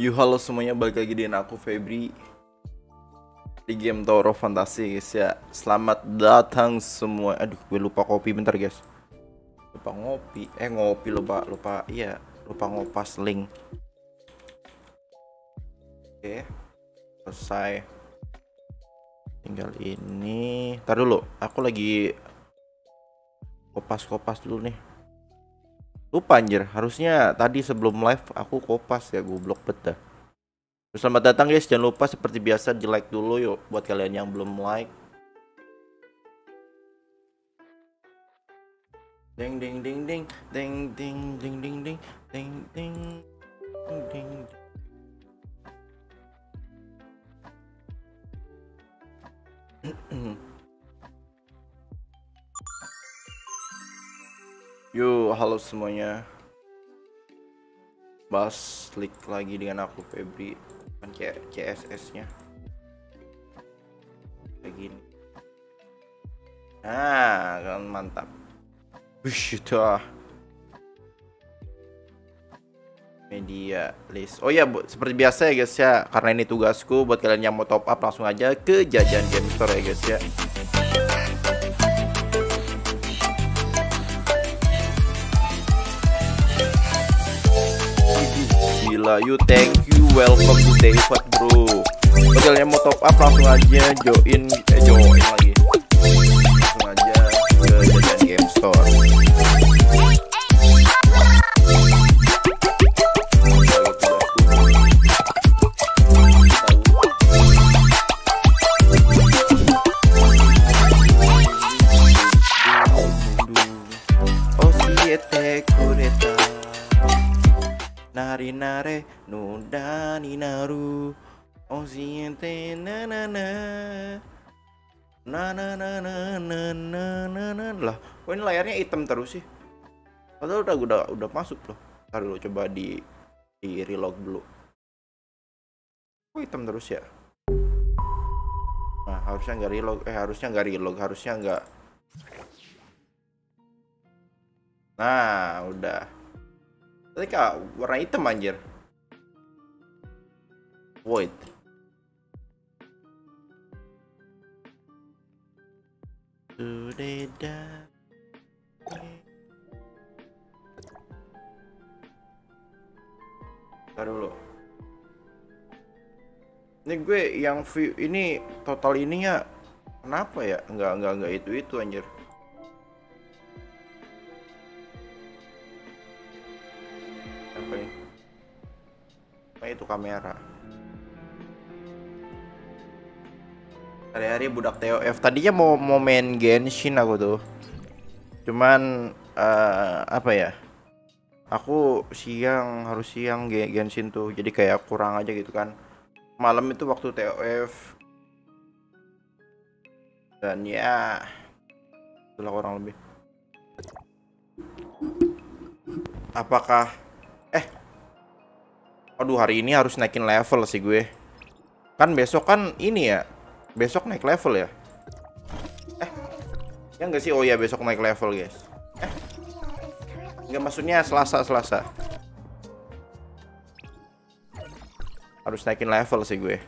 Yo halo semuanya balik lagi dengan aku Febri. Di game Tower of Fantasy guys ya. Selamat datang semua. Aduh gue lupa kopi bentar guys. Lupa ngopi. Eh ngopi lupa lupa. Iya lupa ngopas link. Oke Selesai. Tinggal ini. Ntar dulu aku lagi Kopas-kopas dulu nih Lupa anjir, harusnya tadi sebelum live aku kopas ya goblok bet dah. Selamat datang guys, jangan lupa seperti biasa di like dulu yuk buat kalian yang belum like. Ding ding ding ding ding. Ding ding ding ding ding. Ding ding ding Yo, halo semuanya. Bas klik lagi dengan aku Febri kan CSS-nya. Kayak gini. Nah, kan mantap. Wush, itu ah. Media list. Oh ya, seperti biasa ya guys ya. Karena ini tugasku buat kalian yang mau top up langsung aja ke Jajan Game Store ya guys ya. Gila, you thank you, welcome to day five bro. Buat kalian mau top up langsung aja join, eh join lagi. Oh siete na na na Na na na na na na na na Lah kok ini layarnya hitam terus sih? Padahal udah udah udah masuk loh. Ntar dulu coba di di relog dulu. Kok hitam terus ya? Nah harusnya nggak relog Eh harusnya nggak relog Harusnya nggak. Nah udah. Tadi kak warna hitam anjir. Void. Ntar dulu. Ini gue yang view ini total ininya kenapa ya? Enggak enggak enggak itu itu anjir. apa ini? Nah, itu kamera. Hari-hari budak TOF. Tadinya mau mau main Genshin aku tuh. Cuman eh, apa ya? Aku siang harus siang Ge- Genshin tuh. Jadi kayak kurang aja gitu kan. Malam itu waktu TOF. Dan ya itulah kurang lebih. Apakah eh aduh hari ini harus naikin level sih gue kan besok kan ini ya besok naik level ya? Eh ya enggak sih? Oh ya besok naik level guys. Eh enggak maksudnya selasa selasa. Harus naikin level sih gue.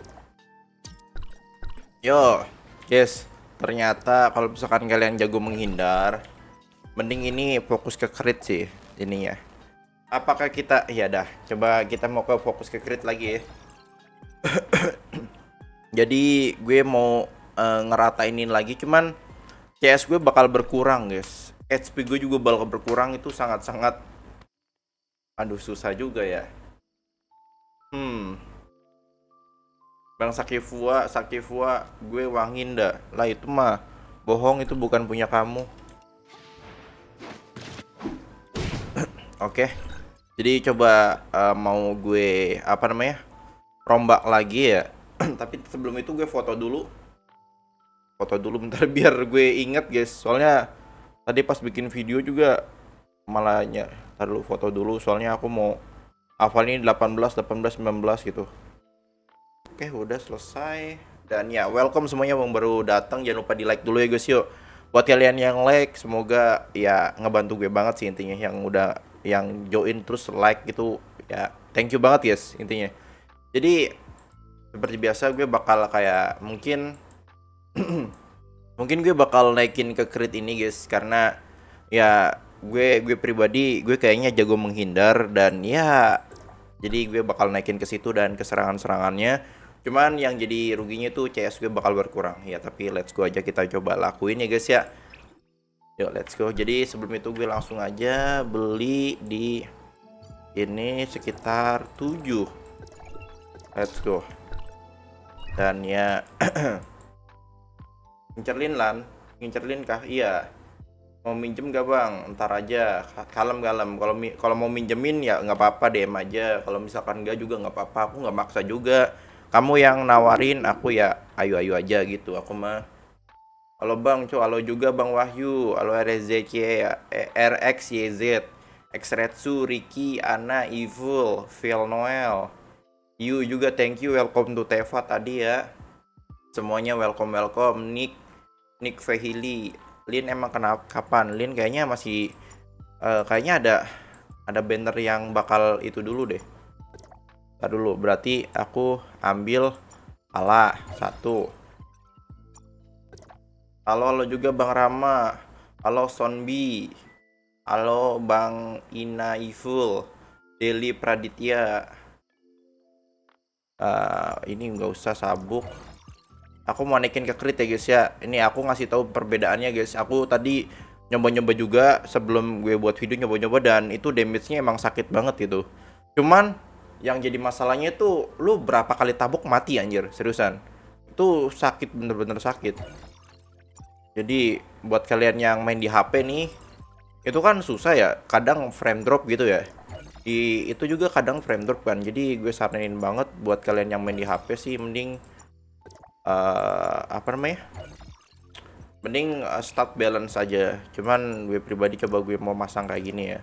Yo guys ternyata kalau misalkan kalian jago menghindar mending ini fokus ke crit sih ininya. Apakah kita ya dah coba kita mau ke fokus ke crit lagi ya jadi gue mau eh, ngeratain lagi cuman CS gue bakal berkurang guys HP gue juga bakal berkurang itu sangat-sangat aduh susah juga ya hmm Bang Sakifua Sakifua gue wangin dah lah itu mah bohong itu bukan punya kamu Oke. Jadi coba eh, mau gue apa namanya? rombak lagi ya. Tapi sebelum itu gue foto dulu. Foto dulu bentar biar gue inget guys. Soalnya tadi pas bikin video juga malahnya. Ntar dulu foto dulu soalnya aku mau Aval ini 18, 18, 19 gitu. Oke, udah selesai. Dan ya, welcome semuanya yang baru datang. Jangan lupa di like dulu ya guys yuk. Buat kalian yang like, semoga ya ngebantu gue banget sih intinya yang udah yang join terus like gitu ya. Thank you banget guys intinya. Jadi seperti biasa gue bakal kayak mungkin mungkin gue bakal naikin ke crit ini guys. Karena ya gue gue pribadi gue kayaknya jago menghindar dan ya jadi gue bakal naikin ke situ dan ke serangan-serangannya. Cuman yang jadi ruginya tuh CS gue bakal berkurang. Ya tapi let's go aja kita coba lakuin ya guys ya. Yuk let's go. Jadi sebelum itu gue langsung aja beli di ini sekitar 7 let's go dan ya ngincerlin lan ngincerlin kah? Iya. Mau minjem gak bang? Ntar aja. Kalem kalem kalau kalau mau minjemin ya nggak apa-apa DM aja. Kalau misalkan enggak juga nggak apa-apa. Aku nggak maksa juga. Kamu yang nawarin aku ya ayo ayo aja gitu. Aku mah halo bang. Co halo juga bang Wahyu. Halo RZC eh, RXYZ Xretsu Ricky Ana Evil Phil Noel you juga thank you welcome to Teva tadi ya semuanya welcome welcome Nick Nick Fehili Lin emang kenapa kapan Lin kayaknya masih uh, kayaknya ada ada banner yang bakal itu dulu deh Ntar dulu, berarti aku ambil pala satu. Halo, halo juga Bang Rama. Halo Sonbi. Halo Bang Ina Iful. Deli Praditya. Uh, ini nggak usah sabuk. Aku mau naikin ke crit ya guys ya. Ini aku ngasih tahu perbedaannya guys. Aku tadi nyoba-nyoba juga sebelum gue buat video nyoba-nyoba dan itu damage-nya emang sakit banget gitu. Cuman yang jadi masalahnya itu lu berapa kali tabuk mati anjir seriusan itu sakit bener-bener sakit jadi buat kalian yang main di HP nih itu kan susah ya kadang frame drop gitu ya di itu juga kadang frame kan. Jadi gue saranin banget buat kalian yang main di HP sih mending uh, apa namanya? Mending uh, start balance aja. Cuman gue pribadi coba gue mau masang kayak gini ya.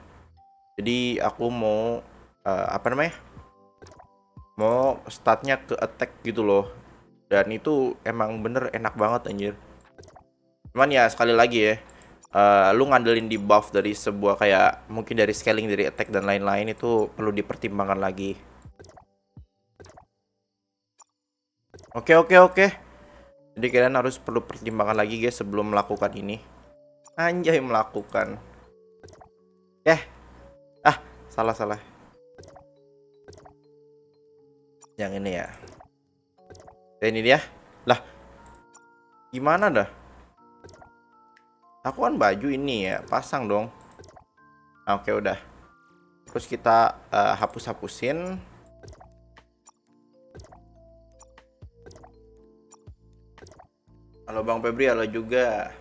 Jadi aku mau uh, apa namanya? Mau statnya ke attack gitu loh. Dan itu emang bener enak banget anjir. Cuman ya sekali lagi ya uh, lu ngandelin di buff dari sebuah kayak mungkin dari scaling dari attack dan lain-lain itu perlu dipertimbangkan lagi. Oke oke oke. Jadi kalian harus perlu pertimbangkan lagi guys sebelum melakukan ini. Anjay melakukan. Eh ah salah salah. Yang ini ya. Dan ini dia. Lah gimana dah aku kan baju ini ya pasang dong. Nah, oke udah. Terus kita uh, hapus hapusin halo bang Febri halo juga.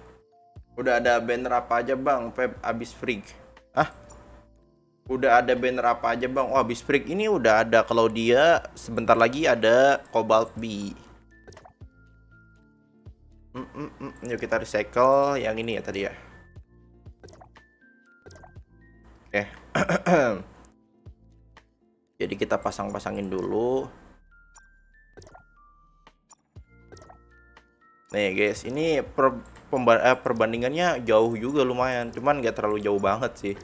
Udah ada banner apa aja bang? Feb abis freak. Ah udah ada banner apa aja bang? Oh habis break ini udah ada kalau dia sebentar lagi ada Cobalt B. Mm, mm. Yuk kita recycle yang ini ya tadi ya. Oke. Okay. Jadi kita pasang-pasangin dulu. Nih guys, ini per, eh, perbandingannya jauh juga lumayan, cuman gak terlalu jauh banget sih.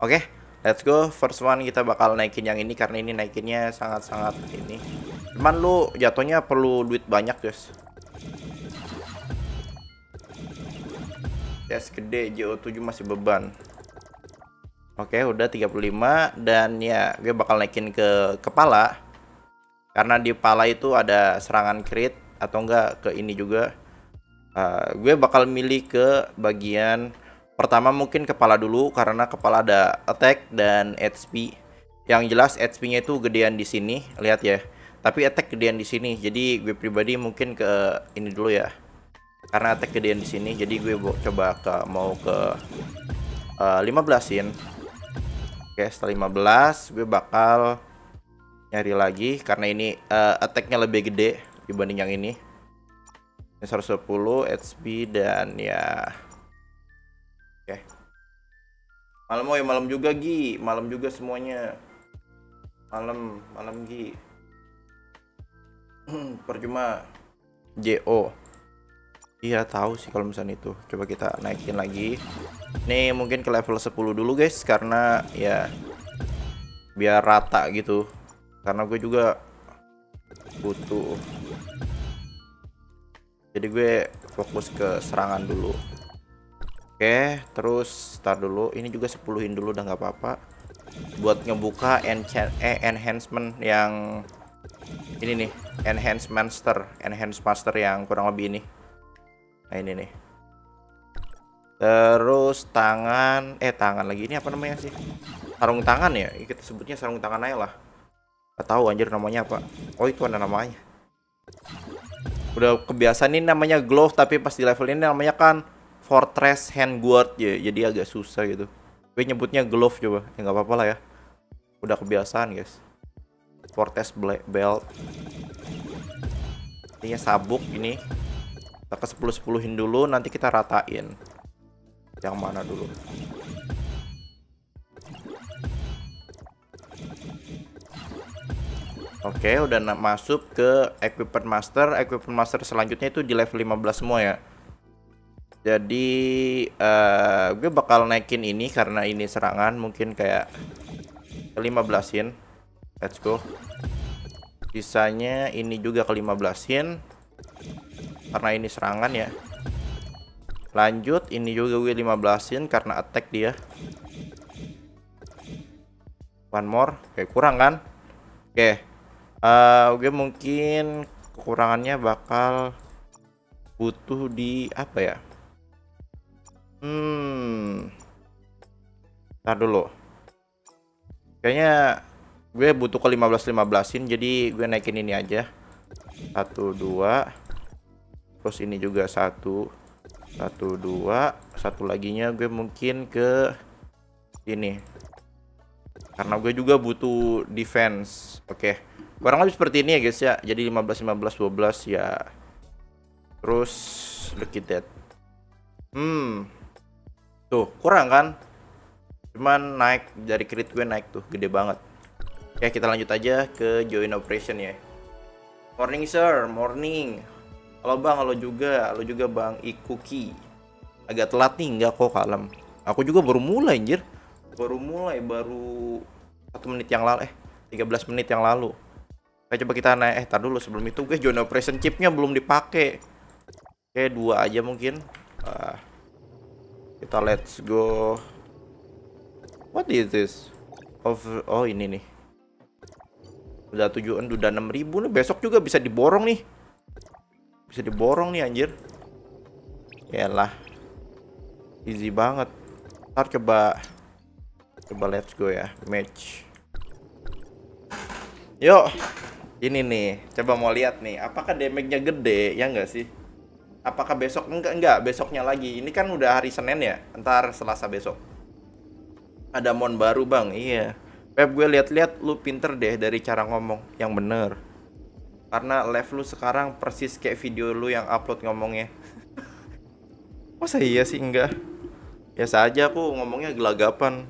Oke. Okay? Let's go, first one kita bakal naikin yang ini karena ini naikinnya sangat-sangat ini. Cuman lu jatuhnya perlu duit banyak, guys. Yes, gede JO7 masih beban. Oke, udah 35 dan ya gue bakal naikin ke kepala. Karena di kepala itu ada serangan crit atau enggak ke ini juga. Uh, gue bakal milih ke bagian Pertama mungkin kepala dulu karena kepala ada attack dan HP. Yang jelas HP-nya itu gedean di sini, lihat ya. Tapi attack gedean di sini. Jadi gue pribadi mungkin ke ini dulu ya. Karena attack gedean di sini, jadi gue coba ke mau ke uh, 15-in. Oke, setelah 15 gue bakal nyari lagi karena ini uh, attack-nya lebih gede dibanding yang ini. Ini 110 HP dan ya Oke. Malam oh ya malam juga Gi, malam juga semuanya. malam malam Gi percuma JO iya tahu sih kalau misalnya itu. Coba kita naikin lagi. Nih mungkin ke level 10 dulu guys karena ya biar rata gitu. Karena gue juga butuh. Jadi gue fokus ke serangan dulu. Oke terus start dulu. Ini juga 10in dulu udah nggak apa-apa. Buat ngebuka eh, enhancement yang ini nih. Enhance master enhance master yang kurang lebih ini nah ini nih. Terus tangan eh tangan lagi. Ini apa namanya sih? Sarung tangan ya? Kita sebutnya sarung tangan aja lah. Gak tahu anjir namanya apa? Oh itu ada namanya. Udah kebiasaan ini namanya glove tapi pas di level ini namanya kan fortress hand guard ya. Jadi agak susah gitu. Gue nyebutnya glove coba. Ya nggak apa-apa lah ya. Udah kebiasaan guys. Fortress belt. Ini sabuk ini kita ke 10 10 dulu nanti kita ratain yang mana dulu Oke, udah masuk ke equipment master. Equipment master selanjutnya itu di level 15 semua ya. Jadi uh, gue bakal naikin ini karena ini serangan mungkin kayak ke 15-in. Let's go. Sisanya ini juga ke 15-in. Karena ini serangan ya. Lanjut, ini juga gue 15-in karena attack dia. One more. Oke, kurang kan? Oke uh, gue mungkin kekurangannya bakal butuh di apa ya hmm ntar dulu kayaknya gue butuh ke 15 15in jadi gue naikin ini aja satu dua terus ini juga satu satu dua. Satu laginya gue mungkin ke ini. Karena gue juga butuh defense oke. Okay kurang lebih seperti ini ya guys ya. Jadi 15 15 12 ya. Terus look at that hmm. Tuh kurang kan? Cuman naik dari crit gue naik tuh gede banget. Ya kita lanjut aja ke join operation ya. Morning sir. Morning halo bang halo juga halo juga bang ikuki agak telat nih enggak kok kalem aku juga baru mulai anjir baru mulai baru satu menit yang lalu eh 13 menit yang lalu Oke, coba kita naik. Eh, tar dulu sebelum itu guys, join operation chipnya belum dipakai. Oke, dua aja mungkin. Uh, kita let's go. What is this? Of oh ini nih. Udah tujuan udah enam ribu nih. Besok juga bisa diborong nih. Bisa diborong nih anjir. Yalah. Easy banget. Ntar coba coba let's go ya. Match. Yuk ini nih coba mau lihat nih apakah damage-nya gede ya enggak sih apakah besok enggak enggak besoknya lagi ini kan udah hari Senin ya ntar Selasa besok ada mon baru bang iya Pep gue lihat-lihat lu pinter deh dari cara ngomong yang bener karena live lu sekarang persis kayak video lu yang upload ngomongnya. Masa iya sih? Enggak. Biasa aja aku ngomongnya gelagapan.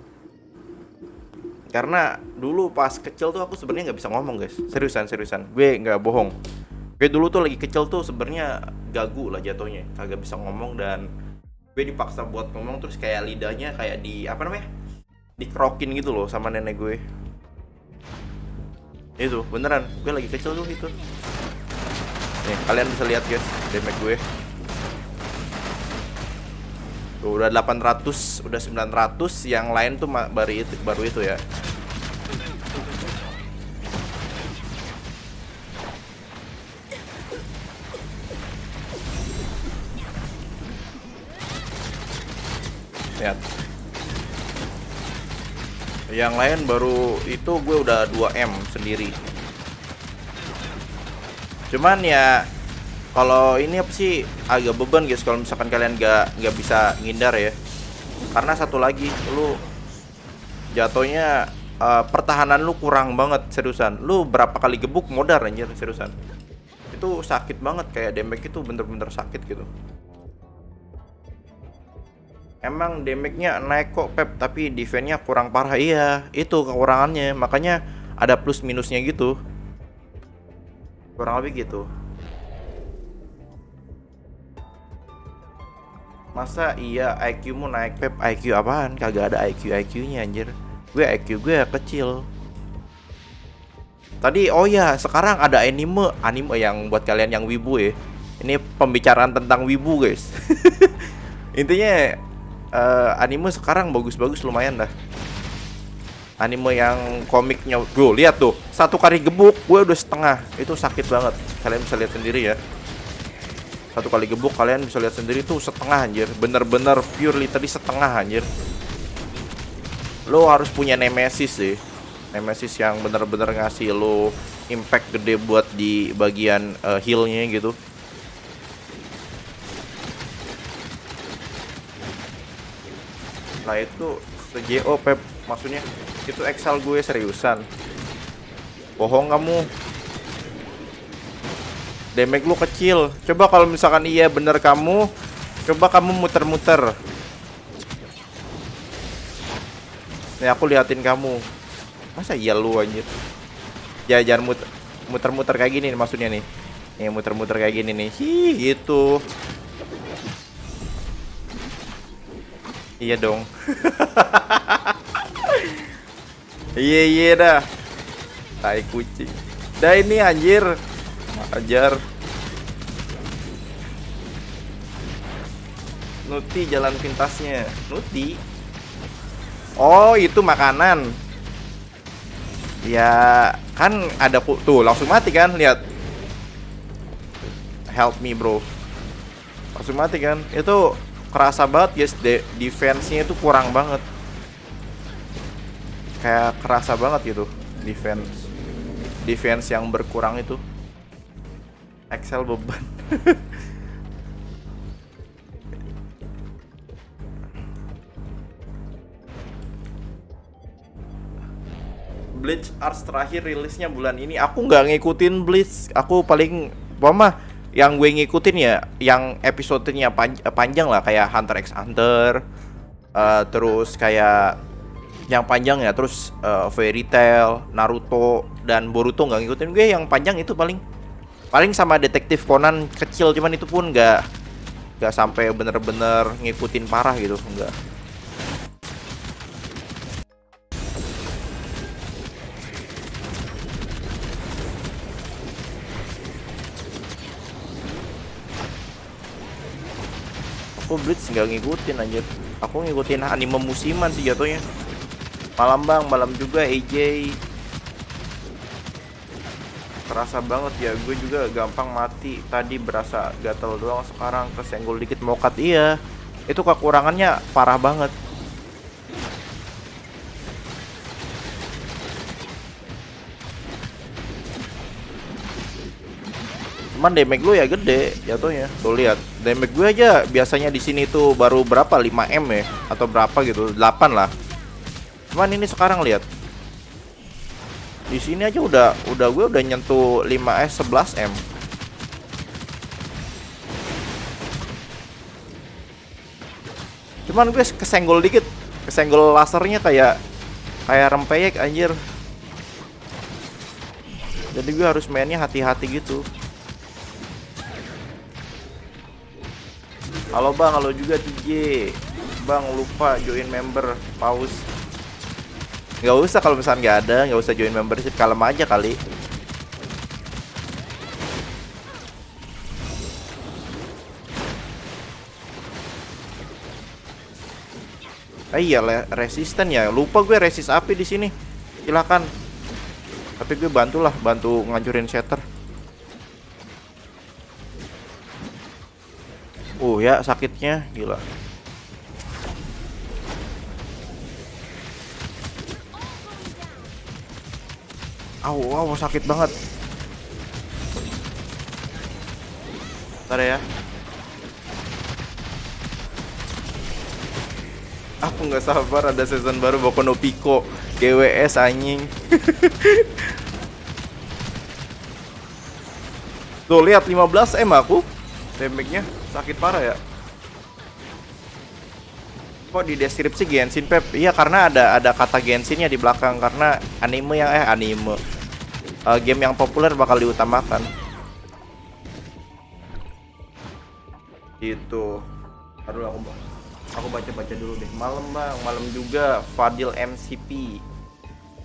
Karena dulu pas kecil tuh aku sebenarnya nggak bisa ngomong guys. Seriusan seriusan. Gue nggak bohong. Gue dulu tuh lagi kecil tuh sebenarnya gagu lah jatuhnya. Kagak bisa ngomong dan gue dipaksa buat ngomong terus kayak lidahnya kayak di apa namanya? Dikerokin gitu loh sama nenek gue itu beneran gue lagi kecil tuh itu nih kalian bisa lihat guys damage gue Tuh udah 800, udah 900, yang lain tuh baru itu baru itu ya. Lihat. Yang lain baru itu gue udah 2M sendiri. Cuman ya kalau ini apa sih agak beban guys kalau misalkan kalian gak nggak bisa ngindar ya. Karena satu lagi lu jatuhnya uh, pertahanan lu kurang banget seriusan. Lu berapa kali gebuk modar anjir seriusan. Itu sakit banget kayak damage itu bener-bener sakit gitu emang damage-nya naik kok Pep tapi defense-nya kurang parah. Iya itu kekurangannya. Makanya ada plus minusnya gitu. Kurang lebih gitu. Masa iya IQ mu naik pep? IQ apaan? Kagak ada IQ IQ nya anjir. Gue IQ gue kecil. Tadi oh ya sekarang ada anime. Anime yang buat kalian yang wibu ya. Ini pembicaraan tentang wibu guys. Intinya uh, anime sekarang bagus-bagus lumayan dah. Anime yang komiknya gue lihat tuh. Satu kali gebuk gue udah setengah. Itu sakit banget. Kalian bisa lihat sendiri ya. Satu kali gebuk kalian bisa lihat sendiri tuh setengah anjir. Bener-bener purely tadi setengah anjir. Lo harus punya nemesis sih. Nemesis yang bener-bener ngasih lo impact gede buat di bagian uh, healnya gitu nah itu JO Pep. Maksudnya itu Excel gue seriusan. Bohong kamu. Damage lu kecil. Coba kalau misalkan iya bener kamu coba kamu muter-muter. Nih aku liatin kamu. Masa iya lu anjir? Ya jangan muter muter-muter kayak gini maksudnya nih. Nih muter-muter kayak gini nih. Hi gitu iya dong. Iya iya dah. Tai kucing. Dah ini anjir. Ajar. Nuti jalan pintasnya. Nuti? Oh itu makanan. Ya kan ada tuh langsung mati kan? Lihat. Help me bro. Langsung mati kan? Itu kerasa banget guys. De defense-nya itu kurang banget. Kayak kerasa banget gitu Defense. Defense yang berkurang itu. Excel beban. Bleach Arts terakhir rilisnya bulan ini. Aku nggak ngikutin Bleach aku paling mama yang gue ngikutin ya yang episodenya panj panjang lah kayak Hunter x Hunter uh, terus kayak yang panjang ya terus uh, Fairy Tail Naruto dan Boruto nggak ngikutin gue yang panjang itu paling paling sama detektif Conan kecil cuman itu pun nggak nggak sampai bener-bener ngikutin parah gitu enggak Blitz nggak ngikutin anjir. Aku ngikutin anime musiman sih jatuhnya. Malam bang. Malam juga AJ kerasa banget ya gue juga gampang mati. Tadi berasa gatel doang sekarang kesenggol dikit mokat. Iya itu kekurangannya parah banget cuman damage lu ya gede jatuhnya. Tuh lihat. Damage gue aja biasanya di sini tuh baru berapa? 5 m ya? Atau berapa gitu? 8 lah. Cuman ini sekarang lihat. Di sini aja udah udah gue udah nyentuh 5S 11M. Cuman gue kesenggol dikit, kesenggol lasernya kayak kayak rempeyek anjir. Jadi gue harus mainnya hati-hati gitu. Halo bang, halo juga TJ. Bang lupa join member, pause nggak usah kalau misalnya nggak ada nggak usah join membership kalem aja kali Ah iya resisten ya. Lupa gue resist api di sini. Silakan. Tapi gue bantulah, bantu ngancurin shatter. Uh ya sakitnya gila. Aw, wow, sakit banget. Ntar ya. Aku nggak sabar ada season baru Boku no Pico GWS anjing. Tuh lihat 15 M aku. Damage-nya sakit parah ya. kok di deskripsi Genshin Pep? Iya karena ada ada kata Genshinnya di belakang karena anime yang eh anime. Uh, game yang populer bakal diutamakan. Gitu. Aduh aku aku baca baca dulu deh. Malam bang. Malam juga Fadil MCP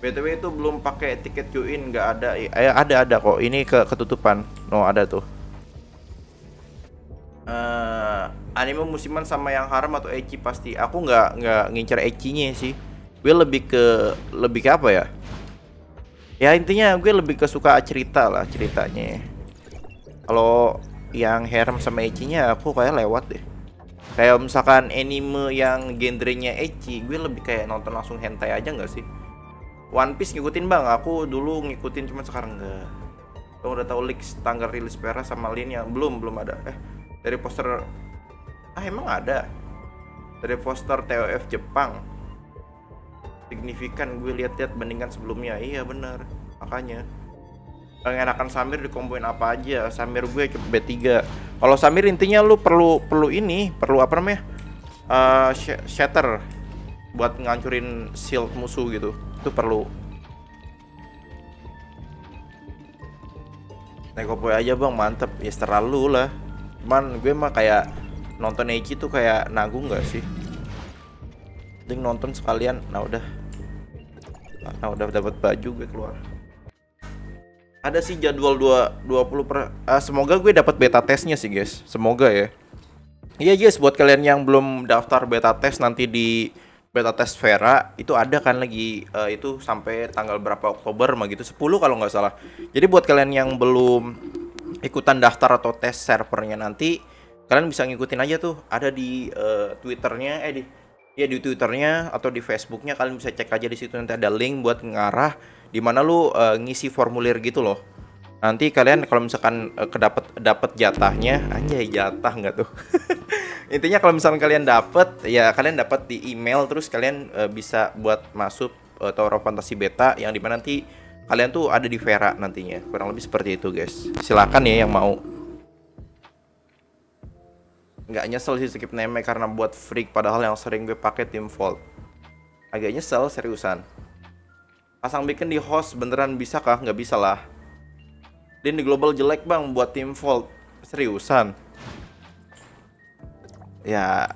btw itu belum pakai tiket join nggak ada. Eh ada ada kok. Ini ke ketutupan. No ada tuh uh, anime musiman sama yang haram atau ecchi pasti. Aku nggak nggak ngincer ecchinya sih. Gue lebih ke lebih ke apa ya? Ya intinya gue lebih ke suka cerita lah ceritanya. Kalau yang harem sama ecchinya aku kayak lewat deh. Kayak misalkan anime yang genrenya ecchi gue lebih kayak nonton langsung hentai aja nggak sih? One Piece ngikutin bang. Aku dulu ngikutin cuma sekarang enggak kamu udah tahu leaks tanggal rilis Pera sama Lin yang belum belum ada. Eh dari poster ah emang ada? Dari poster TOF Jepang. Signifikan gue lihat-lihat bandingkan sebelumnya. Iya bener. Makanya. Enakan Samir dikompoin apa aja? Samir gue ke B3 kalau Samir intinya lu perlu perlu ini perlu apa namanya? Uh, shatter. Buat ngancurin shield musuh gitu. Itu perlu. Nekopoy aja bang. Mantep. Ya terlalu lah cuman gue mah kayak nonton Eiji tuh kayak nanggung gak sih? Ding nonton sekalian. Nah udah. Nah udah dapat baju gue keluar. Ada sih jadwal 2 20 per uh, semoga gue dapat beta testnya sih guys. Semoga ya. Iya guys buat kalian yang belum daftar beta test nanti di beta test Vera itu ada kan lagi uh, itu sampai tanggal berapa Oktober mah gitu. 10 kalau nggak salah. Jadi buat kalian yang belum ikutan daftar atau tes servernya nanti kalian bisa ngikutin aja tuh. Ada di uh, twitternya eh di ya di twitternya atau di facebooknya kalian bisa cek aja di situ. Nanti ada link buat ngarah di mana lu uh, ngisi formulir gitu loh. Nanti kalian kalau misalkan uh, kedapat dapat jatahnya anjay jatah nggak tuh? Intinya kalau misalkan kalian dapat ya kalian dapat di email terus kalian uh, bisa buat masuk uh, Tower of Fantasy Beta yang di mana nanti kalian tuh ada di Vera nantinya kurang lebih seperti itu guys silakan ya yang mau nggak nyesel sih skip name karena buat freak padahal yang sering gue pakai tim Vault agak nyesel seriusan Pasang bikin di host beneran bisa kah? Nggak bisa lah. Din di global jelek bang buat tim Vault. Seriusan. Ya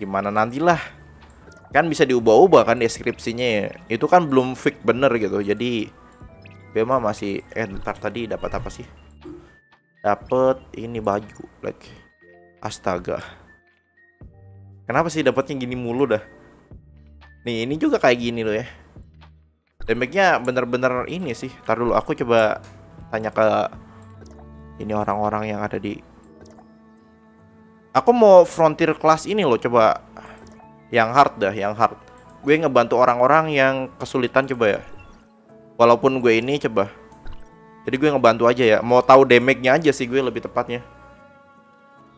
gimana nantilah. Kan bisa diubah-ubah kan deskripsinya ya. Itu kan belum fix bener gitu. Jadi Bema masih eh ntar tadi dapat apa sih? Dapat ini baju like astaga. Kenapa sih dapatnya gini mulu dah? Nih ini juga kayak gini loh ya damage-nya bener-bener ini sih. Tar dulu aku coba tanya ke ini orang-orang yang ada di Aku mau frontier class ini loh coba yang hard dah, yang hard. Gue ngebantu orang-orang yang kesulitan coba ya. Walaupun gue ini coba. Jadi gue ngebantu aja ya. Mau tahu damage-nya aja sih gue lebih tepatnya.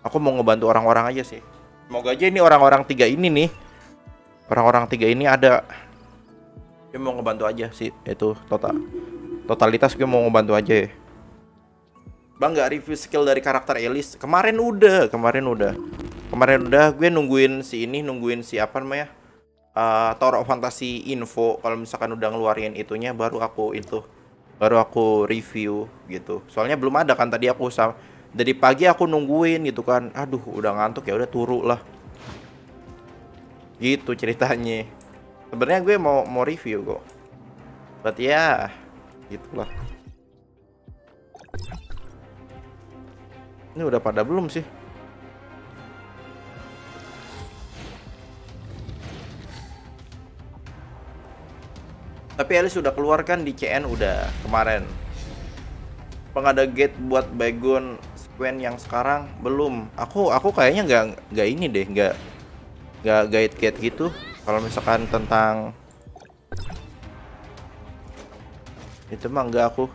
Aku mau ngebantu orang-orang aja sih. Semoga aja ini orang-orang tiga ini nih. Orang-orang tiga ini ada gue mau ngebantu aja sih itu total totalitas gue mau ngebantu aja ya bang nggak review skill dari karakter Elis kemarin udah kemarin udah kemarin udah gue nungguin si ini nungguin si apa namanya uh, Tower of Fantasy info kalau misalkan udah ngeluarin itunya baru aku itu baru aku review gitu. Soalnya belum ada kan tadi aku sama dari pagi aku nungguin gitu kan. Aduh udah ngantuk ya udah turu lah. Gitu ceritanya. Sebenarnya gue mau mau review kok. But ya gitulah. Ini udah pada belum sih tapi Alice sudah keluarkan di CN udah kemarin. Pengada gate buat Baygon Squen yang sekarang? Belum. Aku aku kayaknya nggak nggak ini deh nggak nggak guide gate gitu. Kalau misalkan tentang itu mah enggak aku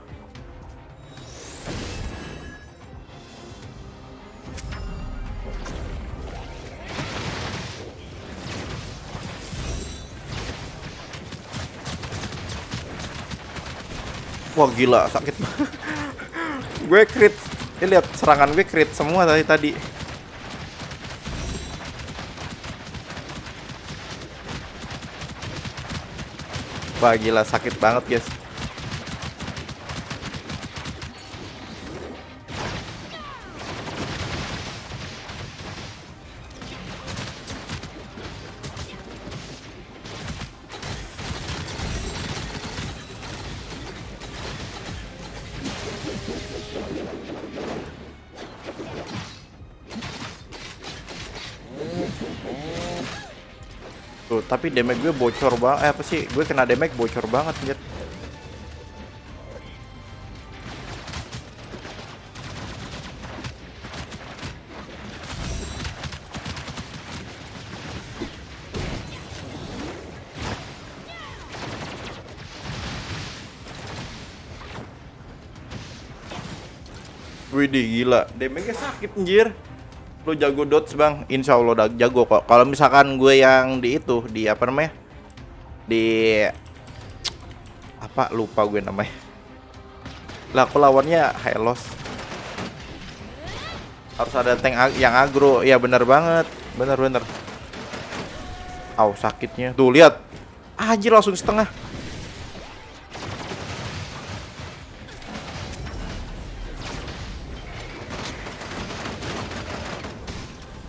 Wah gila sakit. Gue crit. Ini lihat serangan gue crit semua tadi tadi. Wah gila sakit banget guys. Tapi damage gue bocor banget. Eh, apa sih? Gue kena damage bocor banget, anjir. Widih gila, damage-nya sakit anjir lu jago dots bang. Insya Allah jago kok. Kalau misalkan gue yang di itu di apa namanya? Di apa? Lupa gue namanya. Lah aku lawannya Hylos harus ada tank ag yang agro. Ya bener banget. Bener bener. Aw sakitnya. Tuh lihat. Anjir langsung setengah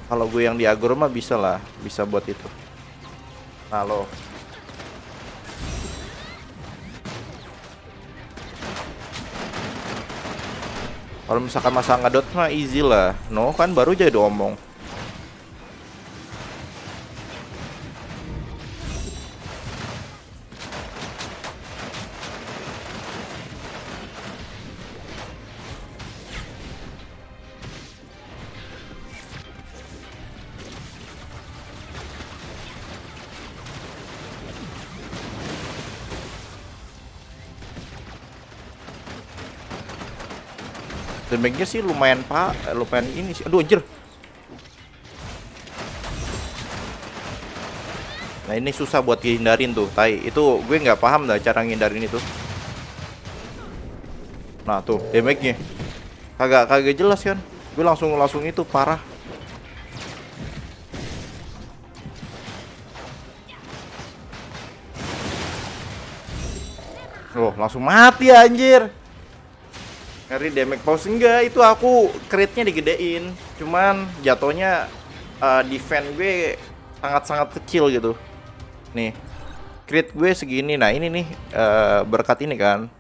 kalau gue yang di agro mah bisa lah bisa buat itu. Halo kalau misalkan masa ngadot mah easy lah. No kan baru jadi damage-nya sih lumayan pak. Lumayan ini sih. Aduh anjir. Nah ini susah buat dihindarin tuh tai. Itu gue nggak paham dah cara ngindarin itu. Nah tuh damage-nya. Kagak kagak jelas kan gue langsung langsung itu parah. Oh, langsung mati anjir. Ngeri damage pause enggak, itu aku crit-nya digedein. Cuman jatuhnya uh, defense gue sangat-sangat kecil gitu. Nih. Crit gue segini. Nah, ini nih uh, berkat ini kan.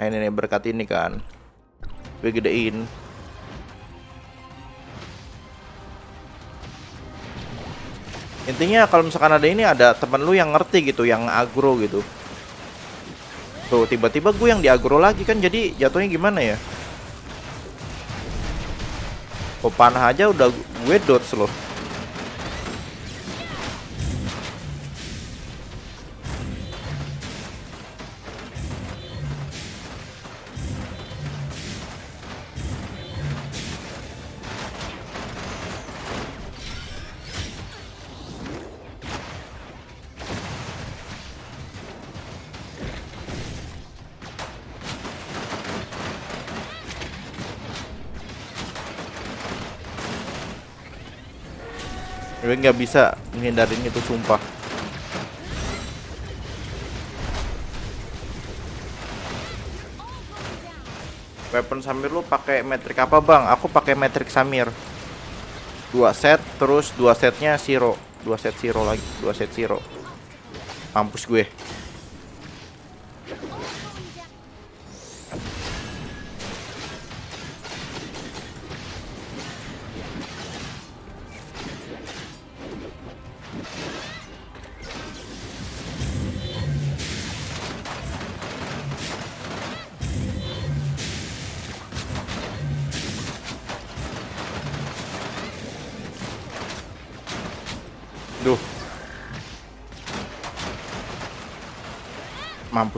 Nah, ini nih berkat ini kan. Gue gedein. Intinya kalau misalkan ada ini ada temen lu yang ngerti gitu, yang agro gitu. Tuh, tiba-tiba gue yang diagro lagi kan jadi jatuhnya gimana ya? Oh, panah aja udah gue dodge loh. Nggak bisa menghindarin itu sumpah. Weapon Samir lu pakai metrik apa bang? Aku pakai metrik Samir. Dua set terus dua setnya Zero. Dua set Zero lagi dua set Zero. Mampus gue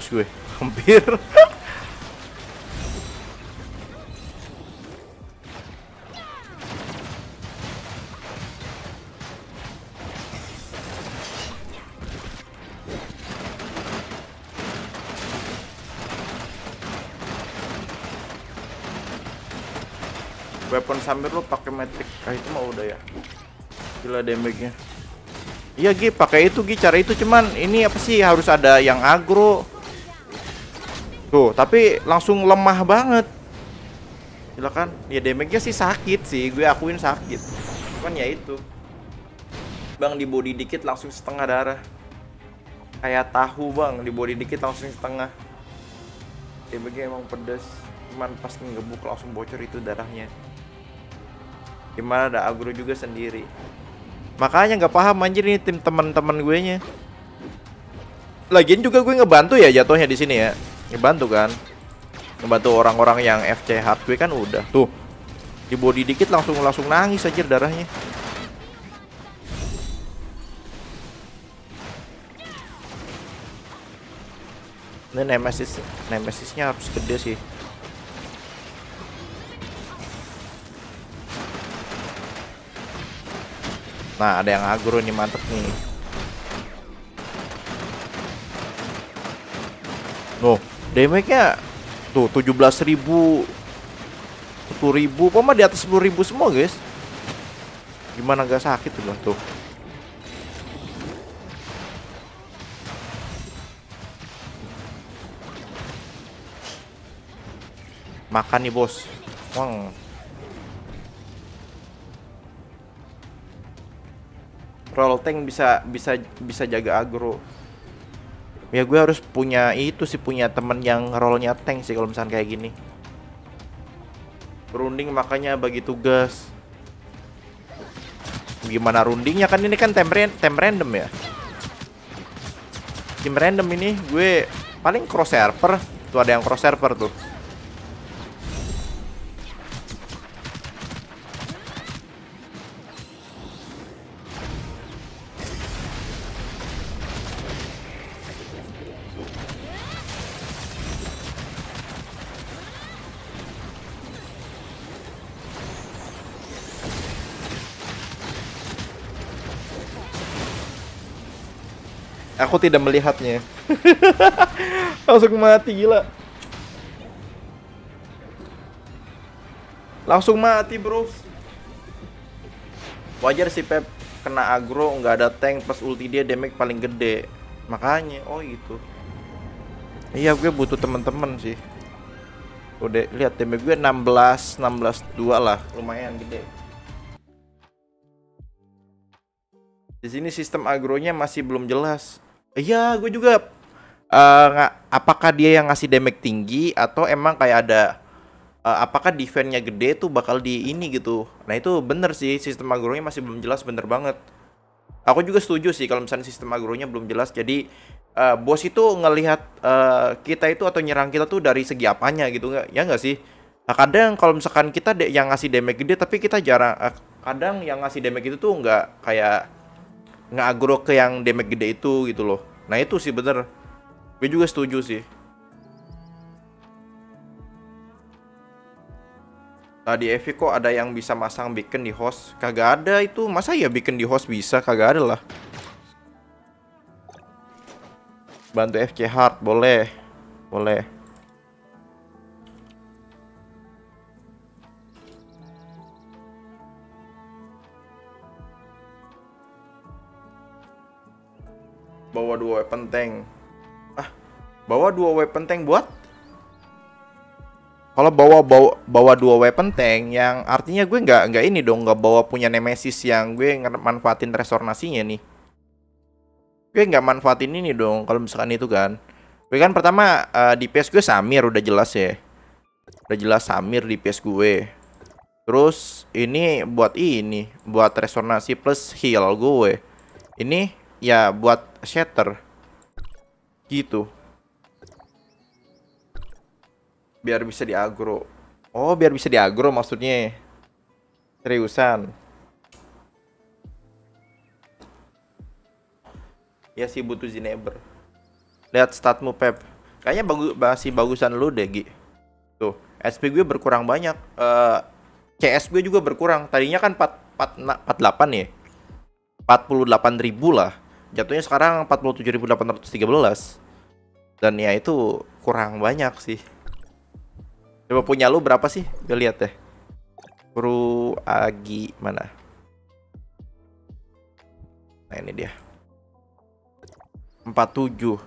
Mampus gue. Hampir. Weapon sambil lu pakai metric. Ah itu mah udah ya. Gila damage-nya. Iya Gi, pakai itu Gi, cara itu cuman ini apa sih harus ada yang agro. Tuh, tapi langsung lemah banget. Silakan. Ya damage-nya sih sakit sih, gue akuin sakit. Cuman ya itu. Bang di body dikit langsung setengah darah. Kayak tahu bang, di body dikit langsung setengah. Damage-nya emang pedes. Cuman pas ngebuk langsung bocor itu darahnya. Gimana ada agro juga sendiri. Makanya nggak paham anjir ini tim teman-teman gue nya. Lagian juga gue ngebantu ya jatuhnya di sini ya. Ngebantu kan. Ngebantu orang-orang yang FC hard gue kan udah. Tuh. Di body dikit langsung langsung nangis aja darahnya. Ini nemesis nemesisnya harus gede sih. Nah, ada yang agro nih mantep nih. Oh, damage-nya tuh 17.000 10.000, kok mah di atas 10.000 semua, guys. Gimana gak sakit tuh, tuh. Makan nih, Bos. Wang. roll tank bisa bisa bisa jaga agro ya gue harus punya itu sih punya temen yang rollnya tank sih kalau misalnya kayak gini. Runding makanya bagi tugas. Gimana rundingnya? Kan ini kan tem, tem random ya? Tim random ini gue paling cross server tuh ada yang cross server tuh Aku tidak melihatnya. Langsung mati gila. Langsung mati, Bro. Wajar sih Pep kena agro nggak ada tank pas ulti dia damage paling gede. Makanya, oh itu. Iya, gue butuh teman-teman sih. Udah lihat damage gue 16 16 2 lah, lumayan gede. Di sini sistem agronya masih belum jelas. Iya, gue juga uh, apakah dia yang ngasih damage tinggi atau emang kayak ada uh, apakah defense-nya gede tuh bakal di ini gitu. Nah, itu bener sih sistem agronya masih belum jelas bener banget. Aku juga setuju sih kalau misalnya sistem agronya belum jelas. Jadi uh, bos itu ngelihat uh, kita itu atau nyerang kita tuh dari segi apanya gitu nggak? Ya nggak sih? Nah, kadang kalau misalkan kita yang ngasih damage gede tapi kita jarang uh, kadang yang ngasih damage itu tuh nggak kayak nggak ke yang damage gede itu gitu loh nah itu sih bener gue juga setuju sih Tadi Evi kok ada yang bisa masang beacon di host? Kagak ada itu. Masa ya beacon di host bisa? Kagak ada lah. Bantu FC Hard boleh. Boleh. Bawa dua weapon tank. Ah bawa dua weapon tank buat? Kalau bawa bawa bawa dua weapon tank yang artinya gue nggak nggak ini dong nggak bawa punya nemesis yang gue manfaatin restornasinya nih. Gue nggak manfaatin ini dong kalau misalkan itu kan. Gue kan pertama uh, di PS gue Samir udah jelas ya. Udah jelas Samir di PS gue. Terus ini buat ini buat restornasi plus heal gue. Ini ya buat shatter. Gitu. Biar bisa diagro. Oh biar bisa diagro maksudnya. Seriusan? Ya sih butuh Zineber lihat statmu Pep. Kayaknya bagus masih bagusan lu deh Gi. Tuh SP gue berkurang banyak. Uh, eh, CS gue juga berkurang. Tadinya kan 4, 4, 48 ya? 48 ribu lah jatuhnya sekarang 47.813 dan ya itu kurang banyak sih coba punya lu berapa sih gue lihat deh Pro Agi mana nah ini dia 47.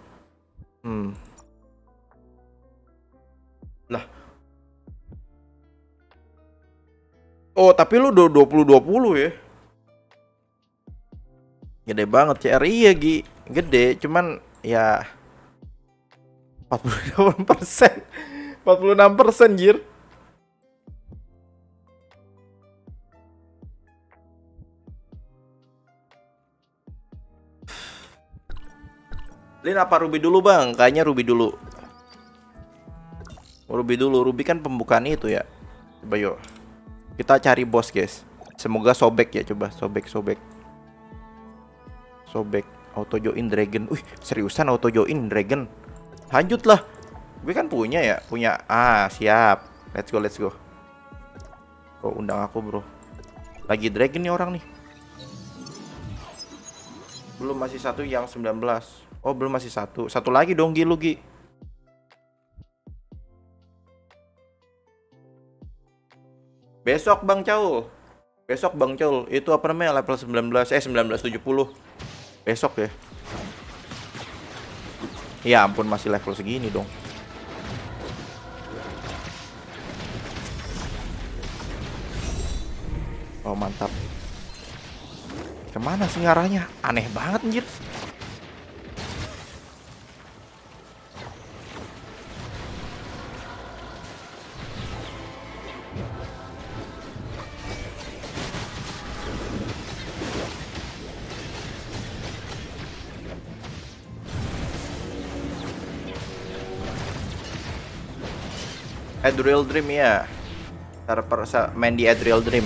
Hmm. Lah. Oh, tapi lu udah 20-20 ya? Gede banget CR. Iya, Gi. Gede, cuman ya 48 persen. 46 persen, Jir. Lin apa Ruby dulu bang? Kayaknya Ruby dulu. Ruby dulu. Ruby kan pembukaan itu ya. Coba yuk. Kita cari bos guys. Semoga sobek ya coba sobek sobek. Sobek auto join dragon. Wih seriusan auto join dragon. Lanjut lah. Gue kan punya ya, punya. Ah siap. Let's go let's go. Bro undang aku bro. Lagi dragon nih orang nih. Belum masih satu yang 19. Oh belum masih satu. Satu lagi dong Gi lu Gi. Besok Bang Caul. Besok Bang Caul. Itu apa namanya level 19 eh 1970. Besok ya. Ya ampun masih level segini dong. Oh mantap. Ke mana sih ngarahnya? Aneh banget anjir. Adriel Dream ya. Persa main di Adriel Dream.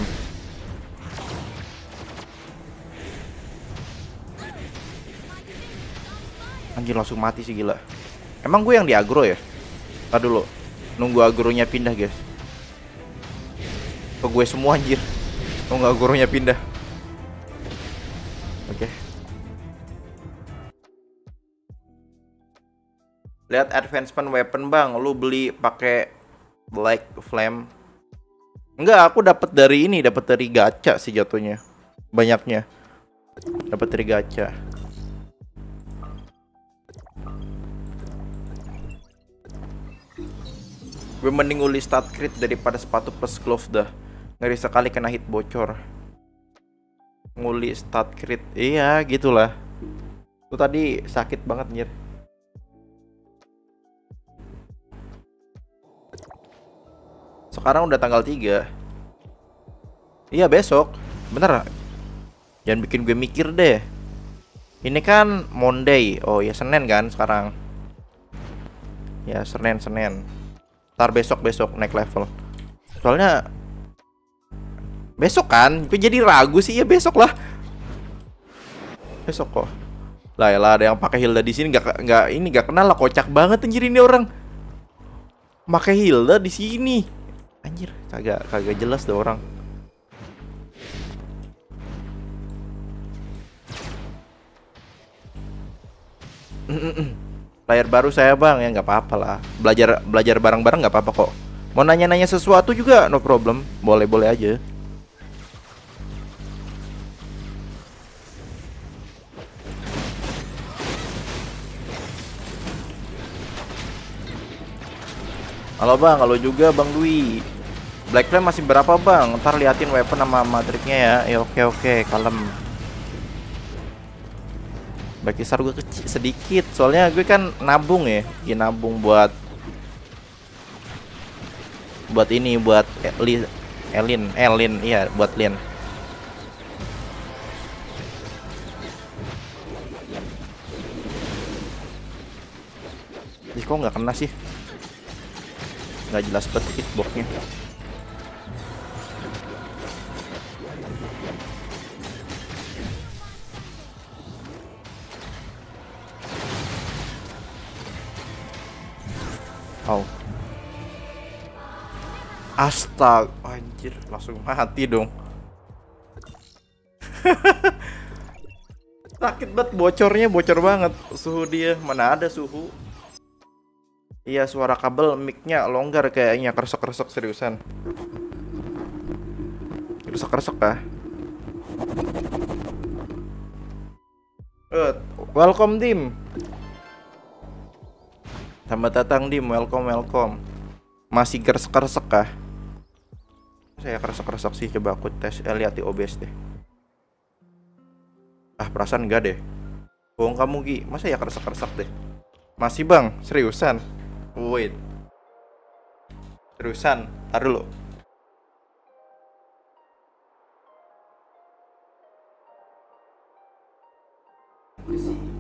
Anjir langsung mati sih gila. Emang gue yang di agro ya? Ntar dulu. Nunggu agronya pindah guys. Ke gue semua anjir. Nunggu agronya pindah. Oke. Okay. Lihat advancement weapon bang, lu beli pakai Black Flame. Enggak, aku dapat dari ini, dapat dari gacha sih jatuhnya. Banyaknya. Dapat dari gacha. Gue mending uli stat crit daripada sepatu plus glove dah. Ngeri sekali kena hit bocor. Nguli stat crit. Iya, gitulah. Tuh tadi sakit banget nyet. Sekarang udah tanggal 3 Iya besok. Bener Jangan bikin gue mikir deh. Ini kan Monday. Oh ya Senin kan sekarang. Ya Senin Senin. Ntar besok besok naik level. Soalnya Besok kan? Gue jadi ragu sih. Ya besok lah. Besok kok. Lah ya lah ada yang pakai Hilda di sini. Nggak nggak ini nggak kenal lah. Kocak banget anjir ini orang. Pakai Hilda di sini anjir kagak kagak jelas tuh orang. Layar baru saya bang. Ya nggak apa-apa lah. Belajar belajar bareng-bareng nggak apa-apa kok. Mau nanya-nanya sesuatu juga no problem. Boleh-boleh aja. Halo bang, halo juga bang Dwi Black Flame masih berapa bang? Ntar liatin weapon sama matriknya ya. Ya oke oke, kalem. Baik besar gue kecil sedikit. Soalnya gue kan nabung ya. Ya nabung buat Buat ini, buat Elin Elin, Elin, iya buat Lin. Ih kok nggak kena sih? Nggak jelas banget hitboxnya Oh. Astaga, anjir, langsung mati dong. Sakit banget bocornya, bocor banget suhu dia. Mana ada suhu? Iya suara kabel micnya longgar kayaknya keresek-keresek seriusan. Keresek-keresek kah? Eh, Welcome Dim. Selamat datang Dim, welcome welcome. Masih keresek-keresek kah? Saya keresek-keresek sih, coba aku tes eh, lihat di OBS deh. Ah, perasaan enggak deh. Bohong kamu Gi, masa ya keresek-keresek deh. Masih bang, seriusan. Wait. Seriusan, taruh dulu. Ke sini.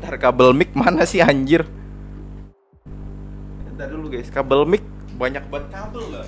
Bentar, kabel mic mana sih anjir? Bentar dulu guys, kabel mic banyak banget kabel lah.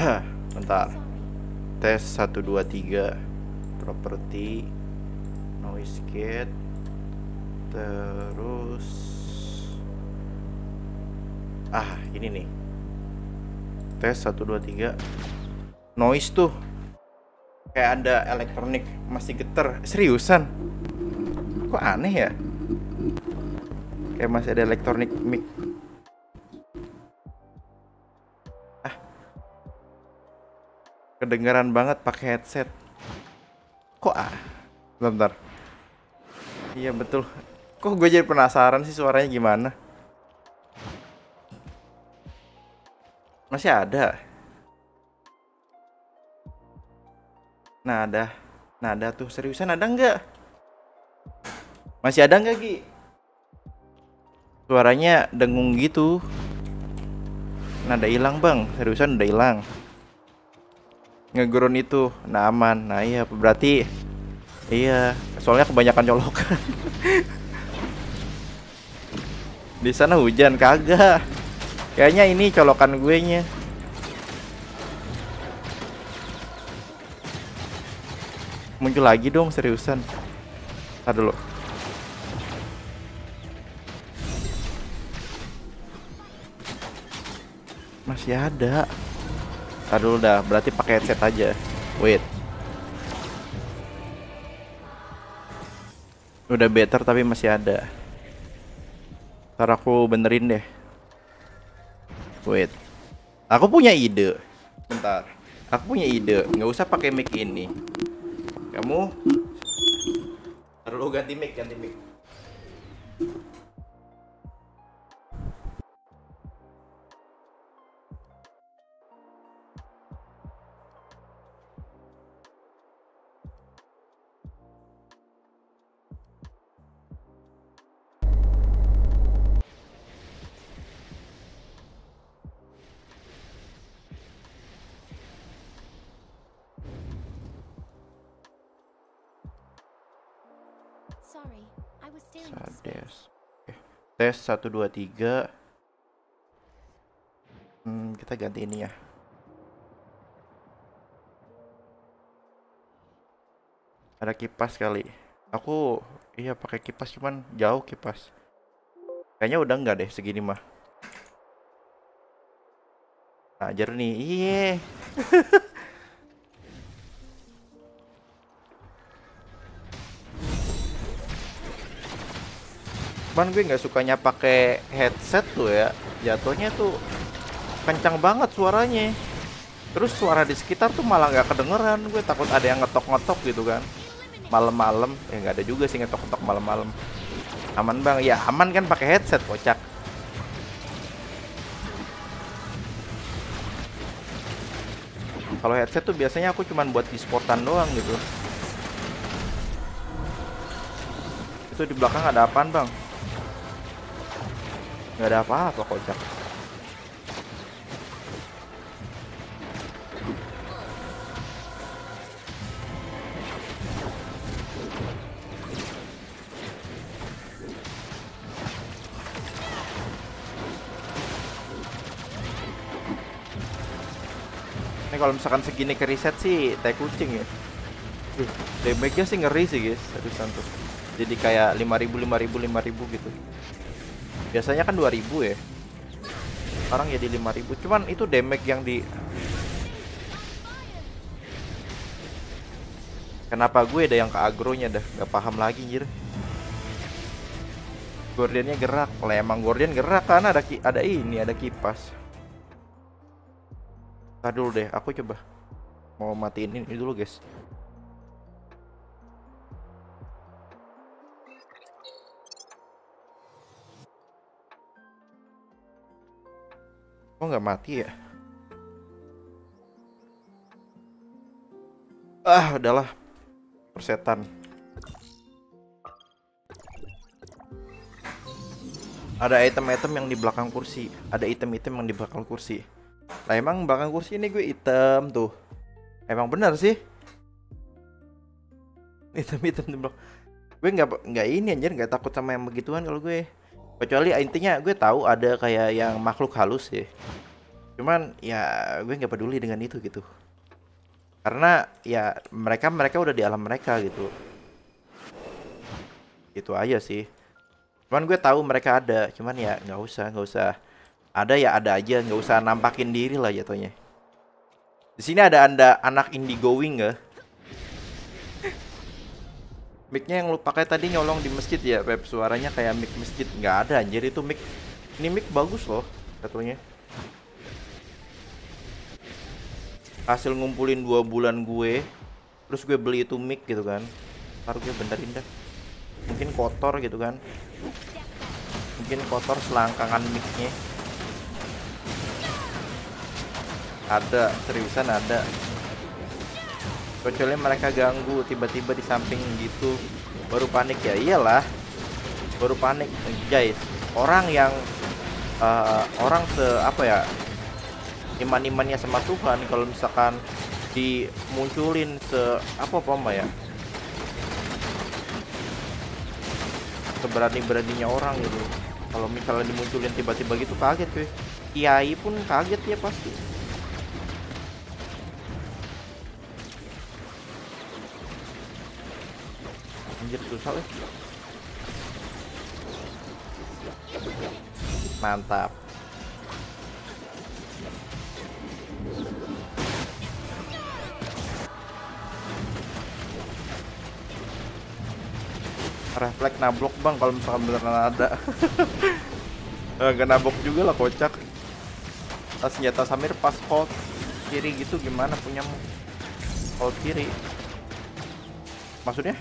Bentar. Tes 1 2 3. Property noise gate. Terus Ah, ini nih. Tes 1 2 3. Noise tuh. Kayak ada elektronik masih geter. Seriusan? Kok aneh ya? Kayak masih ada elektronik mic kedengaran banget pakai headset. Kok ah? Bentar, iya betul. Kok gue jadi penasaran sih suaranya gimana? Masih ada? Nah ada nah ada tuh seriusan ada nggak? Masih ada nggak Gi? Suaranya dengung gitu. Nada hilang bang. Seriusan udah hilang ngeground itu. Nah aman. Nah iya berarti iya. Soalnya kebanyakan colokan di sana hujan kagak. Kayaknya ini colokan gue nya muncul lagi dong seriusan. Ntar dulu. Masih ada Ntar dulu dah, berarti pakai headset aja. Wait. Udah better tapi masih ada. Ntar aku benerin deh. Wait. Aku punya ide. Bentar. Aku punya ide. Nggak usah pakai mic ini. Kamu perlu ganti mic, ganti mic. Tes 1 2 3. Hmm, kita ganti ini ya. Ada kipas kali. Aku iya pakai kipas cuman jauh kipas. Kayaknya udah enggak deh segini mah. Nah, jernih. Iya. cuman gue nggak sukanya pakai headset tuh ya. Jatuhnya tuh kencang banget suaranya. Terus suara di sekitar tuh malah nggak kedengeran. Gue takut ada yang ngetok-ngetok gitu kan. Malam-malam. Ya nggak ada juga sih ngetok-ngetok malam-malam. Aman bang. Ya aman kan pakai headset kocak. Kalau headset tuh biasanya aku cuman buat di sportan doang gitu. Itu di belakang ada apaan bang nggak ada apa-apa kocak Ini kalau misalkan segini ke reset sih teh kucing ya. damage-nya sih ngeri sih guys seriusan tuh jadi kayak 5000 5000 5000 gitu biasanya kan 2000 ya. Sekarang jadi 5000 cuman itu damage yang di kenapa gue ada yang ke agronya dah? Gak paham lagi anjir. Gordiannya gerak. Lah emang Gordian gerak kan? Ada ki ada ini ada kipas. Tadi dulu deh aku coba. Mau matiin ini dulu guys Kok nggak mati ya? Ah, udahlah. Persetan. Ada item-item yang di belakang kursi. Ada item-item yang di belakang kursi. Lah emang belakang kursi ini gue item tuh. Emang benar sih? Item-item di belakang. Gue nggak nggak ini anjir nggak takut sama yang begituan kalau gue kecuali intinya gue tahu ada kayak yang makhluk halus ya cuman ya gue nggak peduli dengan itu gitu. Karena ya mereka mereka udah di alam mereka gitu. Itu aja sih. Cuman gue tahu mereka ada cuman ya nggak usah nggak usah. Ada ya ada aja nggak usah nampakin diri lah jatuhnya. Di sini ada anda anak going nggak Micnya yang lu pakai tadi nyolong di masjid ya, Pep. Suaranya kayak mic masjid. Nggak ada anjir itu mic. Ini mic bagus loh, katanya. Hasil ngumpulin dua bulan gue, terus gue beli itu mic gitu kan. Ntar gue benerin dah. Mungkin kotor gitu kan. Mungkin kotor selangkangan micnya. Ada, seriusan ada kecuali mereka ganggu tiba-tiba di samping gitu. Baru panik ya iyalah. Baru panik guys. Orang yang uh, orang se apa ya iman imannya sama Tuhan kalau misalkan dimunculin se apa apa ya seberani beraninya orang gitu. Kalau misalnya dimunculin tiba-tiba gitu kaget cuy. Kiai pun kaget ya pasti anjir susah eh. mantap. Refleks nablok bang kalau misalkan beneran ada. Gak nabok juga lah kocak. Tas senjata Samir pas hold kiri gitu gimana punyamu hold kiri. Maksudnya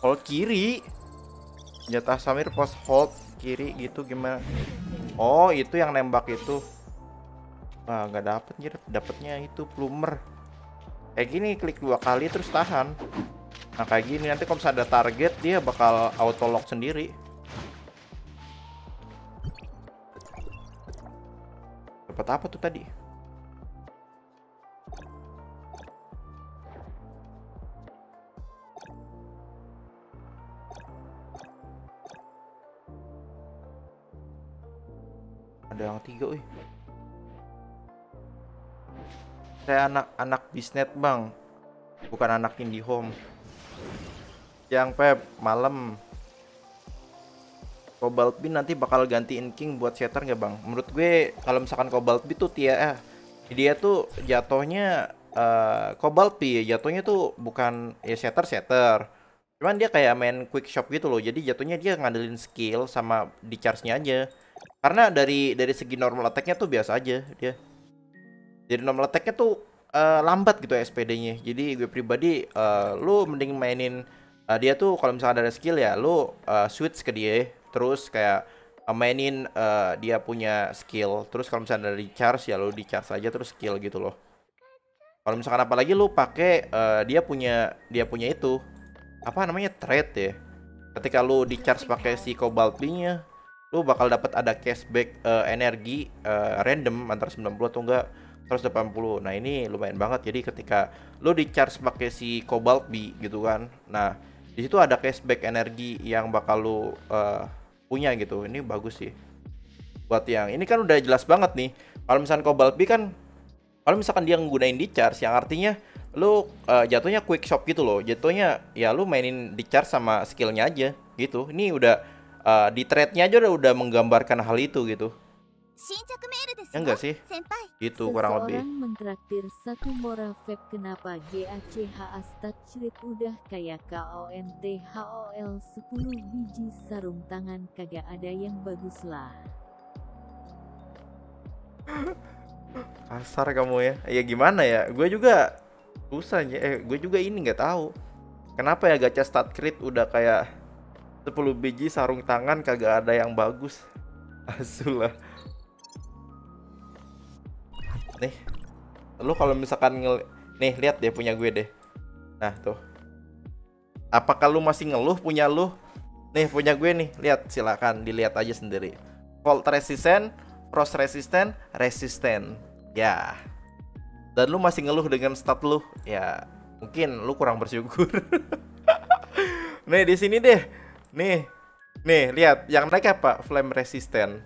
hold kiri. Jatah Samir pas hold kiri gitu gimana? Oh itu yang nembak itu. Wah nggak dapet nih dapetnya itu plumer. Kayak gini klik dua kali terus tahan. Nah kayak gini nanti kalau misalnya ada target dia bakal auto lock sendiri. Dapat apa tuh tadi ada yang tiga wih saya anak-anak bisnet bang bukan anak indie home yang pep malam Cobalt Bean nanti bakal gantiin King buat setter nggak bang? Menurut gue kalau misalkan Cobalt Bean tuh dia eh, dia tuh jatuhnya uh, Cobalt Bean ya jatuhnya tuh bukan ya setter setter. Cuman dia kayak main quick shop gitu loh. Jadi jatuhnya dia ngandelin skill sama di charge-nya aja. Karena dari dari segi normal attack-nya tuh biasa aja dia. Jadi normal attack-nya tuh uh, lambat gitu SPD-nya. Jadi gue pribadi uh, lu mending mainin uh, dia tuh kalau misalnya ada skill ya lu uh, switch ke dia terus kayak mainin uh, dia punya skill. Terus kalau misalnya ada di charge ya lu di charge aja terus skill gitu loh. Kalau misalkan apalagi lu pakai uh, dia punya dia punya itu apa namanya trade ya. Ketika lu di charge pakai si Cobalt nya lu bakal dapat ada cashback uh, energi uh, random antara 90 atau enggak 180. Nah, ini lumayan banget. Jadi ketika lu di charge pakai si Cobalt B gitu kan. Nah, di situ ada cashback energi yang bakal lu uh, punya gitu. Ini bagus sih. Buat yang ini kan udah jelas banget nih. Kalau misalnya Cobalt B kan kalau misalkan dia nggunain di charge yang artinya lu uh, jatuhnya quick shop gitu loh jatuhnya ya lu mainin di charge sama skillnya aja gitu ini udah uh, di threadnya aja udah, udah menggambarkan hal itu gitu. Ya enggak sih? Itu kurang lebih. mentraktir satu mora vape kenapa GACH touchlit udah kayak KONT HOL 10 biji sarung tangan kagak ada yang bagus lah. Kasar kamu ya. Ya gimana ya? Gue juga susah ya eh gue juga ini nggak tahu. Kenapa ya gacha start crit udah kayak 10 biji sarung tangan kagak ada yang bagus. Asul lah. Nih lu kalau misalkan ngel nih lihat deh punya gue deh. Nah tuh. Apakah lu masih ngeluh punya lu? Nih punya gue nih. Lihat silakan dilihat aja sendiri. Fault resistant frost resistant resistant ya. Dan lu masih ngeluh dengan stat lu? Ya mungkin lu kurang bersyukur. Nih di sini deh nih nih lihat yang naik apa flame resistant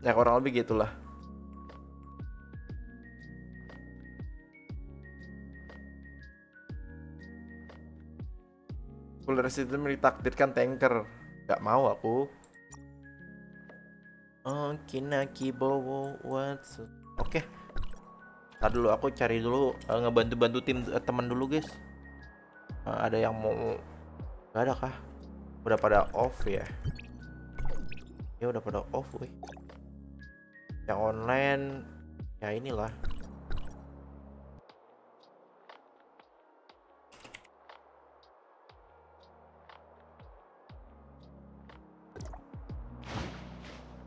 ya kurang lebih gitulah full resistant ditakdirkan tanker Gak mau aku Okinaki bowo what's Oke. Okay. Tadi dulu aku cari dulu uh, ngebantu-bantu tim uh, teman dulu, guys. Uh, ada yang mau Gak ada kah? Udah pada off ya. Ya udah pada off, weh. Yang online ya inilah.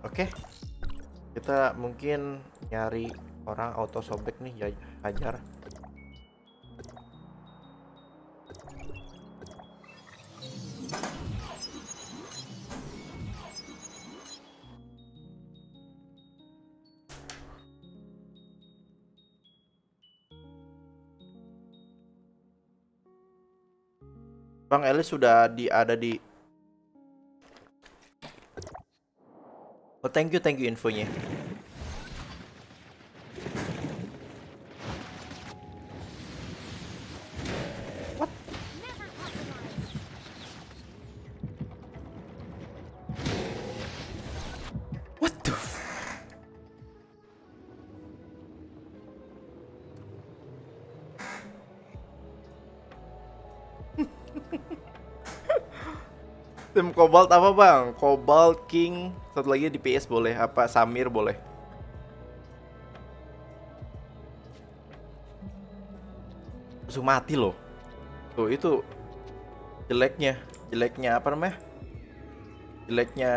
Oke. Okay. Kita mungkin nyari orang auto sobek nih hajar. Bang Elis sudah di ada di Oh thank you thank you infonya. Tim Cobalt apa bang? Cobalt King. Satu lagi di PS boleh. Apa Samir boleh? Langsung mati loh. Tuh itu jeleknya. Jeleknya apa namanya? Jeleknya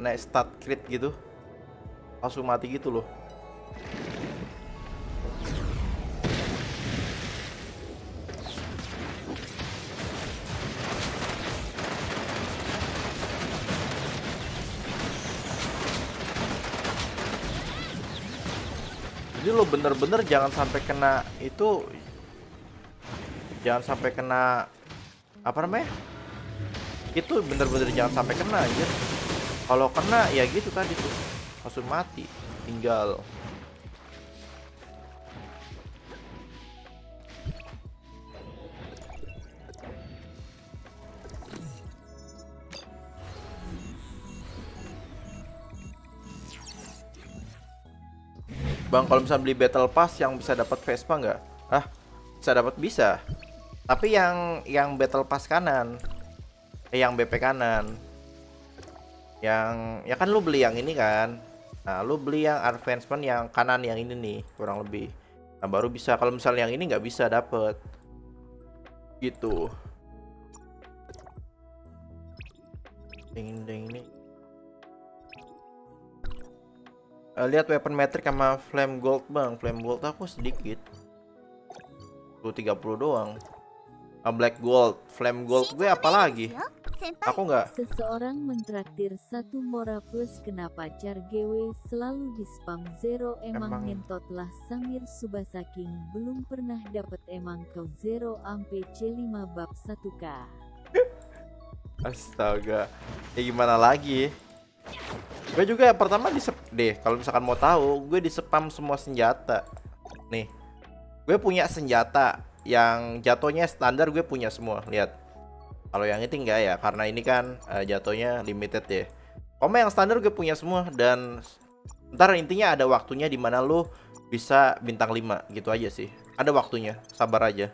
naik stat crit gitu. Langsung mati gitu loh bener-bener jangan sampai kena itu jangan sampai kena apa namanya? Itu bener-bener jangan sampai kena aja kalau kena ya gitu tadi tuh. Langsung mati tinggal Bang, kalau misalnya beli Battle Pass yang bisa dapat Vespa nggak? Ah, bisa dapat bisa. Tapi yang yang Battle Pass kanan, eh, yang BP kanan, yang ya kan lu beli yang ini kan. Nah, lu beli yang advancement yang kanan yang ini nih kurang lebih. Nah, baru bisa kalau misalnya yang ini nggak bisa dapet gitu. Ding ding ini uh, lihat weapon metric sama flame gold bang. Flame gold aku sedikit. 30 doang. Uh, black gold. Flame gold gue apa lagi? Aku nggak seseorang mentraktir satu mora plus kenapa car GW selalu di spam zero. Emang, emang ngentot lah Samir Subasaking belum pernah dapet emang kau zero ampe C5 bab 1k astaga. Ya gimana lagi gue juga pertama di deh kalau misalkan mau tahu gue di spam semua senjata. Nih gue punya senjata yang jatuhnya standar gue punya semua lihat. Kalau yang ini enggak ya karena ini kan uh, jatuhnya limited ya. Koma yang standar gue punya semua dan ntar intinya ada waktunya di mana lo bisa bintang 5 gitu aja sih. Ada waktunya sabar aja.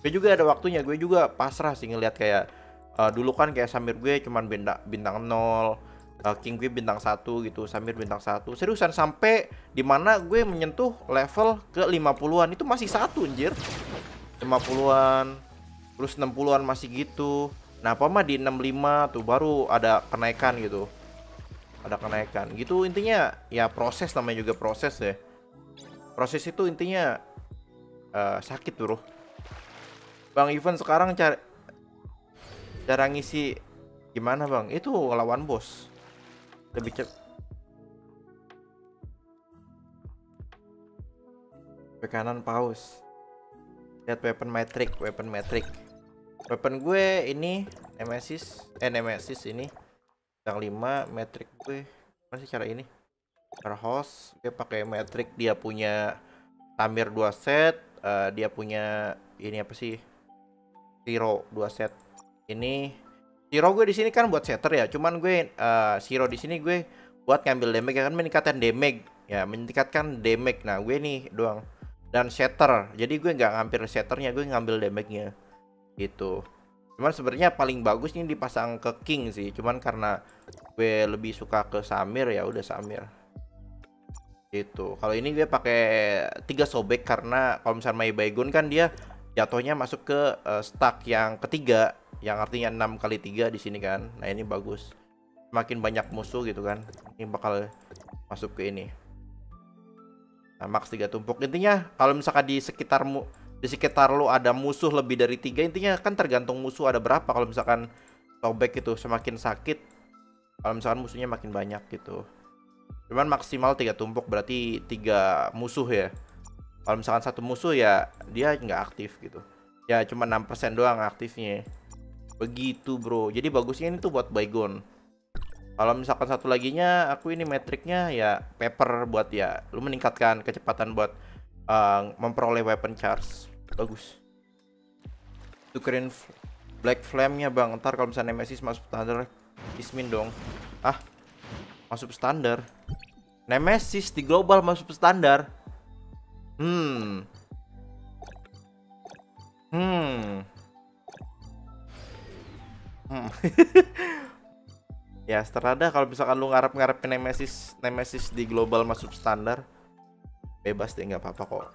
Gue juga ada waktunya gue juga pasrah sih ngeliat kayak uh, dulu kan kayak Samir gue cuman bintang bintang 0 uh, King gue bintang satu gitu, Samir bintang satu. Seriusan sampai di mana gue menyentuh level ke 50-an itu masih satu anjir. 50-an, terus 60-an masih gitu. Nah, apa mah di 65 tuh baru ada kenaikan gitu. Ada kenaikan. Gitu intinya ya proses namanya juga proses deh. Proses itu intinya uh, sakit, Bro. Bang Ivan sekarang cara cara ngisi gimana, Bang? Itu lawan bos lebih cepat ke kanan pause lihat weapon metric weapon metric. Weapon gue ini nemesis. Eh nemesis ini. Yang 5 metric gue. Masih cara ini? Cara host. Dia pakai metric dia punya tamir 2 set uh, dia punya ini apa sih? Zero 2 set. Ini Zero gue di sini kan buat setter ya, cuman gue uh, di sini gue buat ngambil damage ya kan meningkatkan damage ya meningkatkan damage. Nah gue nih doang dan setter, jadi gue nggak ngambil setternya, gue ngambil damage-nya gitu. Cuman sebenarnya paling bagus ini dipasang ke King sih, cuman karena gue lebih suka ke Samir ya udah Samir gitu. Kalau ini gue pakai tiga sobek karena kalau misalnya Baygon kan dia jatuhnya masuk ke uh, stack yang ketiga yang artinya 6 kali 3 di sini kan. Nah, ini bagus. Makin banyak musuh gitu kan. Ini bakal masuk ke ini. Nah, max 3 tumpuk. Intinya kalau misalkan di sekitarmu di sekitar lu ada musuh lebih dari tiga intinya kan tergantung musuh ada berapa kalau misalkan sobek itu semakin sakit kalau misalkan musuhnya makin banyak gitu cuman maksimal tiga tumpuk berarti tiga musuh ya kalau misalkan satu musuh ya dia nggak aktif gitu ya cuma 6% doang aktifnya Begitu bro. Jadi bagusnya ini tuh buat Baygon. Kalau misalkan satu laginya aku ini metriknya ya paper buat ya lu meningkatkan kecepatan buat uh, memperoleh weapon charge. Bagus. Tukerin Black Flame-nya bang. Ntar kalau misalnya Nemesis masuk standar Ismin dong. Ah, masuk standar. Nemesis di global masuk standar. Hmm. Hmm. Hmm. ya seterada kalau misalkan lu ngarep-ngarep Nemesis Nemesis di global masuk standar bebas deh nggak apa-apa kok.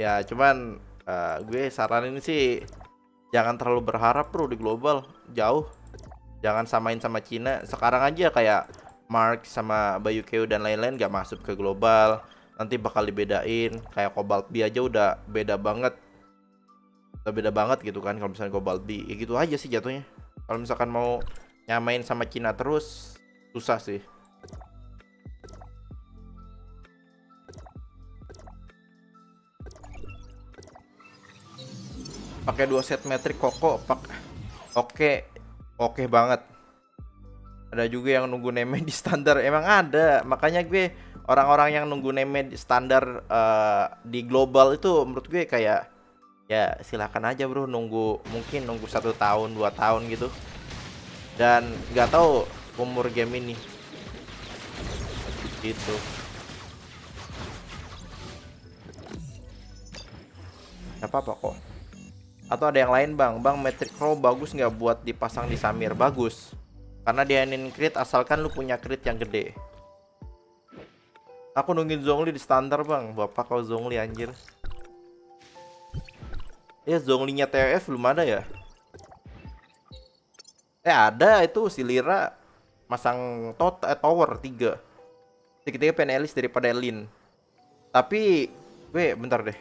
Ya cuman uh, gue saranin sih jangan terlalu berharap bro di global. Jauh. Jangan samain sama Cina. Sekarang aja kayak Mark sama Bayu Keo dan lain-lain gak masuk ke global. Nanti bakal dibedain. Kayak Cobalt B aja udah beda banget. Udah beda banget gitu kan kalau misalnya Cobalt B. Ya gitu aja sih jatuhnya kalau misalkan mau nyamain sama Cina terus susah sih. Pakai dua set metrik koko pak. Oke oke banget. Ada juga yang nunggu neme di standar. Emang ada. Makanya gue orang-orang yang nunggu neme di standar uh, di global itu menurut gue kayak ya silakan aja bro. Nunggu mungkin nunggu satu tahun dua tahun gitu. Dan nggak tahu umur game ini. Gitu. Apa apa kok. Atau ada yang lain bang? Bang metric row bagus nggak buat dipasang di Samir? Bagus. Karena dia ingin crit asalkan lu punya crit yang gede. Aku nungguin Zongli di standar bang. Bapak kau Zongli anjir Ya Zonglinya TF belum ada ya? Eh ada itu si Lira masang tot eh, tower 3 Tiga-tiga penelis daripada Lin. Tapi gue bentar deh.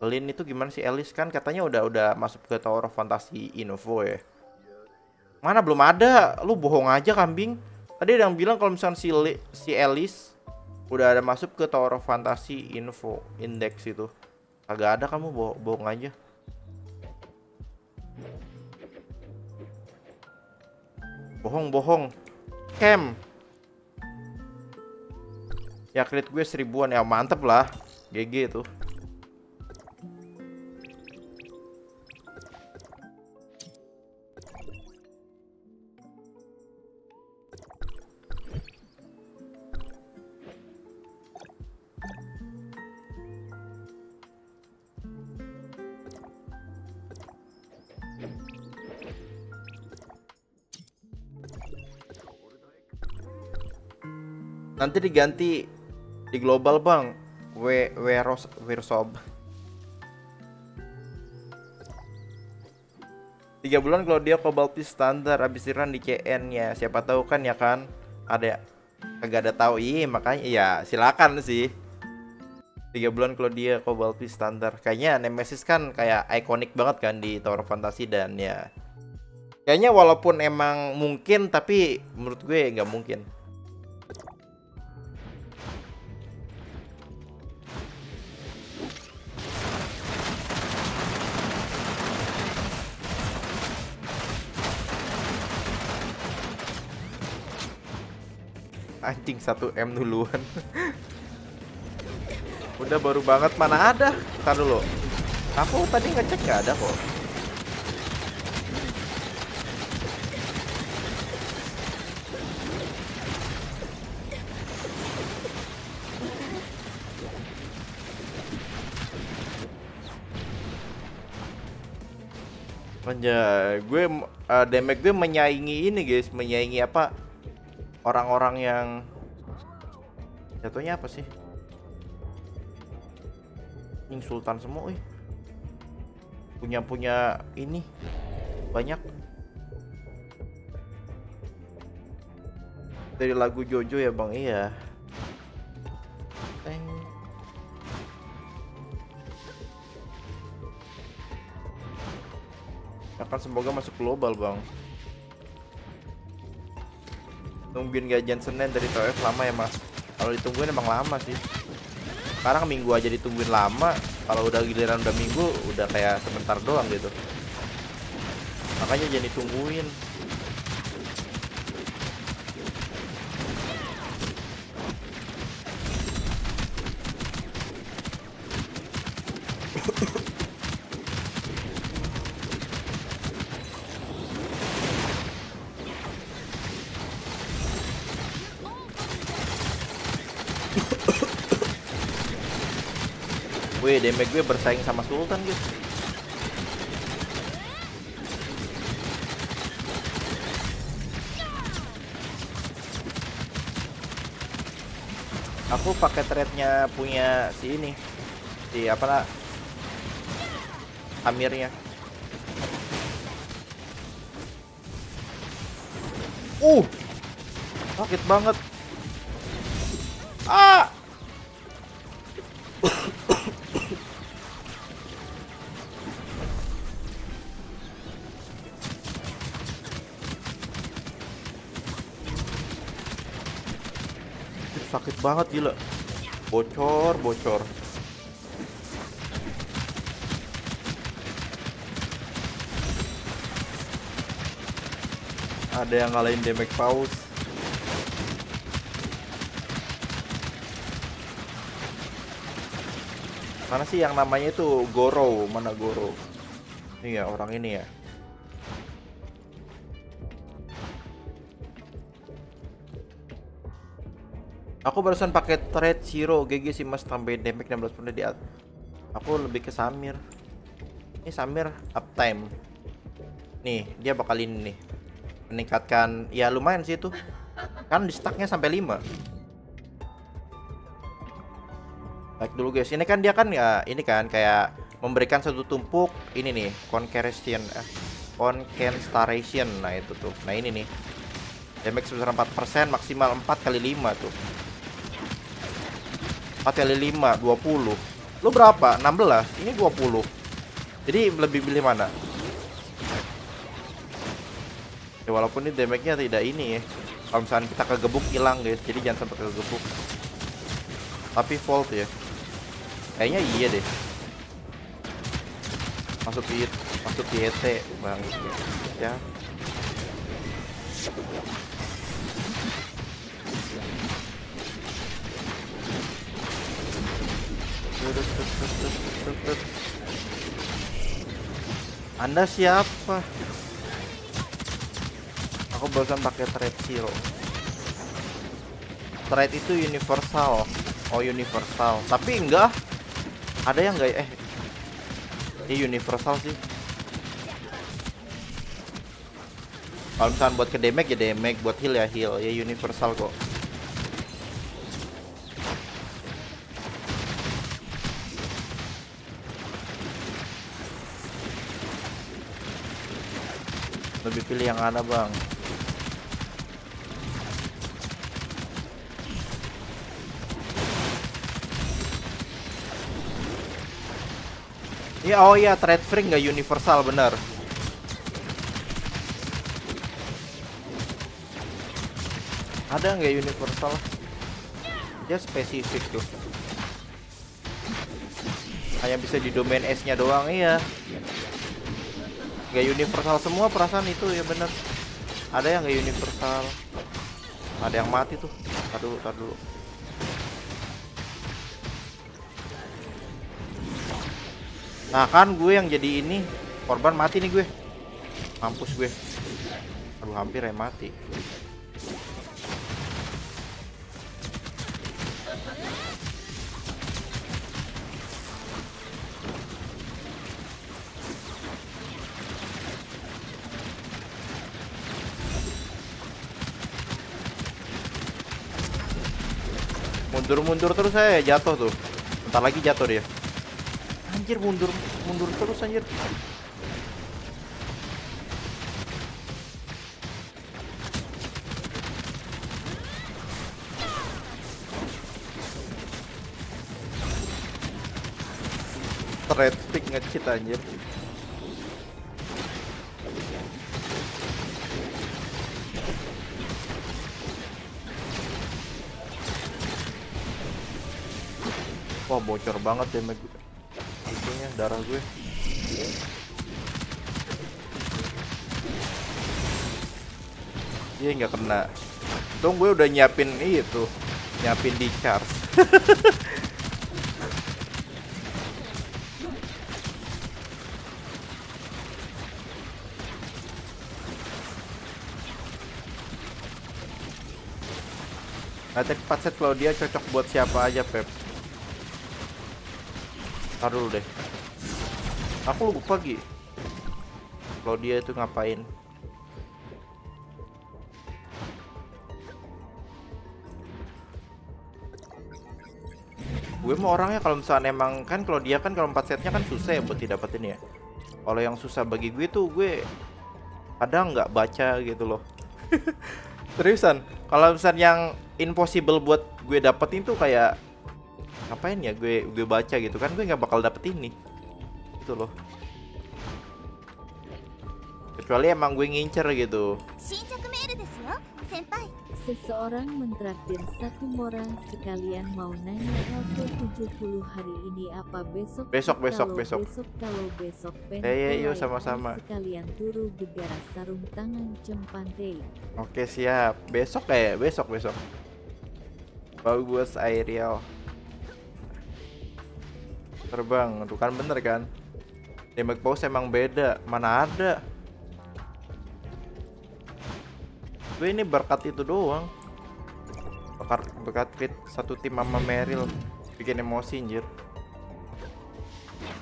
Lin itu gimana sih? Elis kan katanya udah udah masuk ke Tower of Fantasy Info ya. Mana belum ada. Lu bohong aja kambing. Tadi ada yang bilang kalau misalnya si, si Elis Udah ada masuk ke Tower of Fantasy Info Index itu Kagak ada kamu bo bohong aja. Bohong, bohong. Cam. Ya, kredit gue seribuan. Ya, mantep lah. GG tuh. Nanti diganti di global bang. W Weros Wirsob. Tiga bulan kalau dia Cobalt standar abis run di CN ya. Siapa tahu kan ya kan? Ada kagak ada tahu. Iya makanya ya silakan sih. Tiga bulan kalau dia Cobalt standar kayaknya Nemesis kan kayak ikonik banget kan di Tower Fantasy dan ya. Kayaknya walaupun emang mungkin tapi menurut gue nggak mungkin anjing 1 M duluan. Udah baru banget mana ada? Ntar dulu. Aku tadi ngecek? Nggak ada kok. Anjay, gue uh, damage gue menyaingi ini guys, menyaingi apa? Orang-orang yang jatuhnya apa sih? Ini sultan semua, wih. Punya punya ini banyak. Dari lagu Jojo ya bang, iya. Akan semoga masuk global bang nungguin gajian Senin dari TOF lama ya mas. Kalau ditungguin emang lama sih. Sekarang minggu aja ditungguin lama. Kalau udah giliran udah minggu udah kayak sebentar doang gitu. Makanya jadi tungguin Damage gue bersaing sama Sultan guys. Aku pakai threadnya punya si ini, si apa lah, Amirnya. Uh, sakit banget. Banget gila. Bocor bocor. Ada yang ngalahin damage pause mana sih yang namanya itu? Goro mana Goro? Ini ya orang ini ya Aku barusan pakai trade zero GG sih mas tambahin damage 16 menit di at. Aku lebih ke Samir. Ini Samir uptime. Nih, dia bakal ini nih. Meningkatkan ya lumayan sih itu. Kan di stacknya sampai 5. Baik dulu guys. Ini kan dia kan ya ini kan kayak memberikan satu tumpuk ini nih, conqueration eh. Nah, itu tuh. Nah, ini nih. Damage sebesar 4% maksimal 4 kali 5 tuh. 4 kali 5 20 Lu berapa? 16 Ini 20 Jadi lebih pilih mana? Ya walaupun ini damage-nya tidak ini ya. Kalau misalnya kita kegebuk hilang guys. Jadi jangan sampai kegebuk. Tapi volt ya. Kayaknya iya deh. Masuk di Masuk di ET Bang. Ya Anda siapa? Aku barusan pakai trade zero. Trade itu universal. Oh universal. Tapi enggak. Ada yang enggak ya? eh? Ini universal sih. Kalau misalnya buat ke damage ya damage, buat heal ya heal, ya universal kok. Lebih pilih yang ada bang. Ya oh iya trade free nggak universal bener. Ada nggak universal? Dia spesifik tuh. Hanya bisa di domain S-nya doang iya. Nggak universal semua perasaan itu ya bener. Ada yang nggak universal. Ada yang mati tuh. Tar dulu. Nah kan gue yang jadi ini korban mati nih gue. Mampus gue. Aduh hampir ya mati. Mundur-mundur terus saya jatuh tuh. Bentar lagi jatuh dia. Anjir mundur mundur terus anjir. Red stick ngecit anjir. Wah bocor banget ya gue. Itunya darah gue. Iya nggak kena. Untung gue udah nyiapin itu, nyiapin di charge. Attack 4 set Claudia cocok buat siapa aja Pep Ntar dulu deh. Aku lupa Gi. Claudia itu ngapain? Gue mau orangnya kalau misalnya emang kan kalau dia kan kalau 4 setnya kan susah ya buat didapetin ya. Kalau yang susah bagi gue tuh gue kadang nggak baca gitu loh. Seriusan, kalau misalnya yang impossible buat gue dapetin tuh kayak ngapain ya gue gue baca gitu? Kan gue nggak bakal dapet ini. Itu loh. Kecuali emang gue ngincer gitu. Seseorang mentraktir satu orang sekalian mau nanya LP70 hari ini apa besok? Besok, besok, kalau besok. besok kalau besok Eh, iya, iya, sama-sama. sekalian turu gegara sarung tangan cempante oke siap. Besok kayak besok besok. Bagus aerial terbang. Tuh kan bener kan? Damage pause emang beda. Mana ada? Gue ini berkat itu doang. Berkat berkat fit satu tim sama Meryl. Bikin emosi anjir.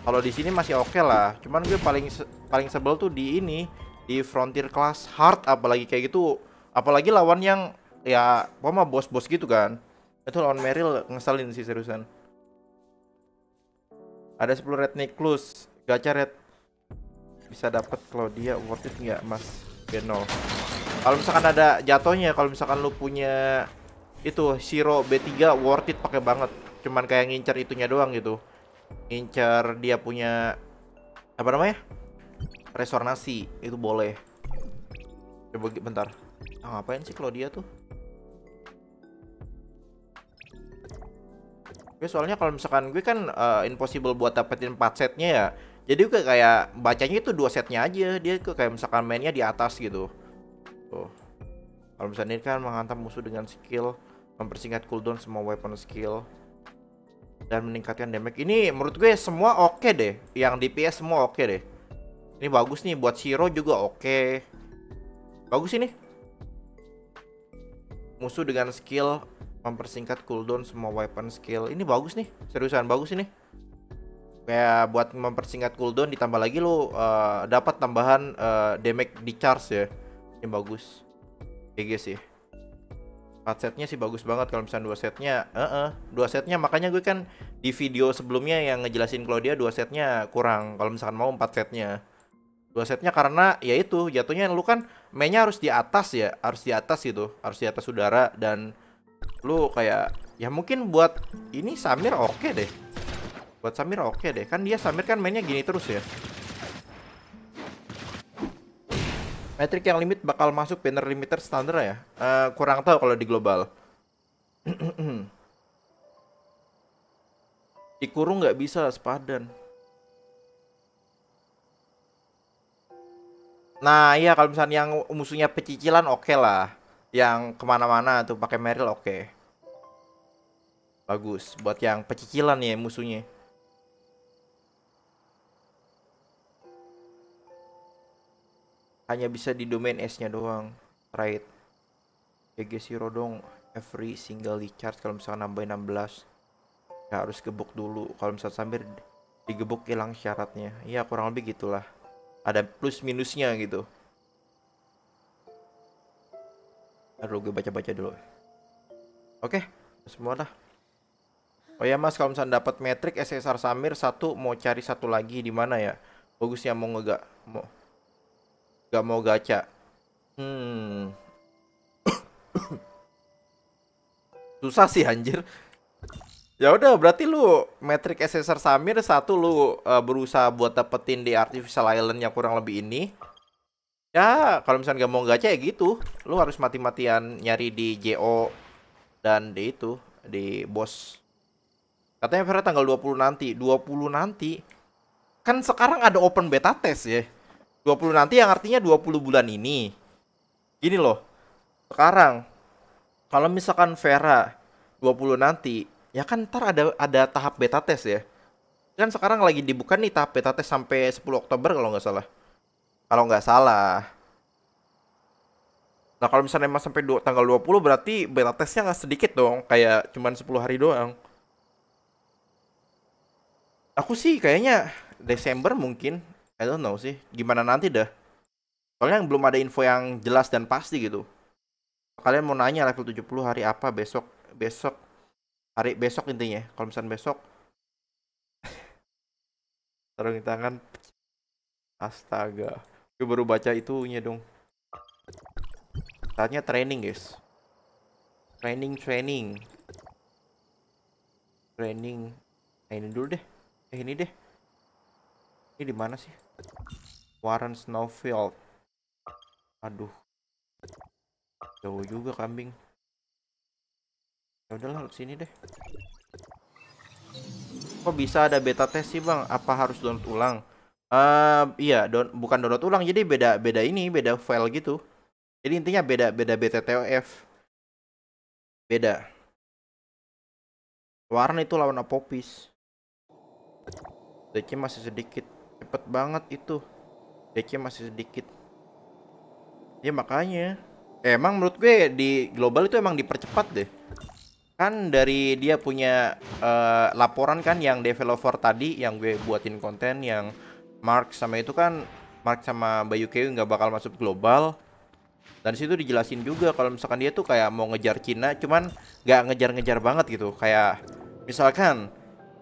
Kalau di sini masih oke lah. Cuman gue paling paling sebel tuh di ini. Di frontier class hard apalagi kayak gitu. Apalagi lawan yang ya pokoknya bos-bos gitu kan. Itu lawan Meryl ngeselin sih seriusan ada 10 red necklace gacha red. Bisa dapat Claudia worth it nggak mas? B0 kalau misalkan ada jatuhnya kalau misalkan lu punya itu Shiro B3 worth it pakai banget. Cuman kayak ngincer itunya doang gitu. Ngincer dia punya apa namanya? Restorasi itu boleh. Coba bentar. Ah, ngapain sih Claudia tuh Gue soalnya kalau misalkan gue kan eh, impossible buat dapetin 4 setnya ya. Jadi gue kayak bacanya itu dua setnya aja. Dia ke kayak misalkan mainnya di atas gitu. Tuh. Kalau misalnya ini kan menghantam musuh dengan skill mempersingkat cooldown semua weapon skill. dan meningkatkan damage. Ini menurut gue semua oke deh. Yang DPS semua oke deh. Ini bagus nih buat Shiro juga oke. Bagus ini. Musuh dengan skill mempersingkat cooldown semua weapon skill. Ini bagus nih. Seriusan bagus ini. Kayak buat mempersingkat cooldown ditambah lagi lu uh, dapat tambahan uh, damage di charge ya. Ini bagus. GG sih. 4 setnya sih bagus banget kalau misalnya dua setnya uh -uh, dua setnya makanya gue kan di video sebelumnya yang ngejelasin kalau dia dua setnya kurang kalau misalkan mau empat setnya dua setnya karena ya itu jatuhnya lu kan mainnya harus di atas ya harus di atas gitu harus di atas udara dan lu kayak ya mungkin buat ini Samir oke okay deh buat Samir oke okay deh kan dia Samir kan mainnya gini terus ya Metrik yang limit bakal masuk banner limiter standar ya? Uh, kurang tahu kalau di global. Dikurung nggak bisa sepadan. Nah iya kalau misalnya yang musuhnya pecicilan oke okay lah. Yang ke mana-mana tuh pakai Meryl oke. Okay. Bagus buat yang pecicilan ya musuhnya. hanya bisa di domain S-nya doang. Right. GG Zero dong every single di charge kalau misalnya nambahin 16 ya harus gebuk dulu kalau misalnya sambil digebuk hilang syaratnya ya kurang lebih gitulah ada plus minusnya gitu aduh gue baca-baca dulu oke semua dah oh ya mas kalau misalnya dapat metrik SSR Samir satu mau cari satu lagi di mana ya bagusnya mau nggak mau Gak mau gacha. Hmm. Susah sih anjir. Ya udah berarti lu metrik SSR Samir satu lu uh, berusaha buat dapetin di Artificial Island yang kurang lebih ini. Ya, kalau misalnya gak mau gacha ya gitu. Lu harus mati-matian nyari di JO dan di itu, di bos. Katanya Vera tanggal 20 nanti. 20 nanti. Kan sekarang ada open beta test ya. 20 nanti yang artinya 20 bulan ini. Gini loh. Sekarang kalau misalkan Vera 20 nanti, ya kan ntar ada ada tahap beta test ya. Kan sekarang lagi dibuka nih tahap beta test sampai 10 Oktober kalau nggak salah. Kalau nggak salah. Nah kalau misalnya emang sampai tanggal 20 berarti beta testnya nggak sedikit dong. Kayak cuman 10 hari doang. Aku sih kayaknya Desember mungkin I don't know sih. Gimana nanti dah. Soalnya belum ada info yang jelas dan pasti gitu. Kalian mau nanya level 70 hari apa besok? Besok hari besok intinya. Kalau misalnya besok Sarung tangan Astaga. Gue baru baca itunya dong. Saatnya training, guys. Training, training. Training. Nah, ini dulu deh. Eh, ini deh. Ini di mana sih? Warren Snowfield. Aduh. Jauh juga kambing. Ya udahlah sini deh. Kok bisa ada beta test sih, Bang? Apa harus download ulang? Uh, iya, don bukan download ulang. Jadi beda beda ini, beda file gitu. Jadi intinya beda beda BTTOF. Beda. Warna itu lawan Apopis. DC masih sedikit. Cepet banget itu. DC masih sedikit. Ya makanya. Emang menurut gue di global itu emang dipercepat deh. Kan dari dia punya uh, laporan kan yang developer tadi yang gue buatin konten yang Mark sama itu kan Mark sama Bayu Kewi nggak bakal masuk global. Dan situ dijelasin juga kalau misalkan dia tuh kayak mau ngejar Cina cuman nggak ngejar-ngejar banget gitu. Kayak misalkan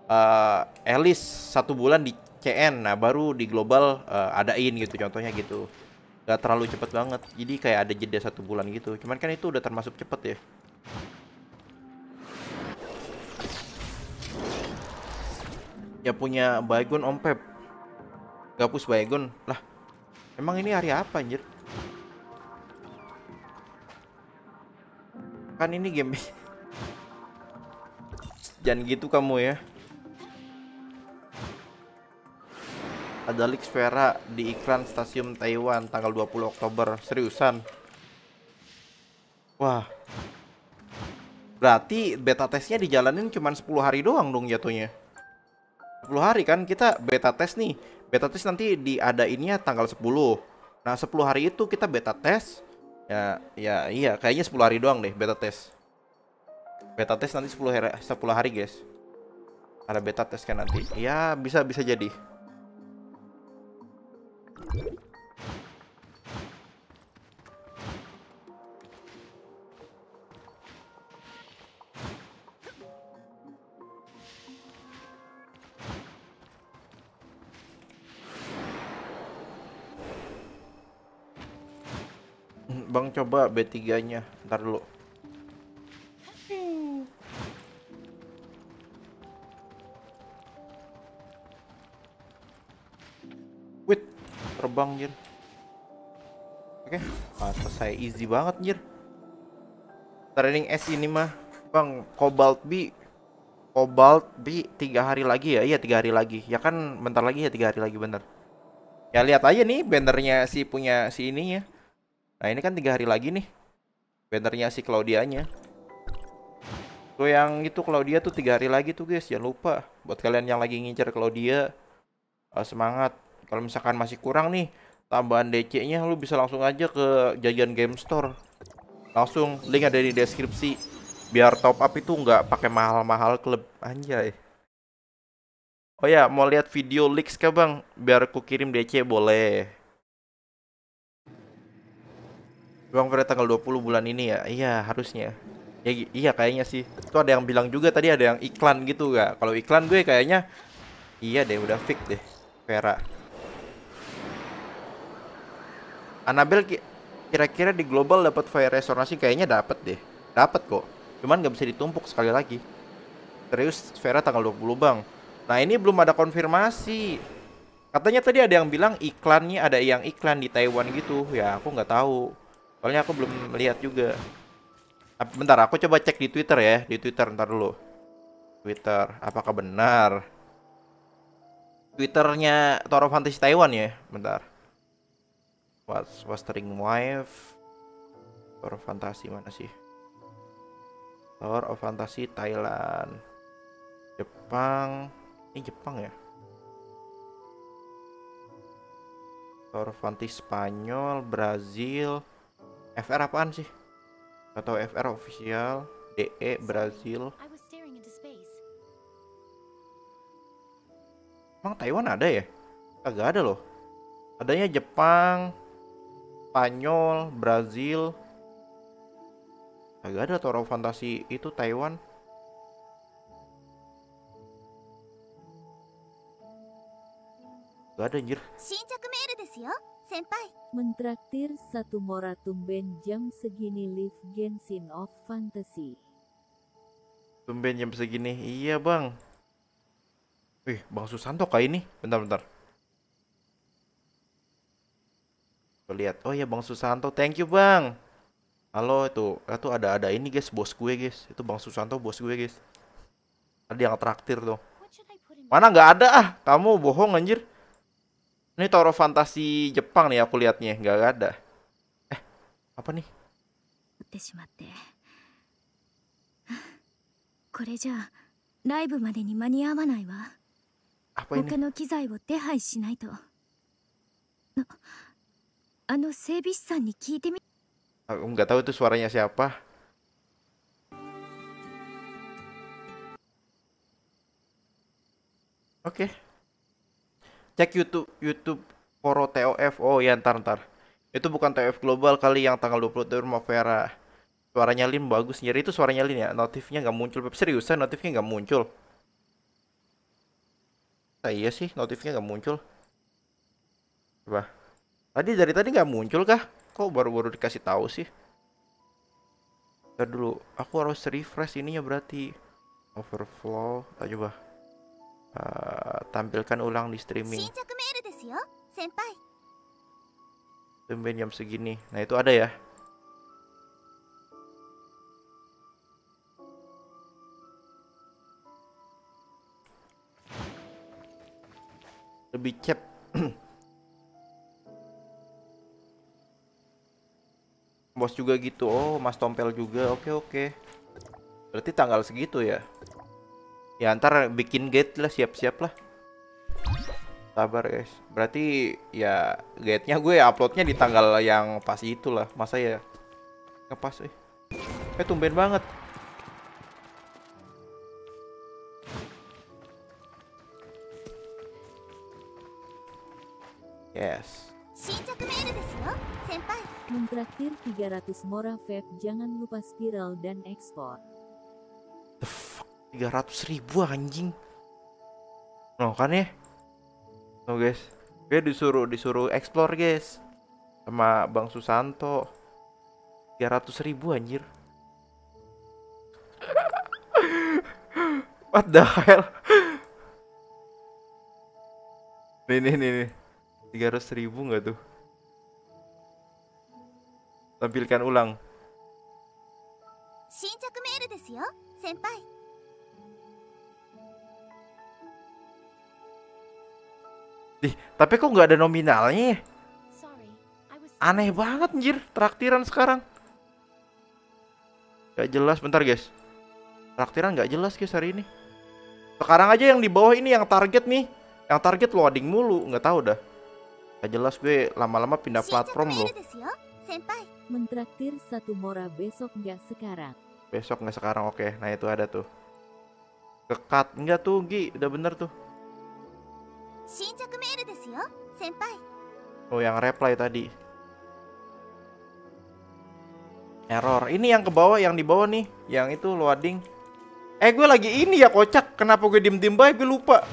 uh, Elis satu bulan di CN nah baru di global uh, adain gitu contohnya gitu. Gak terlalu cepet banget. Jadi kayak ada jeda satu bulan gitu. Cuman kan itu udah termasuk cepet ya. Ya punya Baygon Om Pep. Gapus Baygon lah emang ini hari apa anjir? Kan ini game jangan gitu kamu ya Ada leak Vera di iklan stasiun Taiwan tanggal 20 Oktober. Seriusan? Wah. Berarti beta testnya dijalanin cuma 10 hari doang dong jatuhnya. 10 hari kan kita beta test nih. Beta test nanti diadainnya tanggal 10. Nah, 10 hari itu kita beta test. Ya, ya iya, kayaknya 10 hari doang deh beta test. Beta test nanti 10 hari 10 hari, guys. Ada beta test kan nanti. Ya, bisa bisa jadi. Bang coba B3-nya. Ntar dulu. Terbang jir. Oke, ah, selesai easy banget jir. Training S ini mah, bang, Cobalt B, Cobalt B tiga hari lagi ya? Iya tiga hari lagi. Ya kan, bentar lagi ya tiga hari lagi bener. Ya lihat aja nih bannernya si punya si ininya. Nah ini kan tiga hari lagi nih bannernya si Claudianya. Tuh yang itu Claudia tuh tiga hari lagi tuh guys, jangan lupa. Buat kalian yang lagi ngincer Claudia, uh, semangat. Kalau misalkan masih kurang nih tambahan DC-nya, lu bisa langsung aja ke jajan game store. Langsung link ada di deskripsi. Biar top up itu nggak pakai mahal-mahal klub anjay. Oh ya, mau lihat video leaks kah bang? Biar aku kirim DC boleh. Bang Fred tanggal 20 bulan ini ya? Iya, harusnya. Ya iya kayaknya sih. Itu ada yang bilang juga tadi ada yang iklan gitu gak? Kalau iklan gue kayaknya iya deh udah fix deh. Vera. Anabel kira-kira di global dapat fire restorasi kayaknya dapat deh. Dapat kok. Cuman nggak bisa ditumpuk sekali lagi. Serius Vera tanggal 20 bang. Nah ini belum ada konfirmasi. Katanya tadi ada yang bilang iklannya ada yang iklan di Taiwan gitu. Ya aku nggak tahu. Soalnya aku belum melihat juga. Bentar, aku coba cek di Twitter ya. Di Twitter ntar dulu. Twitter, apakah benar? Twitternya Toro Fantasy Taiwan ya. Bentar. Was Wastering Wife. Toro Fantasy mana sih? Tower of Fantasy Thailand. Jepang. Ini Jepang ya? Tower of Fantasy Spanyol, Brazil. FR apaan sih? Atau FR official, DE Brazil. Emang Taiwan ada ya? Agak ada loh. Adanya Jepang, Spanyol, Brazil. Agak ada Toro Fantasi itu Taiwan. Gak ada anjir. Mentraktir satu mora tumben jam segini live Genshin of Fantasy. Tumben jam segini, iya bang. Wih, Bang Susanto kayak ini. Bentar-bentar. Lihat. Oh ya Bang Susanto, thank you Bang. Halo itu, itu ada ada ini guys, bos gue guys. Itu Bang Susanto bos gue guys. Ada yang traktir tuh. Mana nggak ada ah, kamu bohong anjir. Ini Toro Fantasi Jepang nih aku liatnya, nggak ada. Eh, apa nih? これじゃあライブまでに間に合わないわ Apa ini? 他の機材を手配しないと Aku nggak tahu itu suaranya siapa. Oke. Cek YouTube YouTube Poro TOF. Oh ya ntar ntar. Itu bukan TOF global kali yang tanggal 22 rumah Vera. Suaranya Lin bagus nyari itu suaranya Lin ya. Notifnya nggak muncul. Seriusan notifnya nggak muncul. Nah, iya sih notifnya nggak muncul. Coba. Tadi dari tadi nggak muncul kah? Kok baru-baru dikasih tahu sih? Ntar dulu, aku harus refresh ininya berarti. Overflow, tak coba. Uh, tampilkan ulang di streaming. Tumben jam segini. Nah itu ada ya. Lebih cepat Bos juga gitu. Oh, Mas Tompel juga. Oke, oke. Berarti tanggal segitu ya. Ya ntar bikin gate lah siap-siap lah. Sabar guys. Berarti ya gate-nya gue uploadnya di tanggal yang pas itulah. Masa ya nggak pas eh. Eh tumben banget. Yes. Mentraktir 300 Mora Vape jangan lupa spiral dan ekspor. The fuck? 300 ribu anjing. No kan ya? No guys. Gue disuruh disuruh explore guys. Sama Bang Susanto. 300 ribu anjir. What the hell? nih nih nih nih. 300 ribu nggak tuh? Tampilkan ulang. Dih, tapi kok nggak ada nominalnya? Ya? Aneh banget anjir, traktiran sekarang. Gak jelas, bentar guys. Traktiran gak jelas guys hari ini. Sekarang aja yang di bawah ini yang target nih. Yang target loading mulu, nggak tahu dah. Gak jelas gue lama-lama pindah platform loh. Mentraktir satu mora besok nggak sekarang. Besok nggak sekarang, oke. Okay. Nah itu ada tuh. Kekat nggak tuh, Gi? Udah bener tuh. Oh yang reply tadi. Error. Ini yang ke bawah, yang di bawah nih, yang itu loading. Eh gue lagi ini ya kocak. Kenapa gue diem diem? Gue lupa.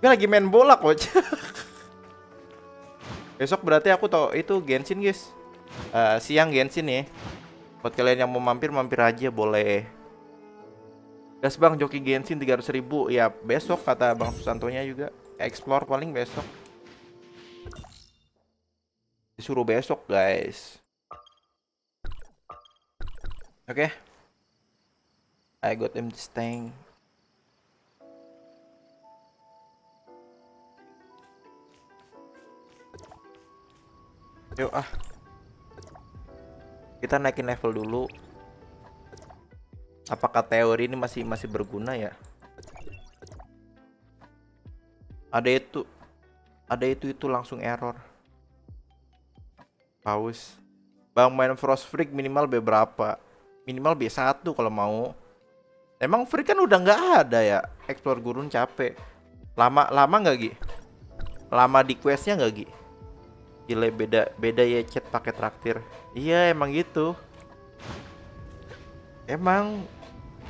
Gue lagi main bola kocak. Besok berarti aku tau itu Genshin guys. Eh, siang Genshin ya. Buat kalian yang mau mampir mampir aja boleh. Gas bang joki Genshin 300 ribu Ya besok kata bang Susantonya juga Explore paling besok Disuruh besok guys Oke I got him this thing Yuk ah Kita naikin level dulu Apakah teori ini masih masih berguna ya? Ada itu, ada itu itu langsung error. Paus. Bang main Frost Freak minimal B berapa? Minimal B1 kalau mau. Emang Freak kan udah nggak ada ya. Explore gurun capek. Lama lama nggak Gi? Lama di questnya nggak Gi? Gila beda beda ya chat pakai traktir. Iya emang gitu. Emang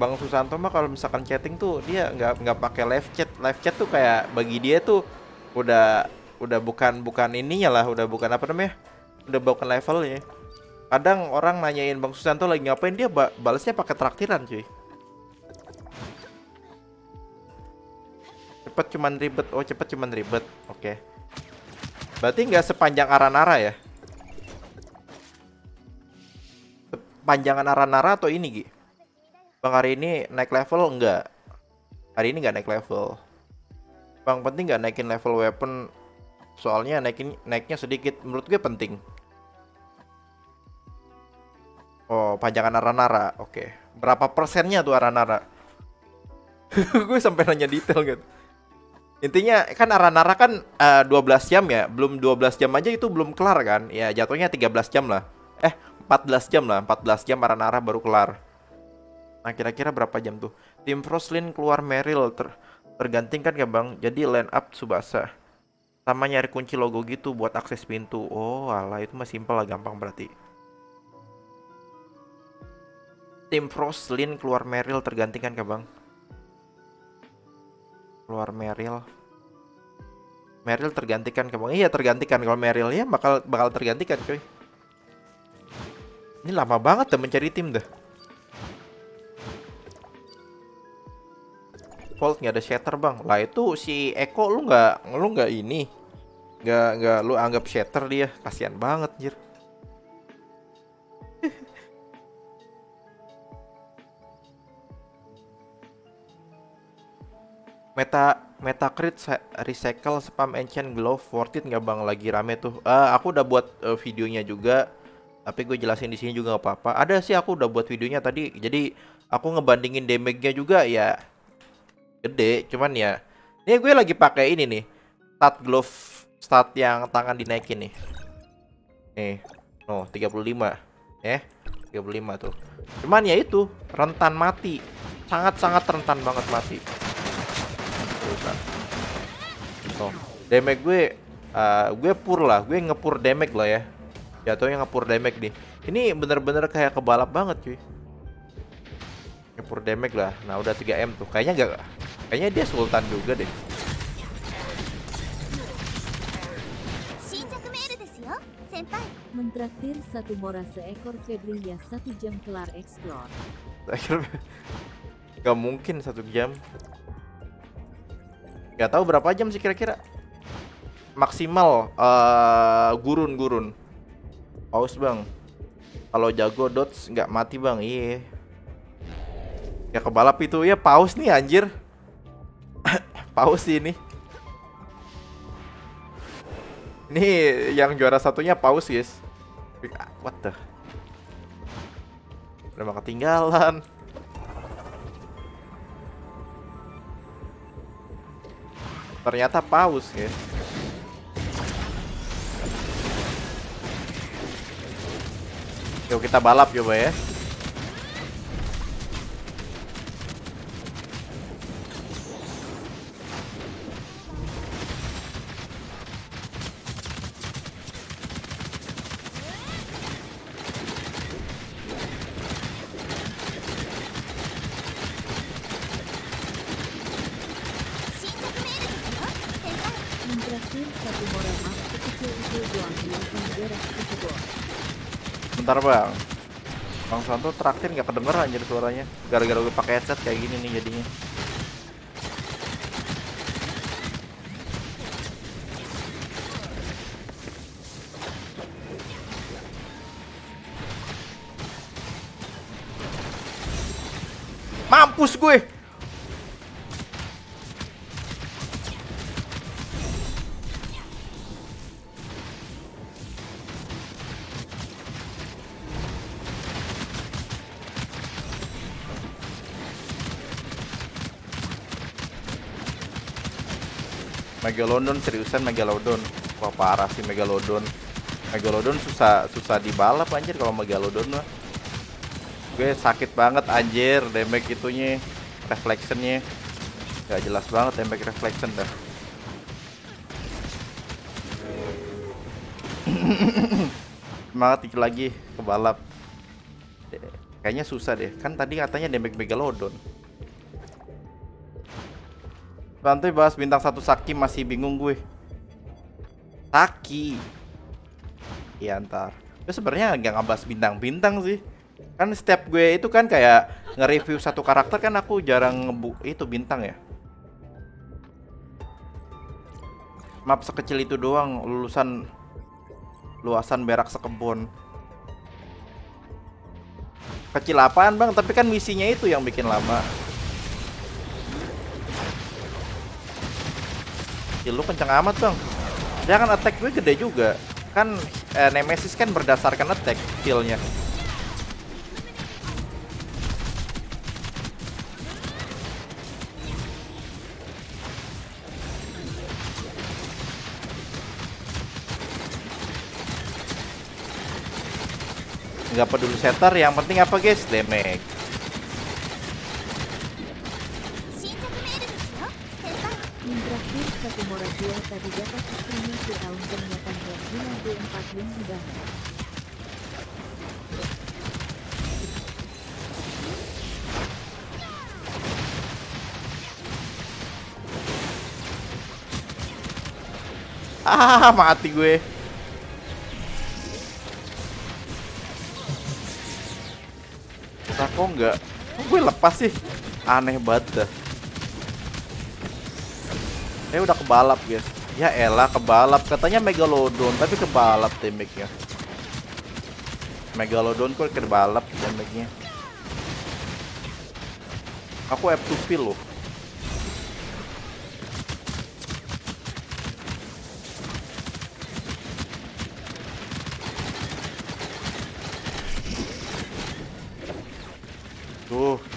Bang Susanto mah kalau misalkan chatting tuh dia nggak nggak pakai live chat. Live chat tuh kayak bagi dia tuh udah udah bukan bukan ininya lah, udah bukan apa namanya? Udah bukan levelnya. Kadang orang nanyain Bang Susanto lagi ngapain dia ba balasnya pakai traktiran, cuy. Cepet cuman ribet. Oh, cepet cuman ribet. Oke. Berarti nggak sepanjang Aranara ya? Panjangan Aranara atau ini, Gi? Bang hari ini naik level enggak? Hari ini nggak naik level. Bang penting nggak naikin level weapon? Soalnya naikin naiknya sedikit. Menurut gue penting. Oh, panjangan Aranara. Oke. Berapa persennya tuh Aranara? gue sampai nanya detail gitu. Intinya kan Aranara kan eh, 12 jam ya. Belum 12 jam aja itu belum kelar kan? Ya jatuhnya 13 jam lah. Eh, 14 jam lah. 14 jam Aranara baru kelar. Nah kira-kira berapa jam tuh? Tim Frostlin keluar Meryl ter tergantikan ya bang. Jadi line up Subasa. Sama nyari kunci logo gitu buat akses pintu. Oh alah itu mah simpel lah gampang berarti. Tim Frostlin keluar Meryl tergantikan ya bang. Keluar Meryl. Meryl tergantikan bang. Iya tergantikan kalau Meryl ya bakal bakal tergantikan coy. Ini lama banget dah mencari tim dah. Volt nggak ada shatter bang lah itu si Eko lu nggak lu nggak ini nggak nggak lu anggap shatter dia kasihan banget jir meta meta crit recycle spam enchant glove worth it nggak bang lagi rame tuh Eh, aku udah buat eh, videonya juga Tapi gue jelasin di sini juga gak apa-apa. Ada sih aku udah buat videonya tadi. Jadi aku ngebandingin damage-nya juga ya gede. Cuman ya, ini gue lagi pakai ini nih, stat glove stat yang tangan dinaikin nih. Nih, no 35 ya, 35 tuh. Cuman ya itu rentan mati, sangat-sangat rentan banget mati kan. Gitu damage gue uh, gue pur lah. Gue ngepur damage lah ya. Jatuhnya ngepur damage nih. Ini bener-bener kayak kebalap banget cuy. Ngepur damage lah. Nah udah 3M tuh. Kayaknya gak kayaknya dia sultan juga deh. Mentraktir satu mora seekor Febri ya satu jam kelar explore. Akhirnya, Gak mungkin satu jam. Gak tahu berapa jam sih kira-kira. Maksimal eh, Gurun-gurun Paus bang. Kalau jago dots nggak mati bang. Iya. Ya kebalap itu. Ya paus nih anjir. Paus ini. Ini yang juara satunya paus guys. What the? Udah ketinggalan Ternyata paus ya. Yuk kita balap coba ya. Mentraktir satu mora max sekecil itu doang hilangkan berak tersebut. Bentar bang. Bang Santo traktir nggak kedenger anjir suaranya. Gara-gara gue pakai headset kayak gini nih jadinya. Mampus gue. Megalodon seriusan Megalodon. Wah parah sih Megalodon. Megalodon susah susah dibalap anjir kalau Megalodon mah. Gue sakit banget anjir damage itunya, reflectionnya. Gak jelas banget damage reflection dah. Semangat dikit lagi ke balap. Eh, Kayaknya susah deh. Kan tadi katanya damage Megalodon. Santai bahas bintang satu Saki masih bingung gue. Saki. Iya ntar. Gue sebenarnya nggak ngebahas bintang-bintang sih. Kan setiap gue itu kan kayak nge-review satu karakter kan aku jarang ngebu itu bintang ya. Map sekecil itu doang lulusan luasan berak sekebun. Kecil apaan bang? Tapi kan misinya itu yang bikin lama. Ya lu kenceng amat bang. Dia kan attack gue gede juga. Kan eh, Nemesis kan berdasarkan attack skillnya Nggak peduli setter, yang penting apa guys? Damage satu mora dua tadi dapat sistemnya di tahun peringatan Resident Evil 4 yang dibangun. Ah, mati gue. Kok enggak? Gue lepas sih? Aneh banget dah eh udah kebalap guys. Ya elah kebalap. Katanya Megalodon Tapi kebalap damage-nya. Megalodon kok kebalap damage-nya? Aku F2 loh. Tuh.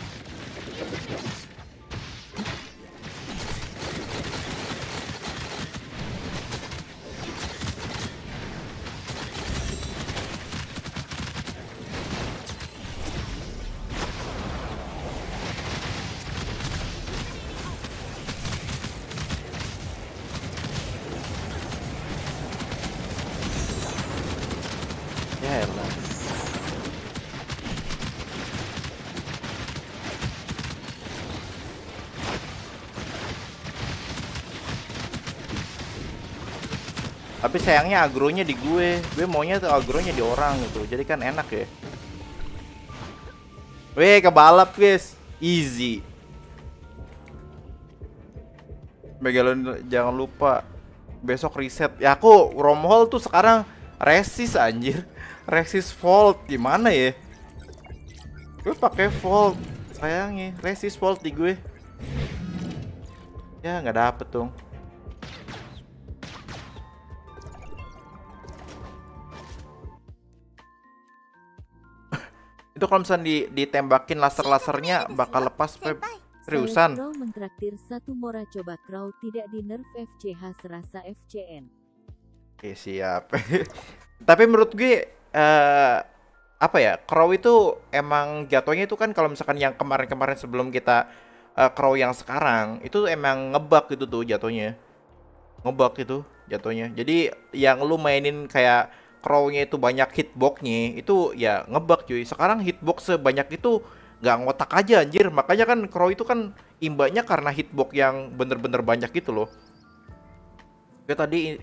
Tapi sayangnya agronya di gue. Gue maunya tuh agronya di orang gitu. Jadi kan enak ya. Weh, kebalap guys. Easy. Megalon jangan lupa besok reset. Ya aku romhol tuh sekarang resist anjir. Resist volt gimana ya? Gue pakai volt. Sayangnya resist volt di gue. Ya nggak dapet dong. Itu kalau misalnya di, ditembakin laser-lasernya bakal lepas Feb. Seriusan? Crow mentraktir satu mora coba Crow tidak di nerf FCH serasa FCN. Oke siap. Tapi menurut gue eh apa ya Crow itu emang jatuhnya itu kan kalau misalkan yang kemarin-kemarin sebelum kita eh, Crow yang sekarang itu emang ngebug gitu tuh jatuhnya. Ngebug itu jatuhnya. Jadi yang lu mainin kayak Crow-nya itu banyak hitboxnya itu ya ngebug cuy. Sekarang hitbox sebanyak itu nggak ngotak aja anjir. Makanya kan Crow itu kan imbanya karena hitbox yang bener-bener banyak gitu loh. Gue tadi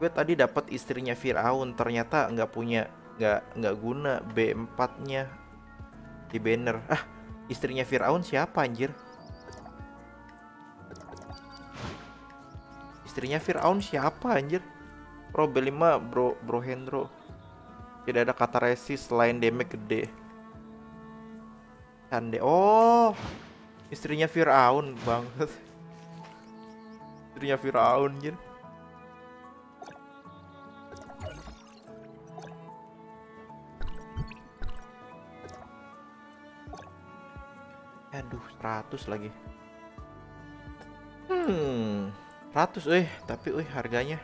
gue tadi dapat istrinya Firaun ternyata nggak punya nggak nggak guna B4 nya di banner ah istrinya Firaun siapa anjir istrinya Firaun siapa anjir Pro B5 bro bro Hendro tidak ada kata resist selain damage gede. Cande. Oh istrinya Firaun banget istrinya Firaun anjir. Aduh, 100 lagi. Hmm, 100 eh, tapi eh harganya.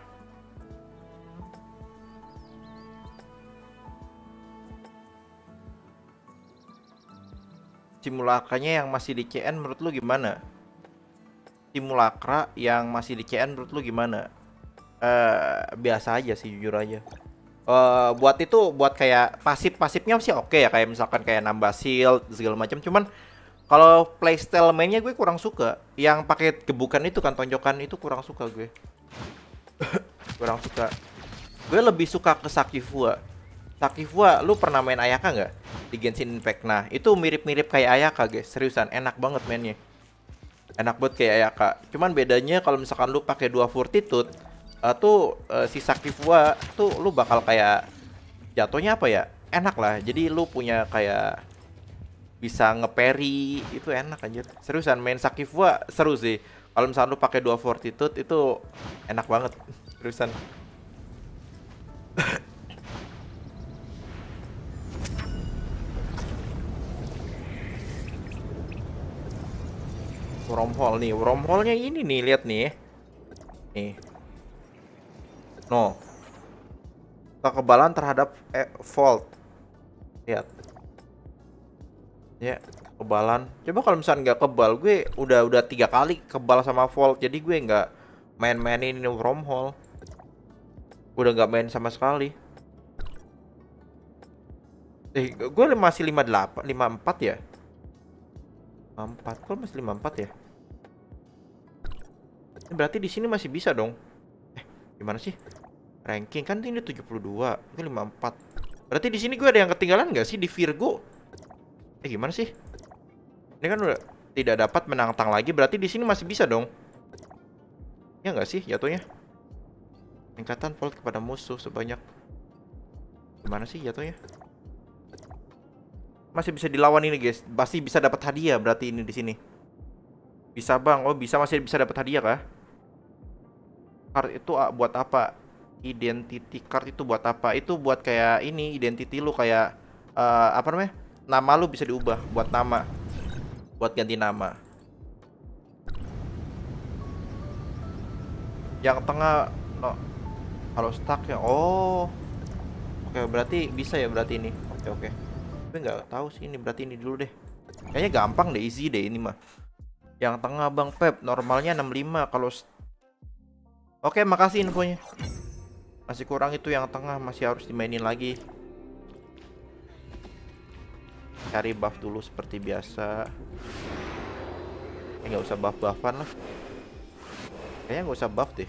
Simulakanya yang masih di CN menurut lu gimana? Simulakra yang masih di CN menurut lu gimana? Eh, biasa aja sih jujur aja. Eh, buat itu buat kayak pasif-pasifnya sih oke ya kayak misalkan kayak nambah shield segala macam cuman kalau playstyle mainnya gue kurang suka. Yang pakai gebukan itu kan tonjokan itu kurang suka gue. kurang suka. Gue lebih suka ke Sakifua. Sakifua, lu pernah main Ayaka nggak di Genshin Impact? Nah, itu mirip-mirip kayak Ayaka, guys. Seriusan, enak banget mainnya. Enak banget kayak Ayaka. Cuman bedanya kalau misalkan lu pakai dua Fortitude, uh, tuh uh, si Sakifua tuh lu bakal kayak jatuhnya apa ya? Enak lah. Jadi lu punya kayak bisa ngeperi itu enak anjir seriusan main Sakifua seru sih kalau misalnya lu pakai dua fortitude itu enak banget seriusan wormhole nih. Wormhole-nya ini nih lihat nih. Nih. No. Kekebalan terhadap eh, fault. Lihat. Ya kebalan. Coba kalau misalnya nggak kebal gue udah udah tiga kali kebal sama volt jadi gue nggak main-mainin ini wormhole. Udah nggak main sama sekali. Eh gue masih 58 54 ya? 54 kok masih 54 ya berarti di sini masih bisa dong eh gimana sih ranking kan ini 72 gue 54 berarti di sini gue ada yang ketinggalan nggak sih di Virgo Eh gimana sih? Ini kan udah tidak dapat menantang lagi, berarti di sini masih bisa dong. Ya nggak sih jatuhnya? Tingkatan volt kepada musuh sebanyak gimana sih jatuhnya? Masih bisa dilawan ini guys, pasti bisa dapat hadiah berarti ini di sini. Bisa bang, oh bisa masih bisa dapat hadiah kah? Card itu ah, buat apa? Identity card itu buat apa? Itu buat kayak ini identity lu kayak uh, apa namanya? nama lu bisa diubah buat nama. Buat ganti nama. Yang tengah no. Kalau stuck ya oh. Oke berarti bisa ya berarti ini? Oke oke. Tapi nggak tahu sih ini berarti ini dulu deh. Kayaknya gampang deh easy deh ini mah. Yang tengah bang Pep normalnya 65 kalau oke makasih infonya. Masih kurang itu yang tengah masih harus dimainin lagi. Cari buff dulu seperti biasa. Nggak usah buff buffan lah. Kayaknya nggak usah buff deh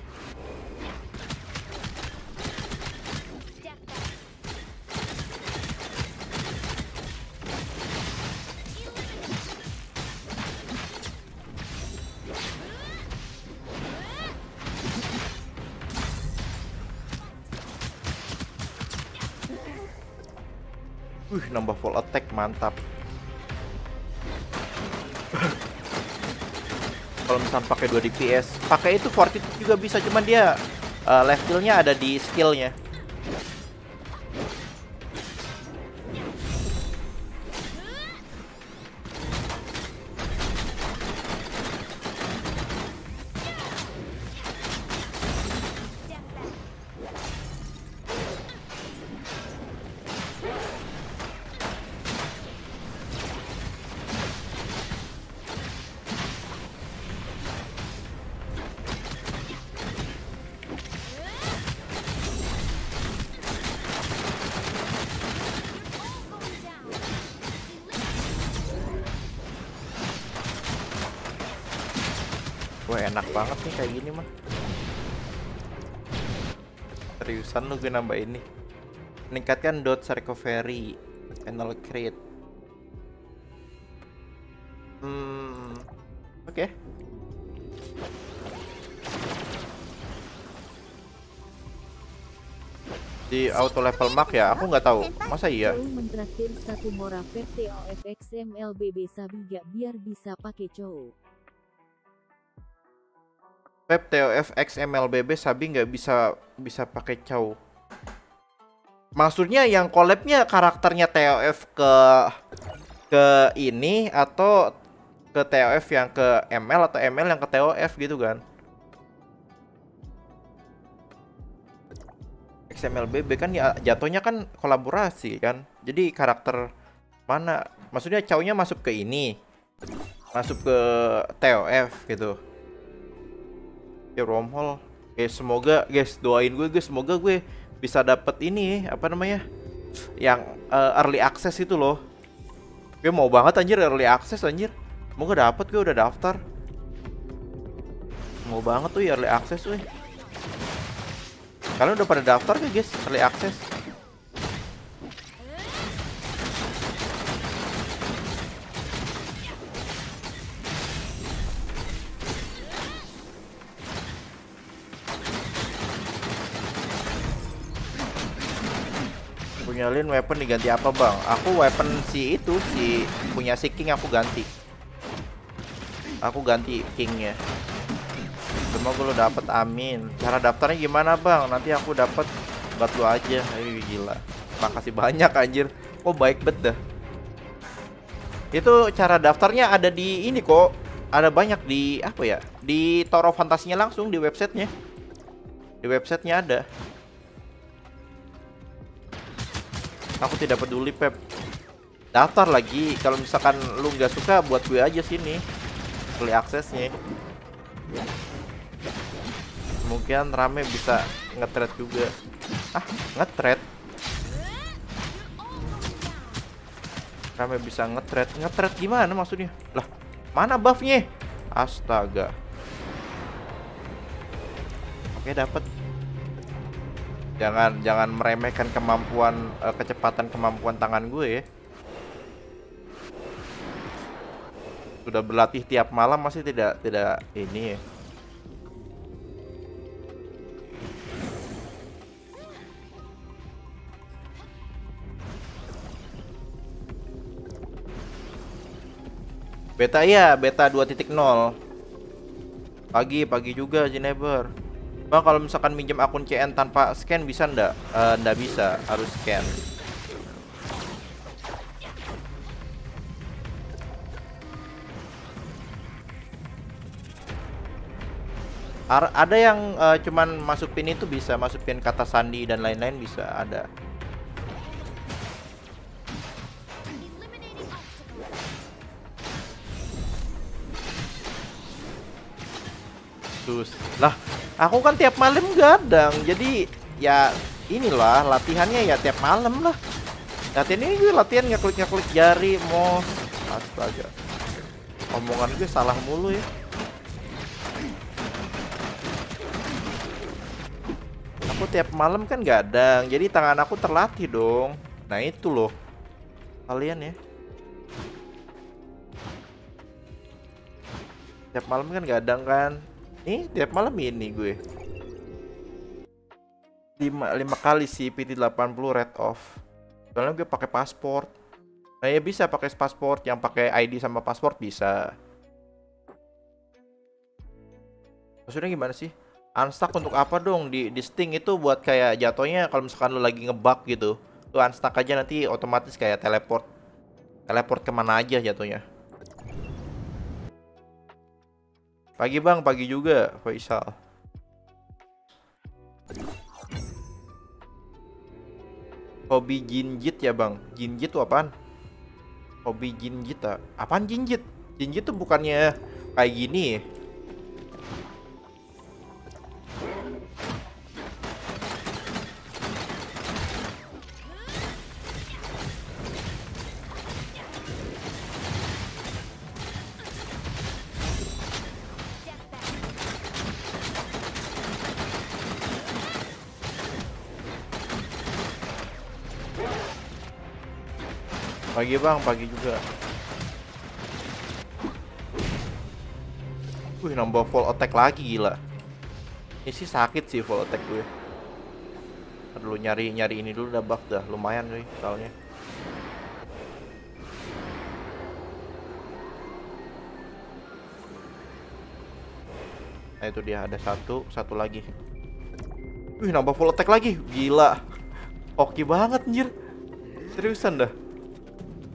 mantap. Kalau misalnya pakai 2 DPS, pakai itu fortitude juga bisa, cuman dia uh, levelnya ada di skillnya. Gue nambah ini. Meningkatkan dots recovery, panel crit. Hmm, oke. Di auto level mark ya, aku nggak tahu. Masa iya? Mentraktir satu Mora XMLBB Sabi gak biar bisa pakai cowok. Pep TOF XMLBB Sabi nggak bisa bisa pakai cow. Maksudnya yang collabnya karakternya TOF ke ke ini atau ke TOF yang ke ML atau ML yang ke TOF gitu kan? XMLBB kan ya jatuhnya kan kolaborasi kan. Jadi karakter mana? Maksudnya cownya masuk ke ini, masuk ke TOF gitu ya Romhol guys semoga guys doain gue guys semoga gue bisa dapet ini apa namanya yang uh, early access itu loh. Gue mau banget anjir early access anjir. Semoga dapet gue udah daftar. Mau banget tuh early access tuh kalian udah pada daftar gak guys early access punya Lin weapon diganti apa bang? Aku weapon si itu si punya si King aku ganti. Aku ganti Kingnya. Semoga lo dapet amin. Cara daftarnya gimana bang? Nanti aku dapat buat lo aja. Ayo gila. Makasih banyak anjir. Oh baik bet dah. Itu cara daftarnya ada di ini kok. Ada banyak di apa ya? Di Toro Fantasinya langsung di websitenya. Di websitenya ada. Aku tidak peduli Pep. Daftar lagi. Kalau misalkan lu nggak suka, buat gue aja sini. Beli aksesnya. Mungkin rame bisa ngetret juga. Ah, ngetret. Rame bisa ngetret. Ngetret gimana maksudnya? Lah, mana buffnya? Astaga. Oke, dapat jangan jangan meremehkan kemampuan uh, kecepatan kemampuan tangan gue ya sudah berlatih tiap malam masih tidak tidak ini ya Beta ya, beta 2.0. Pagi, pagi juga Jenever. Bang kalau misalkan minjem akun CN tanpa scan bisa ndak? Uh, ndak bisa, harus scan. Ar ada yang uh, cuman masuk pin itu bisa, masuk pin kata sandi dan lain-lain bisa ada. Terus lah Aku kan tiap malam gadang, jadi ya inilah latihannya ya tiap malam lah. Latihan ini gue latihan ngeklik ngeklik jari, mouse. Astaga. Omongan gue salah mulu ya. Aku tiap malam kan gadang, jadi tangan aku terlatih dong. Nah itu loh, kalian ya. Tiap malam kan gadang kan, Nih, tiap malam ini gue. 5, 5 kali sih PT 80 red off. Soalnya gue pakai paspor. Nah ya bisa pakai paspor, yang pakai ID sama paspor bisa. Maksudnya gimana sih? Unstuck untuk apa dong? Di, di Sting itu buat kayak jatuhnya kalau misalkan lu lagi ngebug gitu. Lu unstuck aja nanti otomatis kayak teleport. Teleport ke mana aja jatuhnya. Pagi bang, pagi juga Faisal. Hobi jinjit ya bang? Jinjit tuh apaan? Hobi jinjit ah? Apaan jinjit? Jinjit tuh bukannya kayak gini Pagi bang, pagi juga. Wih, nambah full attack lagi gila. Ini sih sakit sih full attack gue. Ntar Dulu nyari nyari ini dulu udah buff dah, lumayan nih soalnya. Nah itu dia ada satu, satu lagi. Wih, nambah full attack lagi, gila. Oke banget anjir. Seriusan dah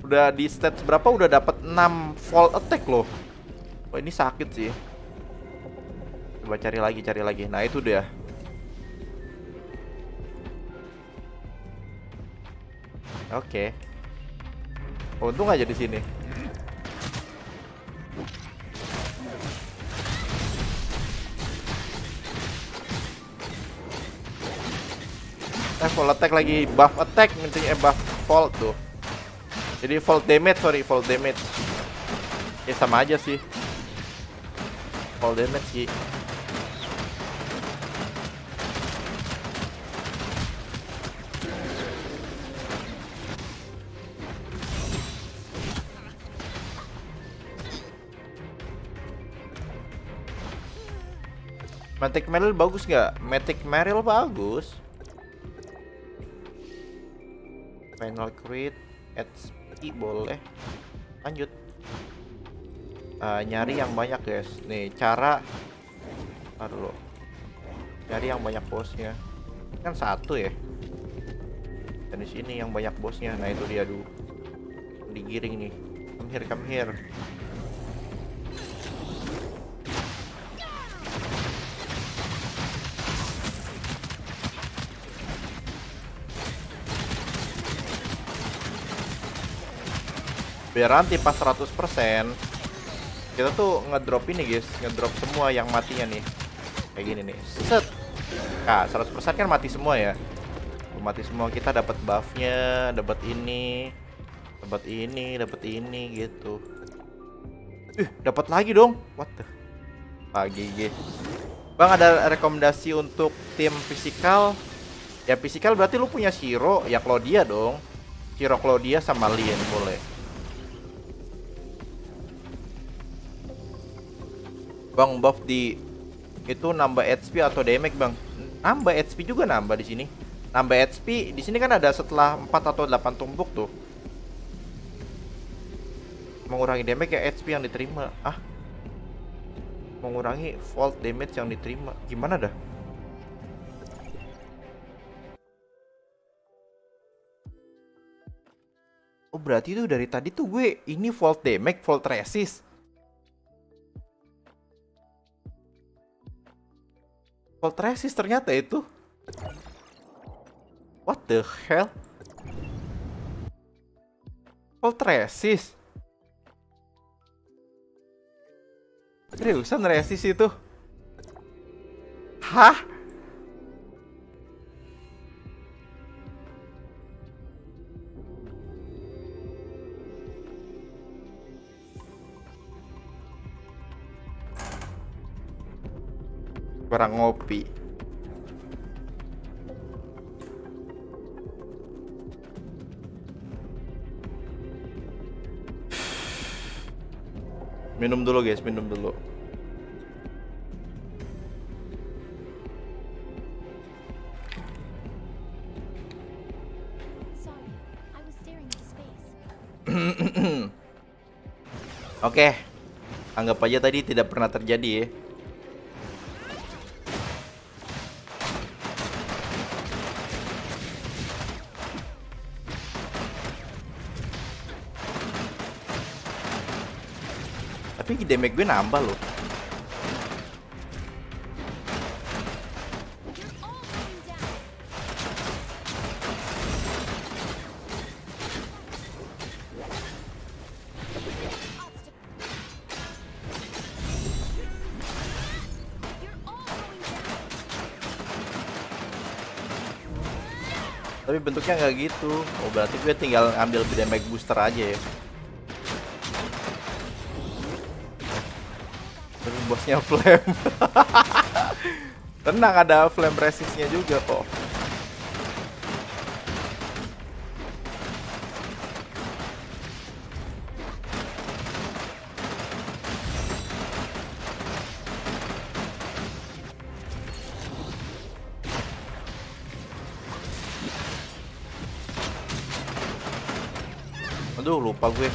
udah di stats berapa udah dapat 6 fall attack loh. Oh ini sakit sih. Coba cari lagi, cari lagi. Nah itu dia. Oke. Untung aja di sini. Eh fall attack lagi buff attack nanti eh buff fall tuh. Jadi fall damage, sorry, fall damage. Ya sama aja sih. Fall damage sih. Matic Meryl bagus nggak? Matic Meryl bagus. Final crit, HP boleh. Lanjut. Eh, nyari yang banyak guys. Nih cara. Taruh dulu. Nyari yang banyak bosnya. Kan satu ya. Dan di sini yang banyak bosnya. Nah itu dia dulu. Digiring nih. Come here, come here. Biar nanti pas 100% kita tuh ngedrop ini guys. Ngedrop semua yang matinya nih. Kayak gini nih. Set. Nah 100% kan mati semua ya. Mati semua. Kita dapat buffnya dapat ini dapat ini dapat ini gitu. Ih dapat lagi dong. What the? Pagi guys. Bang ada rekomendasi untuk tim fisikal? Ya fisikal berarti lu punya Shiro. Ya Claudia dong. Shiro Claudia sama Lien boleh Bang buff di itu nambah HP atau damage, Bang? Nambah HP juga nambah di sini. Nambah HP di sini kan ada setelah 4 atau 8 tumpuk tuh. Mengurangi damage ya HP yang diterima. Ah. Mengurangi fault damage yang diterima. Gimana dah? Oh berarti itu dari tadi tuh gue ini fault damage, fault resist. Fault resist ternyata itu. What the hell? Fault resist. Seriusan resist itu? Hah? Barang ngopi. Minum dulu guys, minum dulu. Oke, okay. anggap aja tadi tidak pernah terjadi ya. Tapi damage gue nambah loh. Tapi bentuknya nggak gitu. Oh berarti gue tinggal ambil damage booster aja ya. Bosnya flame. Tenang ada flame resistnya juga kok. Aduh lupa gue.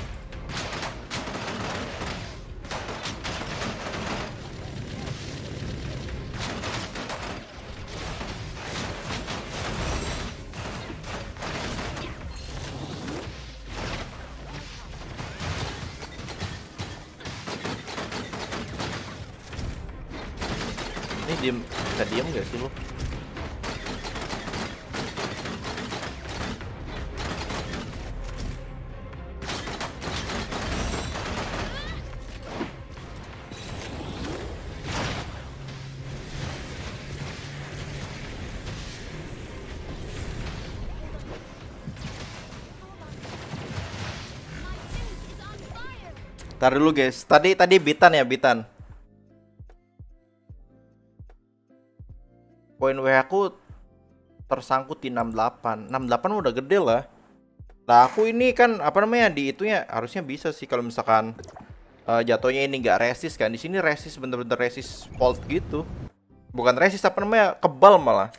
Ntar dulu guys. Tadi tadi bitan ya bitan. Poin WH aku tersangkut di 68. 68 udah gede lah. Nah aku ini kan apa namanya di itunya harusnya bisa sih kalau misalkan eh, jatuhnya ini nggak resist kan. Di sini resist bener-bener resist fault gitu. Bukan resist apa namanya kebal malah.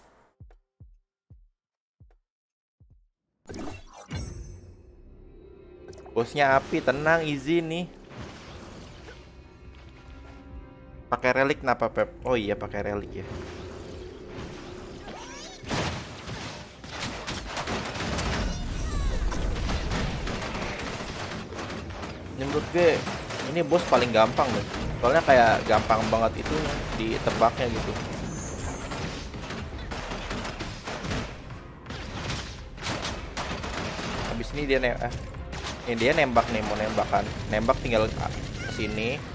Bosnya api, tenang, easy nih. Pakai relik kenapa, Pep? Oh iya, pakai relik ya. Menurut gue ini bos paling gampang deh. Soalnya kayak gampang banget itu ditebaknya gitu. Habis ini dia ne- eh, ini dia nembak nih mau nembak kan. Nembak tinggal ke sini.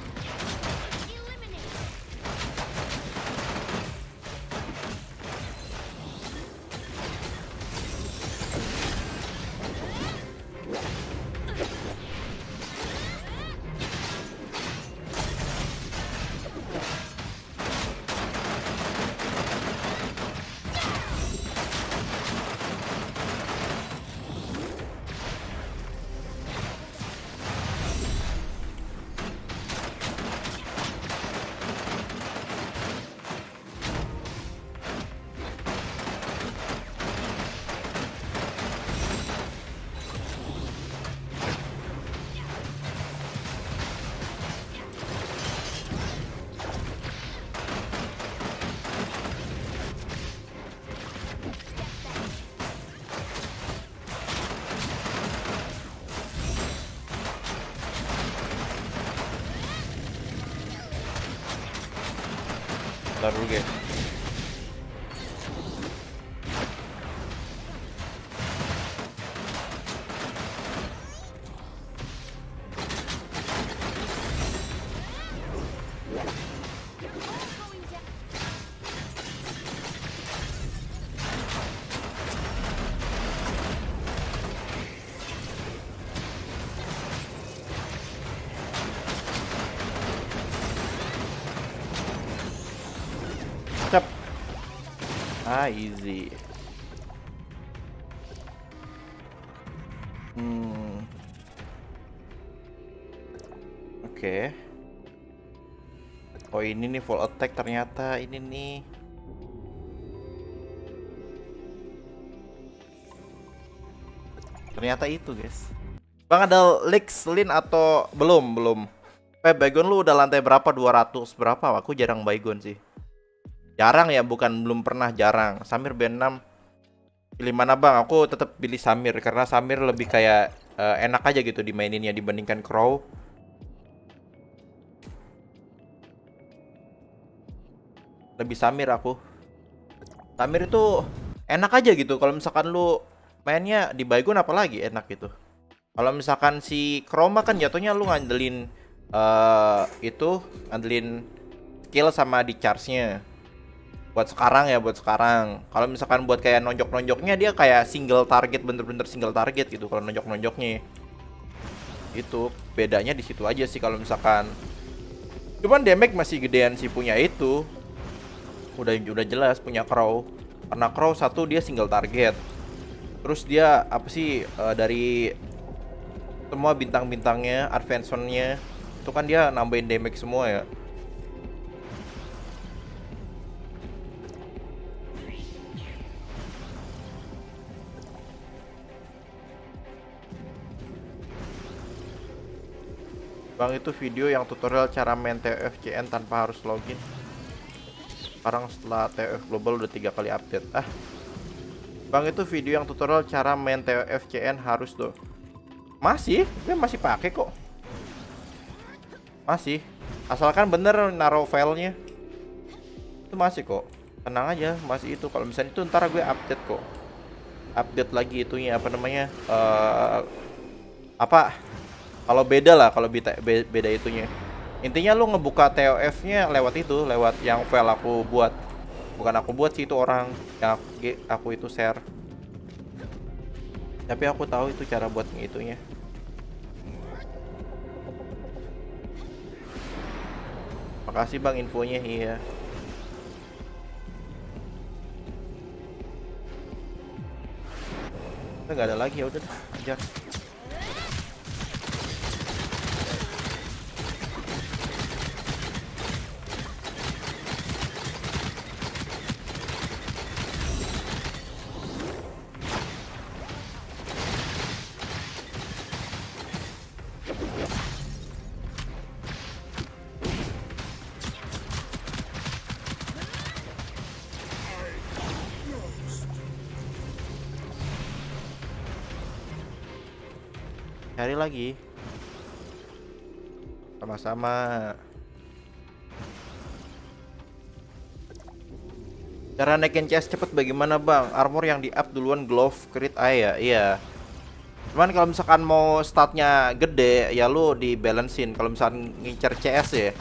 Ini nih full attack ternyata ini nih. Ternyata itu, guys. Bang ada Lix Lin atau belum? Belum. Eh, Baygon lu udah lantai berapa? 200 berapa? Aku jarang Baygon sih. Jarang ya, bukan belum pernah jarang. Samir B6 pilih mana bang? Aku tetap pilih Samir karena Samir lebih kayak uh, enak aja gitu dimaininnya dibandingkan Crow. Lebih Samir aku. Samir itu enak aja gitu. Kalau misalkan lu mainnya di Baygon apalagi enak gitu. Kalau misalkan si Chroma kan jatuhnya lu ngandelin uh, itu ngandelin skill sama di charge-nya buat sekarang ya buat sekarang kalau misalkan buat kayak nonjok-nonjoknya dia kayak single target bener-bener single target gitu kalau nonjok-nonjoknya itu bedanya di situ aja sih kalau misalkan cuman damage masih gedean sih punya itu udah udah jelas punya crow. Karena crow satu dia single target. Terus dia apa sih uh, dari semua bintang-bintangnya advance-nya itu kan dia nambahin damage semua ya. Bang itu video yang tutorial cara main TFCN tanpa harus login Sekarang setelah TF Global udah tiga kali update. Ah. Bang itu video yang tutorial cara main TFCN harus tuh. Masih, gue masih pakai kok. Masih. Asalkan bener naruh filenya. Itu masih kok. Tenang aja, masih itu. Kalau misalnya itu ntar gue update kok. Update lagi itunya apa namanya uh, Apa? Kalau beda lah kalau beda, beda itunya intinya lu ngebuka TOF nya lewat itu lewat yang file aku buat. Bukan aku buat sih itu orang yang aku, aku itu share. Tapi aku tahu itu cara buat ngitunya. Makasih bang infonya iya. Nggak ada lagi ya udah ajar cari lagi. Sama-sama. Cara naikin chest cepet bagaimana bang? Armor yang di up duluan glove crit ah ya? Iya. Cuman kalau misalkan mau statnya gede ya lu di balancein kalau misalkan ngincer CS ya.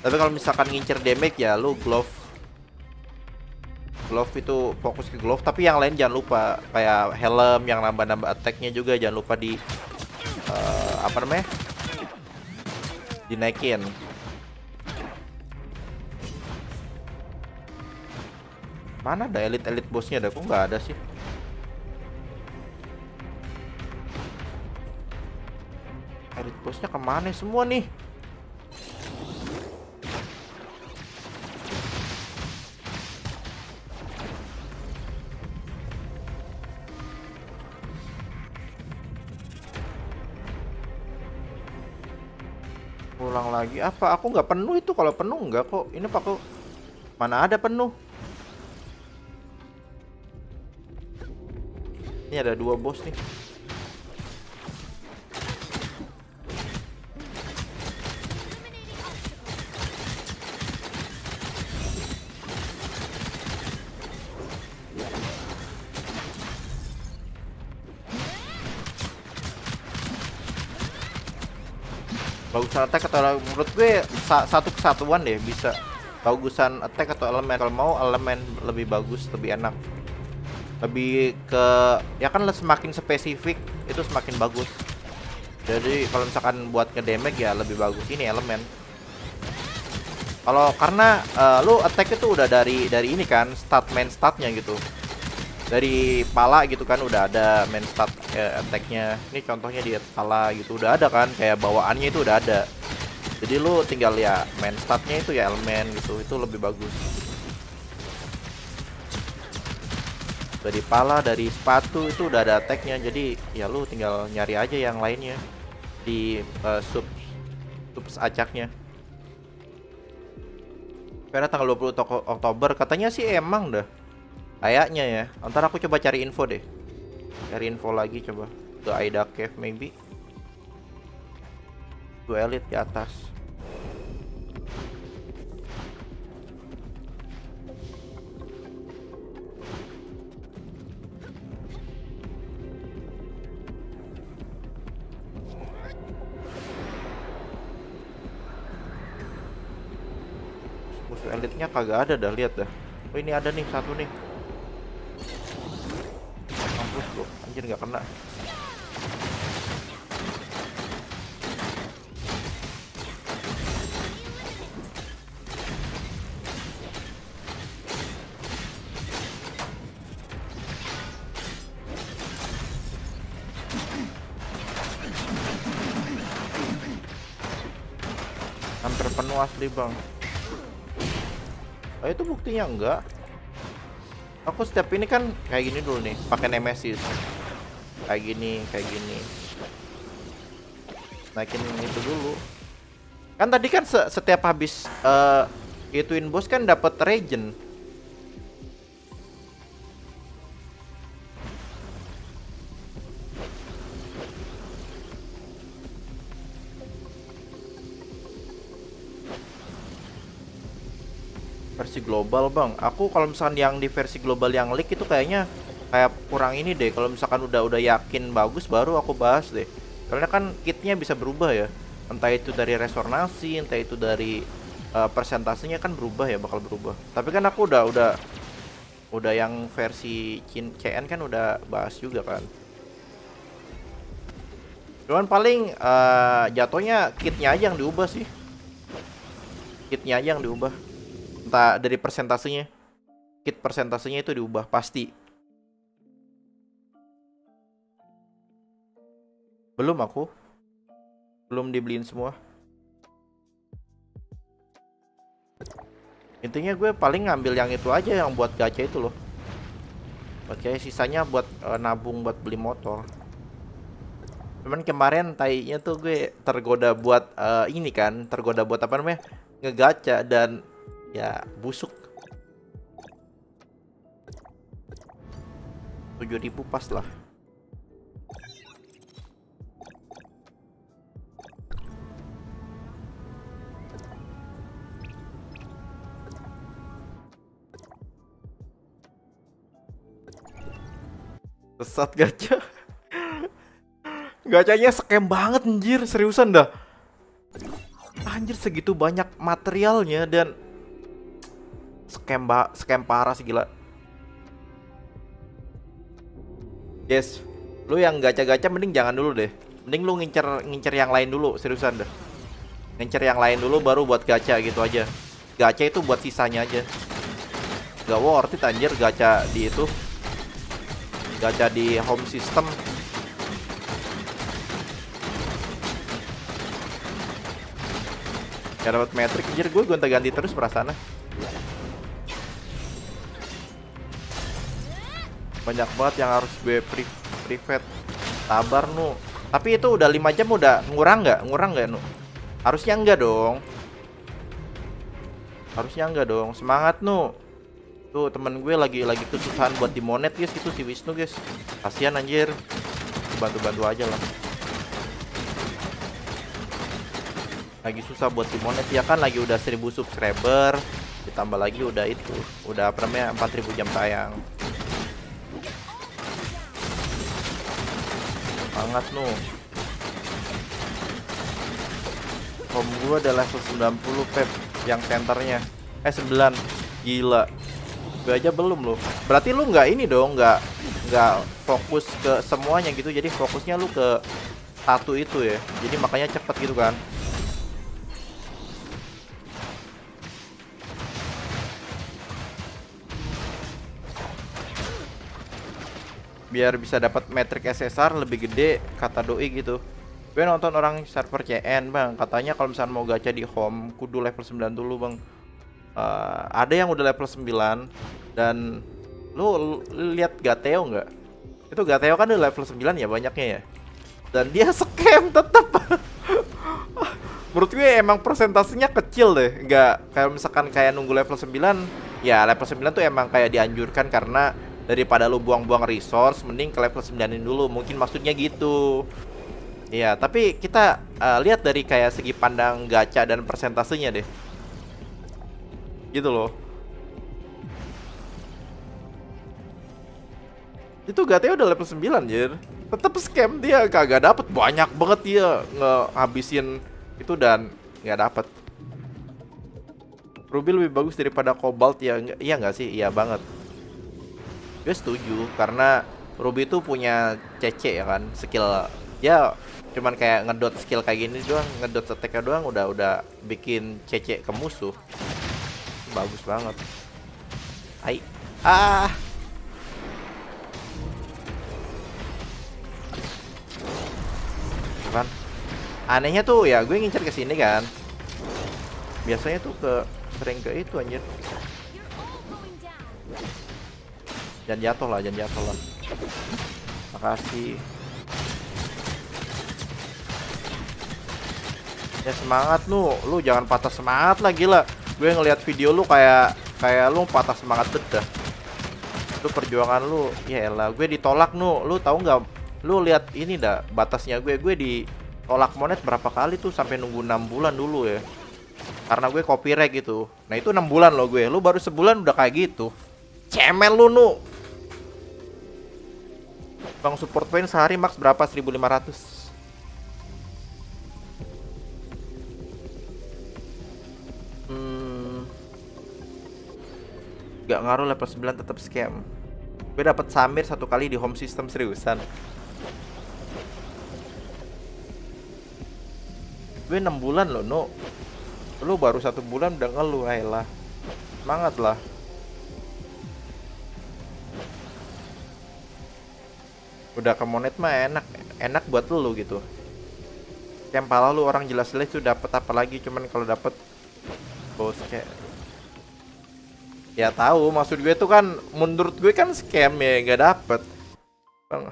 Tapi kalau misalkan ngincer damage ya lu glove. Glove itu fokus ke glove. Tapi yang lain jangan lupa. Kayak helm yang nambah-nambah attacknya juga. Jangan lupa di uh, apa namanya? Dinaikin. Mana ada elit elit bosnya ada kok nggak ada sih? Elit bosnya ke mana semua nih ulang lagi. Apa? Aku nggak penuh itu. Kalau penuh nggak kok. Ini pak kok? Mana ada penuh? Ini ada dua bos nih bagusan attack atau menurut gue sa satu kesatuan deh bisa. Bagusan attack atau elemen kalau mau elemen lebih bagus lebih enak. Lebih ke ya kan semakin spesifik itu semakin bagus. Jadi kalau misalkan buat ngedamage ya lebih bagus ini elemen. Kalau karena uh, lu attack itu udah dari dari ini kan stat main statnya gitu dari pala gitu kan udah ada main stat ya, attacknya ini contohnya di pala gitu udah ada kan kayak bawaannya itu udah ada jadi lu tinggal ya main statnya itu ya elemen gitu itu lebih bagus dari pala dari sepatu itu udah ada attacknya jadi ya lu tinggal nyari aja yang lainnya di uh, sub Terus acaknya. Karena tanggal 20 Toko- Oktober katanya sih emang dah. Kayaknya ya. Ntar aku coba cari info deh. Cari info lagi coba. Ke Aida Cave maybe. Tuh elit di atas. Musuh elitnya kagak ada dah, lihat dah. Oh ini ada nih satu nih. Mampus lu, anjir nggak kena. Hampir penuh asli bang. Oh itu buktinya enggak. Aku setiap ini kan kayak gini dulu nih, pakai Nemesis. Kayak gini, kayak gini. Naikin itu dulu. Kan tadi kan se- setiap habis eh ituin bos kan dapat regen. Versi global bang. Aku kalau misalkan yang di versi global yang leak itu kayaknya kayak kurang ini deh. Kalau misalkan udah udah yakin bagus baru aku bahas deh. Karena kan kitnya bisa berubah ya. Entah itu dari resonansi entah itu dari eh, persentasenya kan berubah ya bakal berubah. Tapi kan aku udah udah udah yang versi CN kan udah bahas juga kan. Cuman paling eh, jatuhnya kitnya aja yang diubah sih. Kitnya aja yang diubah entah dari persentasenya. Kit persentasenya itu diubah pasti. Belum aku. Belum dibeliin semua. Intinya gue paling ngambil yang itu aja yang buat gacha itu loh. Oke sisanya buat eh, nabung buat beli motor. Cuman kemarin tainya tuh gue tergoda buat eh, ini kan tergoda buat apa namanya? Ngegacha dan ya busuk. 7000 pas lah. Sesat gacha Gacanya scam banget anjir. Seriusan dah. Anjir segitu banyak materialnya dan scam ba scam parah sih gila. Yes, lu yang gacha-gacha mending jangan dulu deh. Mending lu ngincer ngincer yang lain dulu, seriusan deh. Ngincer yang lain dulu baru buat gacha gitu aja. Gacha itu buat sisanya aja. Gak worth it anjir gacha di itu. Gacha di home system Gak dapat metrik anjir gue gonta-ganti terus perasaannya. Banyak banget yang harus gue pri private. Sabar nu. Tapi itu udah 5 jam udah ngurang nggak? Ngurang nggak nu? Harusnya enggak dong. Harusnya enggak dong. Semangat nu. Tuh temen gue lagi lagi kesusahan buat dimonet guys itu si Wisnu guys. Kasihan anjir. Bantu-bantu aja lah. lagi susah buat dimonet ya kan lagi udah 1000 subscriber ditambah lagi udah itu udah apa namanya 4000 jam tayang banget nu. Kom gua ada level 90 pep yang centernya. Eh 9 gila. Gue aja belum loh berarti lu nggak ini dong nggak nggak fokus ke semuanya gitu. Jadi fokusnya lu ke satu itu ya. Jadi makanya cepet gitu kan biar bisa dapat metrik SSR lebih gede kata doi gitu. Gue nonton orang server CN bang. Katanya kalau misalnya mau gacha di home kudu level 9 dulu bang. Eh, ada yang udah level 9 dan lu, lu lihat Gateo nggak? Itu Gateo kan udah level 9 ya banyaknya ya? Dan dia scam tetap menurut gue emang persentasenya kecil deh. Nggak kayak misalkan kayak nunggu level 9 ya level 9 tuh emang kayak dianjurkan karena daripada lu buang-buang resource mending ke level 9 dulu mungkin maksudnya gitu Iya, tapi kita uh, lihat dari kayak segi pandang gacha dan persentasenya deh. Gitu loh. Itu GT udah level 9, Jir. Tetap scam dia kagak dapet banyak banget dia ngehabisin itu dan nggak dapet. Ruby lebih bagus daripada Cobalt ya iya nggak sih? Iya banget. Gue setuju karena Ruby itu punya CC ya kan, skill. Ya cuman kayak ngedot skill kayak gini doang ngedot attack doang udah udah bikin cece ke musuh bagus banget. Hai ah. Kan? Anehnya tuh ya gue ngincer ke sini kan. Biasanya tuh ke sering ke itu anjir jangan jatuh lah jangan jatuh lah makasih Ya semangat lu, lu jangan patah semangat lah gila. Gue ngeliat video lu kayak kayak lu patah semangat bedah. Lu perjuangan lu, ya elah, gue ditolak nu. Lu tahu nggak? Lu lihat ini dah batasnya gue, gue ditolak monet berapa kali tuh sampai nunggu 6 bulan dulu ya. Karena gue copyright gitu. Nah itu 6 bulan lo gue. Lu baru sebulan udah kayak gitu. Cemel lu nu. Bang support point sehari max berapa? 1500 Gak ngaruh level 9 tetap scam. Gue dapet Samir satu kali di home system seriusan. Gue 6 bulan loh, no. Lu baru satu bulan udah ngeluh, lah. Semangat lah. Udah ke monet mah enak, enak buat lu gitu. Yang pala lu orang jelas-jelas tuh dapat apa lagi cuman kalau dapat bos kayak Ya tahu, maksud gue tuh kan menurut gue kan scam ya, nggak dapet. Bang.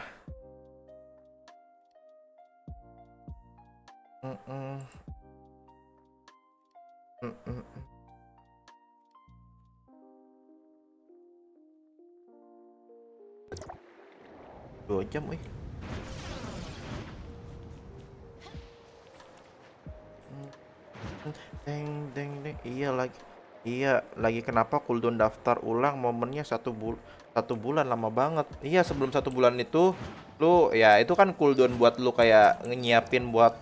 Mm -mm. Mm -mm. Dua jam, wih. Deng, deng, deng. Iya lagi. Iya, lagi kenapa cooldown daftar ulang momennya satu bul satu bulan lama banget. Iya, sebelum satu bulan itu lu ya itu kan cooldown buat lu kayak nyiapin buat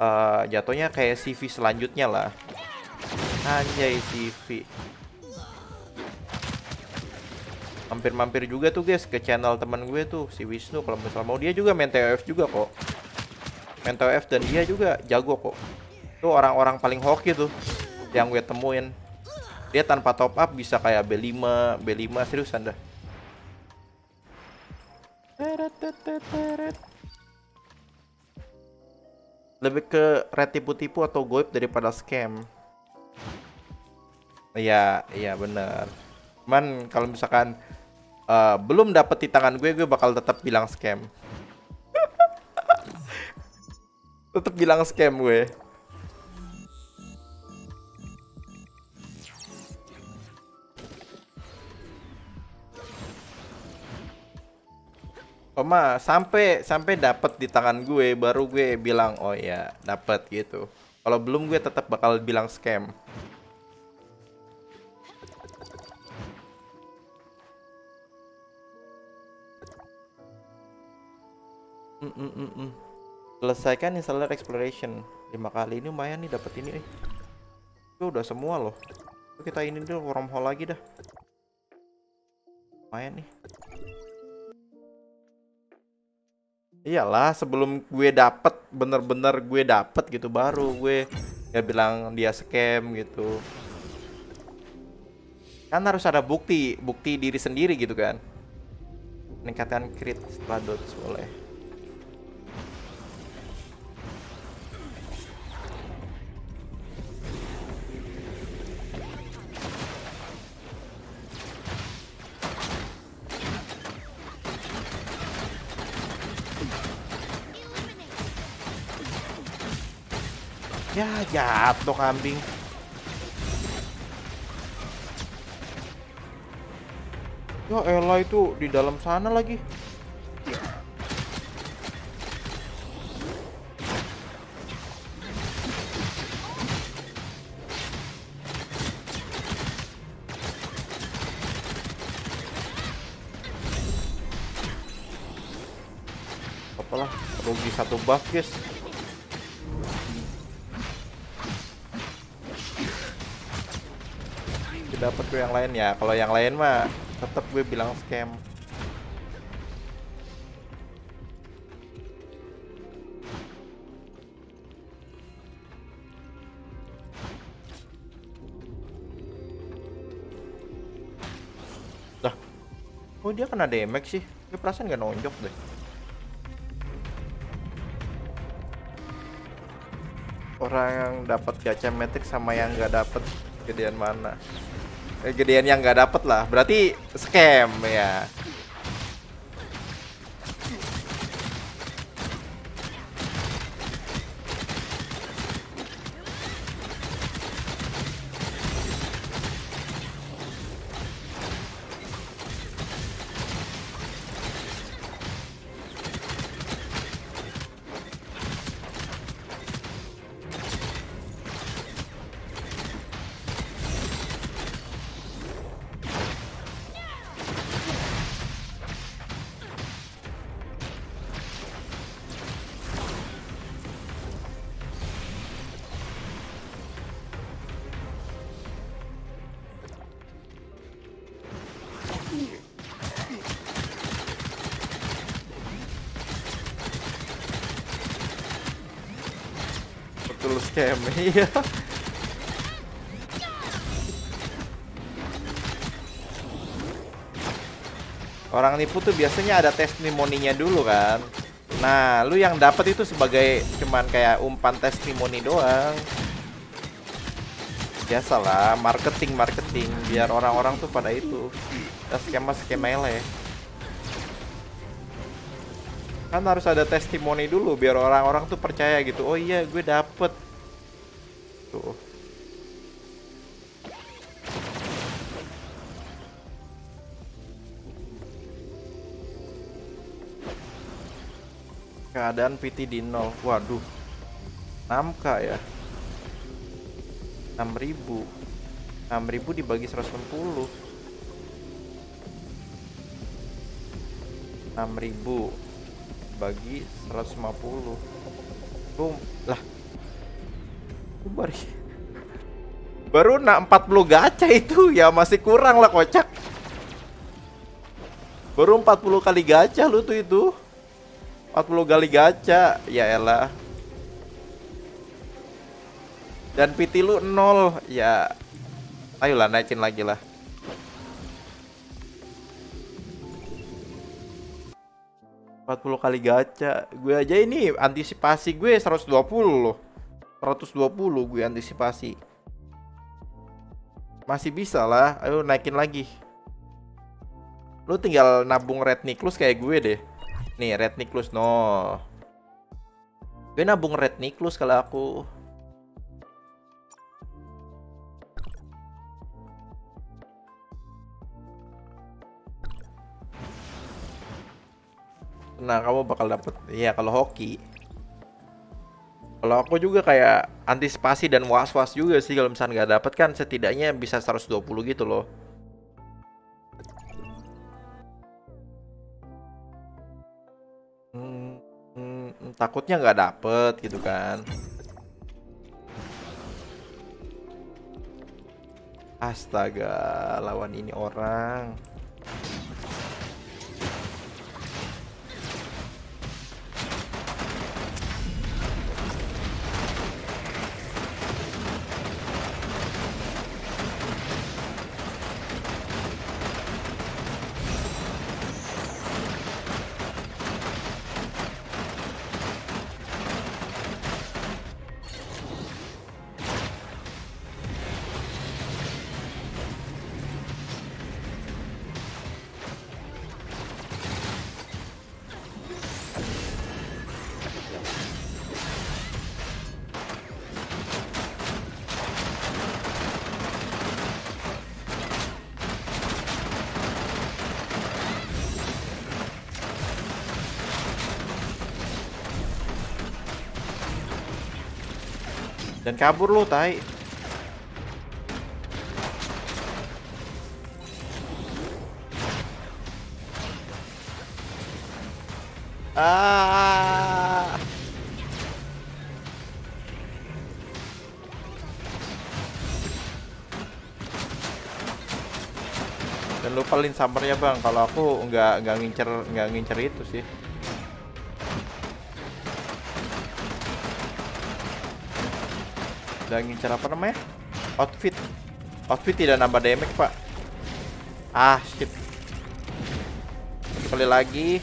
uh, jatuhnya kayak CV selanjutnya lah. Anjay CV. Mampir-mampir juga tuh guys ke channel teman gue tuh si Wisnu. Kalau misalnya mau dia juga main TOF juga kok. Main TOF dan dia juga jago kok. Tuh orang-orang paling hoki tuh yang gue temuin. Dia tanpa top up bisa kayak B5 B5 seriusan dah. Lebih ke red tipu-tipu atau goib daripada scam. Iya iya bener. Cuman kalau misalkan uh, belum dapet di tangan gue gue bakal tetap bilang scam tetap bilang scam gue Oma sampai sampai dapat di tangan gue baru gue bilang oh ya dapat gitu. Kalau belum gue tetap bakal bilang scam. Mm -mm -mm. Selesaikan installer exploration lima kali ini lumayan nih dapat ini. Eh. Itu udah semua loh. Kita ini dulu wormhole lagi dah. Lumayan nih. Iyalah sebelum gue dapet bener-bener gue dapet gitu baru gue ya bilang dia scam gitu kan harus ada bukti bukti diri sendiri gitu kan meningkatkan crit setelah dots boleh Ya jatuh kambing. Ya Ella itu di dalam sana lagi. Apalah, rugi satu buff guys. Dapat gue yang lain ya kalau yang lain mah tetap gue bilang scam Dah. Oh dia kena damage sih. Dia perasaan gak nonjok deh. Orang yang dapat gacha metric sama yang nggak dapat gedean mana? Gedean yang nggak dapat lah. Berarti scam ya. Iya. Orang nipu tuh biasanya ada testimoninya dulu kan. Nah, lu yang dapat itu sebagai cuman kayak umpan testimoni doang. Biasalah, marketing marketing biar orang-orang tuh pada itu. Skema skema ya. Kan harus ada testimoni dulu biar orang-orang tuh percaya gitu. Oh iya, gue dapet. Keadaan PT di nol. Waduh. 6k ya. 6000. 6000 dibagi 160. 6000 bagi 150. Boom. Lah. Baru Baru nak 40 gacha itu ya masih kurang lah kocak. Baru 40 kali gacha lu tuh itu. 40 kali gacha, ya elah. Dan PT lu 0, ya. Ayolah naikin lagi lah. Empat puluh kali gacha. Gue aja ini antisipasi gue 120 loh. 120 gue antisipasi. Masih bisa lah. Ayo naikin lagi. Lu tinggal nabung red Niklus kayak gue deh. Nih, Red Niklus no. Gue nabung Red Niklus kalau aku. Nah, kamu bakal dapet Iya, kalau hoki. Kalau aku juga kayak antisipasi dan was-was juga sih kalau misalnya nggak dapet kan setidaknya bisa 120 gitu loh. Takutnya nggak dapet gitu kan. Astaga lawan ini orang Dan kabur lu, tai. Ah. Dan lupa lin summernya bang. Kalau aku nggak nggak ngincer nggak ngincer itu sih. Udah ngincer apa namanya? Outfit. Outfit tidak nambah damage pak. Ah shit. Sekali lagi.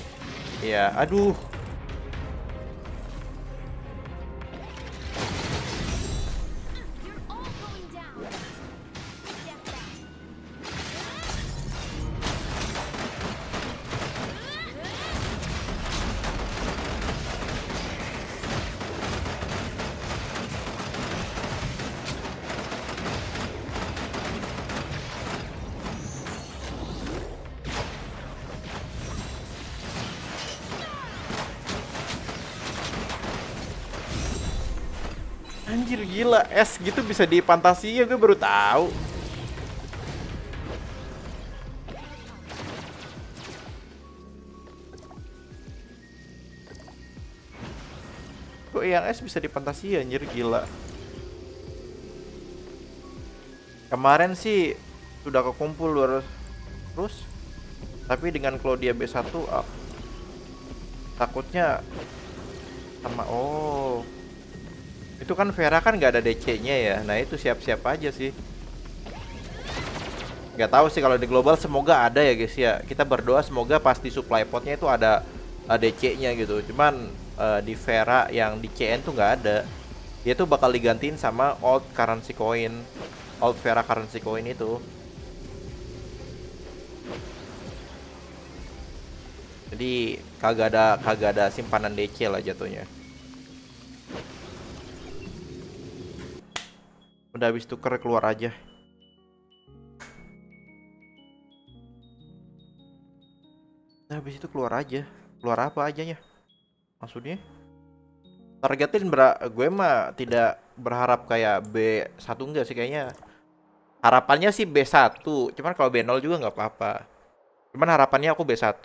Ya, aduh. Gila, es gitu bisa di Fantasia gue baru tahu. Kok yang es bisa di Fantasia anjir gila. Kemarin sih sudah kekumpul luar terus tapi dengan Claudia B1 ah, takutnya sama oh itu kan Vera kan nggak ada DC-nya ya. Nah itu siap-siap aja sih. Nggak tahu sih kalau di global semoga ada ya guys ya. Kita berdoa semoga pasti supply potnya itu ada DC-nya gitu. Cuman uh, di Vera yang di CN tuh nggak ada. Dia tuh bakal digantiin sama old currency coin, old Vera currency coin itu. Jadi kagak ada kagak ada simpanan DC lah jatuhnya. Udah habis tuker keluar aja. Udah habis itu keluar aja. Keluar apa ajanya? Maksudnya? Targetin ber gue mah tidak berharap kayak B1 enggak sih kayaknya. Harapannya sih B1, cuman kalau B0 juga nggak apa-apa. Cuman harapannya aku B1.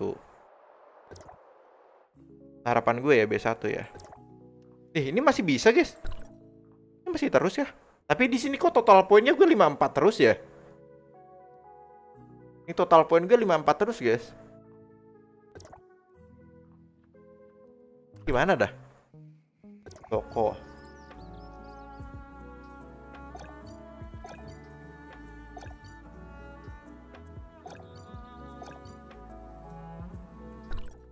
Harapan gue ya B1 ya. Eh, ini masih bisa, guys. Ini masih terus ya. Tapi di sini kok total poinnya gue 54 terus ya? Ini total poin gue 54 terus, guys. Gimana dah? Toko.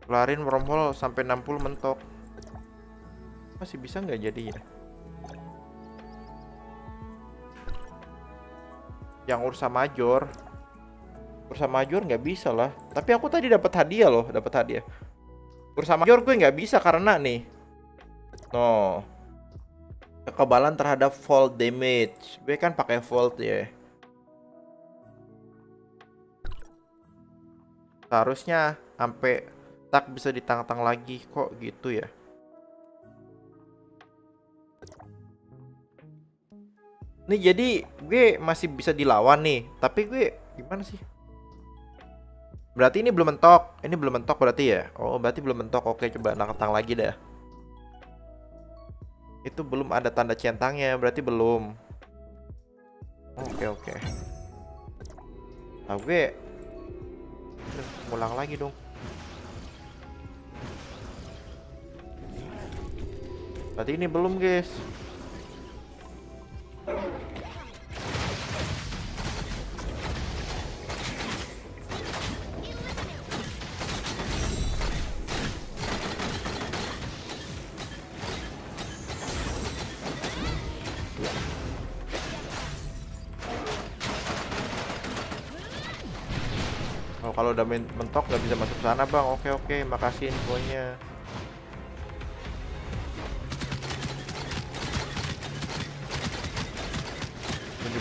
Kelarin wormhole sampai 60 mentok. Masih bisa nggak jadinya? Yang Ursa Major. Ursa Major nggak bisa lah. Tapi aku tadi dapat hadiah loh, dapat hadiah. Ursa Major gue nggak bisa karena nih. No. Kekebalan terhadap fall damage. Gue kan pakai volt ya. Seharusnya sampai tak bisa ditang-tang lagi kok gitu ya. Nih jadi gue masih bisa dilawan nih, tapi gue gimana sih? Berarti ini belum mentok. Ini belum mentok berarti ya? Oh, berarti belum mentok. Oke, coba tang lagi dah. Itu belum ada tanda centangnya, berarti belum. Oke, oke. Nah, gue ulang lagi dong. Berarti ini belum, guys. Oh, kalau udah mentok nggak bisa masuk sana bang. Oke oke, makasih infonya.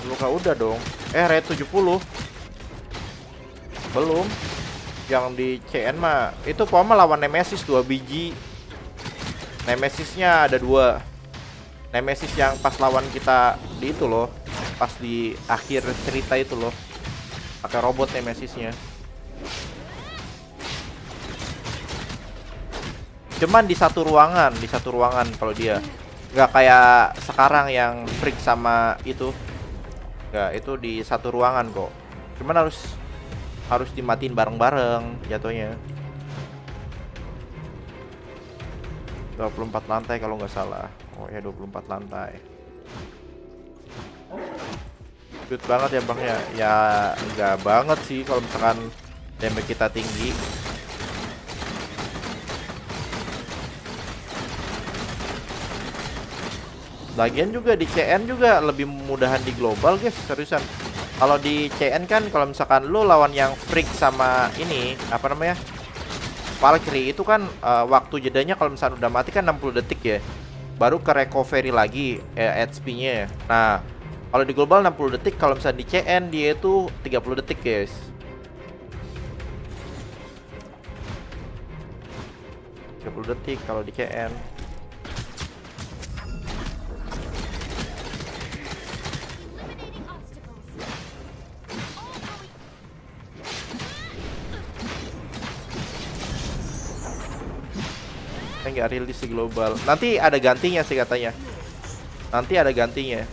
Luka udah dong. Eh, red 70. Belum. Yang di CN mah itu poma lawan Nemesis dua biji. Nemesisnya ada dua. Nemesis yang pas lawan kita di itu loh, pas di akhir cerita itu loh, pakai robot Nemesisnya. Cuman di satu ruangan, di satu ruangan kalau dia nggak kayak sekarang yang freak sama itu, nggak itu di satu ruangan kok. Cuman harus harus dimatiin bareng-bareng jatuhnya. 24 lantai kalau nggak salah. Oh ya 24 lantai. Good banget ya bang ya. Ya nggak banget sih kalau misalkan damage kita tinggi. Lagian juga di CN juga lebih mudahan di global guys seriusan. Kalau di CN kan kalau misalkan lu lawan yang freak sama ini apa namanya Valkyrie itu kan uh, waktu jedanya kalau misalnya udah mati kan 60 detik ya. Baru ke recovery lagi eh, HP-nya. Nah, kalau di global 60 detik, kalau misalnya di CN dia itu 30 detik, guys. puluh detik kalau di CN. Nggak rilis di global. Nanti ada gantinya sih katanya. Nanti ada gantinya.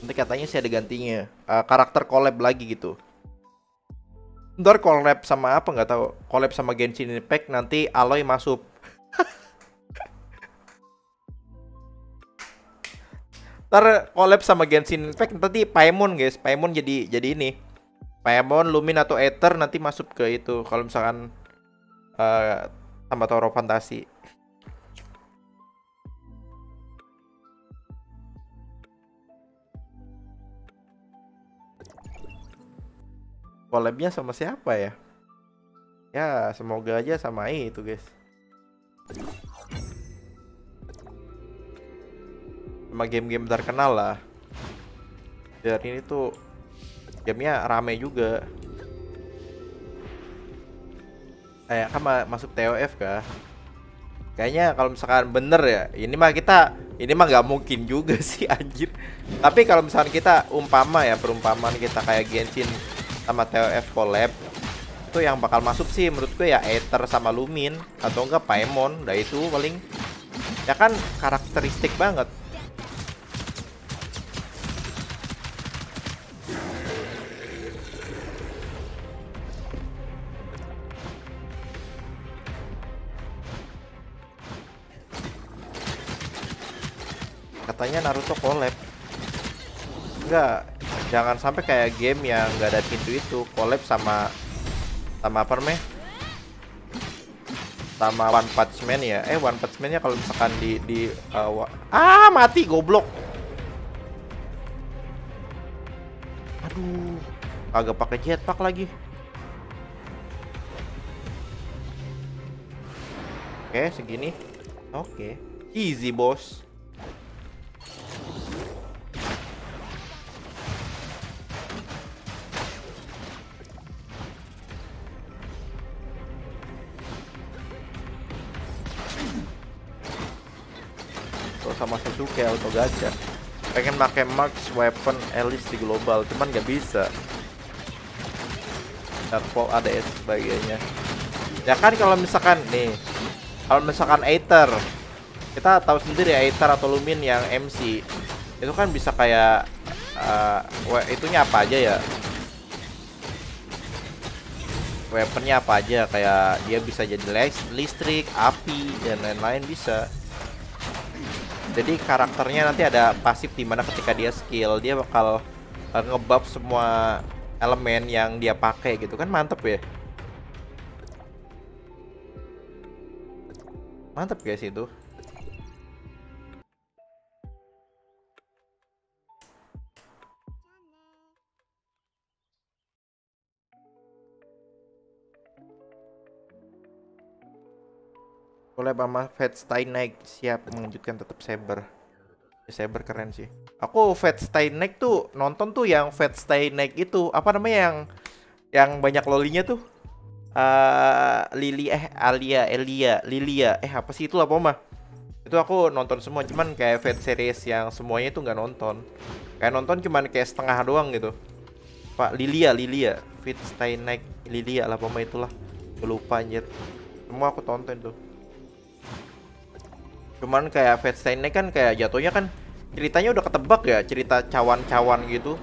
Nanti katanya sih ada gantinya. Uh, karakter collab lagi gitu. Ntar collab sama apa nggak tahu. Collab sama Genshin Impact nanti Aloy masuk. Ntar collab sama Genshin Impact nanti Paimon guys. Paimon jadi jadi ini Paemon, Lumin atau Ether nanti masuk ke itu kalau misalkan uh, tambah Toro Fantasi. Collabnya sama siapa ya? Ya, semoga aja sama itu, guys. Sama game-game terkenal lah. Biar ini tuh gamenya rame juga. Kayak kan masuk TOF kah kayaknya kalau misalkan bener ya ini mah kita ini mah nggak mungkin juga sih anjir. Tapi kalau misalkan kita umpama ya perumpamaan kita kayak Genshin sama TOF collab itu yang bakal masuk sih menurutku ya Ether sama Lumin atau enggak Paimon dah itu paling. Ya kan karakteristik banget katanya Naruto collab. Enggak jangan sampai kayak game yang nggak ada pintu itu collab sama sama apa namanya? Sama One Punch Man ya? Eh One Punch Man nya kalau misalkan di di uh, ah mati goblok. Aduh agak pakai jetpack lagi. Oke segini. Oke. Easy bos sama Sasuke auto gacha. Pengen pakai Max weapon Alice di global cuman nggak bisa. Darkfall ADS sebagainya ya kan kalau misalkan nih kalau misalkan Aether kita tahu sendiri Aether atau Lumin yang MC itu kan bisa kayak uh, itunya apa aja ya? Weaponnya apa aja? Kayak dia bisa jadi listrik, api dan lain-lain bisa. Jadi karakternya nanti ada pasif di mana ketika dia skill dia bakal uh, ngebuff semua elemen yang dia pakai gitu. Kan mantep ya? Mantep guys itu Collab sama Stein naik. Siap mengejutkan tetap Saber. Saber keren sih. Aku Stein naik tuh nonton tuh yang Stein naik itu apa namanya yang yang banyak lolinya tuh. eh Lili eh Alia Elia Lilia. Eh apa sih itu apa mah itu aku nonton semua cuman kayak Fate series yang semuanya itu nggak nonton. Kayak nonton cuman kayak setengah doang gitu. Pak Lilia Lilia. Stay Night Lilia lah apa mah itulah. Lupa anjir. Semua aku tonton tuh cuman kayak Fate kan kayak jatuhnya kan ceritanya udah ketebak ya cerita cawan-cawan gitu.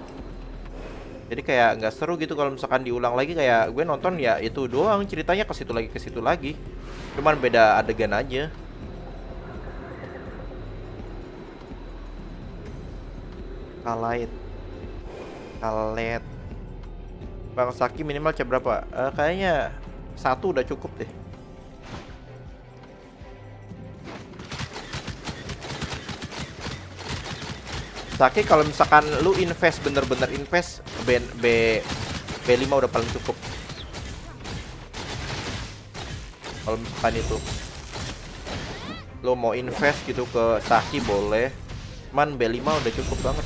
Jadi kayak nggak seru gitu kalau misalkan diulang lagi kayak gue nonton ya itu doang ceritanya ke situ lagi ke situ lagi. Cuman beda adegan aja. Kalait Kalet Bang Saki minimal cek berapa? Eh, kayaknya satu udah cukup deh Saki kalau misalkan lu invest bener-bener invest B, B B5 udah paling cukup. Kalau misalkan itu. Lu mau invest gitu ke Saki boleh. Cuman B5 udah cukup banget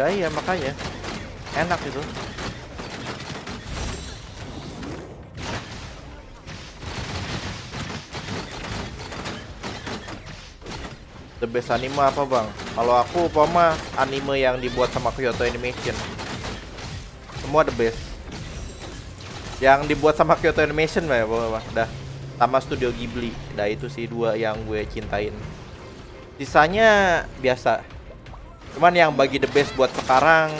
Fantasia ya makanya. Enak itu. The best anime apa bang? Kalau aku umpama anime yang dibuat sama Kyoto Animation. Semua the best. Yang dibuat sama Kyoto Animation lah ya udah Sama Studio Ghibli. Nah itu sih dua yang gue cintain. Sisanya biasa Cuman yang bagi the best buat sekarang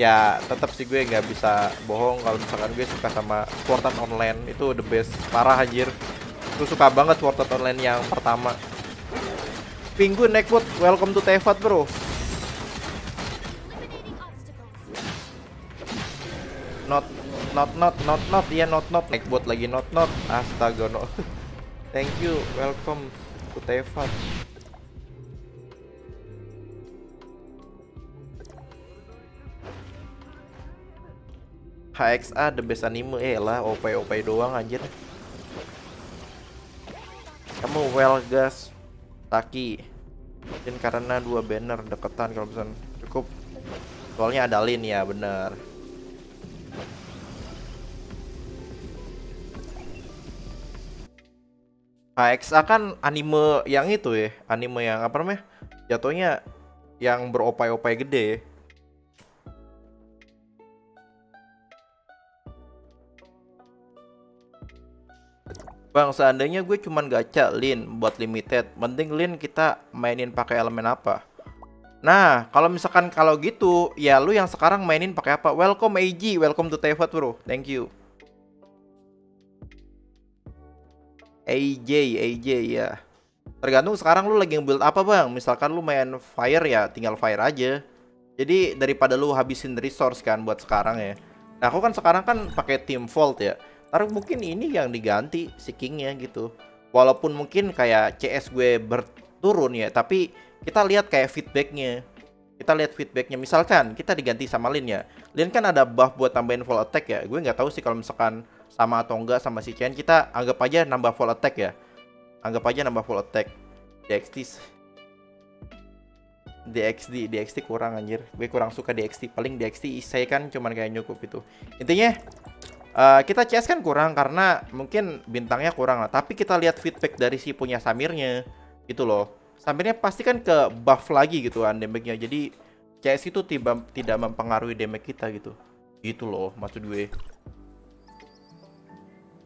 Ya tetap sih gue nggak bisa bohong kalau misalkan gue suka sama Sword Art Online. Itu the best. Parah anjir. Gue suka banget Sword Art Online yang pertama. Pinggu Neckwood, welcome to Tevat bro. Not, not, not, not, not, iya not, not. Neckwood lagi not, not. Astaga no. Thank you, welcome to Tevat HXA the best anime eh lah OP-OP doang anjir. Kamu well gas Taki. Mungkin karena dua banner deketan kalau misalnya cukup. Soalnya ada lin ya bener. HXA kan anime yang itu ya. Anime yang apa namanya? Jatuhnya yang beropai-opai gede Bang, seandainya gue cuman gacha Lin buat limited, mending Lin kita mainin pakai elemen apa? Nah, kalau misalkan kalau gitu, ya lu yang sekarang mainin pakai apa? Welcome AG, welcome to Tevat bro, thank you. AJ, AJ ya. Tergantung sekarang lu lagi build apa bang. Misalkan lu main fire ya, tinggal fire aja. Jadi daripada lu habisin resource kan buat sekarang ya. Nah aku kan sekarang kan pakai team vault ya. Ntar mungkin ini yang diganti si kingnya gitu. Walaupun mungkin kayak CS gue berturun ya, tapi kita lihat kayak feedbacknya. Kita lihat feedbacknya. Misalkan kita diganti sama Lin ya. Lin kan ada buff buat tambahin full attack ya. Gue nggak tahu sih kalau misalkan sama atau enggak sama si Chen. Kita anggap aja nambah full attack ya. Anggap aja nambah full attack. DXT DXD DXT kurang anjir gue kurang suka DXT paling DXT saya kan cuman kayak nyukup itu intinya Uh, kita CS kan kurang karena mungkin bintangnya kurang lah. Tapi kita lihat feedback dari si punya Samirnya gitu loh. Samirnya pasti kan ke buff lagi gitu kan damage-nya. Jadi CS itu tiba, tidak mempengaruhi damage kita gitu. Gitu loh maksud gue.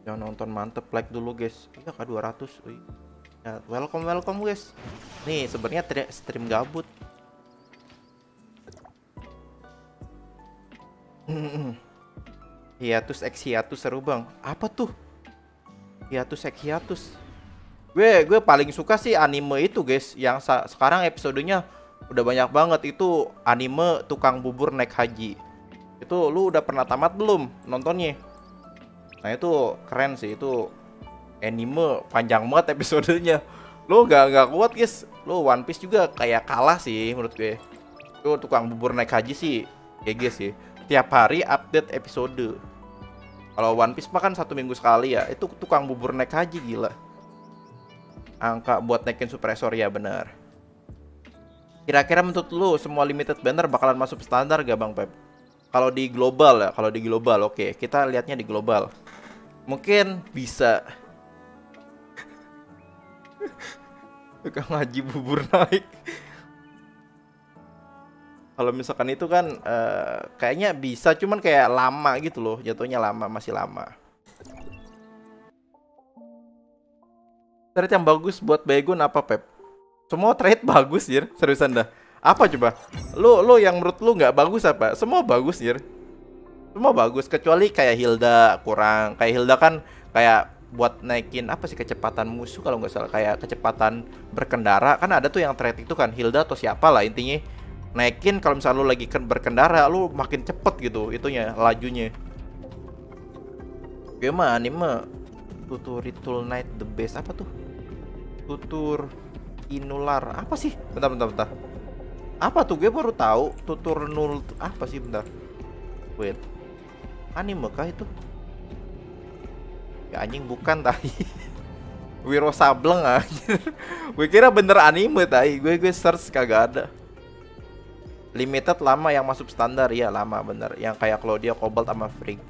Jangan nonton mantep like dulu guys. Iya kak 200. Wih. Ya, welcome welcome guys. Nih sebenarnya stream gabut. Hiatus X hiatus seru bang. Apa tuh? Hiatus X hiatus. Gue gue paling suka sih anime itu guys. Yang sekarang episodenya udah banyak banget itu anime tukang bubur naik haji. Itu lu udah pernah tamat belum nontonnya? Nah itu keren sih itu anime panjang banget episodenya. Lu gak gak kuat guys. Lu One Piece juga kayak kalah sih menurut gue. Itu tukang bubur naik haji sih GG sih. Tiap hari update episode. Kalau One Piece mah kan satu minggu sekali ya. Itu tukang bubur naik haji gila. Angka buat naikin suppressor ya benar. Kira-kira menurut lu semua limited banner bakalan masuk standar gak Bang Pep? Kalau di global ya, kalau di global oke, kita lihatnya di global. Mungkin bisa. Tukang haji bubur naik kalau misalkan itu kan uh, kayaknya bisa cuman kayak lama gitu loh jatuhnya lama masih lama. Trade yang bagus buat Baygon apa Pep? Semua trade bagus ya seriusan dah apa coba? Lu lu yang menurut lu nggak bagus apa? Semua bagus ya semua bagus kecuali kayak Hilda kurang. Kayak Hilda kan kayak buat naikin apa sih kecepatan musuh kalau nggak salah. Kayak kecepatan berkendara. Kan ada tuh yang trade itu kan Hilda atau siapa lah intinya naikin kalau misalnya lu lagi berkendara lu makin cepet gitu itunya lajunya. Gimana anime tutur night the best. Apa tuh? Tutur inular. Apa sih? Bentar bentar bentar. Apa tuh? Gue baru tahu tutur nul apa sih? Bentar. Wait. Anime kah itu? Ya anjing bukan tadi Wiro Sableng aja gue kira bener anime tadi gue gue search kagak ada limited lama yang masuk standar ya lama bener. Yang kayak Claudia Cobalt sama Freak.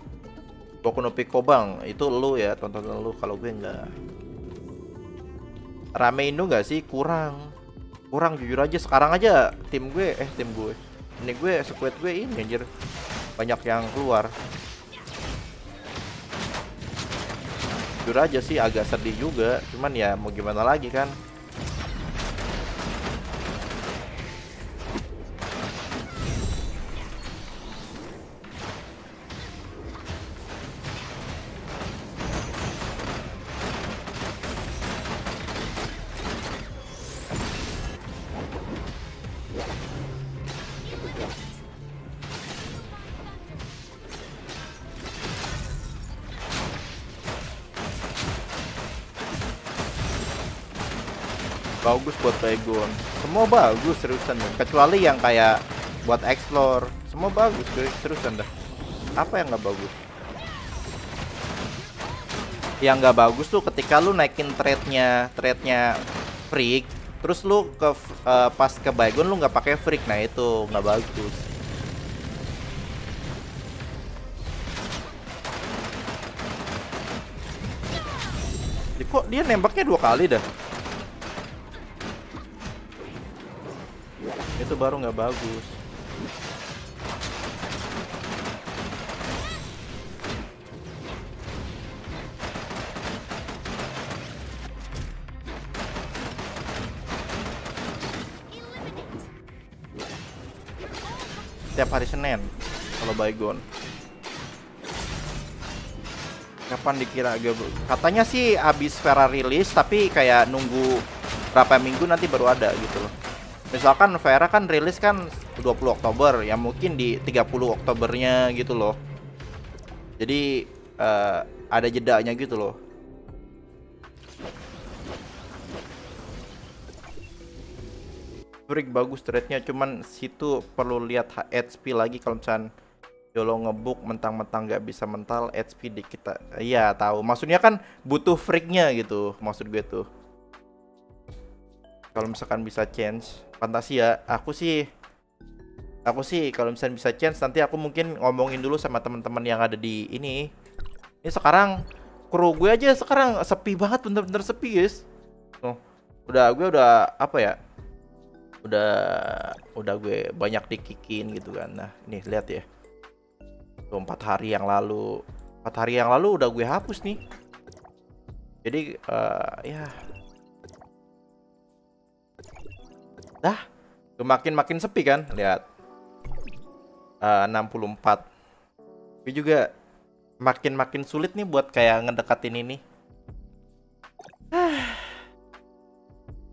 Boku no Pico bang. Itu lu ya tonton lu. Kalau gue enggak. Rame Indo nggak sih? Kurang. Kurang jujur aja. Sekarang aja tim gue eh tim gue. Ini gue squad gue ini anjir. Banyak yang keluar. Jujur aja sih agak sedih juga. Cuman ya mau gimana lagi kan Baygon semua bagus seriusan deh. kecuali yang kayak buat explore. Semua bagus seriusan dah apa yang nggak bagus? Yang nggak bagus tuh ketika lu naikin trade-nya trade-nya freak terus lu ke uh, pas ke Baygon lu nggak pakai freak. Nah itu nggak bagus. Kok dia nembaknya dua kali dah itu baru nggak bagus. Tiap hari Senin kalau Baygon kapan dikira katanya sih abis Vera rilis tapi kayak nunggu berapa minggu nanti baru ada gitu loh misalkan Vera kan rilis kan 20 Oktober ya mungkin di 30 Oktobernya gitu loh. Jadi uh, ada jedanya gitu loh. Break bagus trade-nya cuman situ perlu lihat HP lagi kalau misalnya Yolo ngebuk mentang-mentang nggak bisa mental HP di kita iya tahu. Maksudnya kan butuh freaknya gitu maksud gue tuh kalau misalkan bisa change Fantasia aku sih aku sih kalau misalnya bisa chance nanti aku mungkin ngomongin dulu sama teman-teman yang ada di ini. Ini sekarang kru gue aja sekarang sepi banget bener-bener sepi guys. Oh, udah gue udah apa ya udah udah gue banyak dikikin gitu kan. Nah ini lihat ya. Tuh empat hari yang lalu empat hari yang lalu udah gue hapus nih. Jadi uh, ya Dah, makin makin sepi kan? Lihat. Uh, 64. Tapi juga makin makin sulit nih buat kayak ngedekatin ini.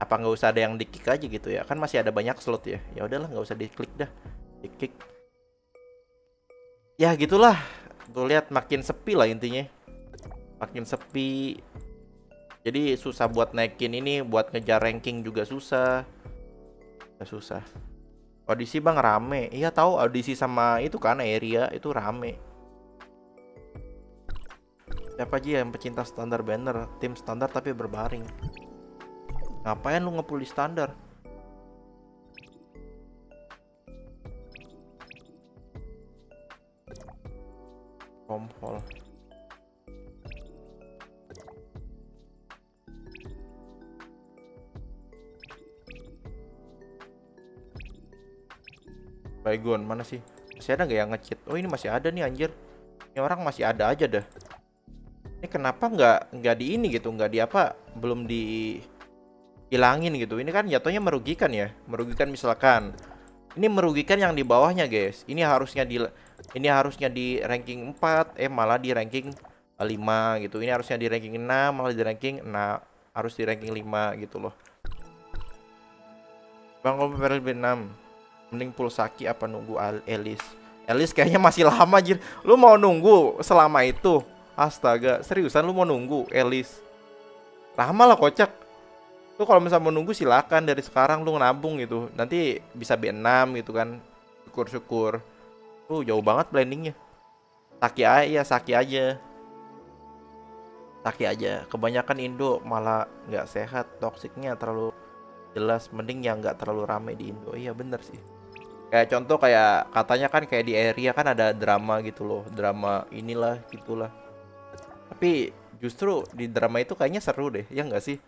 Apa nggak usah ada yang di-kick aja gitu ya? Kan masih ada banyak slot ya. Ya udahlah, nggak usah diklik dah. Di-kick. Ya gitulah. Tuh lihat makin sepi lah intinya. Makin sepi. Jadi susah buat naikin ini, buat ngejar ranking juga susah susah Audisi bang rame. Iya tahu audisi sama itu kan area itu rame. Siapa aja yang pecinta standar banner, tim standar tapi berbaring. Ngapain lu ngepul di standar? Kompol. Baygon mana sih? Masih ada nggak yang ngecheat? Oh ini masih ada nih anjir. Ini orang masih ada aja dah. Ini kenapa nggak nggak di ini gitu? Nggak di apa? Belum di hilangin gitu. Ini kan jatuhnya merugikan ya. Merugikan misalkan. Ini merugikan yang di bawahnya guys. Ini harusnya di ini harusnya di ranking 4 eh malah di ranking 5 gitu. Ini harusnya di ranking 6 malah di ranking 6 harus di ranking 5 gitu loh. Bang lebih 6 mending pulsaki apa nunggu Elis? Elis kayaknya masih lama anjir lu mau nunggu selama itu? Astaga seriusan lu mau nunggu Elis? Lama lah kocak. Lu kalau misalnya mau nunggu silakan. Dari sekarang lu nabung gitu. Nanti bisa B6 gitu kan. Syukur-syukur. Lu jauh banget blendingnya. Saki aja ya Saki aja. Saki aja. Kebanyakan Indo malah nggak sehat. Toksiknya terlalu jelas. Mending yang nggak terlalu rame di Indo. Iya bener sih kayak contoh kayak katanya kan kayak di area kan ada drama gitu loh drama inilah gitulah. Tapi justru di drama itu kayaknya seru deh ya enggak sih?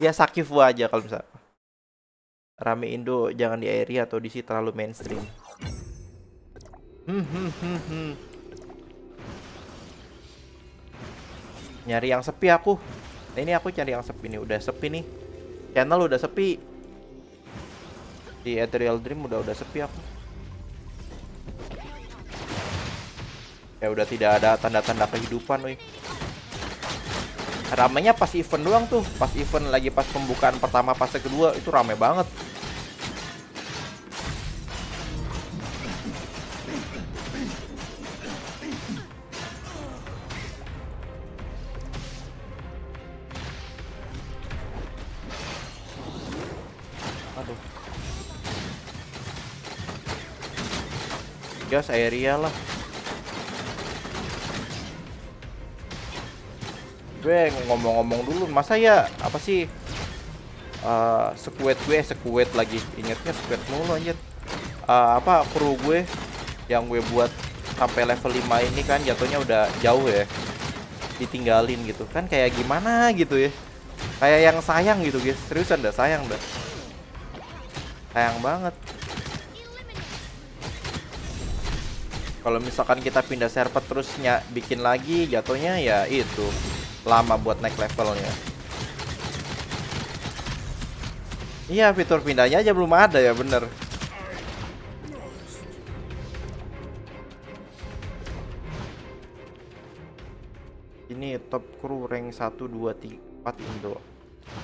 Ya sakifu aja kalau misal. Rame Indo jangan di area atau di sini terlalu mainstream. Hmm, hmm, hmm. nyari yang sepi aku. Nah, ini aku cari yang sepi nih udah sepi nih. Channel udah sepi di Ethereal Dream udah udah sepi aku. Ya udah tidak ada tanda-tanda kehidupan woi. Ramenya pas event doang tuh. Pas event lagi pas pembukaan pertama fase kedua itu rame banget gas area lah. Gue ngomong-ngomong dulu masa ya apa sih? Uh, sekuet gue sekuet lagi. Ingetnya sekuet mulu anjir. Uh, apa kru gue yang gue buat sampai level 5 ini kan jatuhnya udah jauh ya. Ditinggalin gitu. Kan kayak gimana gitu ya? Kayak yang sayang gitu guys. Seriusan dah sayang dah. Sayang banget kalau misalkan kita pindah server terusnya bikin lagi jatuhnya ya itu lama buat naik levelnya. Iya fitur pindahnya aja belum ada ya bener. Ini top crew rank 1 2 3 4 Indo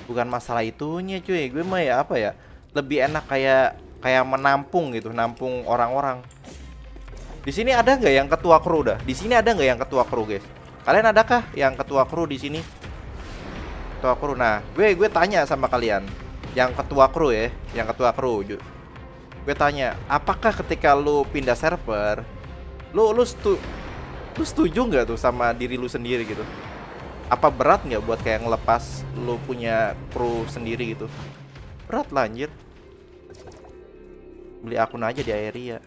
bukan masalah itunya cuy. Gue mah ya apa ya lebih enak kayak kayak menampung gitu nampung orang-orang di sini ada nggak yang ketua kru dah? Di sini ada nggak yang ketua kru, guys? Kalian adakah yang ketua kru di sini? Ketua kru. Nah, gue gue tanya sama kalian, yang ketua kru ya, yang ketua kru. Gue tanya, apakah ketika lu pindah server, lu lu stu lu setuju nggak tuh sama diri lu sendiri gitu? Apa berat nggak buat kayak ngelepas lu punya kru sendiri gitu? Berat lah. Beli akun aja di area.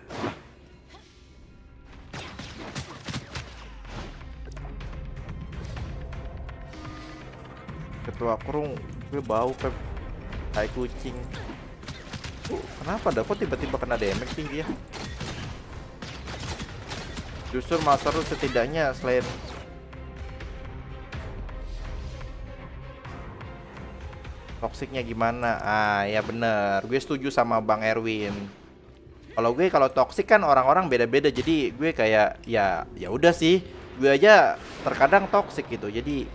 Ketua kurung gue bau pep. Tai kucing. Kenapa dah kok tiba-tiba kena damage tinggi ya justru master setidaknya selain toksiknya gimana? Ah ya bener. Gue setuju sama bang Erwin. Kalau gue kalau toksik kan orang-orang beda-beda. Jadi gue kayak ya ya udah sih. Gue aja terkadang toksik gitu. Jadi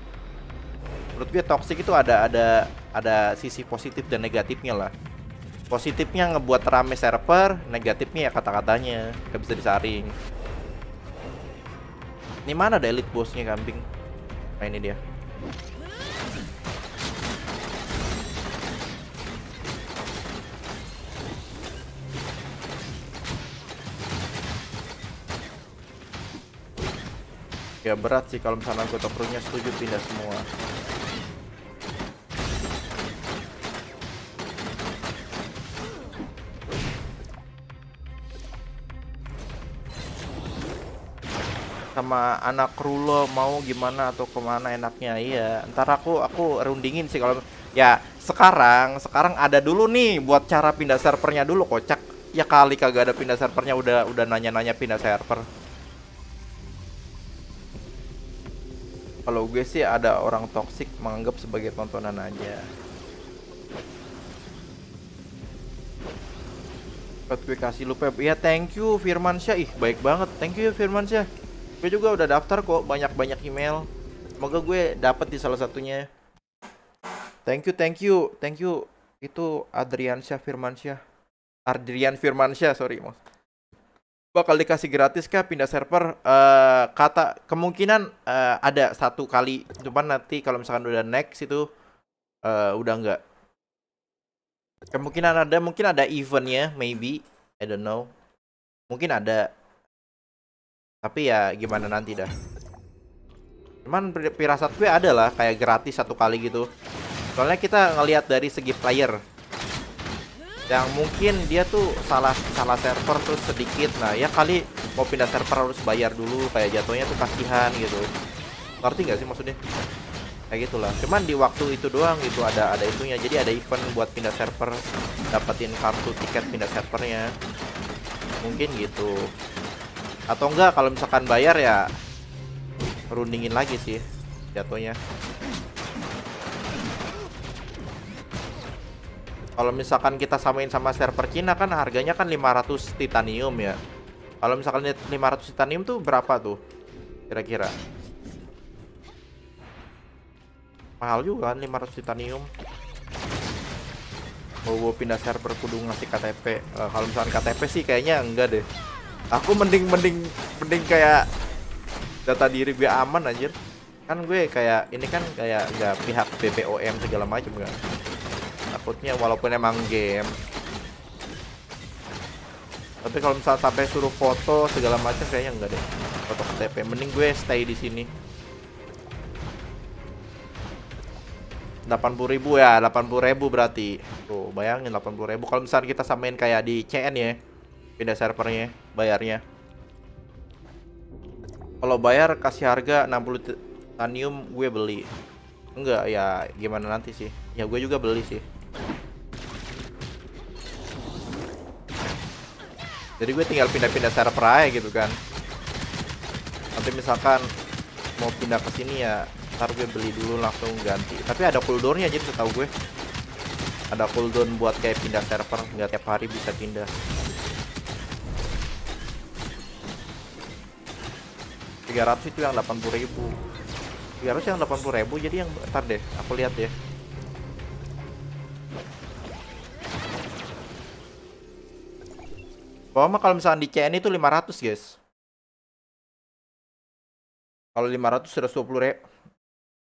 menurut gue toxic itu ada ada ada sisi positif dan negatifnya lah. Positifnya ngebuat rame server negatifnya ya kata-katanya gak bisa disaring. Ini mana ada elite bosnya kambing? Nah ini dia. Ya berat sih kalau misalnya gue setuju pindah semua. Sama anak kru lo mau gimana atau ke mana enaknya. Iya ntar aku aku rundingin sih kalau ya sekarang sekarang ada dulu nih buat cara pindah servernya dulu kocak. Ya kali kagak ada pindah servernya udah udah nanya-nanya pindah server. Kalau gue sih ada orang toksik menganggap sebagai tontonan aja. Buat gue kasih lu Pep. Ya thank you Firmansyah. Ih baik banget. Thank you Firmansyah gue juga udah daftar kok banyak-banyak email. Semoga gue dapet di salah satunya. Thank you thank you thank you. Itu Adriansyah Firmansyah. Adrian Firmansyah sorry mas bakal dikasih gratis kah pindah server? Eh kata kemungkinan eh, ada satu kali. Cuman nanti kalau misalkan udah next itu eh, udah enggak kemungkinan ada mungkin ada eventnya maybe. I don't know. Mungkin ada tapi ya gimana nanti dah. Cuman pir- pirasat gue ada lah kayak gratis satu kali gitu. Soalnya kita ngelihat dari segi player. Yang mungkin dia tuh salah salah server terus sedikit. Nah ya kali mau pindah server harus bayar dulu kayak jatuhnya tuh kasihan gitu. Ngerti nggak sih maksudnya? Kayak gitulah. Cuman di waktu itu doang gitu ada ada itunya. Jadi ada event buat pindah server dapetin kartu tiket pindah servernya. Mungkin gitu atau enggak kalau misalkan bayar ya rundingin lagi sih jatuhnya. Kalau misalkan kita samain sama server Cina kan harganya kan 500 titanium ya. Kalau misalkan 500 titanium tuh berapa tuh kira-kira? Mahal juga kan 500 titanium. Mau gue pindah server kudu ngasih KTP Eh, kalau misalkan KTP sih kayaknya enggak deh aku mending mending mending kayak data diri gue aman anjir. Kan gue kayak ini kan kayak nggak pihak BPOM segala macam kan takutnya walaupun emang game. Tapi kalau misalnya sampai suruh foto segala macam kayaknya enggak deh. Foto KTP mending gue stay di sini. 80.000 ribu ya 80.000 ribu berarti. Tuh bayangin 80.000 ribu. Kalau misalnya kita samain kayak di CN ya pindah servernya bayarnya. Kalau bayar kasih harga 60 titanium gue beli. Enggak ya gimana nanti sih? Ya gue juga beli sih. Jadi gue tinggal pindah-pindah server aja gitu kan. Nanti misalkan mau pindah ke sini ya ntar gue beli dulu langsung ganti. Tapi ada cooldownnya jadi setahu gue. Ada cooldown buat kayak pindah server nggak tiap hari bisa pindah 300 itu yang 80.000 ribu. 300 yang 80.000 ribu jadi yang ntar deh aku lihat ya Bawah mah kalau misalkan di CN itu 500 guys. Kalau 500 sudah 20 ribu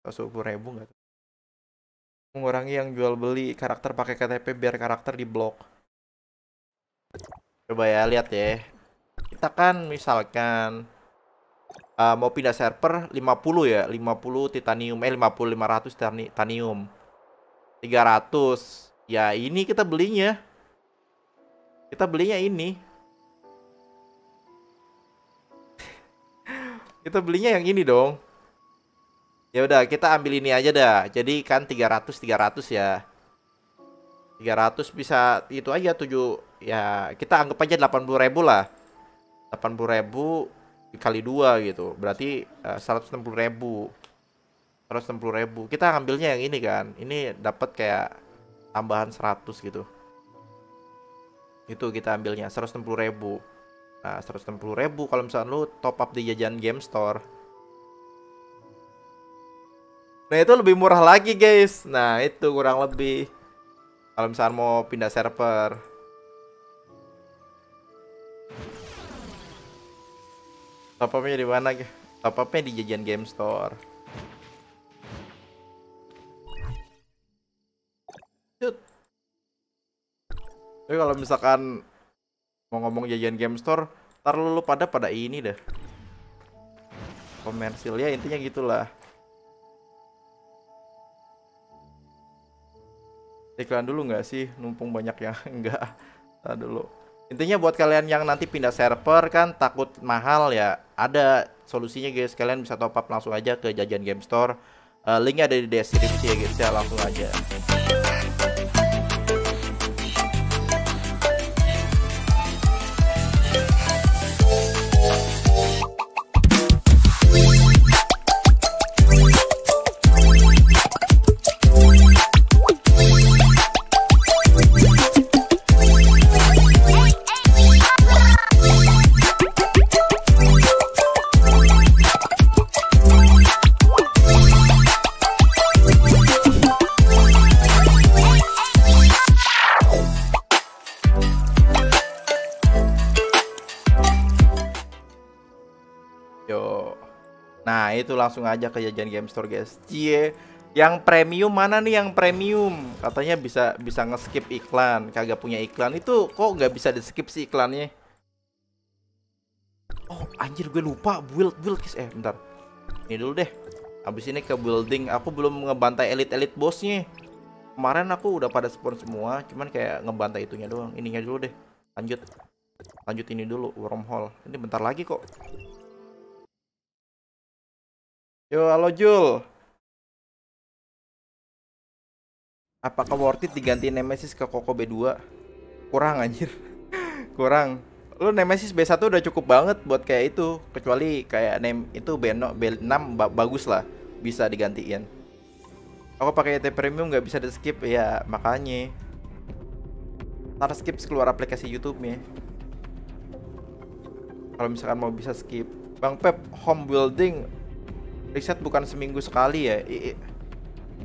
120 ribu nggak mengurangi yang jual beli karakter pakai KTP biar karakter di blok coba ya lihat ya. Kita kan misalkan uh, mau pindah server 50 ya 50 titanium eh 50 500 titani- titanium 300 ya ini kita belinya. Kita belinya ini. Kita belinya yang ini dong. Ya udah kita ambil ini aja dah. Jadi kan 300 300 ya. 300 bisa itu aja 7 ya kita anggap aja 80.000 ribu lah. 80.000 ribu dikali dua gitu. Berarti eh, 160 ribu. 160 ribu. Kita ngambilnya yang ini kan. Ini dapat kayak tambahan 100 gitu. Itu kita ambilnya 160 ribu. Nah 160 ribu kalau misalnya lu top up di jajan game store. Nah itu lebih murah lagi guys. Nah itu kurang lebih. Kalau misalnya mau pindah server top upnya di mana top upnya di jajan game store. Tapi kalau misalkan mau ngomong jajan game store, ntar lu, pada pada ini dah. komersil. Ya intinya gitulah. Iklan dulu nggak sih? Numpung banyak yang enggak Ntar dulu intinya buat kalian yang nanti pindah server kan takut mahal ya ada solusinya guys. Kalian bisa top up langsung aja ke jajan game store. Eh, linknya ada di deskripsi ya guys ya langsung aja langsung aja ke jajan game store, guys. Cie. Yang premium mana nih yang premium? Katanya bisa bisa nge-skip iklan, kagak punya iklan. Itu kok nggak bisa di-skip sih iklannya? Oh, anjir gue lupa build build guys. Eh, bentar. Ini dulu deh. Habis ini ke building. Aku belum ngebantai elite-elite bosnya. Kemarin aku udah pada spawn semua, cuman kayak ngebantai itunya doang. Ininya dulu deh. Lanjut. Lanjut ini dulu wormhole. Ini bentar lagi kok. Yo, halo Jul. Apakah worth it diganti Nemesis ke Koko B2? Kurang anjir. Kurang. Lu Nemesis B1 udah cukup banget buat kayak itu. Kecuali kayak name itu Beno B6 ba- bagus lah. Bisa digantiin. Aku pakai ET Premium nggak bisa di skip ya makanya. Ntar skip keluar aplikasi YouTube-nya. Kalau misalkan mau bisa skip. Bang Pep, home building riset bukan seminggu sekali ya I-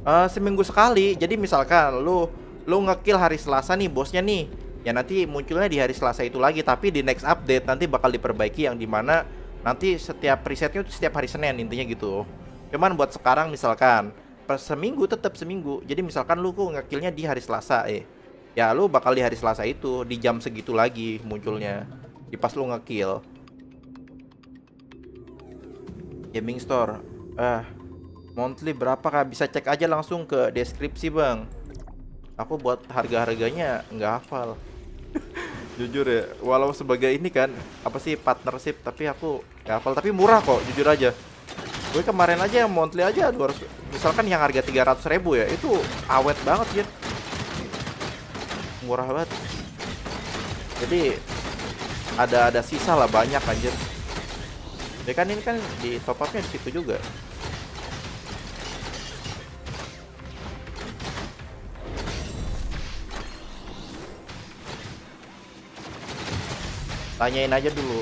Eh, seminggu sekali. Jadi misalkan lu lu ngekill hari Selasa nih bosnya nih. Ya nanti munculnya di hari Selasa itu lagi tapi di next update nanti bakal diperbaiki yang di mana nanti setiap presetnya itu setiap hari Senin intinya gitu. Cuman buat sekarang misalkan per seminggu tetap seminggu. Jadi misalkan lu kok ngekillnya di hari Selasa eh. Ya lu bakal di hari Selasa itu di jam segitu lagi munculnya. Di pas lu ngekill. Gaming store eh monthly berapa kak? Bisa cek aja langsung ke deskripsi bang. Aku buat harga-harganya nggak hafal. Jujur ya walau sebagai ini kan apa sih partnership tapi aku nggak hafal. Tapi murah kok jujur aja. Gue kemarin aja yang monthly aja 200 misalkan yang harga 300 ribu ya itu awet banget ya murah banget. Jadi ada ada sisa lah banyak anjir. Ya kan ini kan di top upnya di situ juga tanyain aja dulu.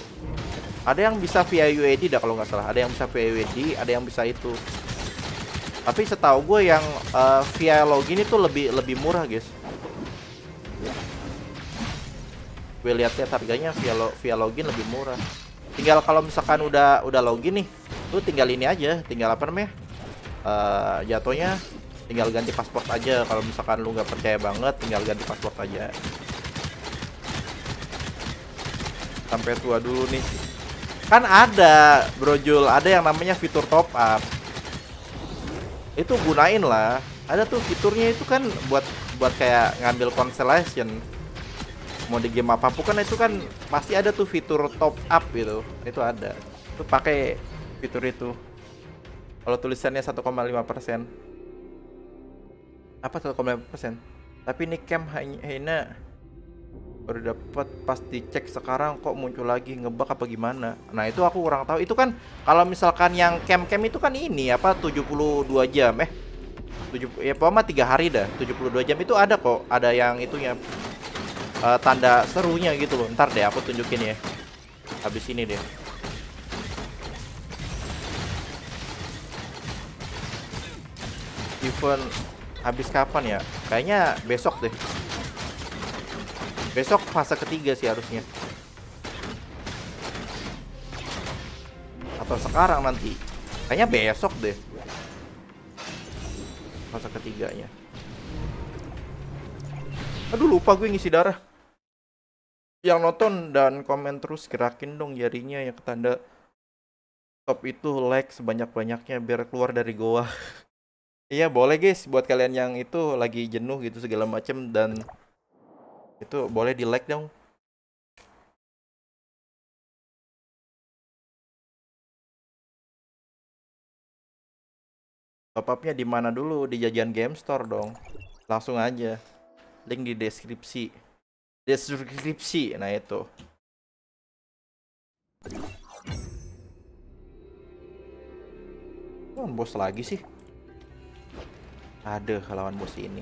Ada yang bisa via UAD dah kalau nggak salah. Ada yang bisa via UAD ada yang bisa itu. Tapi setahu gue yang eh, via login itu lebih lebih murah guys. Gue lihat-lihat harganya via lo, via login lebih murah. Tinggal kalau misalkan udah udah login nih lu tinggal ini aja tinggal apa namanya Eh, jatuhnya tinggal ganti paspor aja. Kalau misalkan lu nggak percaya banget tinggal ganti paspor aja sampai tua dulu nih. Kan ada brojul ada yang namanya fitur top up. Itu gunain lah. Ada tuh fiturnya itu kan buat buat kayak ngambil constellation. Mau di game apa pun kan itu kan pasti ada tuh fitur top up gitu. Itu ada. Tuh pakai fitur itu. Kalau tulisannya 1,5 persen. Apa 1,5 persen? Tapi ini cam hanya baru dapat pas dicek sekarang kok muncul lagi ngebug apa gimana? Nah itu aku kurang tahu. Itu kan kalau misalkan yang cam itu kan ini apa 72 jam eh? 7 ya pokoknya tiga hari dah 72 jam. Itu ada kok ada yang itunya eh, tanda serunya gitu loh. Ntar deh aku tunjukin ya habis ini deh. Event habis kapan ya? Kayaknya besok deh besok fase ketiga sih harusnya. Atau sekarang nanti. Kayaknya besok deh. Fase ketiganya. Aduh lupa gue ngisi darah. Yang nonton dan komen terus gerakin dong jarinya yang ketanda top itu like sebanyak-banyaknya biar keluar dari goa. Iya boleh guys buat kalian yang itu lagi jenuh gitu segala macem dan itu boleh di like dong. Top upnya di mana dulu? Di jajan game store dong. Langsung aja. Link di deskripsi. Deskripsi. Nah itu. Oh, bos lagi sih. Ada lawan bos ini.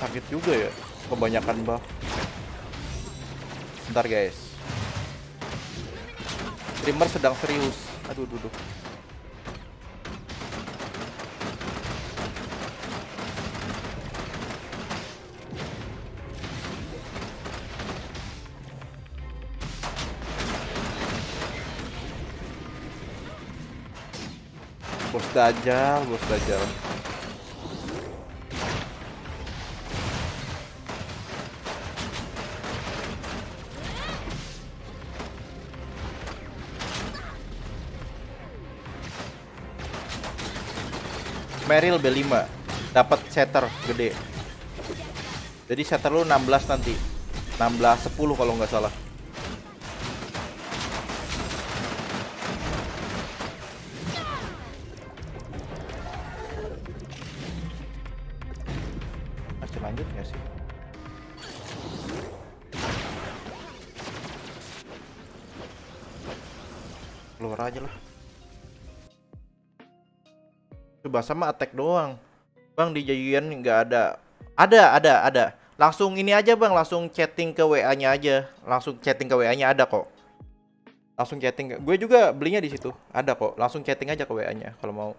Sakit juga ya Kebanyakan buff. Bentar guys. Streamer sedang serius. Aduh duduk Bos Dajjal, bos Dajjal. Meryl B5 dapat setter gede. Jadi setter lu 16 nanti. 16 10 kalau nggak salah. Sama attack doang. Bang di Jayan nggak ada. Ada, ada, ada. Langsung ini aja bang, langsung chatting ke WA-nya aja. Langsung chatting ke WA-nya ada kok. Langsung chatting. Gue juga belinya di situ. Ada kok. Langsung chatting aja ke WA-nya kalau mau.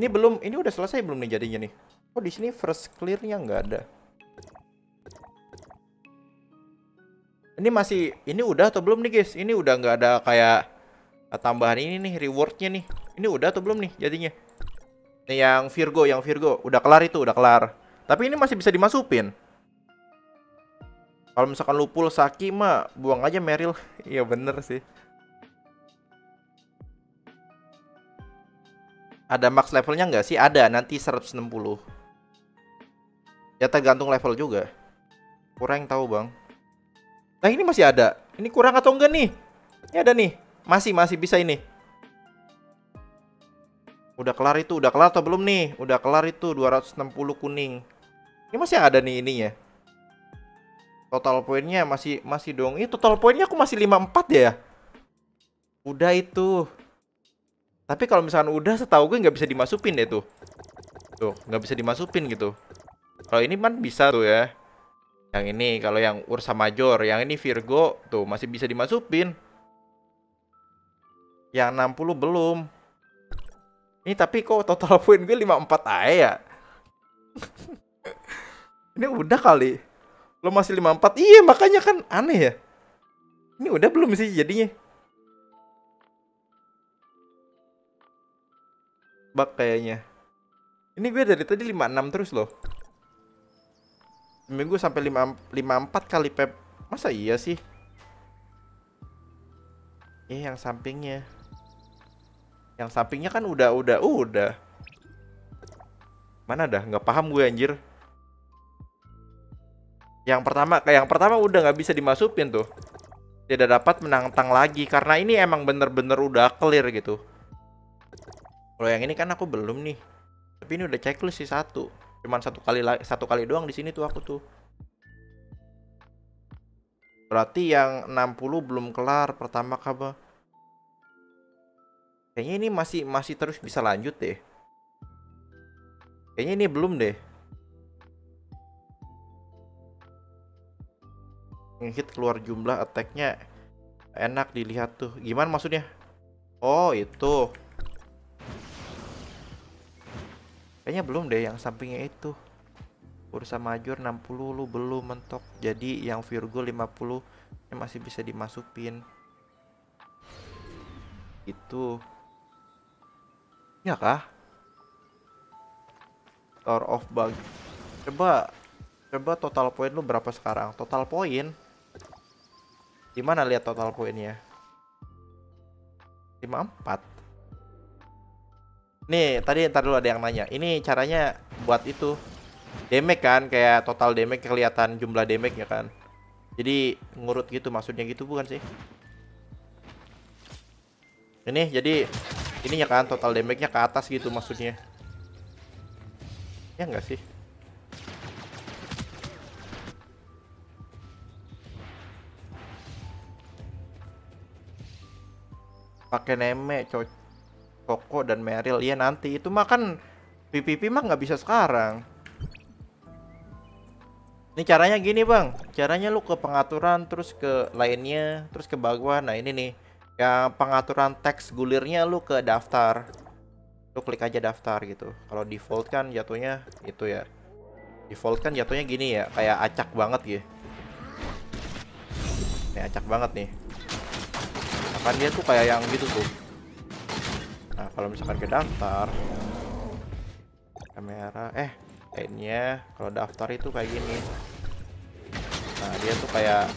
Ini belum, ini udah selesai belum nih jadinya nih? Oh di sini first clear-nya nggak ada. Ini masih, ini udah atau belum nih guys? Ini udah nggak ada kayak tambahan ini nih, rewardnya nih. Ini udah atau belum nih jadinya? Nih yang Virgo, yang Virgo, udah kelar itu, udah kelar. Tapi ini masih bisa dimasukin. Kalau misalkan lu full Saki mah buang aja Meryl. Iya bener sih. Ada max levelnya nggak sih? Ada, nanti 160. Ya tergantung level juga. Kurang tahu bang. Nah ini masih ada. Ini kurang atau enggak nih? Ini ada nih. Masih, masih bisa ini. Udah kelar itu, udah kelar atau belum nih? Udah kelar itu 260 kuning. Ini masih ada nih ininya. Total poinnya masih masih dong. Ini total poinnya aku masih 54 ya. Udah itu. Tapi kalau misalkan udah setahu gue nggak bisa dimasukin deh tuh. Tuh, nggak bisa dimasukin gitu. Kalau ini kan bisa tuh ya. Yang ini kalau yang Ursa Major, yang ini Virgo tuh masih bisa dimasukin. Yang 60 belum. Ini tapi kok total poin gue 54 aja ya. ini udah kali. Lo masih 54. Iya, makanya kan aneh ya. Ini udah belum sih jadinya? Bak kayaknya. Ini gue dari tadi 56 terus loh. Seminggu sampai 5 54 kali pep. Masa iya sih? Eh yang sampingnya. Yang sampingnya kan udah udah udah. Mana dah? Nggak paham gue anjir. Yang pertama, kayak yang pertama udah nggak bisa dimasukin tuh. Tidak dapat menantang lagi karena ini emang bener-bener udah clear gitu. Kalau yang ini kan aku belum nih. Tapi ini udah checklist sih satu. Cuman satu kali satu kali doang di sini tuh aku tuh. Berarti yang 60 belum kelar pertama kabar. Kayaknya ini masih masih terus bisa lanjut deh. Kayaknya ini belum deh. Ngehit keluar jumlah attack-nya enak dilihat tuh. Gimana maksudnya? Oh, itu. Kayaknya belum deh yang sampingnya itu. Ursa Major 60 lu belum mentok. Jadi yang Virgo 50 nya masih bisa dimasukin. Itu. Ya kah? Tower of Bug. Coba coba total poin lu berapa sekarang? Total poin. Gimana lihat total poinnya? 54. Nih, tadi ntar dulu ada yang nanya. Ini caranya buat itu. Damage kan, kayak total damage kelihatan jumlah damage ya kan. Jadi ngurut gitu maksudnya gitu bukan sih? Ini jadi ininya kan total damage-nya ke atas gitu maksudnya. Ya enggak sih? pakai Neme, Co Koko dan Meryl. Iya nanti itu mah kan PVP mah nggak bisa sekarang. Ini caranya gini bang, caranya lu ke pengaturan terus ke lainnya terus ke bawah. Nah ini nih, yang pengaturan teks gulirnya lu ke daftar. Lu klik aja daftar gitu. Kalau default kan jatuhnya itu ya. Default kan jatuhnya gini ya, kayak acak banget gitu. Nih acak banget nih kan dia tuh kayak yang gitu tuh nah kalau misalkan ke daftar kamera eh lainnya kalau daftar itu kayak gini. Nah dia tuh kayak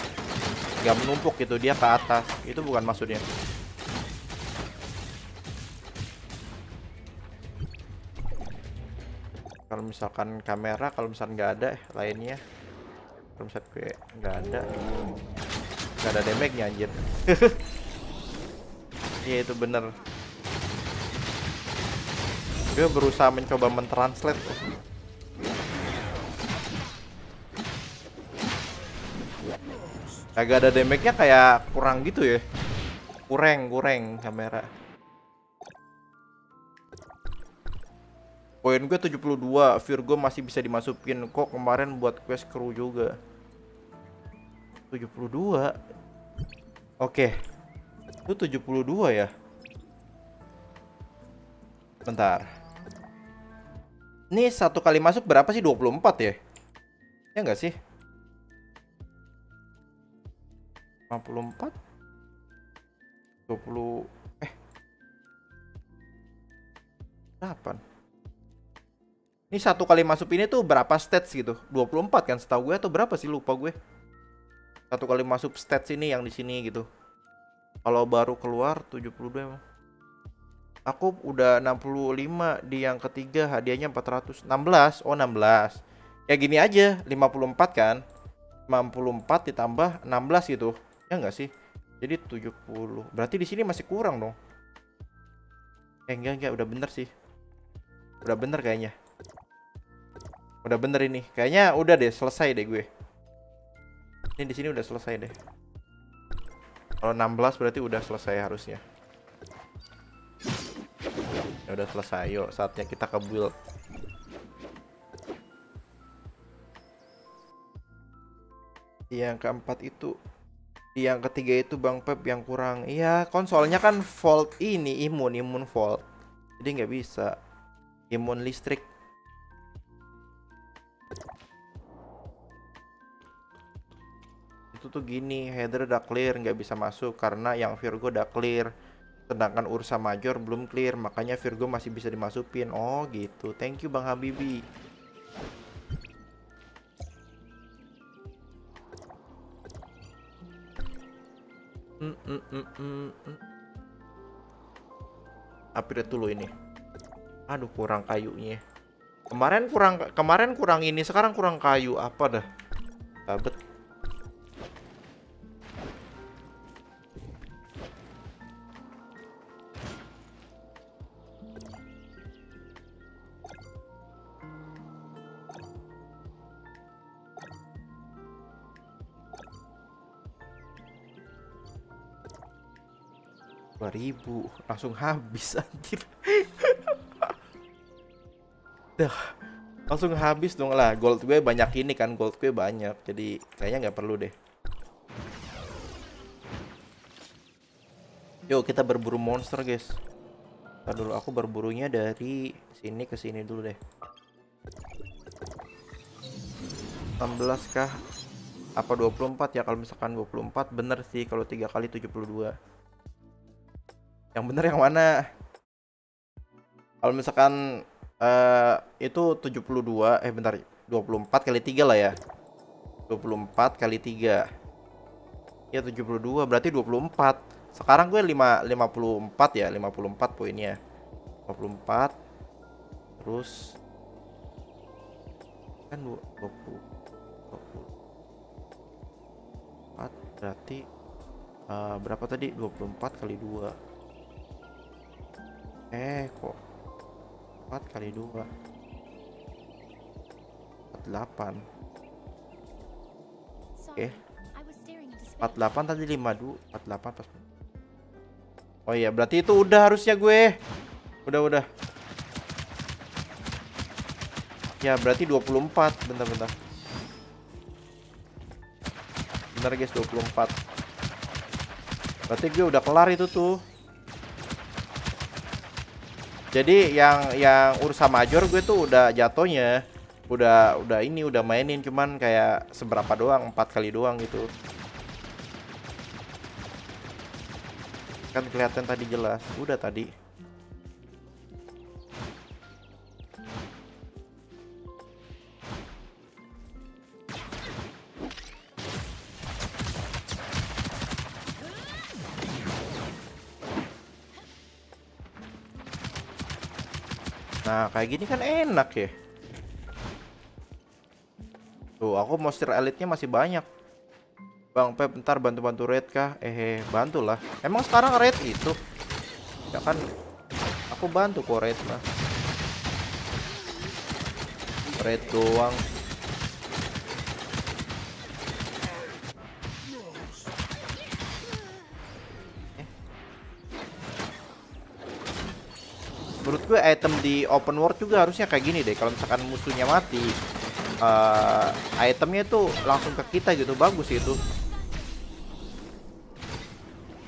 nggak menumpuk gitu dia ke atas. Itu bukan maksudnya. Kalau misalkan kamera kalau misalkan nggak ada eh, lainnya. Kalau misalkan gue nggak ada. Nggak ada damage nya anjir. Iya itu bener Gue berusaha mencoba mentranslate tuh. Kagak ada damage-nya kayak kurang gitu ya. Kurang, kurang kamera. Poin gue 72, Virgo masih bisa dimasukin. Kok kemarin buat quest crew juga? 72 Oke. Itu 72 ya? Bentar Ini satu kali masuk berapa sih? 24 ya? Ya nggak sih? 54 20 Eh 8 Ini satu kali masuk ini tuh berapa stats gitu? 24 kan setahu gue atau berapa sih lupa gue Satu kali masuk stats ini yang di sini gitu Kalau baru keluar 72 emang Aku udah 65 di yang ketiga hadiahnya 400 16 oh 16 Ya gini aja 54 kan? 54 ditambah 16 gitu. Ya enggak sih? Jadi 70 Berarti di sini masih kurang dong. Eh enggak enggak udah bener sih. Udah bener kayaknya. Udah bener ini. Kayaknya udah deh selesai deh gue. Ini di sini udah selesai deh. Kalau 16 berarti udah selesai harusnya Ya udah selesai, yuk saatnya kita ke build. Yang keempat itu yang ketiga itu Bang Pep yang kurang. Iya, konsolnya kan fault ini imun, imun fault. Jadi nggak bisa. Imun listrik. Itu tuh gini, header udah clear, nggak bisa masuk karena yang Virgo udah clear sedangkan Ursa Major belum clear makanya Virgo masih bisa dimasukin. Oh gitu. Thank you Bang Habibi. Mm, mm, mm, mm, mm. ini. Aduh kurang kayunya. Kemarin kurang kemarin kurang ini sekarang kurang kayu. Apa dah? Sabet. Ribu. Langsung habis anjir. Dah langsung habis dong lah. Gold gue banyak ini kan gold gue banyak. Jadi kayaknya nggak perlu deh. Yuk kita berburu monster guys. Ntar dulu aku berburunya dari sini ke sini dulu deh. 16 kah? Apa 24 ya kalau misalkan 24 bener sih. Kalau tiga kali 72 yang bener yang mana? Kalau misalkan eh itu 72 eh bentar 24 kali 3 lah ya. 24 kali 3 ya 72 berarti 24 sekarang gue 5 54 ya 54 poinnya. 54 terus kan 20 24 berarti eh, berapa tadi? 24 kali 2 eh kok 4 kali 2 48 Oke. 48 tadi 52 48 pas Oh iya berarti itu udah harusnya gue. Udah udah. Ya berarti 24 Bentar bentar. Bentar guys 24 Berarti gue udah kelar itu tuh jadi yang yang Ursa Major gue tuh udah jatuhnya udah udah ini udah mainin cuman kayak seberapa doang empat kali doang gitu. Kan kelihatan tadi jelas. Udah tadi kayak gini kan enak ya. Tuh, aku monster elite-nya masih banyak. Bang Pep, ntar bantu-bantu raid kah? Eh, bantulah. Emang sekarang raid itu? Ya kan, aku bantu kok raid mah. Raid doang. Menurut gue item di open world juga harusnya kayak gini deh. Kalau misalkan musuhnya mati eh, itemnya tuh langsung ke kita gitu. Bagus itu.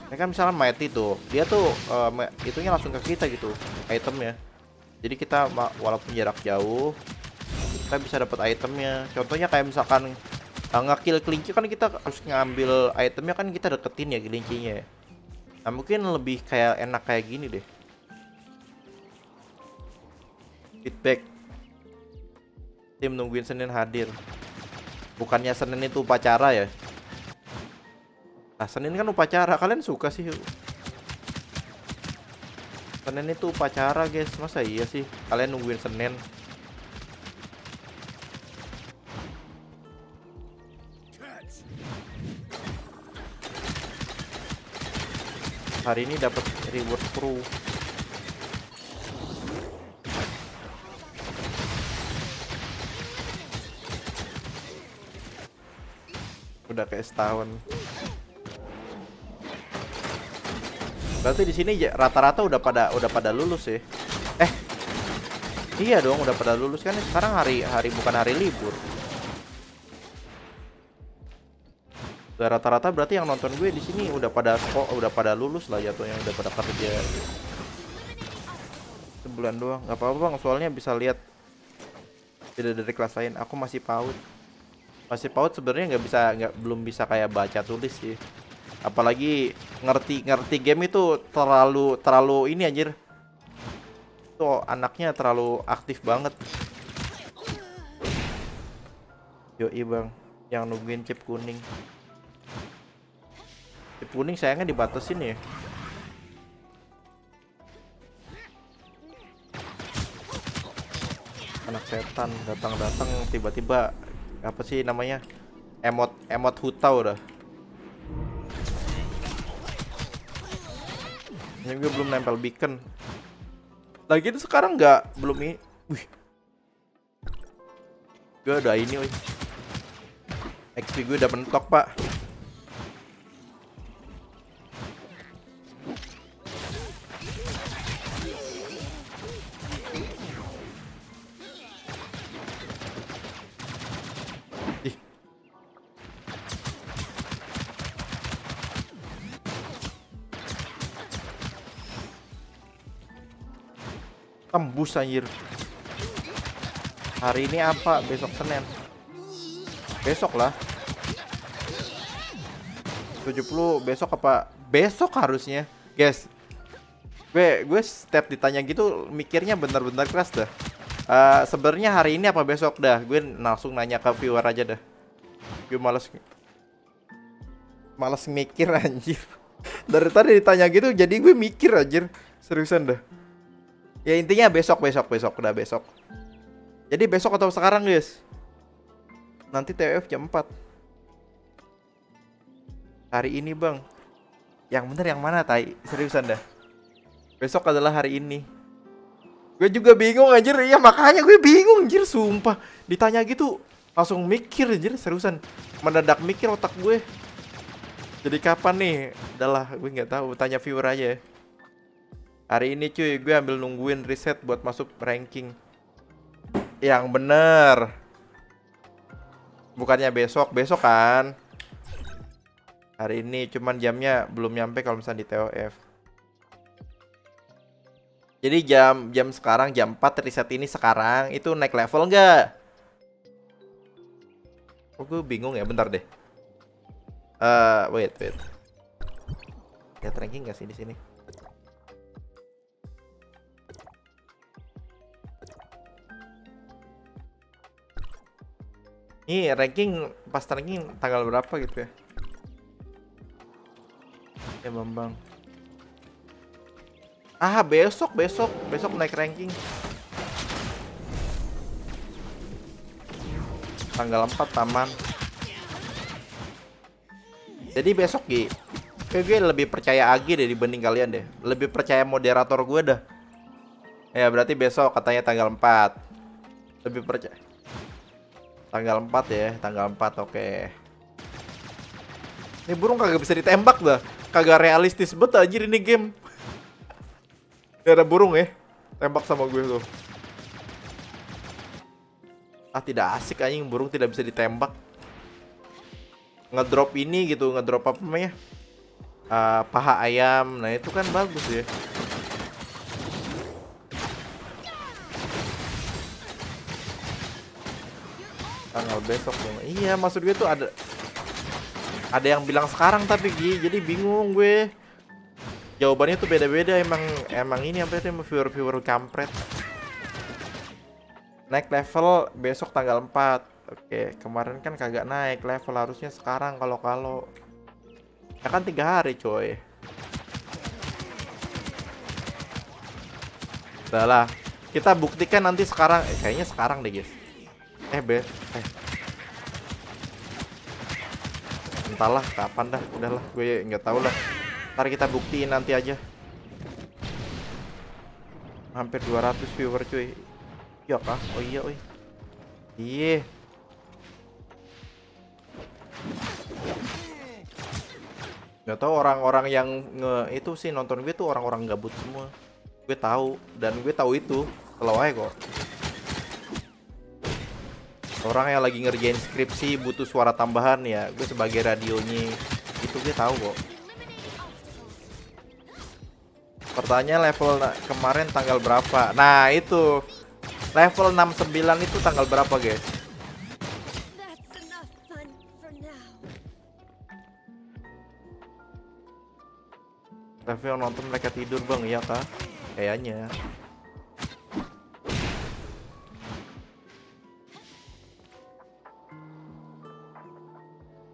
Ini kan misalnya mati tuh dia tuh eh, me- itunya langsung ke kita gitu itemnya. Jadi kita walaupun jarak jauh kita bisa dapat itemnya. Contohnya kayak misalkan uh, ngekill kelinci kan kita harus ngambil itemnya kan kita deketin ya kelincinya. Nah mungkin lebih kayak enak kayak gini deh feedback tim nungguin Senin hadir. Bukannya Senin itu upacara ya? Nah Senin kan upacara. Kalian suka sih? Senin itu upacara guys. Masa iya sih? Kalian nungguin Senin. Hari ini dapat reward pro udah kayak setahun. Berarti di sini ya rata-rata udah pada udah pada lulus ya. Eh. Iya dong, udah pada lulus kan sekarang hari hari bukan hari libur. Udah rata-rata berarti yang nonton gue di sini udah pada kok udah pada lulus lah jatuhnya udah pada kerja. Sebulan doang, nggak apa-apa bang. Soalnya bisa lihat tidak dari kelas lain. Aku masih PAUD masih paut sebenarnya nggak bisa nggak belum bisa kayak baca tulis sih. Apalagi ngerti ngerti game itu terlalu terlalu ini anjir. Tuh anaknya terlalu aktif banget. Yo bang. Yang nungguin chip kuning. Chip kuning sayangnya dibatasin ya. Anak setan datang-datang tiba-tiba apa sih namanya? Emot emot hutau dah ini gue belum nempel beacon. Lagi itu sekarang nggak belum ini. Wih. Gue udah ini wih XP gue udah mentok pak Tembus anjir. Hari ini apa? Besok Senin. Besok lah. 70 besok apa? Besok harusnya. Guys. Gue gue setiap ditanya gitu mikirnya benar-benar keras dah. Eh sebenarnya hari ini apa besok dah? Gue langsung nanya ke viewer aja dah. Gue males males mikir anjir. Dari tadi ditanya gitu jadi gue mikir anjir. Seriusan dah. Ya intinya besok besok besok. Udah besok. Jadi besok atau sekarang guys? Nanti TWF jam 4 Hari ini bang. Yang bener yang mana Tai? Seriusan dah. Besok adalah hari ini. Gue juga bingung anjir. Iya makanya gue bingung anjir. Sumpah. Ditanya gitu Langsung mikir anjir. Seriusan. Mendadak mikir otak gue. Jadi kapan nih? Udahlah gue nggak tahu. Tanya viewer aja ya Hari ini cuy gue ambil nungguin reset buat masuk ranking. Yang bener. Bukannya besok Besok kan? Hari ini cuman jamnya belum nyampe kalau misalnya di TOF Jadi jam jam sekarang jam 4 reset ini sekarang Itu naik level nggak? Oh gue bingung ya bentar deh. Eh wait wait. Lihat ranking gak sih di sini? Ini ranking pas ranking tanggal berapa gitu ya? Ya Bambang. Ah, besok, besok, besok naik ranking. Tanggal 4 taman. Jadi besok Gi, kayak gue lebih percaya Agi deh dibanding kalian deh. Lebih percaya moderator gue dah. Ya berarti besok katanya tanggal 4. Lebih percaya. Tanggal 4 ya, tanggal 4 oke. Ini burung kagak bisa ditembak dah. Kagak realistis banget anjir ini game. Gak ada burung ya. Tembak sama gue tuh. Ah tidak asik anjing burung tidak bisa ditembak. Ngedrop ini gitu, ngedrop apa namanya? Ah, paha ayam. Nah, itu kan bagus ya. Tanggal besok dong. Iya, maksud gue tuh ada ada yang bilang sekarang tapi Gi, jadi bingung gue. Jawabannya tuh beda-beda emang emang ini apa emang viewer-viewer kampret. Naik level besok tanggal 4. Oke, kemarin kan kagak naik level harusnya sekarang kalau-kalau. Ya kan tiga hari coy. Udah lah. Kita buktikan nanti sekarang eh, kayaknya sekarang deh guys. Eh be eh. Entahlah kapan dah, udahlah gue nggak tahu lah. Ntar kita buktiin nanti aja. Hampir 200 viewer cuy. Iya kah? Oh iya, oi. Iya. Gak tau orang-orang yang nge itu sih nonton gue tuh orang-orang gabut semua. Gue tahu dan gue tahu itu. Kalau aja kok. Orang yang lagi ngerjain skripsi butuh suara tambahan ya, gue sebagai radionya itu gue tahu kok. Pertanyaan level kemarin tanggal berapa? Nah, itu. Level 69 itu tanggal berapa, guys? Level yang nonton mereka tidur, Bang. Iya kah? Kayaknya.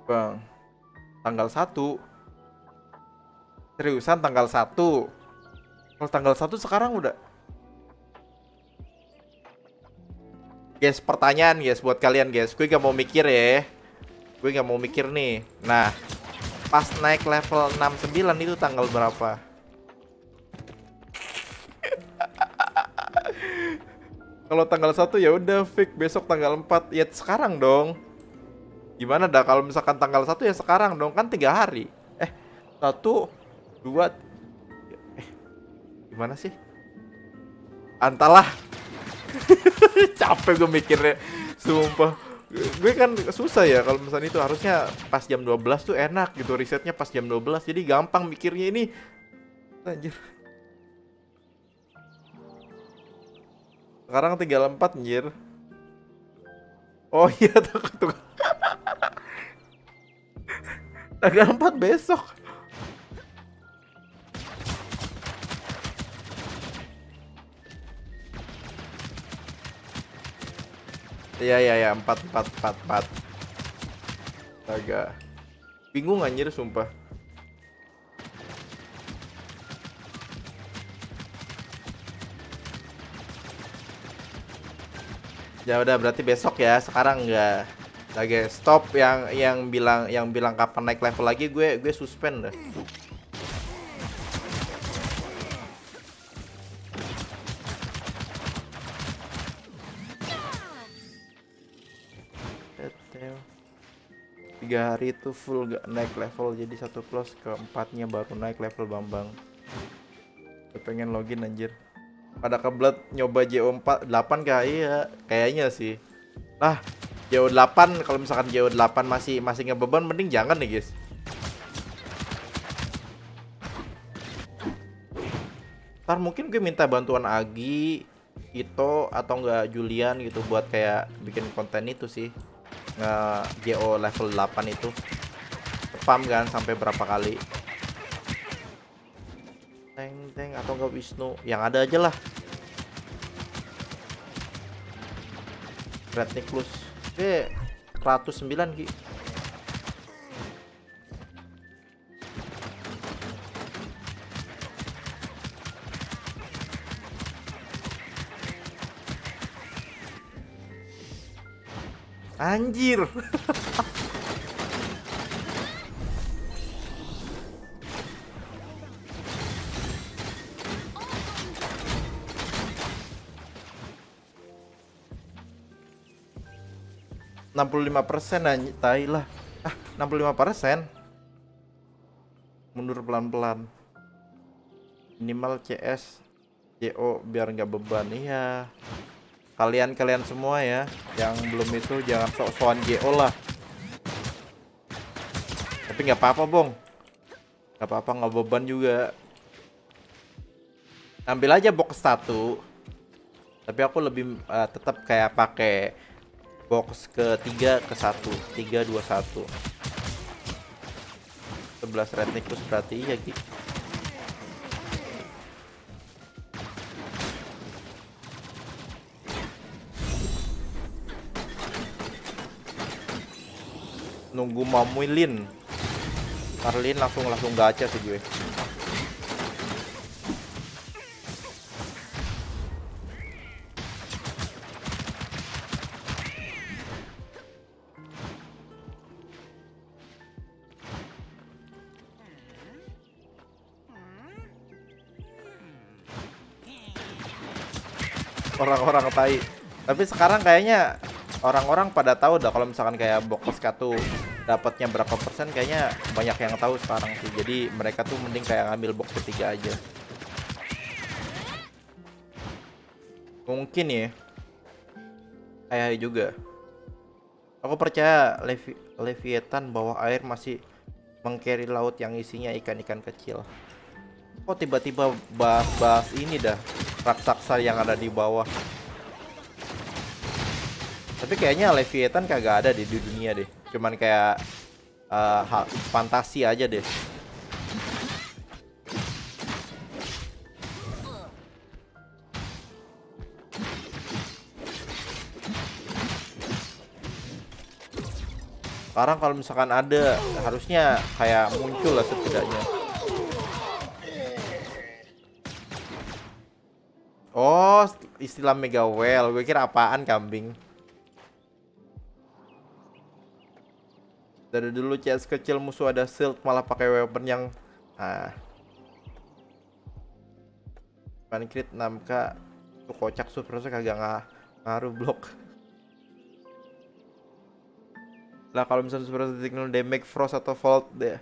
Bang. Tanggal 1. Seriusan tanggal 1. Kalau tanggal 1 sekarang udah Guys, pertanyaan guys buat kalian guys. Gue gak mau mikir ya. gue nggak mau mikir nih nah pas naik level 69 itu tanggal berapa kalau tanggal 1 ya udah fix besok tanggal 4 ya sekarang dong gimana dah kalau misalkan tanggal 1 ya sekarang dong kan tiga hari. Eh satu dua eh gimana sih? Antalah. Capek gue mikirnya sumpah. Gue kan susah ya kalau misalnya itu harusnya pas jam 12 tuh enak gitu risetnya pas jam 12 jadi gampang mikirnya ini. Anjir. Sekarang tinggal 4 anjir oh iya tuh tuh tanggal 4 besok Iya iya iya empat empat empat empat. Agak bingung anjir sumpah. Ya udah berarti besok ya. Sekarang enggak. Lagi stop yang yang bilang yang bilang kapan naik level lagi gue gue suspend. Detail. Tiga hari itu full gak naik level jadi satu plus keempatnya baru naik level Bambang. Gue pengen login anjir. Pada kebelet nyoba JO4 8 kah? Iya, kayaknya sih. Nah, JO8 kalau misalkan JO8 masih masih ngebeban mending jangan nih, guys. Ntar mungkin gue minta bantuan Agi, Ito atau enggak Julian gitu buat kayak bikin konten itu sih. Nge JO level 8 itu. Spam kan sampai berapa kali. Teng teng atau enggak Wisnu, yang ada aja lah. Red Nicholas. Oke, 109 Ki. Anjir. enam puluh lima persen tai lah. Ah 65 persen? Mundur pelan-pelan. Minimal CS JO biar nggak beban. Iya. Kalian-kalian semua ya yang belum itu jangan sok-sokan JO lah. Tapi nggak apa-apa bong nggak apa-apa nggak beban juga. Ambil aja box satu. Tapi aku lebih uh, tetap kayak pakai box ke tiga ke satu. Tiga dua satu. Sebelas Nicholas berarti iya Ki. Nunggu Mamuilin. Marlin langsung langsung gacha sih gue orang-orang tai. Tapi sekarang kayaknya orang-orang pada tahu dah kalau misalkan kayak box kartu dapatnya berapa persen kayaknya banyak yang tahu sekarang sih. Jadi mereka tuh mending kayak ngambil box ketiga aja. Mungkin ya. Kayak juga. Aku percaya Levi Leviathan bawah air masih mengcarry laut yang isinya ikan-ikan kecil kok tiba-tiba bahas-bahas ini dah raksasa yang ada di bawah. Tapi kayaknya Leviathan kagak ada di dunia deh. Cuman kayak uh, fantasi aja deh. Sekarang kalau misalkan ada harusnya kayak muncul lah setidaknya Oh, istilah mega well. Gue kira apaan kambing. dari dulu CS kecil musuh ada shield malah pakai weapon yang ah. Pan crit 6k tuh kocak super kagak nga- ngaruh blok. Lah kalau misalnya super signal damage frost atau volt deh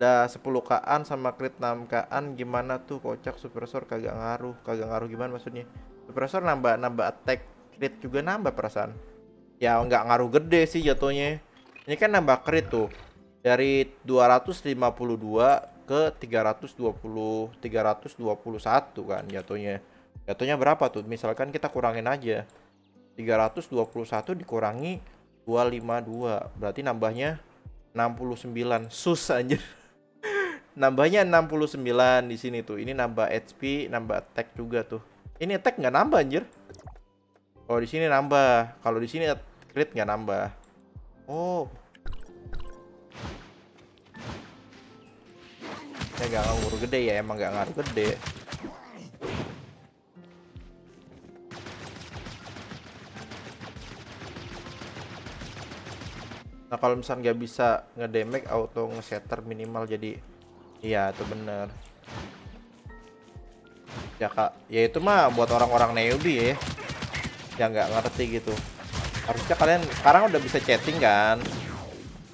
udah 10 kaan sama crit 6 kaan gimana tuh kocak suppressor kagak ngaruh. Kagak ngaruh gimana maksudnya? Suppressor nambah nambah attack crit juga nambah perasaan. Ya nggak ngaruh gede sih jatuhnya. Ini kan nambah crit tuh. Dari 252 ke 320 321 kan jatuhnya. Jatuhnya berapa tuh? Misalkan kita kurangin aja. 321 dikurangi 252 berarti nambahnya 69 sus anjir nambahnya 69 di sini tuh. Ini nambah HP nambah attack juga tuh. Ini attack nggak nambah anjir? Oh di sini nambah. Kalau di sini crit nggak nambah. Oh. Ya nggak ngaruh gede ya emang nggak ngaruh gede. Nah kalau misalnya nggak bisa ngedamage auto ngesetter minimal jadi iya itu bener. Ya kak. Ya itu mah buat orang-orang newbie ya. Yang nggak ngerti gitu. Harusnya kalian sekarang udah bisa chatting kan?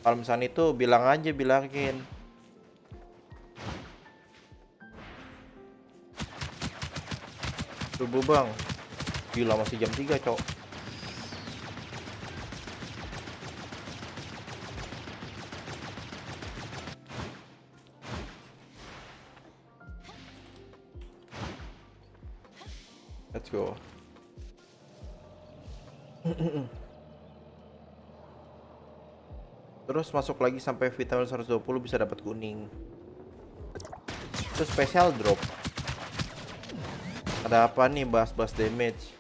Kalau misalnya itu bilang aja bilangin. Subuh bang. Gila masih jam 3 cok Let's go. Terus masuk lagi sampai vitamin 120 bisa dapat kuning. Itu special drop. Ada apa nih bahas-bahas damage?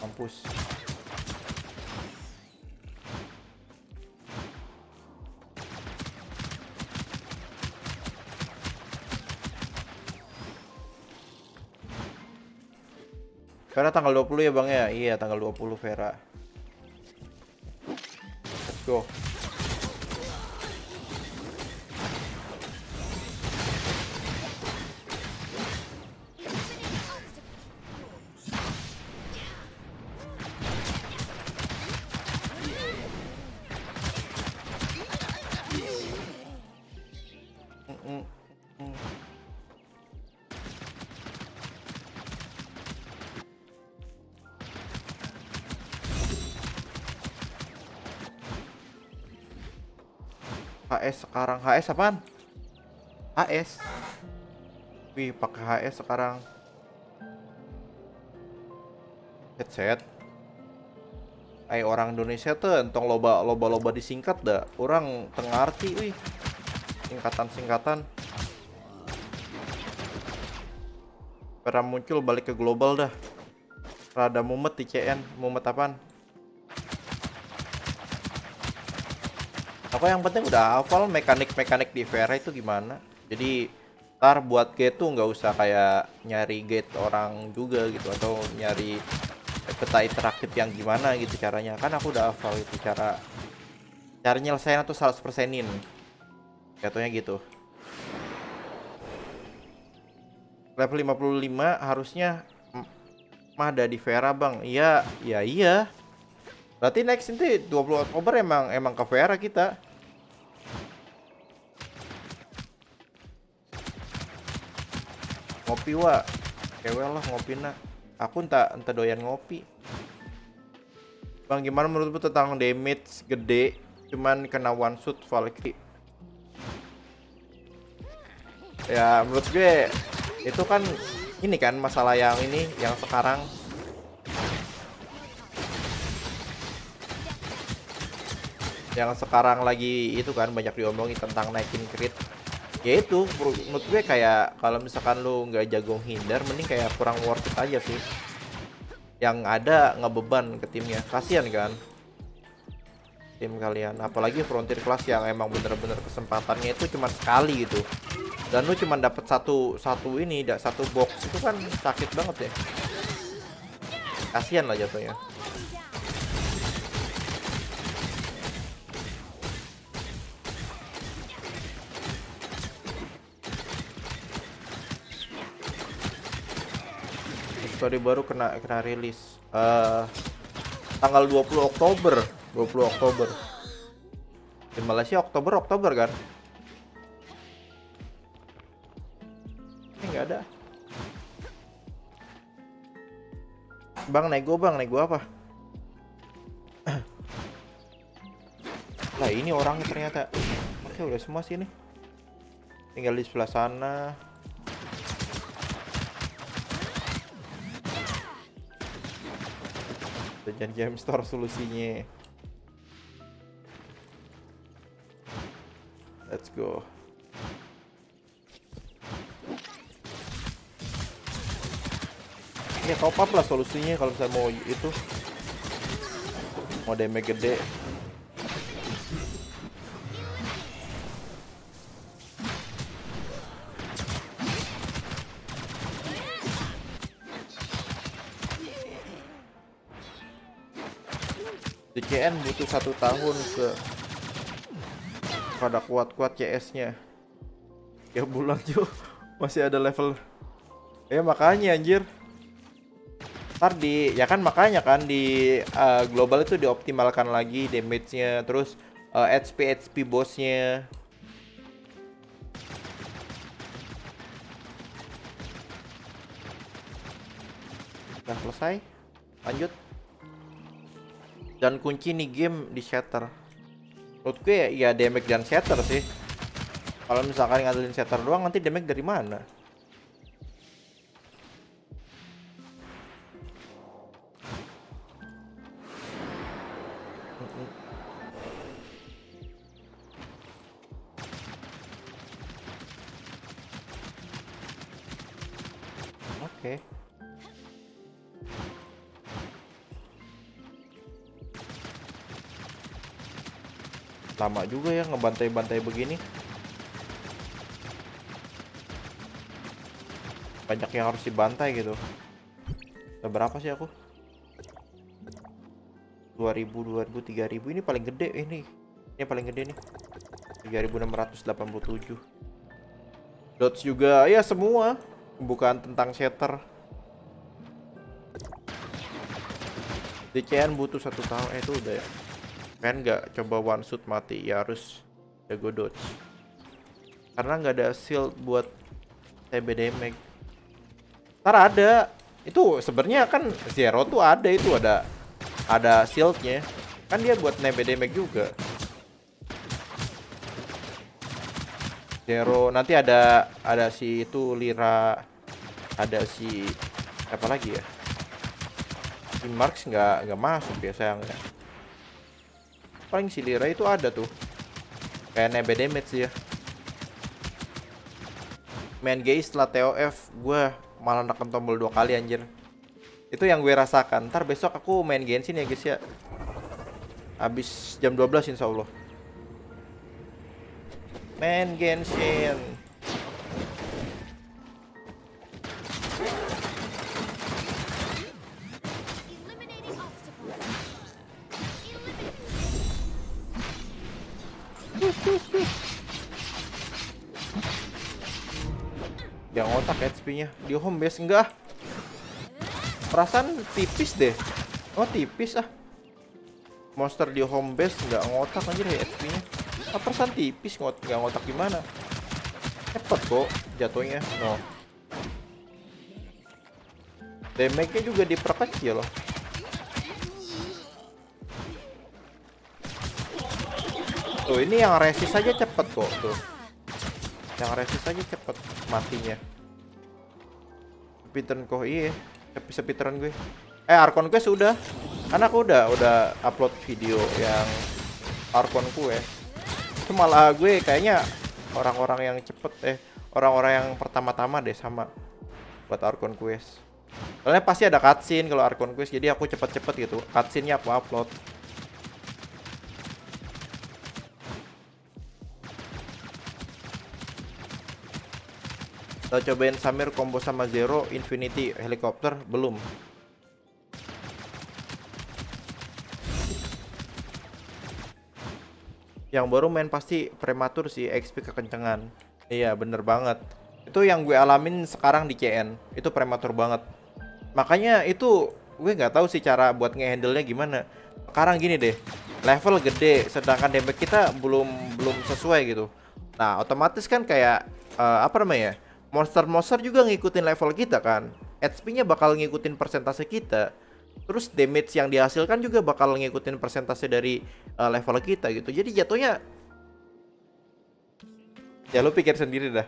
Mampus. Vera tanggal 20 ya bang ya? Iya tanggal 20 Vera Let's go HS sekarang HS apaan? HS Wih pakai HS sekarang. Headset Ay orang Indonesia tuh entong loba loba loba disingkat dah. Orang tengah arti wih. Singkatan singkatan Pada muncul balik ke global dah. Rada mumet di CN Mumet apaan? Apa yang penting udah hafal mekanik-mekanik di Vera itu gimana. Jadi ntar buat gate tuh nggak usah kayak nyari gate orang juga gitu atau nyari peta interaktif yang gimana gitu caranya. Kan aku udah hafal itu cara cara nyelesain atau 100 persenin. Jatuhnya gitu. Level 55 harusnya mah ada di Vera bang. Iya, iya iya. Berarti next nanti 20 Oktober emang emang ke Vera kita. Ngopi wa. Kewel lah ngopi nak. Aku entah entah doyan ngopi. Bang gimana menurutmu tentang damage gede cuman kena one shot Valkyrie? Ya menurut gue itu kan ini kan masalah yang ini yang sekarang yang sekarang lagi itu kan banyak diomongin tentang naikin crit ya itu menurut gue kayak kalau misalkan lu nggak jago hindar mending kayak kurang worth it aja sih. Yang ada ngebeban ke timnya. Kasihan kan? Tim kalian. Apalagi frontier class yang emang bener-bener kesempatannya itu cuma sekali gitu. Dan lu cuma dapat satu satu ini dak satu box itu kan sakit banget ya. Kasihan lah jatuhnya episode baru kena kena rilis. Eh tanggal 20 Oktober 20 Oktober. Di Malaysia Oktober Oktober kan? Ini nggak ada. Bang nego bang nego apa? Lah ini orangnya ternyata. Oke udah semua sini tinggal di sebelah sana Jajan Game Store solusinya. Let's go. Ini top up lah solusinya kalau misalnya mau itu mau damage gede. DCN butuh satu tahun ke pada kuat-kuat CS-nya. Ya bulan juga masih ada level. Ya makanya anjir. Ntar di ya kan makanya kan di uh, global itu dioptimalkan lagi damage-nya terus uh, HP HP bosnya. Udah selesai. Lanjut dan kunci nih game di shatter menurut gue ya, ya damage dan shatter sih. Kalau misalkan ngandelin shatter doang nanti damage dari mana? Oke. Lama juga ya ngebantai-bantai begini. Banyak yang harus dibantai gitu. Udah berapa sih aku? 2000 2000 3000 ini paling gede ini. Ini paling gede nih. 3687 dots juga. Ya semua. Bukan tentang shatter DCN butuh satu tahun. Eh itu udah ya kan nggak coba one shoot mati ya harus jago dodge. Karena nggak ada shield buat TB damage. Ntar ada. Itu sebenarnya kan zero tuh ada itu ada ada shieldnya. Kan dia buat TB damage juga. Zero. Nanti ada ada si itu lira. Ada si apa lagi ya? Si marks nggak nggak masuk ya sayangnya paling si Lira itu ada tuh. Kayak nebe damage sih ya. Main gay setelah TOF gue malah neken tombol dua kali anjir. Itu yang gue rasakan. Ntar besok aku main Genshin ya guys ya. Habis jam 12 insya Allah. Main Genshin yang otak HP-nya di home base enggak perasaan tipis deh. Oh tipis ah. Monster di home base nggak ngotak anjir ya HP-nya ah, perasaan tipis ngot nggak ngotak gimana? Cepet kok jatuhnya. No. Damage-nya juga diperkecil loh. Tuh ini yang resist aja cepet kok tuh yang resist aja cepet matinya. Speedrun kok iya. Tapi speedrun gue. Eh Arkon Quest udah kan aku udah udah upload video yang Arkon Quest itu malah gue kayaknya orang-orang yang cepet eh orang-orang yang pertama-tama deh sama buat Arkon Quest. Soalnya pasti ada cutscene kalau Arkon Quest jadi aku cepet-cepet gitu. Cutscene-nya aku upload Kita cobain Samir combo sama Zero Infinity helikopter belum. Yang baru main pasti prematur sih XP kekencengan. Iya bener banget. Itu yang gue alamin sekarang di CN. Itu prematur banget. makanya itu gue nggak tahu sih cara buat ngehandle nya gimana sekarang gini deh level gede sedangkan damage kita belum belum sesuai gitu nah otomatis kan kayak eh, apa namanya monster-monster juga ngikutin level kita kan? HP-nya bakal ngikutin persentase kita. Terus damage yang dihasilkan juga bakal ngikutin persentase dari eh, level kita gitu. Jadi jatuhnya ya lu pikir sendiri dah.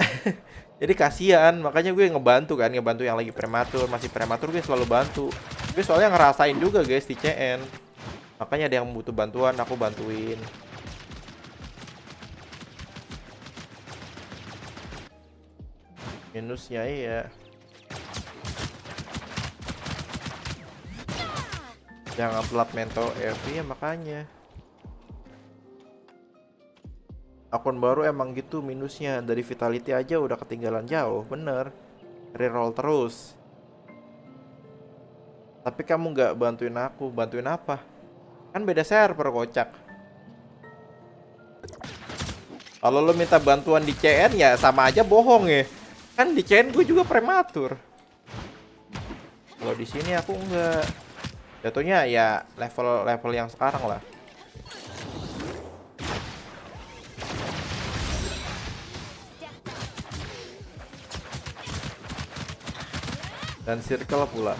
Jadi kasihan makanya gue ngebantu kan? Ngebantu yang lagi prematur masih prematur gue selalu bantu. Gue soalnya ngerasain juga guys di CN makanya ada yang butuh bantuan aku bantuin minusnya iya. Jangan pelat mental F ya makanya. Akun baru emang gitu minusnya. Dari vitality aja udah ketinggalan jauh bener. Reroll terus. Tapi kamu nggak bantuin aku bantuin apa? Kan beda server kocak. Kalau lo minta bantuan di CN ya sama aja bohong ya kan di CN gue juga prematur. Kalau di sini aku enggak. Jatuhnya ya level level yang sekarang lah. Dan circle pula.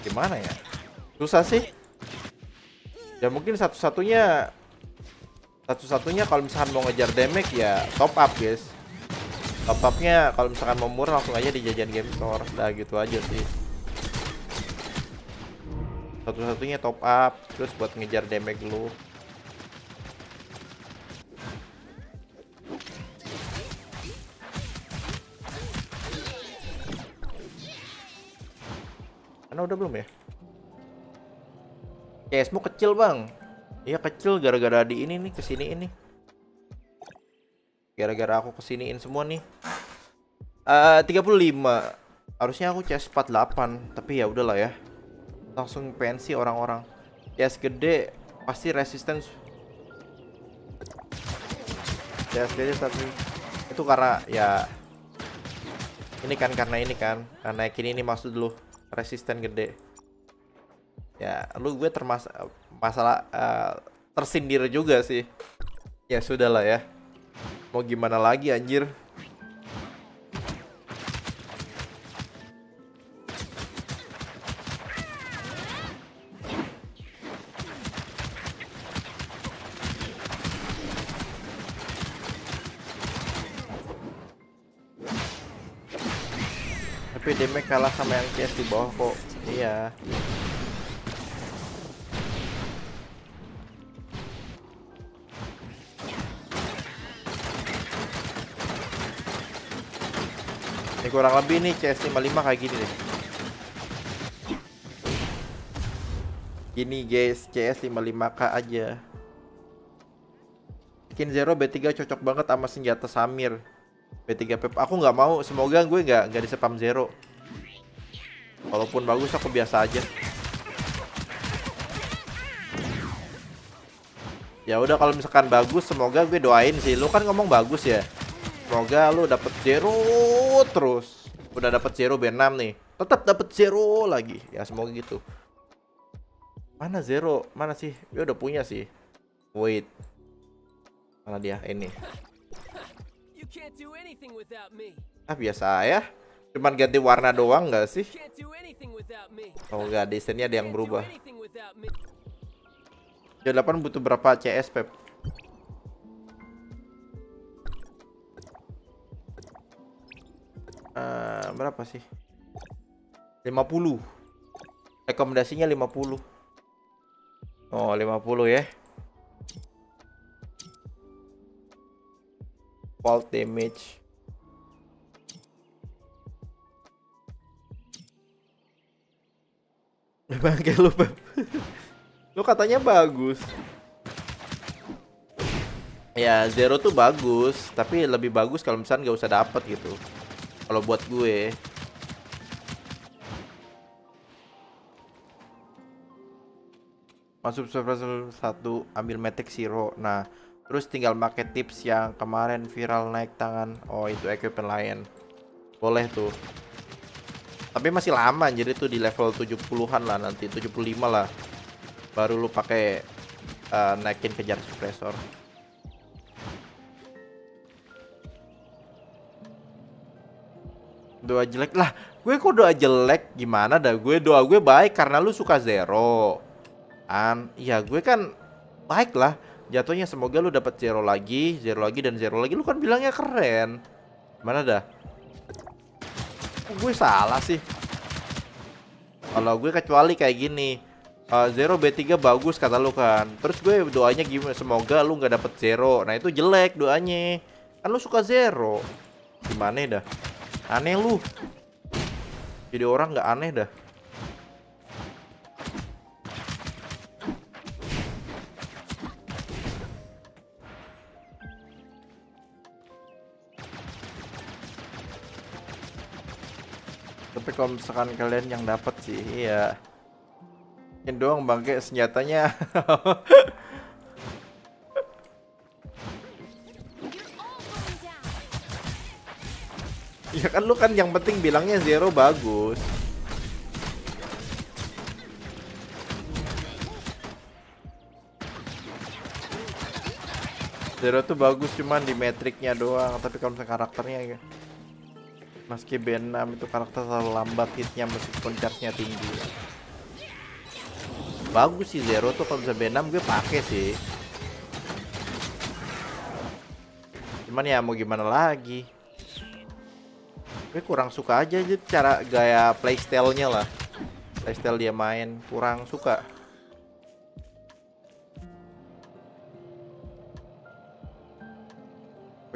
Gimana ya? Susah sih. Ya mungkin satu-satunya satu-satunya kalau misalkan mau ngejar damage ya top up guys. Top upnya kalau misalkan mau murah langsung aja di jajan game store. Dah gitu aja sih. Satu-satunya top up terus buat ngejar damage lu. Karena udah belum ya? CSmu kecil bang Iya kecil gara-gara di ini nih ke sini ini Gara-gara aku kesiniin semua nih. Eh 35 Harusnya aku CS 48 Tapi ya udahlah ya. Langsung pensi orang-orang. CS gede Pasti resistance. CS gede tapi Itu karena ya Ini kan karena ini kan. Karena naikin ini maksud lu resisten gede. Ya lu gue termas masalah uh, tersindir juga sih. Ya sudahlah ya. Mau gimana lagi anjir? Tapi damage kalah sama yang CS di bawah kok. Iya kurang lebih nih CS 55 kayak gini deh. Gini guys CS 55k aja. Skin Zero B3 cocok banget sama senjata Samir. B3 Pep. Aku nggak mau semoga gue nggak nggak di spam Zero. Walaupun bagus aku biasa aja. Ya udah kalau misalkan bagus semoga gue doain sih. Lu kan ngomong bagus ya semoga lu dapet zero terus. Udah dapet zero B6 nih. Tetap dapet zero lagi. Ya semoga gitu. Mana zero? Mana sih? Dia udah punya sih. Wait. Mana dia? Ini. Ah biasa ya. Cuman ganti warna doang nggak sih? Oh nggak. Desainnya ada yang berubah. anything without me. Jam 8 butuh berapa CS Pep? Eh, berapa sih? 50 Rekomendasinya 50 Oh 50 ya Fault damage Bangke lu Pep Lu katanya bagus. Ya, Zero tuh bagus, tapi lebih bagus kalau misalnya nggak usah dapet gitu. Kalau buat gue. Masuk server satu ambil Matic Zero. Nah, Terus tinggal pakai tips yang kemarin viral naik tangan. Oh, itu equipment lain. Boleh tuh. Tapi masih lama jadi tuh di level 70-an lah nanti, 75 lah. Baru lu pakai uh, naikin kejar suppressor. Doa jelek lah, gue kok doa jelek gimana dah? Gue doa gue baik karena lu suka zero. An, iya gue kan baik lah. Jatuhnya semoga lu dapat zero lagi, zero lagi dan zero lagi. Lu kan bilangnya keren. Mana dah? gue salah sih kalau gue kecuali kayak gini uh, Zero B3 bagus kata lu kan Terus gue doanya gimana Semoga lu nggak dapet Zero Nah itu jelek doanya Kan lu suka Zero Gimana dah Aneh lu. Jadi orang nggak aneh dah. Tapi kalau misalkan kalian yang dapat sih iya. Ini doang bangke senjatanya ya kan lu kan yang penting bilangnya zero bagus Zero tuh bagus cuman di metriknya doang tapi kalau misalnya karakternya ya Meski B6 itu karakter terlalu lambat hitnya meskipun charge-nya tinggi. Bagus sih Zero tuh kalau bisa B6 gue pakai sih. Cuman ya mau gimana lagi. Gue kurang suka aja aja cara gaya playstyle-nya lah. Playstyle dia main kurang suka.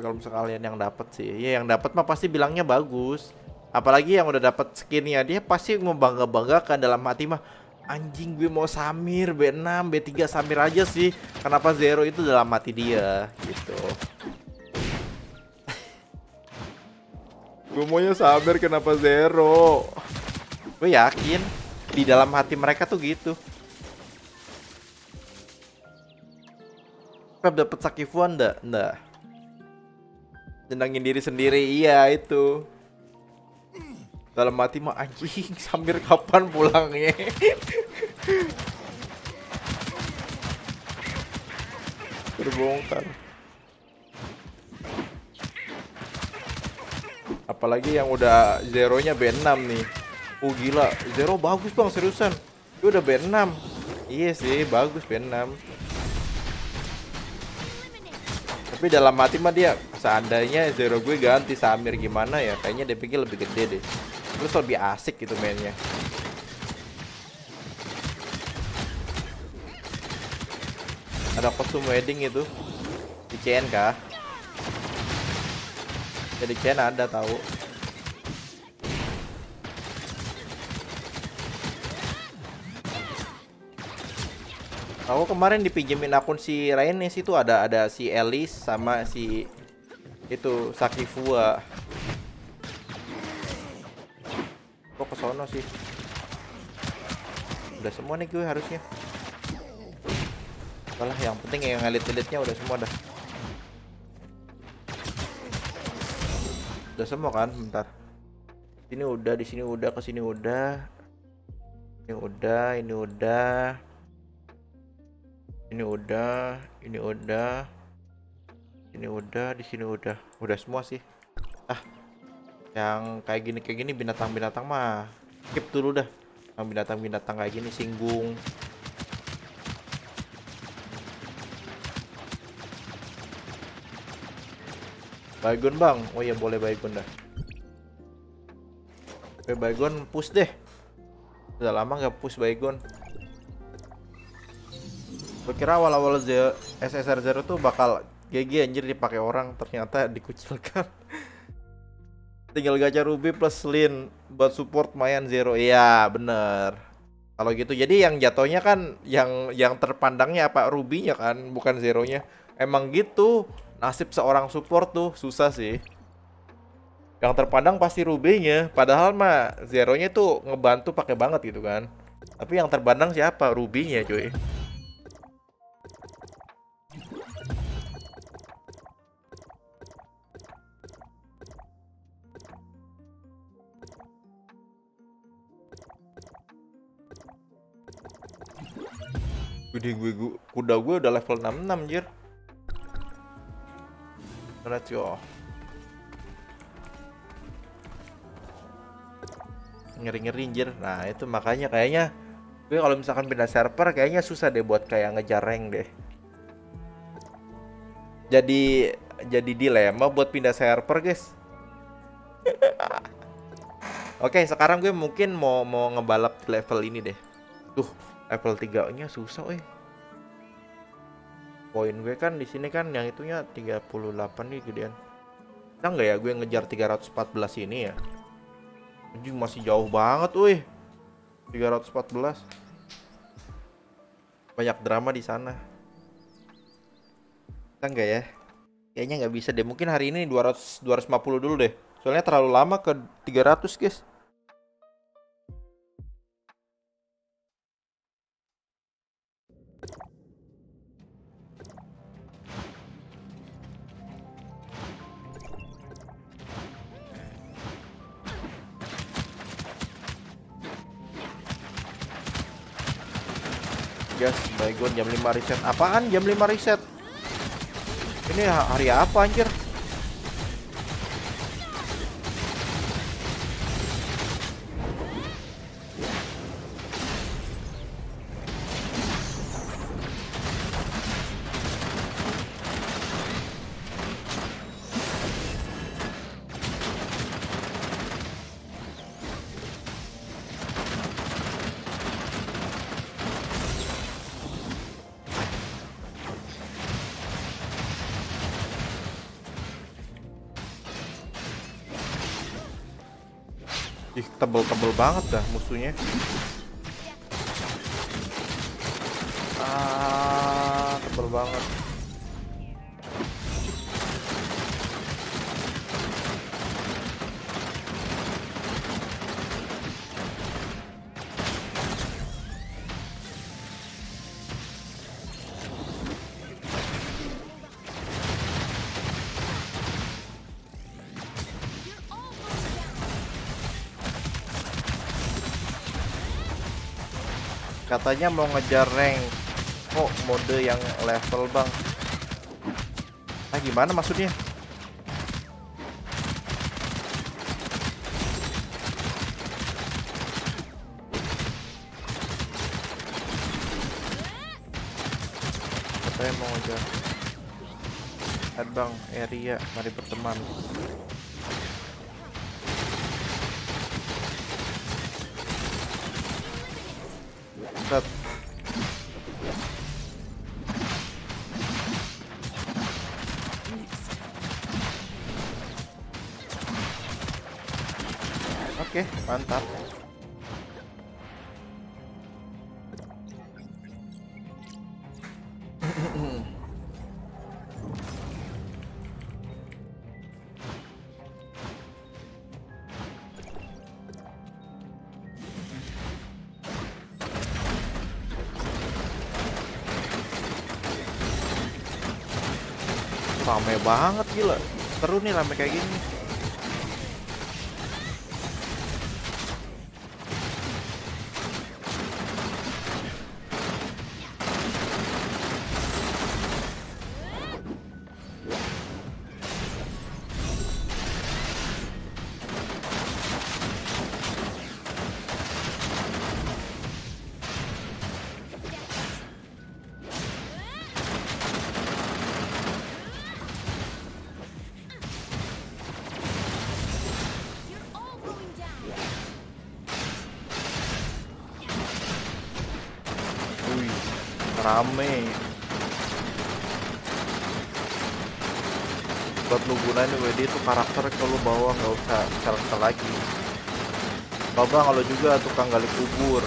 kalau misalnya kalian yang dapat sih ya yang dapat mah pasti bilangnya bagus apalagi yang udah dapat skinnya dia pasti mau bangga banggakan dalam hati mah anjing gue mau Samir B6 B3 Samir aja sih kenapa Zero itu dalam hati dia gitu gue maunya Samir kenapa Zero? Gue yakin di dalam hati mereka tuh gitu. Pep dapet Sakifuan enggak? Enggak Nyenangin diri sendiri, iya itu. Dalam mati mah anjing, Samir kapan pulangnya? Terbongkar Apalagi yang udah zeronya B6 nih. Oh gila, zero bagus bang seriusan. Gue udah B6 Iya sih, bagus B6 Tapi dalam hati mah dia seandainya Zero gue ganti Samir gimana ya kayaknya dia pikir lebih gede deh. Terus lebih asik gitu mainnya. Ada kostum wedding itu. Di CN kah jadi CN ada tahu. Aku kemarin dipinjemin akun si Rainis itu ada ada si Elis sama si itu Sakifua. Kok ke sono sih? Udah semua nih gue harusnya. Alah yang penting yang elit-elitnya udah semua dah udah semua kan bentar. Ini udah di sini udah ke sini udah. Ini udah ini udah. Ini udah ini udah. Ini udah di sini udah. Udah semua sih. Ah yang kayak gini kayak gini binatang-binatang mah. Skip dulu dah. Yang binatang-binatang kayak gini singgung Baygon bang, oh ya boleh Baygon dah. Oke Baygon push deh. Udah lama nggak push Baygon. Gue kira awal-awal SSR 0 tuh bakal GG anjir dipakai orang. Ternyata dikucilkan. Tinggal gacha ruby plus lin buat support mayan zero. Iya bener. Kalau gitu jadi yang jatuhnya kan yang yang terpandangnya apa? Rubinya kan bukan zeronya. Emang gitu nasib seorang support tuh susah sih. Yang terpandang pasti rubenya, padahal mah Zero-nya tuh ngebantu pakai banget gitu kan. Tapi yang terpandang siapa? rubinya cuy. Gede gue, gue kuda gue udah level 66 anjir. Let's go. Ngeri-ngeri anjir. Nah, itu makanya kayaknya gue kalau misalkan pindah server kayaknya susah deh buat kayak ngejar rank deh. Jadi jadi dilema buat pindah server, guys. Oke, sekarang gue mungkin mau mau ngebalap level ini deh. Tuh, level 3-nya susah, eh. Poin gue kan di sini kan yang itunya 38 nih gedean. Bisa nggak ya gue ngejar 314 ini ya? Anjing masih jauh banget, wih. 314. Banyak drama di sana. Bisa nggak ya? Kayaknya nggak bisa deh. Mungkin hari ini 200 250 dulu deh. Soalnya terlalu lama ke 300, guys. Yes, Baygon jam 5 reset. Apaan jam 5 reset? Ini hari apa anjir? Banget dah musuhnya. Ah, tebel banget. Katanya mau ngejar rank. Kok mode yang level, Bang? Ah, gimana maksudnya? Katanya mau ngejar. Lihat, Bang, area, mari berteman. Mantap. Rame banget gila. Seru nih rame kayak gini. Coba kalau juga tukang gali kubur.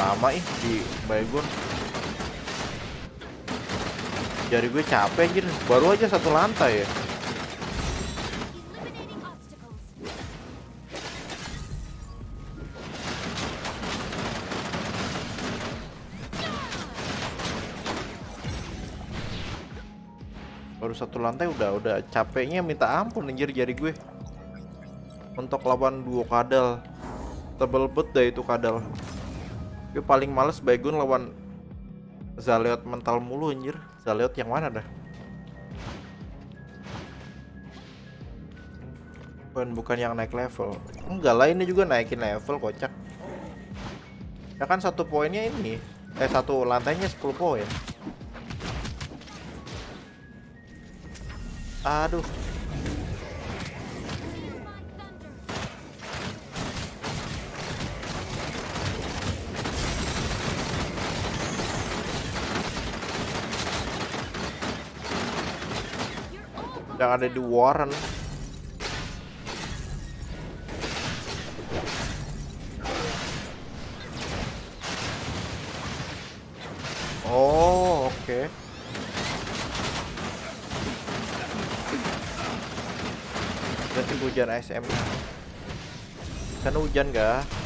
lama ih di Baygon. Jari gue capek anjir. Baru aja satu lantai ya satu lantai udah udah capeknya minta ampun anjir jari gue. Untuk lawan duo kadal. Tebel bet dah itu kadal. Gue paling males Baygon lawan Zaleot mental mulu anjir. Zaleot yang mana dah? Bukan bukan yang naik level. Enggak lah ini juga naikin level kocak. Ya kan satu poinnya ini. Eh satu lantainya 10 poin aduh. Yang ada di Warren SM. Kan hujan gak?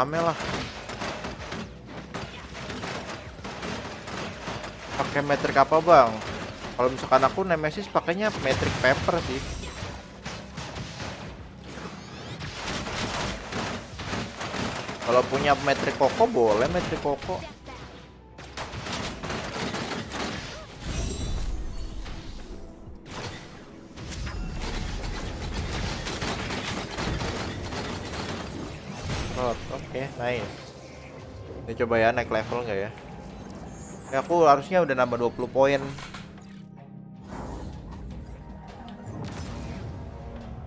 Rame lah. Pakai metrik apa bang? Kalau misalkan aku nemesis pakainya metrik paper sih. Kalau punya metrik koko boleh metrik koko Oke, nice. Ini coba ya naik level nggak ya? Ya aku harusnya udah nambah 20 poin.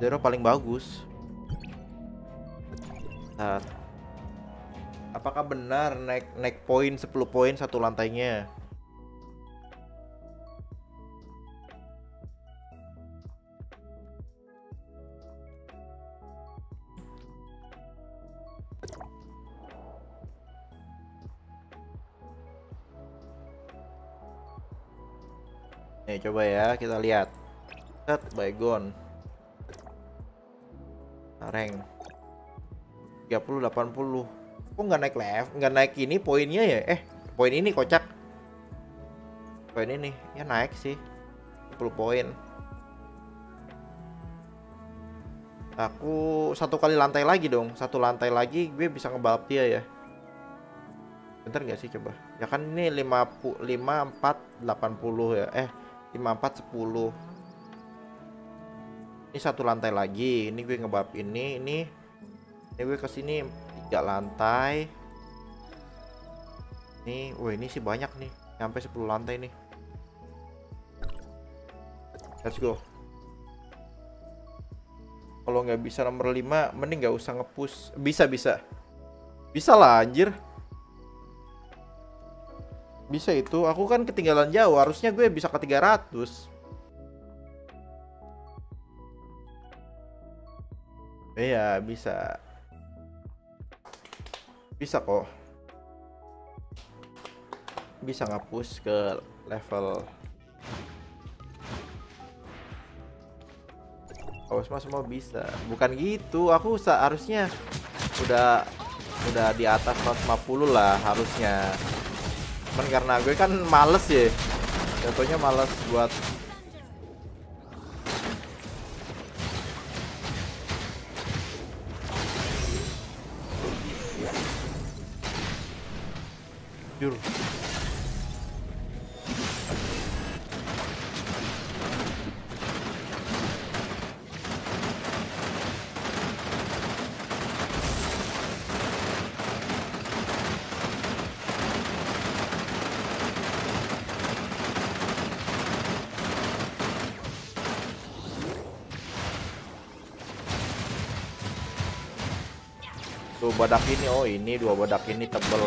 Zero paling bagus. Nah, apakah benar naik naik poin 10 poin satu lantainya? Kita lihat. Set Baygon. Rank 30 80. Kok nggak naik level, nggak naik ini poinnya ya? Eh, poin ini kocak. Poin ini ya naik sih. 10 poin. Aku satu kali lantai lagi dong. Satu lantai lagi gue bisa ngebalap dia ya. Bentar gak sih coba? Ya kan ini 50 5 4 80 ya. Eh, 54 10 ini satu lantai lagi. Ini gue ngebab ini ini. Ini gue ke sini tiga lantai. Nih wah ini sih banyak nih. Sampai 10 lantai nih. Let's go. Kalau nggak bisa nomor 5 mending nggak usah ngepush. Bisa bisa. Bisa lah anjir bisa itu aku kan ketinggalan jauh harusnya gue bisa ke 300 iya bisa. Bisa kok. Bisa ngapus ke level. Awas mas semua bisa. Bukan gitu aku seharusnya udah udah di atas 150 lah harusnya cuman karena gue kan males ya. Contohnya males buat jujur badak ini, oh ini dua badak ini tebel.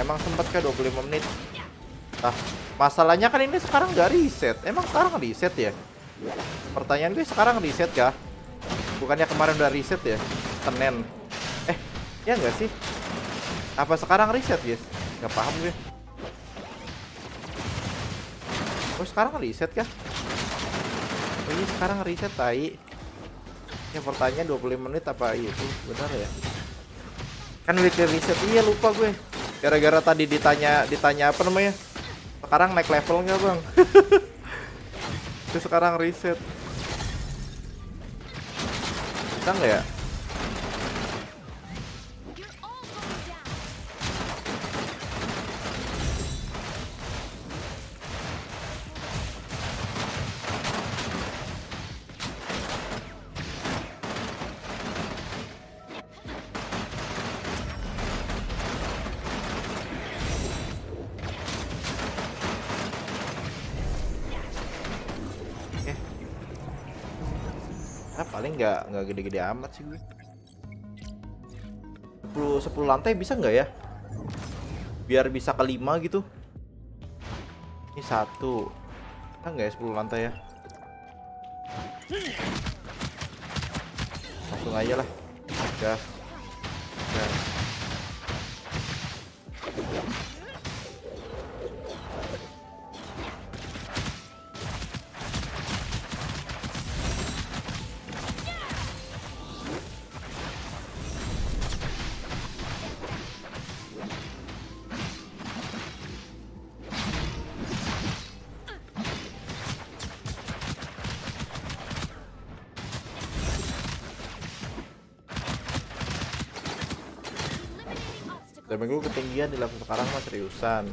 Emang sempet ke 25 menit? Nah, masalahnya kan ini sekarang nggak reset. Emang sekarang reset ya? Pertanyaan gue sekarang reset kah? Bukannya kemarin udah reset ya? Senin. Eh, ya nggak sih? Apa sekarang reset guys? Nggak paham gue. Oh sekarang reset kah? Iya sekarang reset tai. Ya pertanyaan 25 menit apa itu benar ya? Kan weekly reset iya lupa gue. Gara-gara tadi ditanya ditanya apa namanya? Sekarang naik level nggak bang? Terus sekarang reset. Bisa nggak ya? Nggak gede-gede amat sih gue. 10 10 lantai bisa nggak ya? Biar bisa ke 5 gitu. Ini satu. Kan nggak ya 10 lantai ya? Langsung aja lah. Gas. Ketinggian di level sekarang mah seriusan.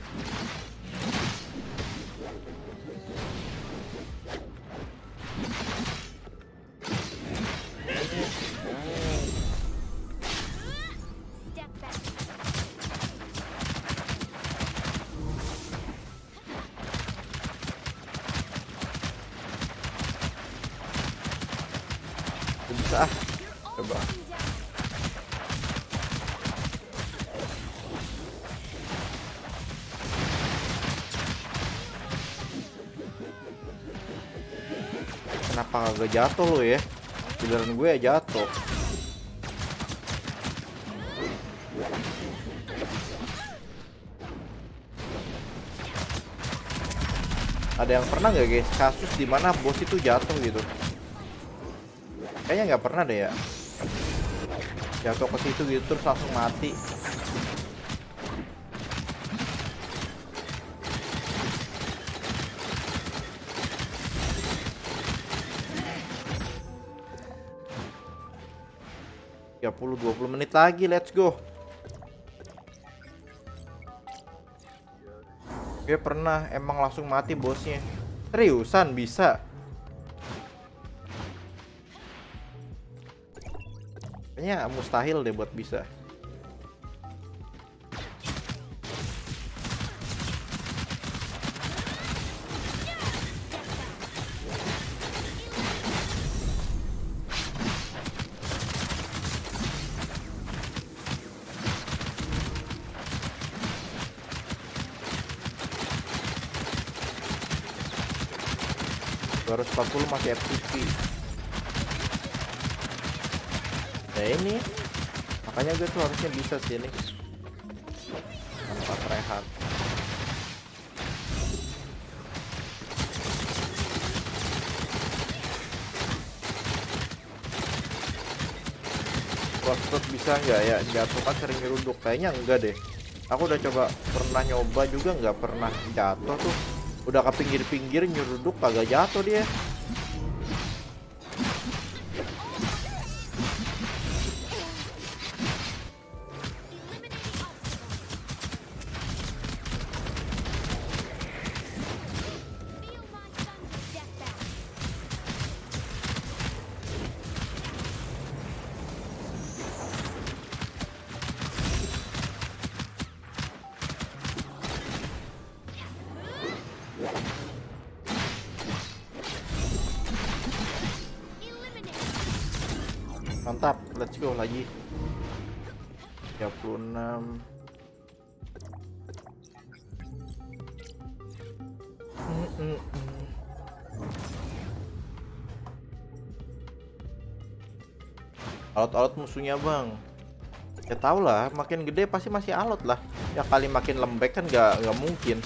Kagak jatuh lo ya? Giliran gue ya jatuh. Ada yang pernah nggak guys kasus di mana bos itu jatuh gitu? Kayaknya nggak pernah deh ya. Jatuh ke situ gitu terus langsung mati. 20 menit lagi, let's go. Dia pernah emang langsung mati bosnya. Seriusan bisa. Kayaknya mustahil deh buat bisa. 40 masih FTP. Nah ini. Makanya gue tuh harusnya bisa sih ini. Tanpa rehat. Crossroad bisa nggak ya? Jatuh kan sering nyeruduk kayaknya enggak deh. Aku udah coba pernah nyoba juga nggak pernah jatuh tuh. Udah ke pinggir-pinggir nyeruduk kagak jatuh dia go lagi. 36 Mm, mm, musuhnya bang. Ya tau lah, makin gede pasti masih alot lah. Ya kali makin lembek kan gak, nggak mungkin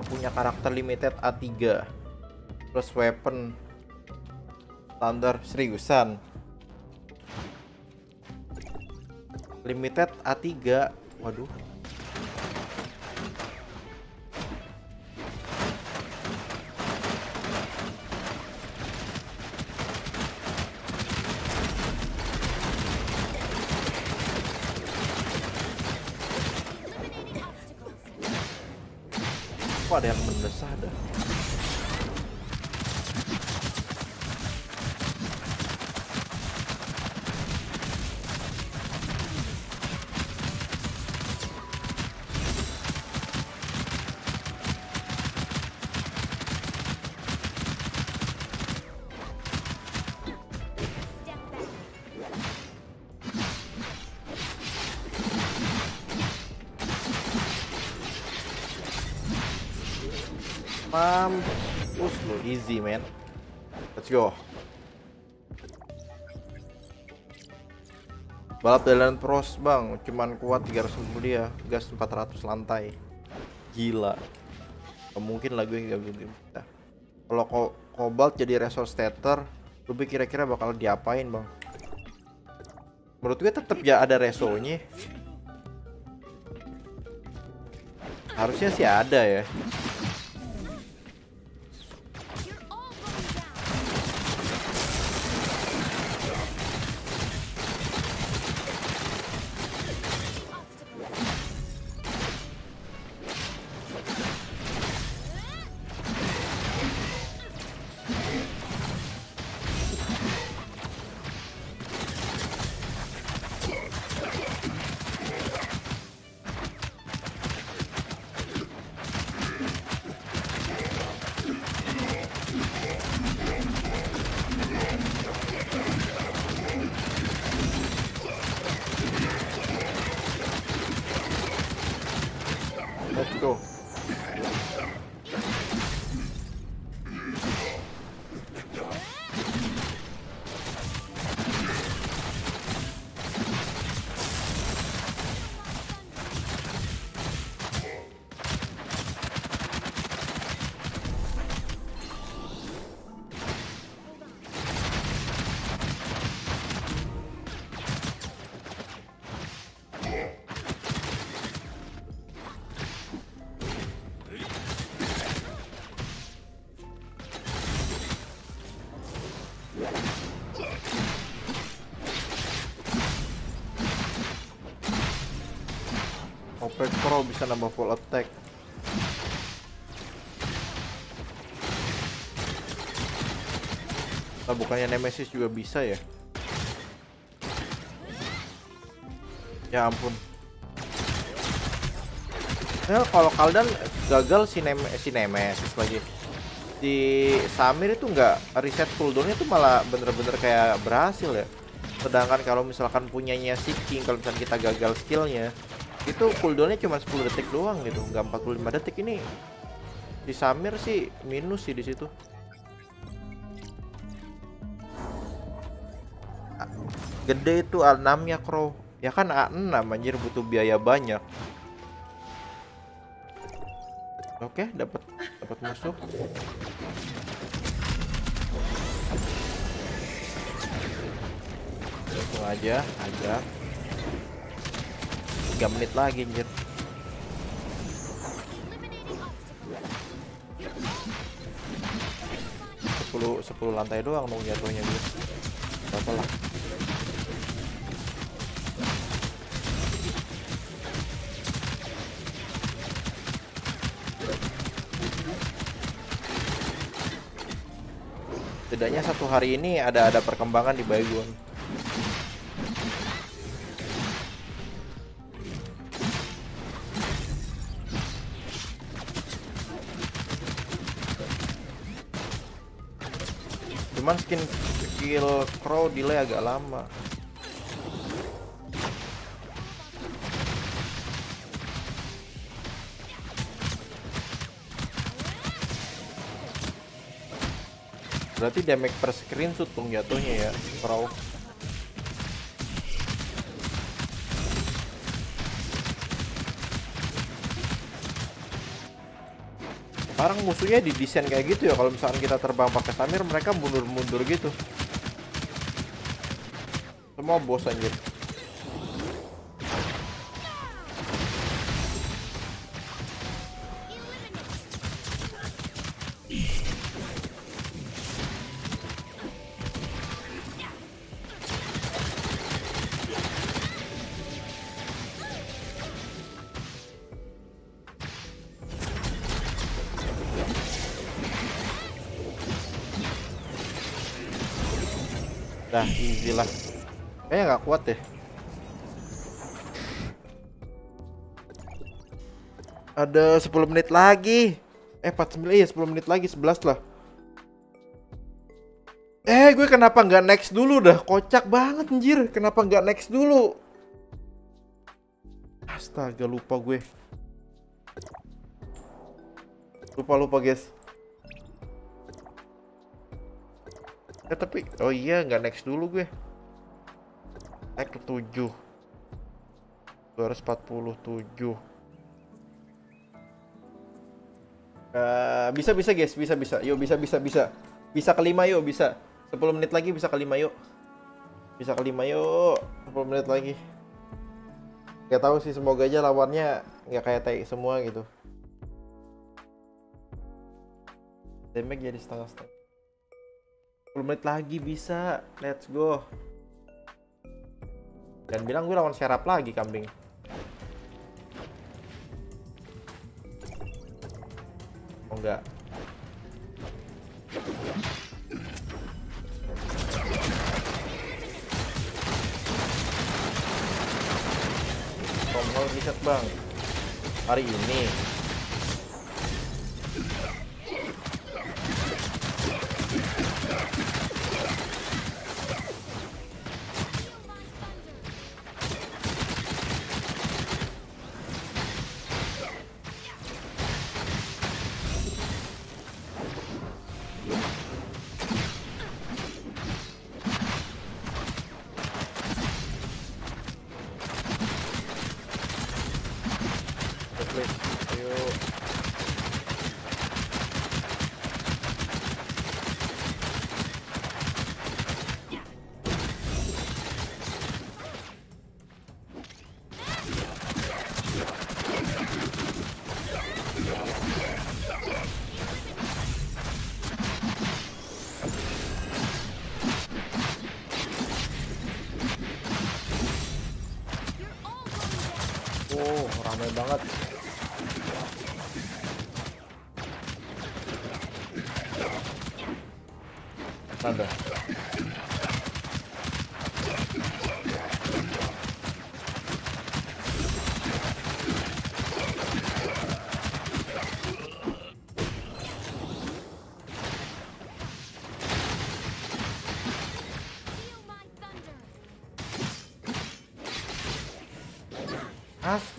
yang punya karakter limited A3 Plus weapon. Standar seriusan. Limited A3 Waduh Balap jalan pros bang, cuman kuat 300 dia, gas 400 lantai. Gila. Mungkin lah gue gak gitu. Nah, Kalau ko Cobalt jadi resource stater, lu kira-kira bakal diapain bang? Menurut gue tetap ya ada resonya. Harusnya sih ada ya. Opek Pro bisa nambah full attack. Nah, bukannya Nemesis juga bisa ya? Ya ampun. Ya kalau Kaldan gagal si, Nem si Nemesis lagi. di Samir itu nggak reset cooldownnya tuh malah bener-bener kayak berhasil ya sedangkan kalau misalkan punyanya si King kalau misalkan kita gagal skillnya itu cooldownnya cuma 10 detik doang gitu nggak 45 detik. Ini di Samir sih minus sih di situ. Gede itu A6 nya Crow. Ya kan A6 anjir butuh biaya banyak. Oke dapat dapat musuh langsung aja aja 3 menit lagi anjir. Sepuluh sepuluh lantai doang dong jatuhnya gitu apa lah. Setidaknya satu hari ini ada ada perkembangan di Baygon cuman skin skill crow delay agak lama. Berarti damage per screenshot dong jatuhnya ya crow sekarang musuhnya didesain kayak gitu ya. Kalau misalkan kita terbang pakai Samir mereka mundur-mundur gitu. Semua bos anjir Lah Kayaknya nggak kuat deh. Ada 10 menit lagi. Eh 49 iya 10 menit lagi 11 lah. Eh gue kenapa nggak next dulu dah? Kocak banget anjir. Kenapa nggak next dulu? Astaga lupa gue. Lupa lupa guys Eh tapi oh iya nggak next dulu gue. Naik ke 7. 247. Eh bisa bisa guys, bisa bisa. Yuk bisa bisa bisa. Bisa kelima yuk, bisa. 10 menit lagi bisa kelima yuk. Bisa kelima yuk. 10 menit lagi. Gak tahu sih semoga aja lawannya nggak kayak tai semua gitu. Damage jadi setengah-setengah. 10 menit lagi bisa. Let's go. Dan bilang gue lawan serap lagi kambing. Oh enggak. Tombol reset bang. Hari ini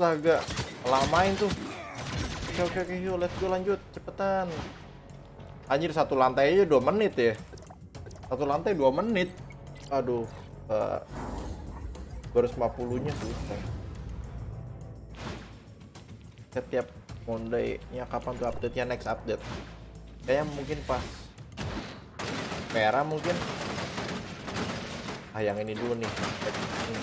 Astaga, lamain tuh. Oke oke oke yuk let's go lanjut cepetan. Anjir satu lantai aja dua menit ya. Satu lantai dua menit. Aduh, uh, baru 50 nya susah. Setiap Monday-nya kapan tuh update-nya next update? Kayaknya mungkin pas merah mungkin. Ah yang ini dulu nih. Ini.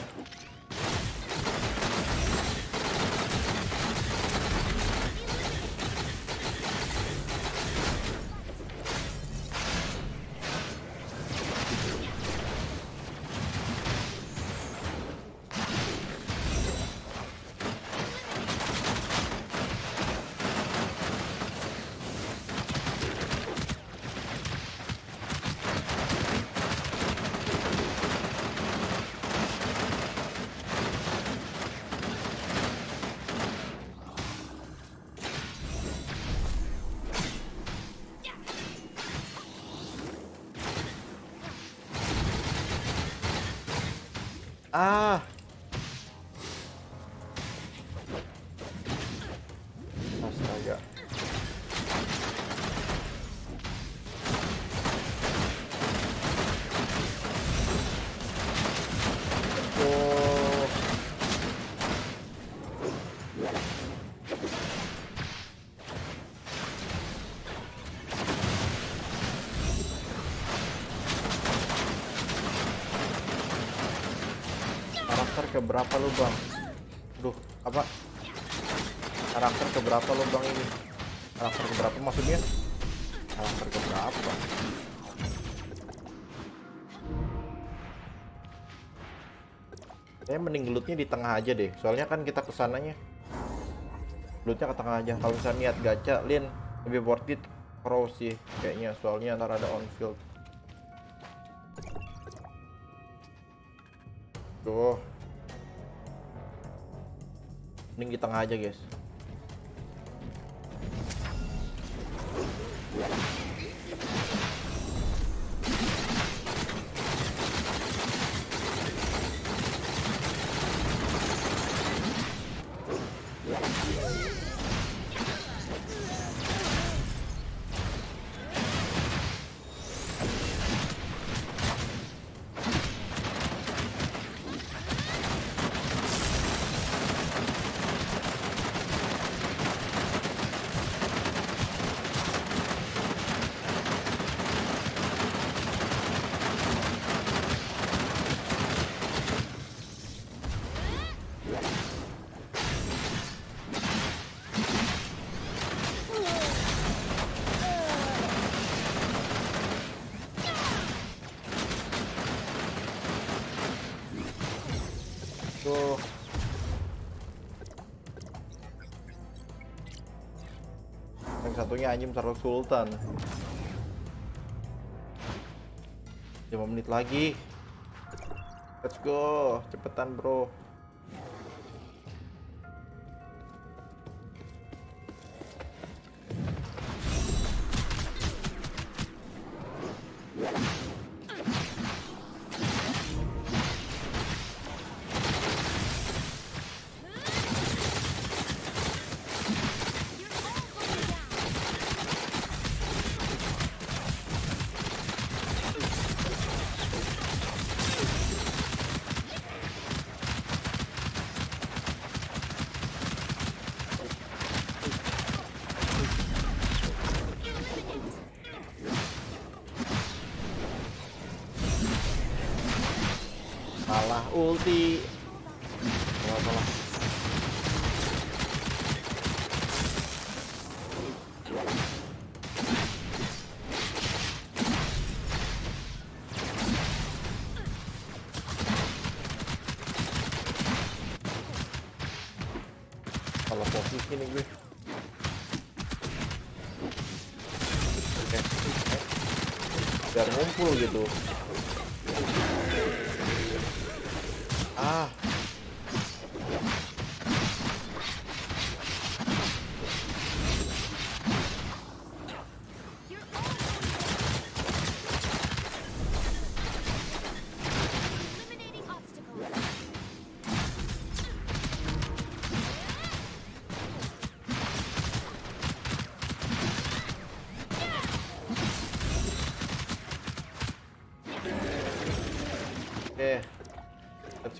Lu bang? Duh, apa? Karakter ke berapa lu bang ini? Karakter ke berapa maksudnya? Karakter ke berapa? Saya mending lootnya di tengah aja deh. Soalnya kan kita ke sananya lootnya ke tengah aja. Kalau misalnya niat gacha, Lin lebih worth it pro sih kayaknya. Soalnya ntar ada on field. Tuh. Mending di tengah aja, guys. Satunya anjing taruh sultan. 5 menit lagi. Let's go, cepetan bro.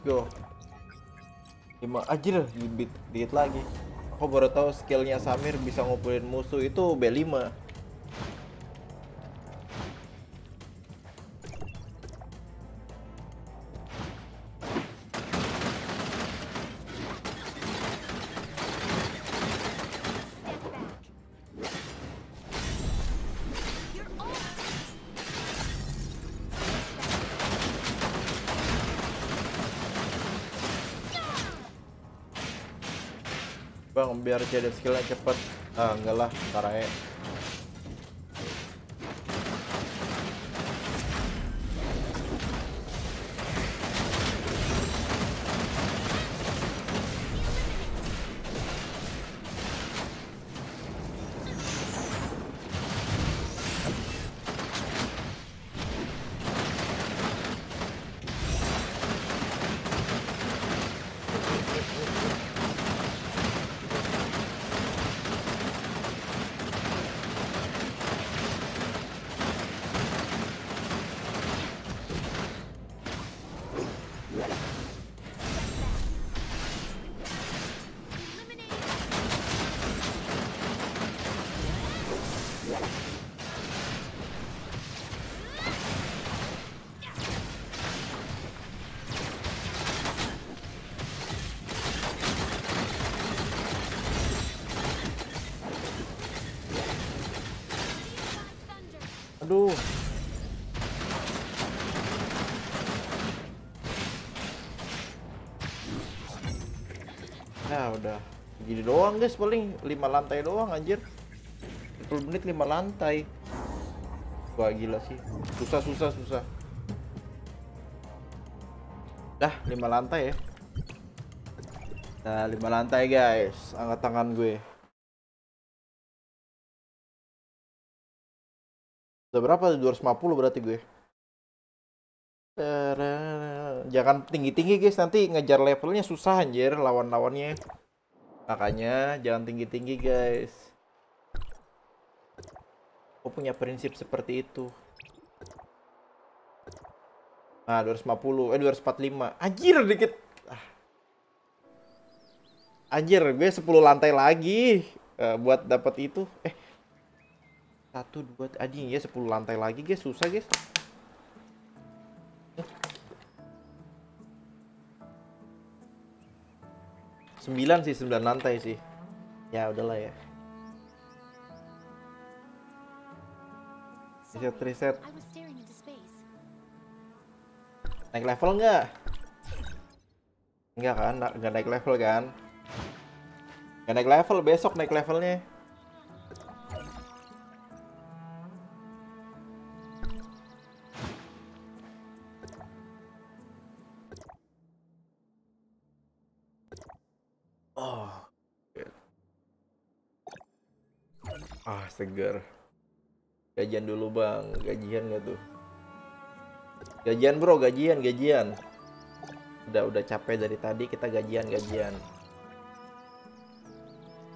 Go. 5 anjir, dikit, dikit lagi. Aku baru tahu skillnya Samir bisa ngumpulin musuh itu B5. Biar jadi skillnya cepet. Ah, enggak lah, ntar aja. Guys, paling 5 lantai doang anjir. 10 menit 5 lantai. Wah, gila sih. Susah, susah, susah. Dah, 5 lantai ya. Nah, 5 lantai, guys. Angkat tangan gue. Udah berapa? 250 berarti gue. Jangan tinggi-tinggi guys, nanti ngejar levelnya susah anjir lawan-lawannya. Makanya jangan tinggi-tinggi guys. Aku punya prinsip seperti itu. Nah, 250, eh 245. Anjir dikit. Ah. Anjir, gue 10 lantai lagi eh, buat dapat itu. Eh, satu dua anjing ya 10 lantai lagi guys susah guys sembilan sih sembilan lantai sih. Ya udahlah ya. Reset reset. Naik level nggak? Nggak kan? Nggak naik level kan? Nggak naik level besok naik levelnya Seger. Gajian dulu, Bang. Gajian nggak tuh? Gajian, Bro. Gajian, gajian. Udah udah capek dari tadi kita gajian, gajian.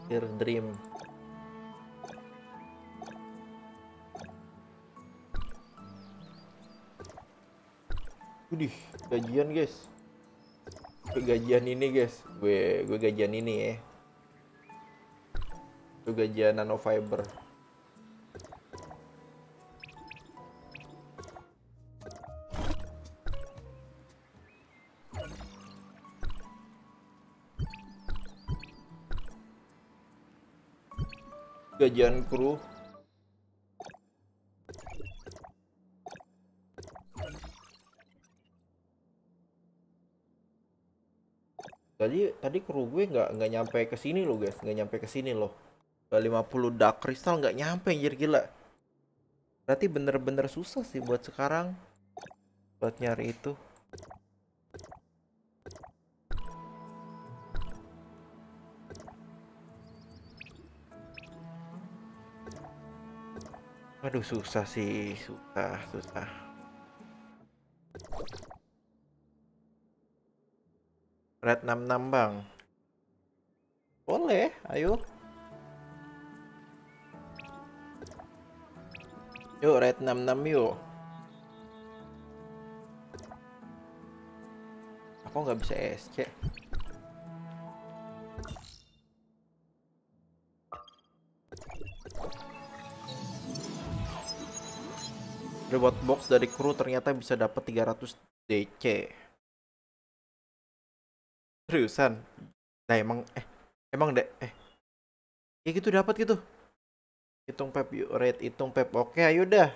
Fear Dream. Udih, gajian, guys. Gue gajian ini, guys. Gue gue gajian ini ya. Gue gajian nano fiber. Gajian kru. Tadi tadi kru gue nggak nggak nyampe ke sini loh guys, nggak nyampe ke sini loh. Ke 50 dark crystal nggak nyampe anjir gila. Berarti bener-bener susah sih buat sekarang buat nyari itu. Aduh susah sih, susah, susah. Red 66 bang. Boleh, ayo. Yuk, red 66 yuk. Kok nggak bisa SC? Reward box dari kru ternyata bisa dapat 300 DC. Seriusan? Nah emang eh emang deh eh ya gitu dapat gitu. Hitung pep yuk, rate hitung pep. Oke, ayo dah.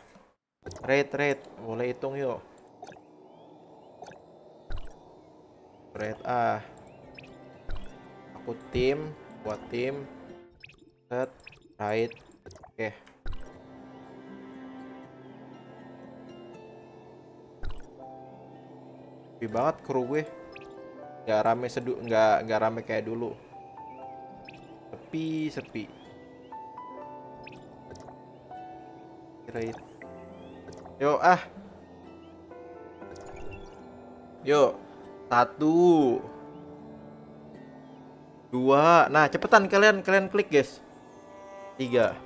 Rate rate, boleh hitung yuk. Rate ah. Aku tim, buat tim. Set, right. Oke. Sepi banget kru gue. Gak rame sedu, nggak nggak rame kayak dulu. Sepi, sepi. Right. Yo ah. Yo. Satu. Dua. Nah, cepetan kalian kalian klik, guys. Tiga.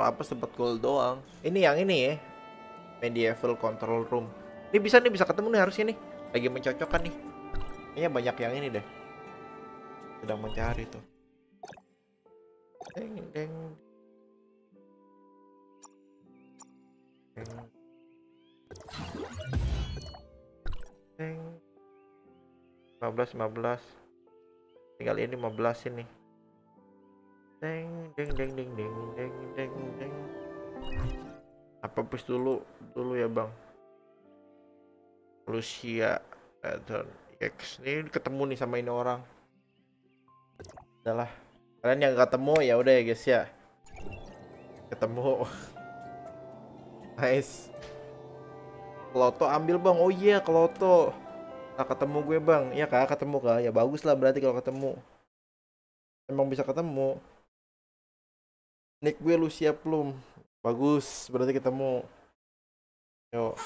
Kalau apa sempat gold doang. Ini yang ini ya. Medieval control room. Ini bisa nih bisa ketemu nih harusnya nih. Lagi mencocokkan nih. Kayaknya banyak yang ini deh. Sedang mencari tuh. Deng deng. Deng. Deng. 15 15. Tinggal ini 15 ini. Deng deng deng deng deng deng deng deng. Apa push dulu dulu ya, Bang? Lucia Pattern X ini ketemu nih sama ini orang. Udahlah. Kalian yang ketemu ya udah ya guys ya. Ketemu. nice. Kloto ambil bang. Oh iya Kloto. Nah, ketemu gue bang. Iya kak ketemu kak. Ya bagus lah berarti kalau ketemu. Emang bisa ketemu. Nick gue lu siap belum? Bagus, berarti ketemu. Yuk.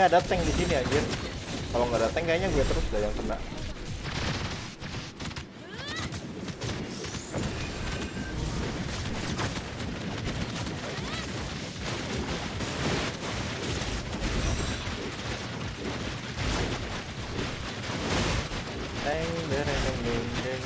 Untungnya ada tank di sini anjir. Kalau nggak ada tank kayaknya gue terus dah yang kena. Deng, deng, deng,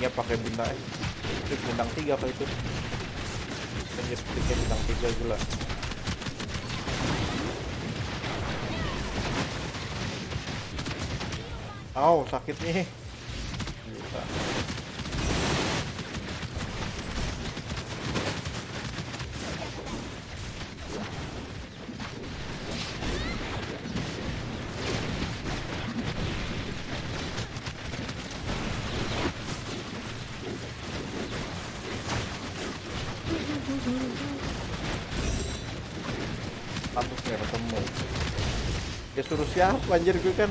striknya pakai bintang eh, strik bintang tiga apa itu? Anjir striknya bintang tiga gila. Au, sakit nih. Siapa anjir gue kan?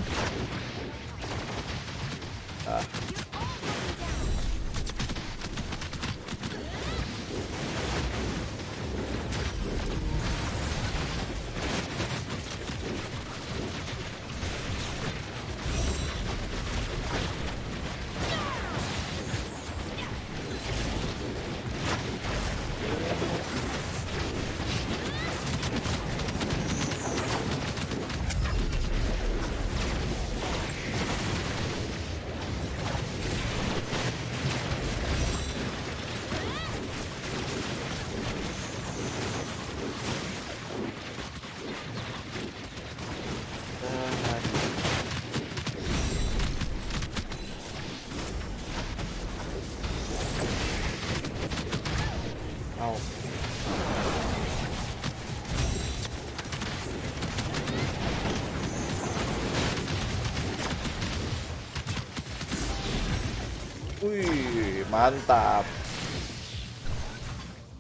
Mantap.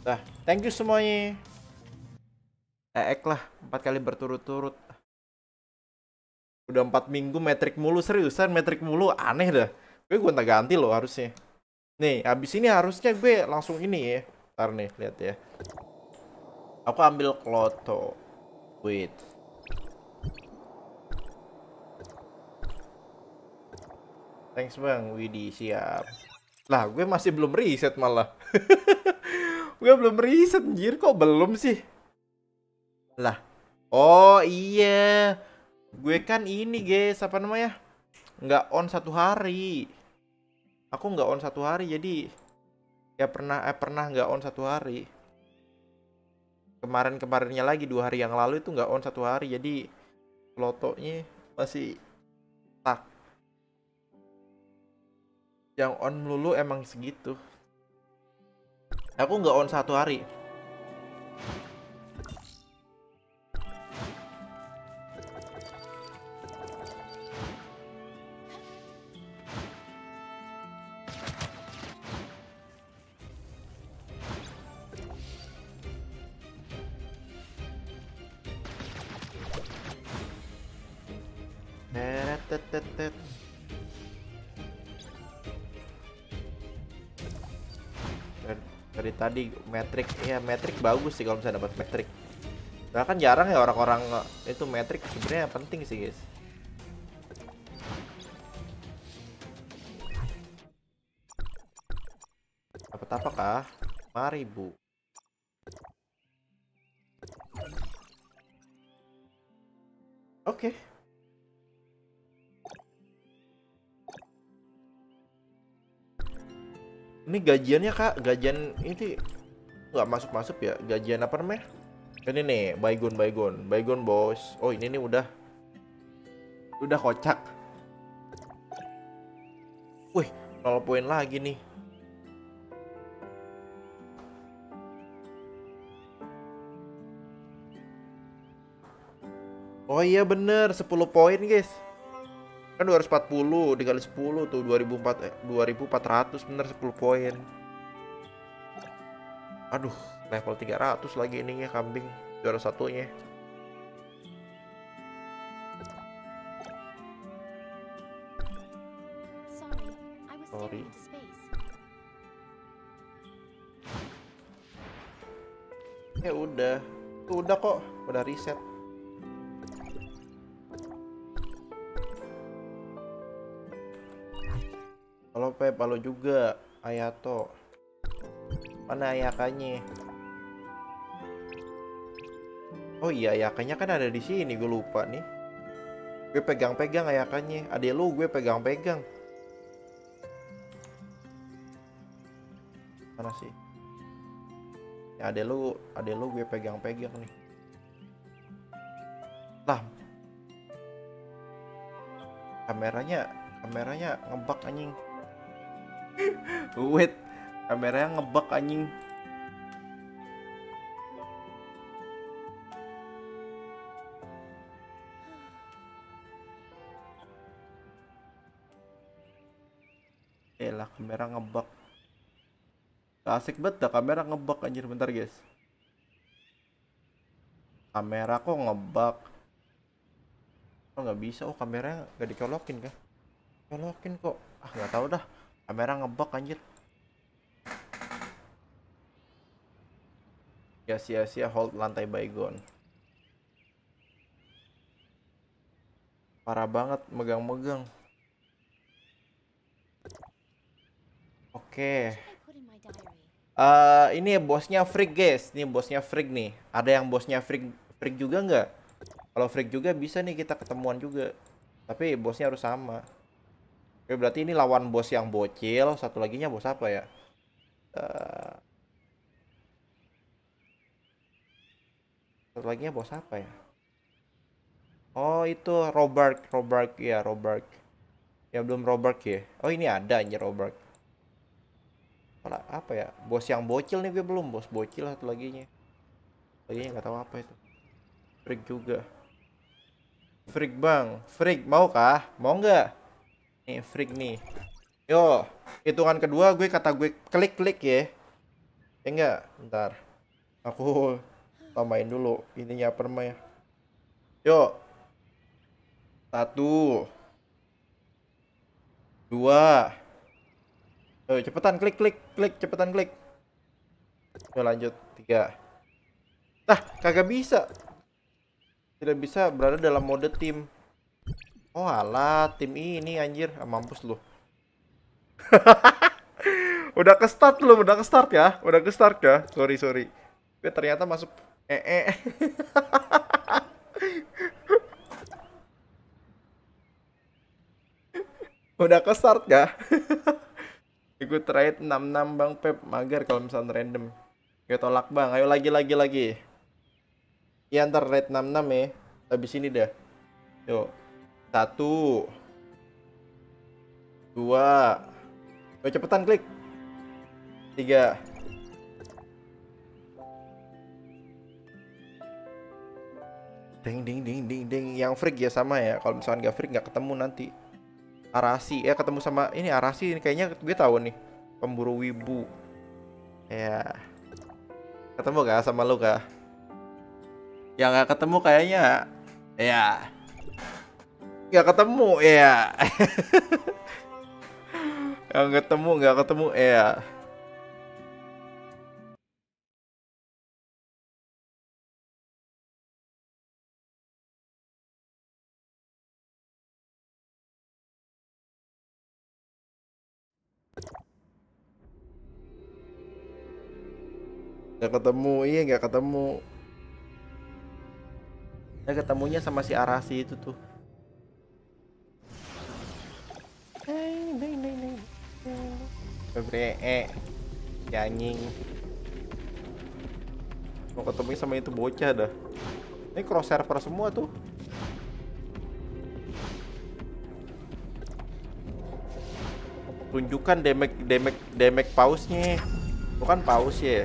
Dah, thank you semuanya. Eek lah, empat kali berturut-turut. Udah empat minggu metrik mulu seriusan metrik mulu aneh dah. Gue gonta ganti loh harusnya. Nih, habis ini harusnya gue langsung ini ya. Ntar nih, lihat ya. Aku ambil kloto. Wait. Thanks bang, Widi siap. Lah, gue masih belum riset malah. gue belum riset, anjir kok belum sih? Lah, oh iya, gue kan ini guys, apa namanya? Nggak on satu hari. Aku nggak on satu hari, jadi ya pernah eh pernah nggak on satu hari. Kemarin-kemarinnya lagi dua hari yang lalu itu nggak on satu hari, jadi lotonya masih Yang on melulu emang segitu. Aku nggak on satu hari. Tadi metrik ya metrik bagus sih kalau misalnya dapat metrik. Nah kan jarang ya orang-orang itu metrik sebenarnya penting sih guys. Dapat apa kah? Mari bu. Ini gajiannya kak, gajian ini nggak masuk masuk ya? Gajian apa namanya? Ini nih, baygon baygon, baygon bos. Oh ini nih udah, udah kocak. Wih, nol poin lagi nih. Oh iya bener, 10 poin guys kan 240 dikali 10 tuh 2004 eh, 2400 bener 10 poin. Aduh level 300 lagi ininya kambing juara satunya. Sorry, ya udah. Udah kok udah reset Halo Pep, halo juga Ayato Mana Ayakanya Oh iya, ayakannya kan ada di sini, gue lupa nih. Gue pegang-pegang ayakannya. Ada lu gue pegang-pegang. Mana sih? Ya ada lu, ada lu gue pegang-pegang nih. Lah. Kameranya, kameranya ngebak anjing. Wait, kameranya ngebak anjing. Elah kamera ngebak asik banget dah kamera ngebak anjir. Bentar guys. Kamera kok ngebak Oh nggak bisa? Oh kameranya gak dicolokin kah? Colokin kok. Ah nggak tahu dah Kamera ngebak anjir Ya sia-sia hold lantai baygon Parah banget megang-megang Oke. Eh ini bosnya Freak guys. Ini bosnya Freak nih. Ada yang bosnya Freak Freak juga nggak? Kalau Freak juga bisa nih kita ketemuan juga. Tapi bosnya harus sama. Oke berarti ini lawan bos yang bocil. Satu laginya bos apa ya? Eh, satu laginya bos apa ya? Oh itu Robert, Robert ya Robert. Ya belum Robert ya. Oh ini ada aja Robert. Malah apa ya? Bos yang bocil nih gue belum, bos bocil satu laginya. Laginya nggak tahu apa itu. Freak juga. Freak bang, freak mau kah? Mau nggak? Nih freak nih. Yo, hitungan kedua gue kata gue klik-klik ya. Ya enggak? Bentar. Aku tambahin dulu ininya perma ya. Yo. Satu. Dua. Ayo cepetan klik klik klik cepetan klik. Ayo lanjut tiga. Nah kagak bisa. Tidak bisa berada dalam mode tim. Oh alah tim ini anjir ah, mampus lu. udah ke start lu, udah ke start ya, udah ke start ya. Sorry sorry. Gue ternyata masuk eh eh. udah ke start gak? Ikut trade 66 bang Pep mager kalau misalnya random. Gue tolak bang. Ayo lagi lagi lagi. Ya ntar rate 66 ya. Habis ini dah. Yuk. Satu. Dua. Ayo cepetan klik. Tiga. Ding ding ding ding ding. Yang freak ya sama ya. Kalau misalnya nggak freak nggak ketemu nanti. Arasi ya ketemu sama ini Arasi ini kayaknya gue tahu nih pemburu wibu ya ketemu gak sama lu kah yang nggak ketemu kayaknya ya nggak ketemu ya yang ketemu nggak ketemu ya nggak ketemu iya nggak ketemu. Ya ketemunya sama si Arasi itu tuh Febre si anjing mau ketemu sama itu bocah dah. Ini cross server semua tuh. Tunjukkan damage damage damage pause-nya bukan pause ya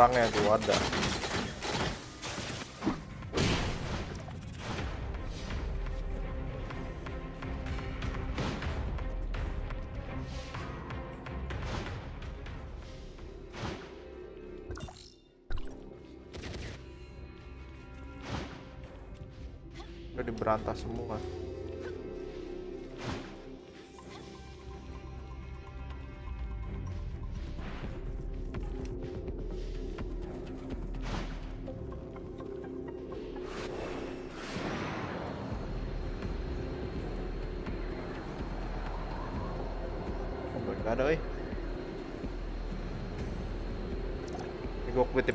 orangnya tuh ada. Udah diberantas semua.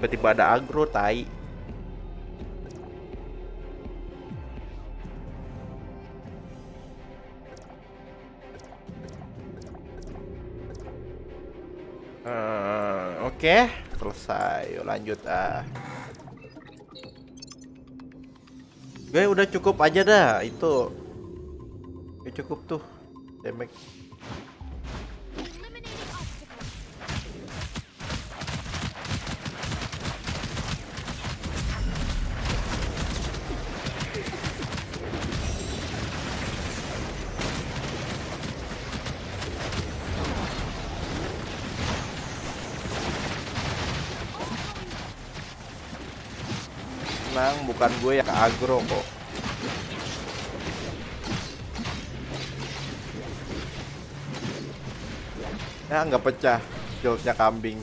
Tiba-tiba ada agro, tai. Eh, Oke, selesai. Yuk lanjut ah. Gue udah cukup aja dah itu. Ya cukup tuh. Damage. Gue yang agro kok. Ya nggak pecah shieldnya kambing.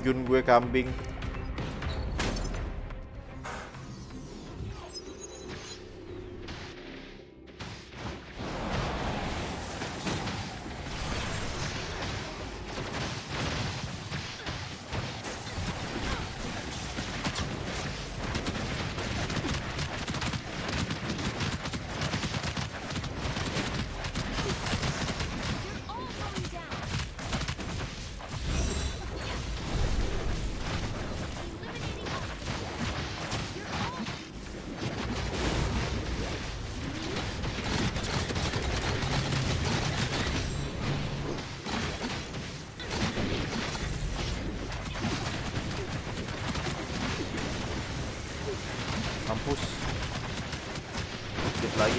Terjun gue kambing.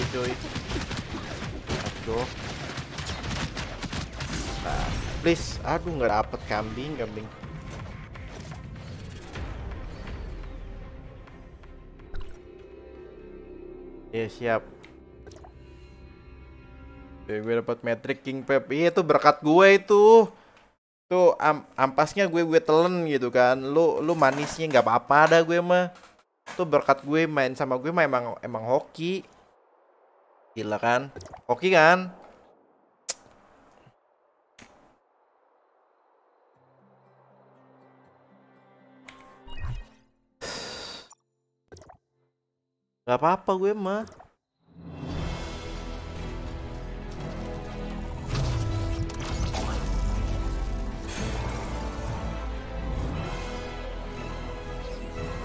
Lagi cuy. Go. Nah, please. Aduh nggak dapet kambing, kambing. Ya siap. Oke, gue dapat metric king pep. Iya itu berkat gue itu. Tuh am ampasnya gue gue telen gitu kan. Lu lu manisnya nggak apa-apa dah gue mah tuh berkat gue main sama gue mah emang emang hoki gila kan hoki kan Gak apa-apa gue mah.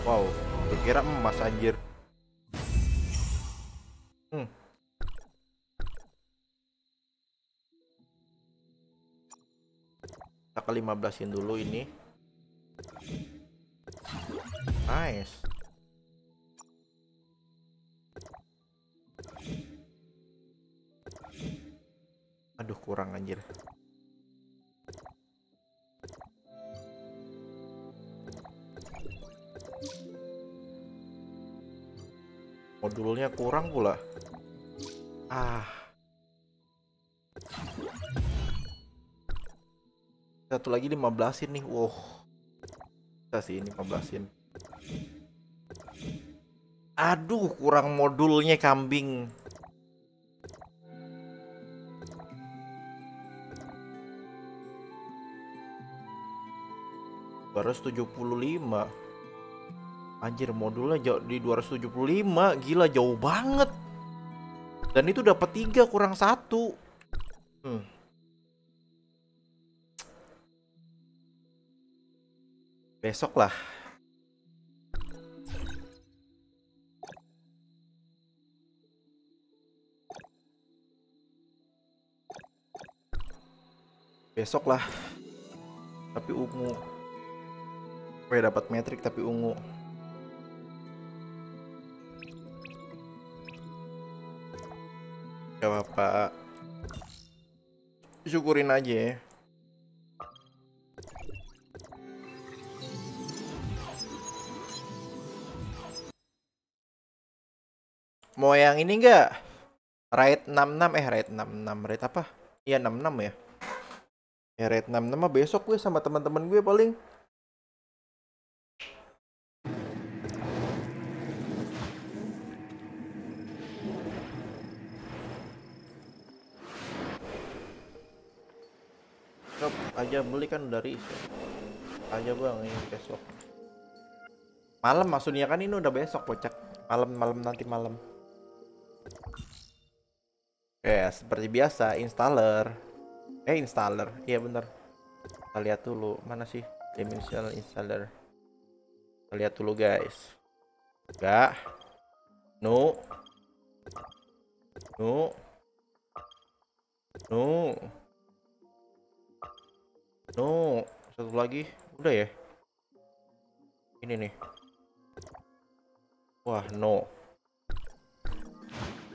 Wow, kira emas anjir. Hmm. Kita ke 15-in dulu ini. Nice. Aduh, kurang anjir. Modulnya kurang pula. Ah. Satu lagi 15-in nih. Wow. Bisa sih ini 15-in. Aduh, kurang modulnya kambing. 75 Anjir modulnya jauh di 275 Gila jauh banget Dan itu dapat tiga kurang satu hmm. Besok lah Besok lah Tapi ungu. Gue dapat metrik tapi ungu. Gak apa-apa. Syukurin aja ya Mau yang ini enggak? Raid 66 eh raid 66 raid apa? Iya 66 ya. Ya raid 66 mah besok gue sama teman-teman gue paling. Shop aja beli kan dari aja bang ini besok. Malam maksudnya kan ini udah besok bocak. Malam-malam nanti malam. Ya, seperti biasa, installer. Eh, installer. Iya bener. Kita lihat dulu. Mana sih? Dimensional installer. Kita lihat dulu, guys. Enggak. No. No. No. No. Satu lagi. Udah ya? Ini nih. Wah, no.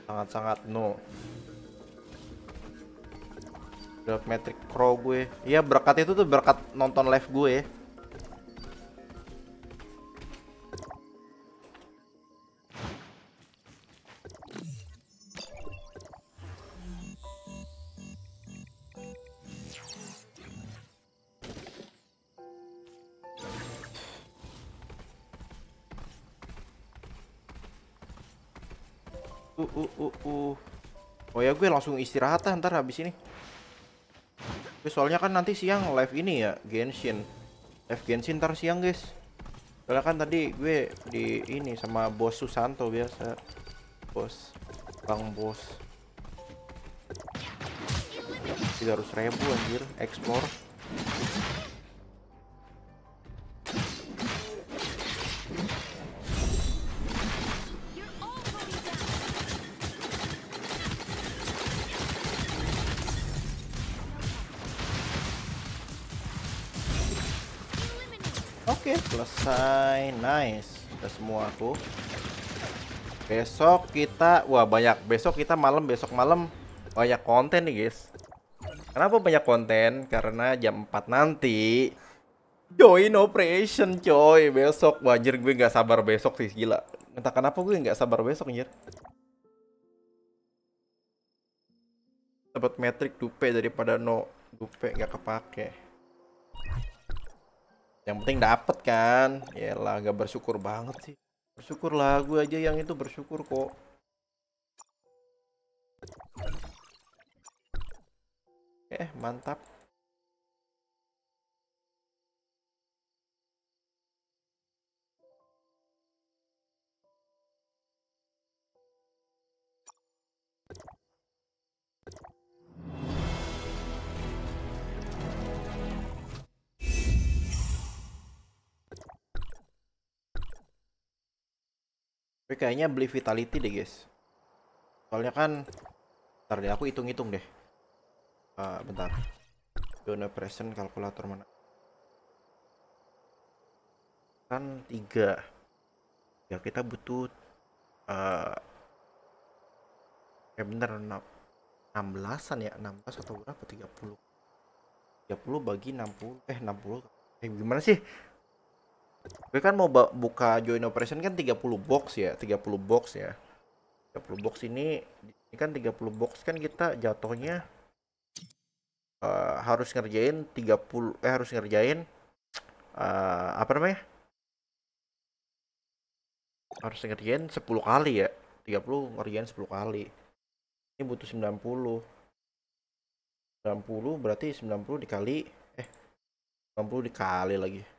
Sangat-sangat no. Dark Metric Pro gue. Iya, berkat itu tuh berkat nonton live gue. Uh, uh, uh, uh. Oh ya gue langsung istirahat lah ntar habis ini. Gue soalnya kan nanti siang live ini ya Genshin. Live Genshin ntar siang guys. Soalnya kan tadi gue di ini sama bos Susanto biasa. Bos, bang bos. Tiga ratus ribu anjir, explore. Selesai. Nice. Udah semua aku. Besok kita wah banyak. Besok kita malam, besok malam banyak konten nih, guys. Kenapa banyak konten? Karena jam 4 nanti join operation coy besok wajar gue nggak sabar besok sih gila entah kenapa gue nggak sabar besok anjir dapat metrik dupe daripada no dupe nggak kepake yang penting dapet kan. Yalah gak bersyukur banget sih. Bersyukur lah gue aja yang itu bersyukur kok. Eh mantap Tapi kayaknya beli Vitality deh guys. Soalnya kan, ntar deh aku hitung-hitung deh. Ah, bentar. Zona present kalkulator mana? Kan tiga. Ya kita butuh eh ya bener enam 16-an ya 16 atau berapa 30 30 bagi 60 eh 60 eh gimana sih gue kan mau buka join operation kan 30 box ya 30 box ya. 30 box ini ini kan 30 box kan kita jatuhnya eh, harus ngerjain 30 eh harus ngerjain eh, apa namanya? Harus ngerjain 10 kali ya 30 ngerjain 10 kali. Ini butuh 90 90 berarti 90 dikali eh 90 dikali lagi kan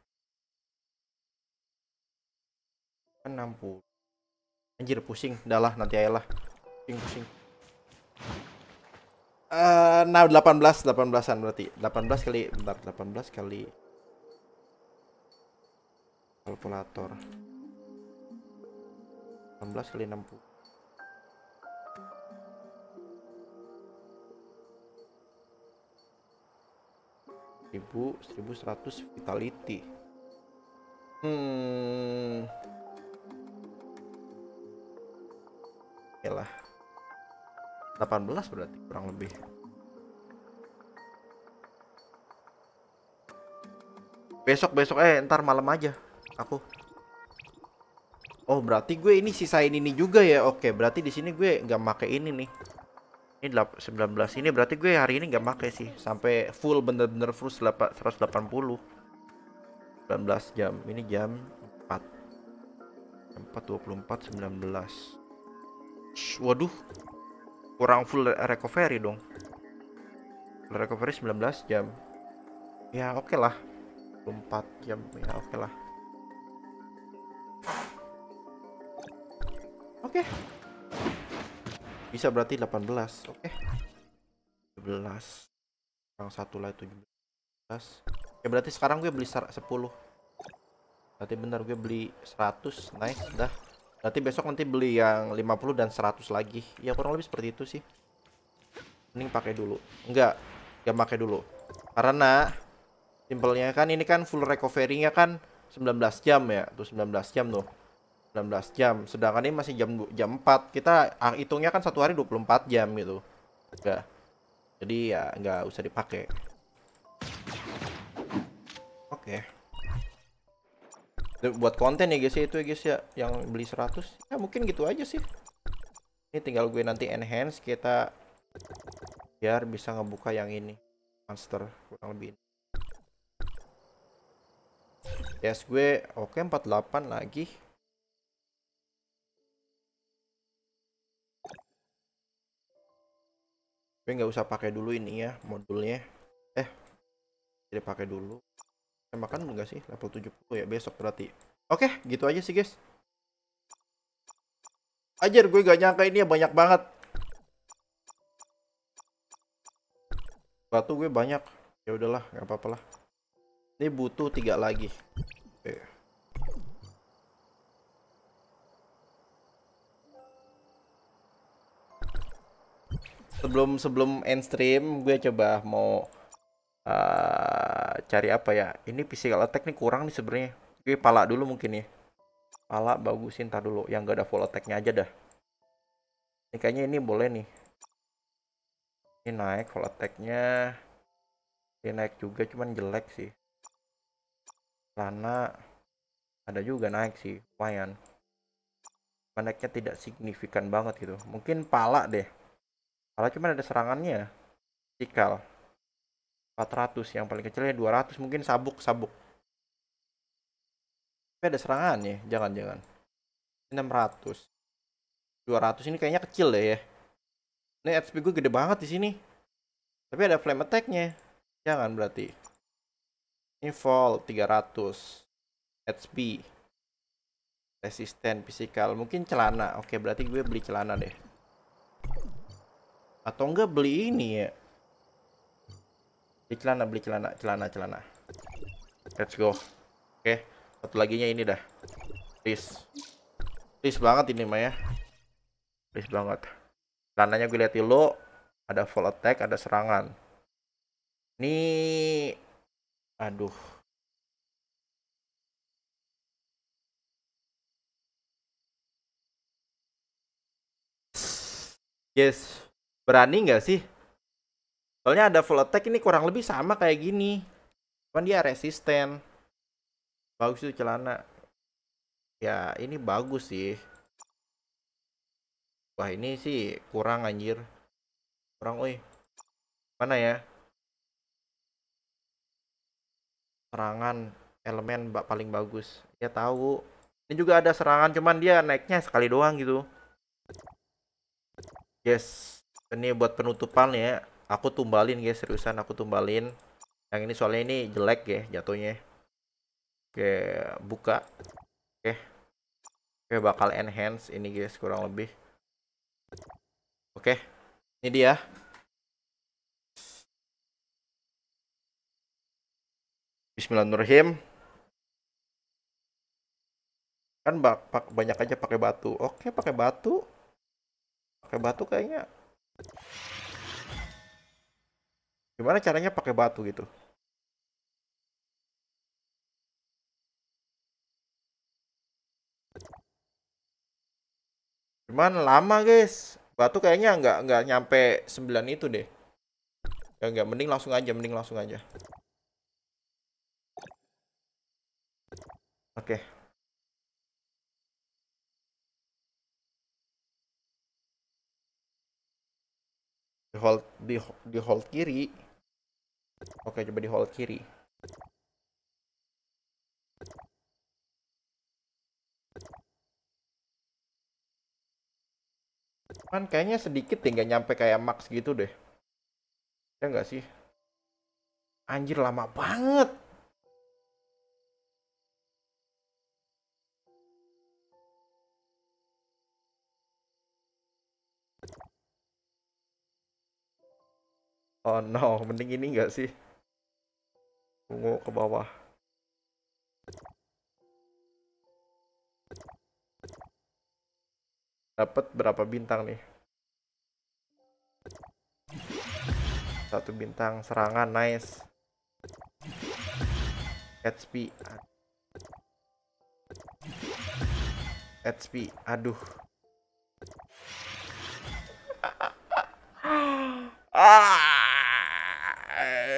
60 anjir pusing. Dah lah nanti aja lah. Pusing pusing. Eh, nah 18 18an berarti. 18 kali bentar 18 kali kalkulator. 18 kali 60 seribu seribu seratus vitality. Hmm Oke lah. 18 berarti kurang lebih. Besok besok. Eh ntar malam aja aku. Oh berarti gue ini sisain ini juga ya? Oke berarti di sini gue nggak make ini nih. Ini delap- 19 ini berarti gue hari ini nggak make sih. Sampai full bener-bener full selapa- 180 19 jam ini jam 4 jam 4 24 19 Shh, waduh. Kurang full re- recovery dong. Full recovery 19 jam. Ya oke lah. 24 jam ya oke lah. Oke. Bisa berarti 18 oke. 17 kurang satu lah 17 ya berarti sekarang gue beli ser- 10 berarti benar gue beli 100 nice dah berarti besok nanti beli yang 50 dan 100 lagi. Ya kurang lebih seperti itu sih. Mending pakai dulu. Enggak enggak pakai dulu. Karena simpelnya kan ini kan full recovery-nya kan 19 jam ya. Tuh 19 jam tuh. 19 jam. Sedangkan ini masih jam jam 4 kita ah, hitungnya kan satu hari 24 jam gitu. Enggak. Jadi ya enggak usah dipakai. Oke. Itu buat konten ya guys ya itu ya guys ya. Yang beli 100 ya mungkin gitu aja sih. Ini tinggal gue nanti enhance kita biar bisa ngebuka yang ini monster kurang lebih yes gue oke 48 lagi. Gue nggak usah pakai dulu ini ya modulnya. Eh jadi pakai dulu makan enggak sih? Level 70 ya besok berarti. Oke gitu aja sih guys. Ajar gue gak nyangka ini ya banyak banget. Batu gue banyak. Ya udahlah nggak apa-apa lah. Ini butuh tiga lagi. Oke. sebelum sebelum end stream gue coba mau eh, cari apa ya? Ini physical attack nih kurang nih sebenarnya. Gue pala dulu mungkin ya. Pala bagusin tar dulu. Yang gak ada full attacknya aja dah. Ini kayaknya ini boleh nih. Ini naik full attacknya. Ini naik juga cuman jelek sih. Lana ada juga naik sih lumayan. Naiknya tidak signifikan banget gitu. Mungkin pala deh. Pala cuman ada serangannya. Tikal 400 yang paling kecilnya 200 mungkin sabuk sabuk. Tapi ada serangannya jangan-jangan. 600 200 ini kayaknya kecil deh ya. Ini HP gue gede banget di sini. Tapi ada flame attack-nya. Jangan berarti. Ini fall 300 HP resisten physical. Mungkin celana. Oke berarti gue beli celana deh. Atau enggak beli ini ya beli celana beli celana celana celana. Let's go. Oke satu laginya ini dah. Please. Please banget ini mah ya please banget. Rananya gue lihat dulu ada full attack ada serangan. Ini aduh. Yes, berani nggak sih? Soalnya ada full attack ini kurang lebih sama kayak gini. Cuman dia resisten. Bagus tuh celana. Ya, ini bagus sih. Wah, ini sih kurang anjir. Kurang, woi. Mana ya? Serangan elemen paling bagus. Ya tahu. Ini juga ada serangan cuman dia naiknya sekali doang gitu. Yes, ini buat penutupan ya. Aku tumbalin guys, seriusan aku tumbalin. Yang ini soalnya ini jelek ya jatuhnya. Oke, buka. Oke. Oke, bakal enhance ini guys kurang lebih. Oke. Ini dia. Bismillahirrahmanirrahim. Kan bak banyak aja pakai batu. Oke, pakai batu pakai batu kayaknya gimana caranya pakai batu gitu? Cuman lama guys. Batu kayaknya nggak nggak nyampe 9 itu deh. Ya nggak mending langsung aja mending langsung aja. Oke. Di hold di di hold kiri oke coba di hold kiri. Kan kayaknya sedikit deh nggak nyampe kayak max gitu deh. Ya nggak sih? Anjir lama banget Oh no, mending ini enggak sih? Tunggu ke bawah. Dapat berapa bintang nih? Satu bintang serangan, nice. HP. HP, aduh. Ah.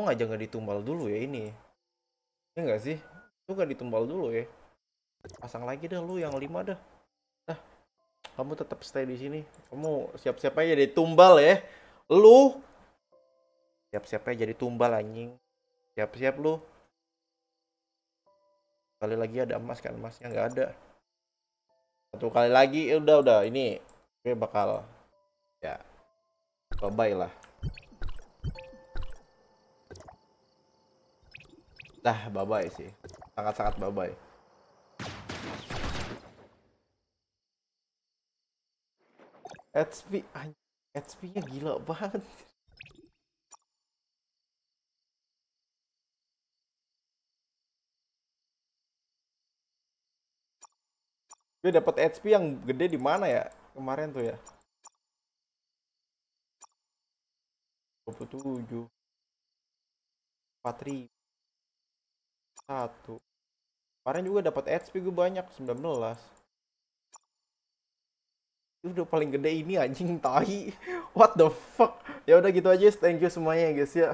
Lu aja nggak ditumbal dulu ya ini. Ya nggak sih? Lu nggak ditumbal dulu ya. Pasang lagi dah lu yang lima dah. Kamu tetap stay di sini. Kamu siap-siap aja jadi tumbal ya. Lu siap-siap aja jadi tumbal anjing. Siap-siap lu. Kali lagi ada emas kan emasnya nggak ada. Satu kali lagi ya udah udah ini gue bakal ya bye lah. Dah, bye-bye sih. Sangat-sangat bye-bye. HP, HP-nya gila banget. Gue dapat HP yang gede di mana ya? Kemarin tuh ya. 27 4000 satu. Kemarin juga dapat HP gue banyak 19 itu udah paling gede ini anjing tahi what the fuck? Ya udah gitu aja thank you semuanya ya guys ya.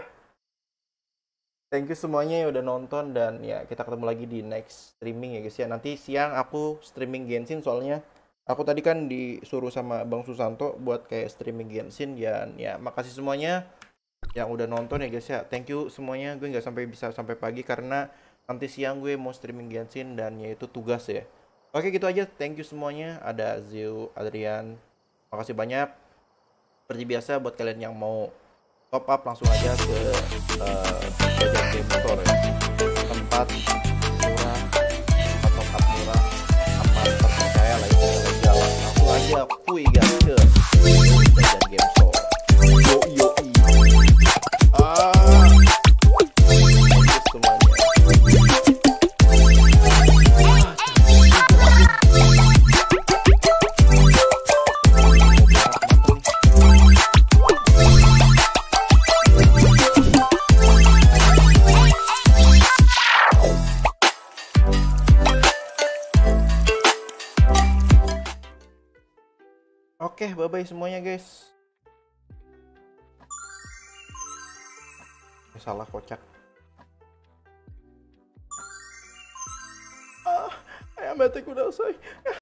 Thank you semuanya yang udah nonton dan ya kita ketemu lagi di next streaming ya guys ya. Nanti siang aku streaming Genshin soalnya aku tadi kan disuruh sama Bang Susanto buat kayak streaming Genshin dan ya makasih semuanya yang udah nonton ya guys ya. Thank you semuanya. Gue nggak sampai bisa sampai pagi karena nanti siang gue mau streaming Genshin dan yaitu tugas ya Oke gitu aja, thank you semuanya. Ada Zio, Adrian, makasih banyak. Seperti biasa buat kalian yang mau top up langsung aja ke uh, Jajan Game Store ya. Tempat murah, top up murah, aman terpercaya lah itu jalan. Langsung aja kuy gas ke Jajan Game Store. Bye bye semuanya guys. Eh, Salah kocak. Ah, ayam betek udah selesai.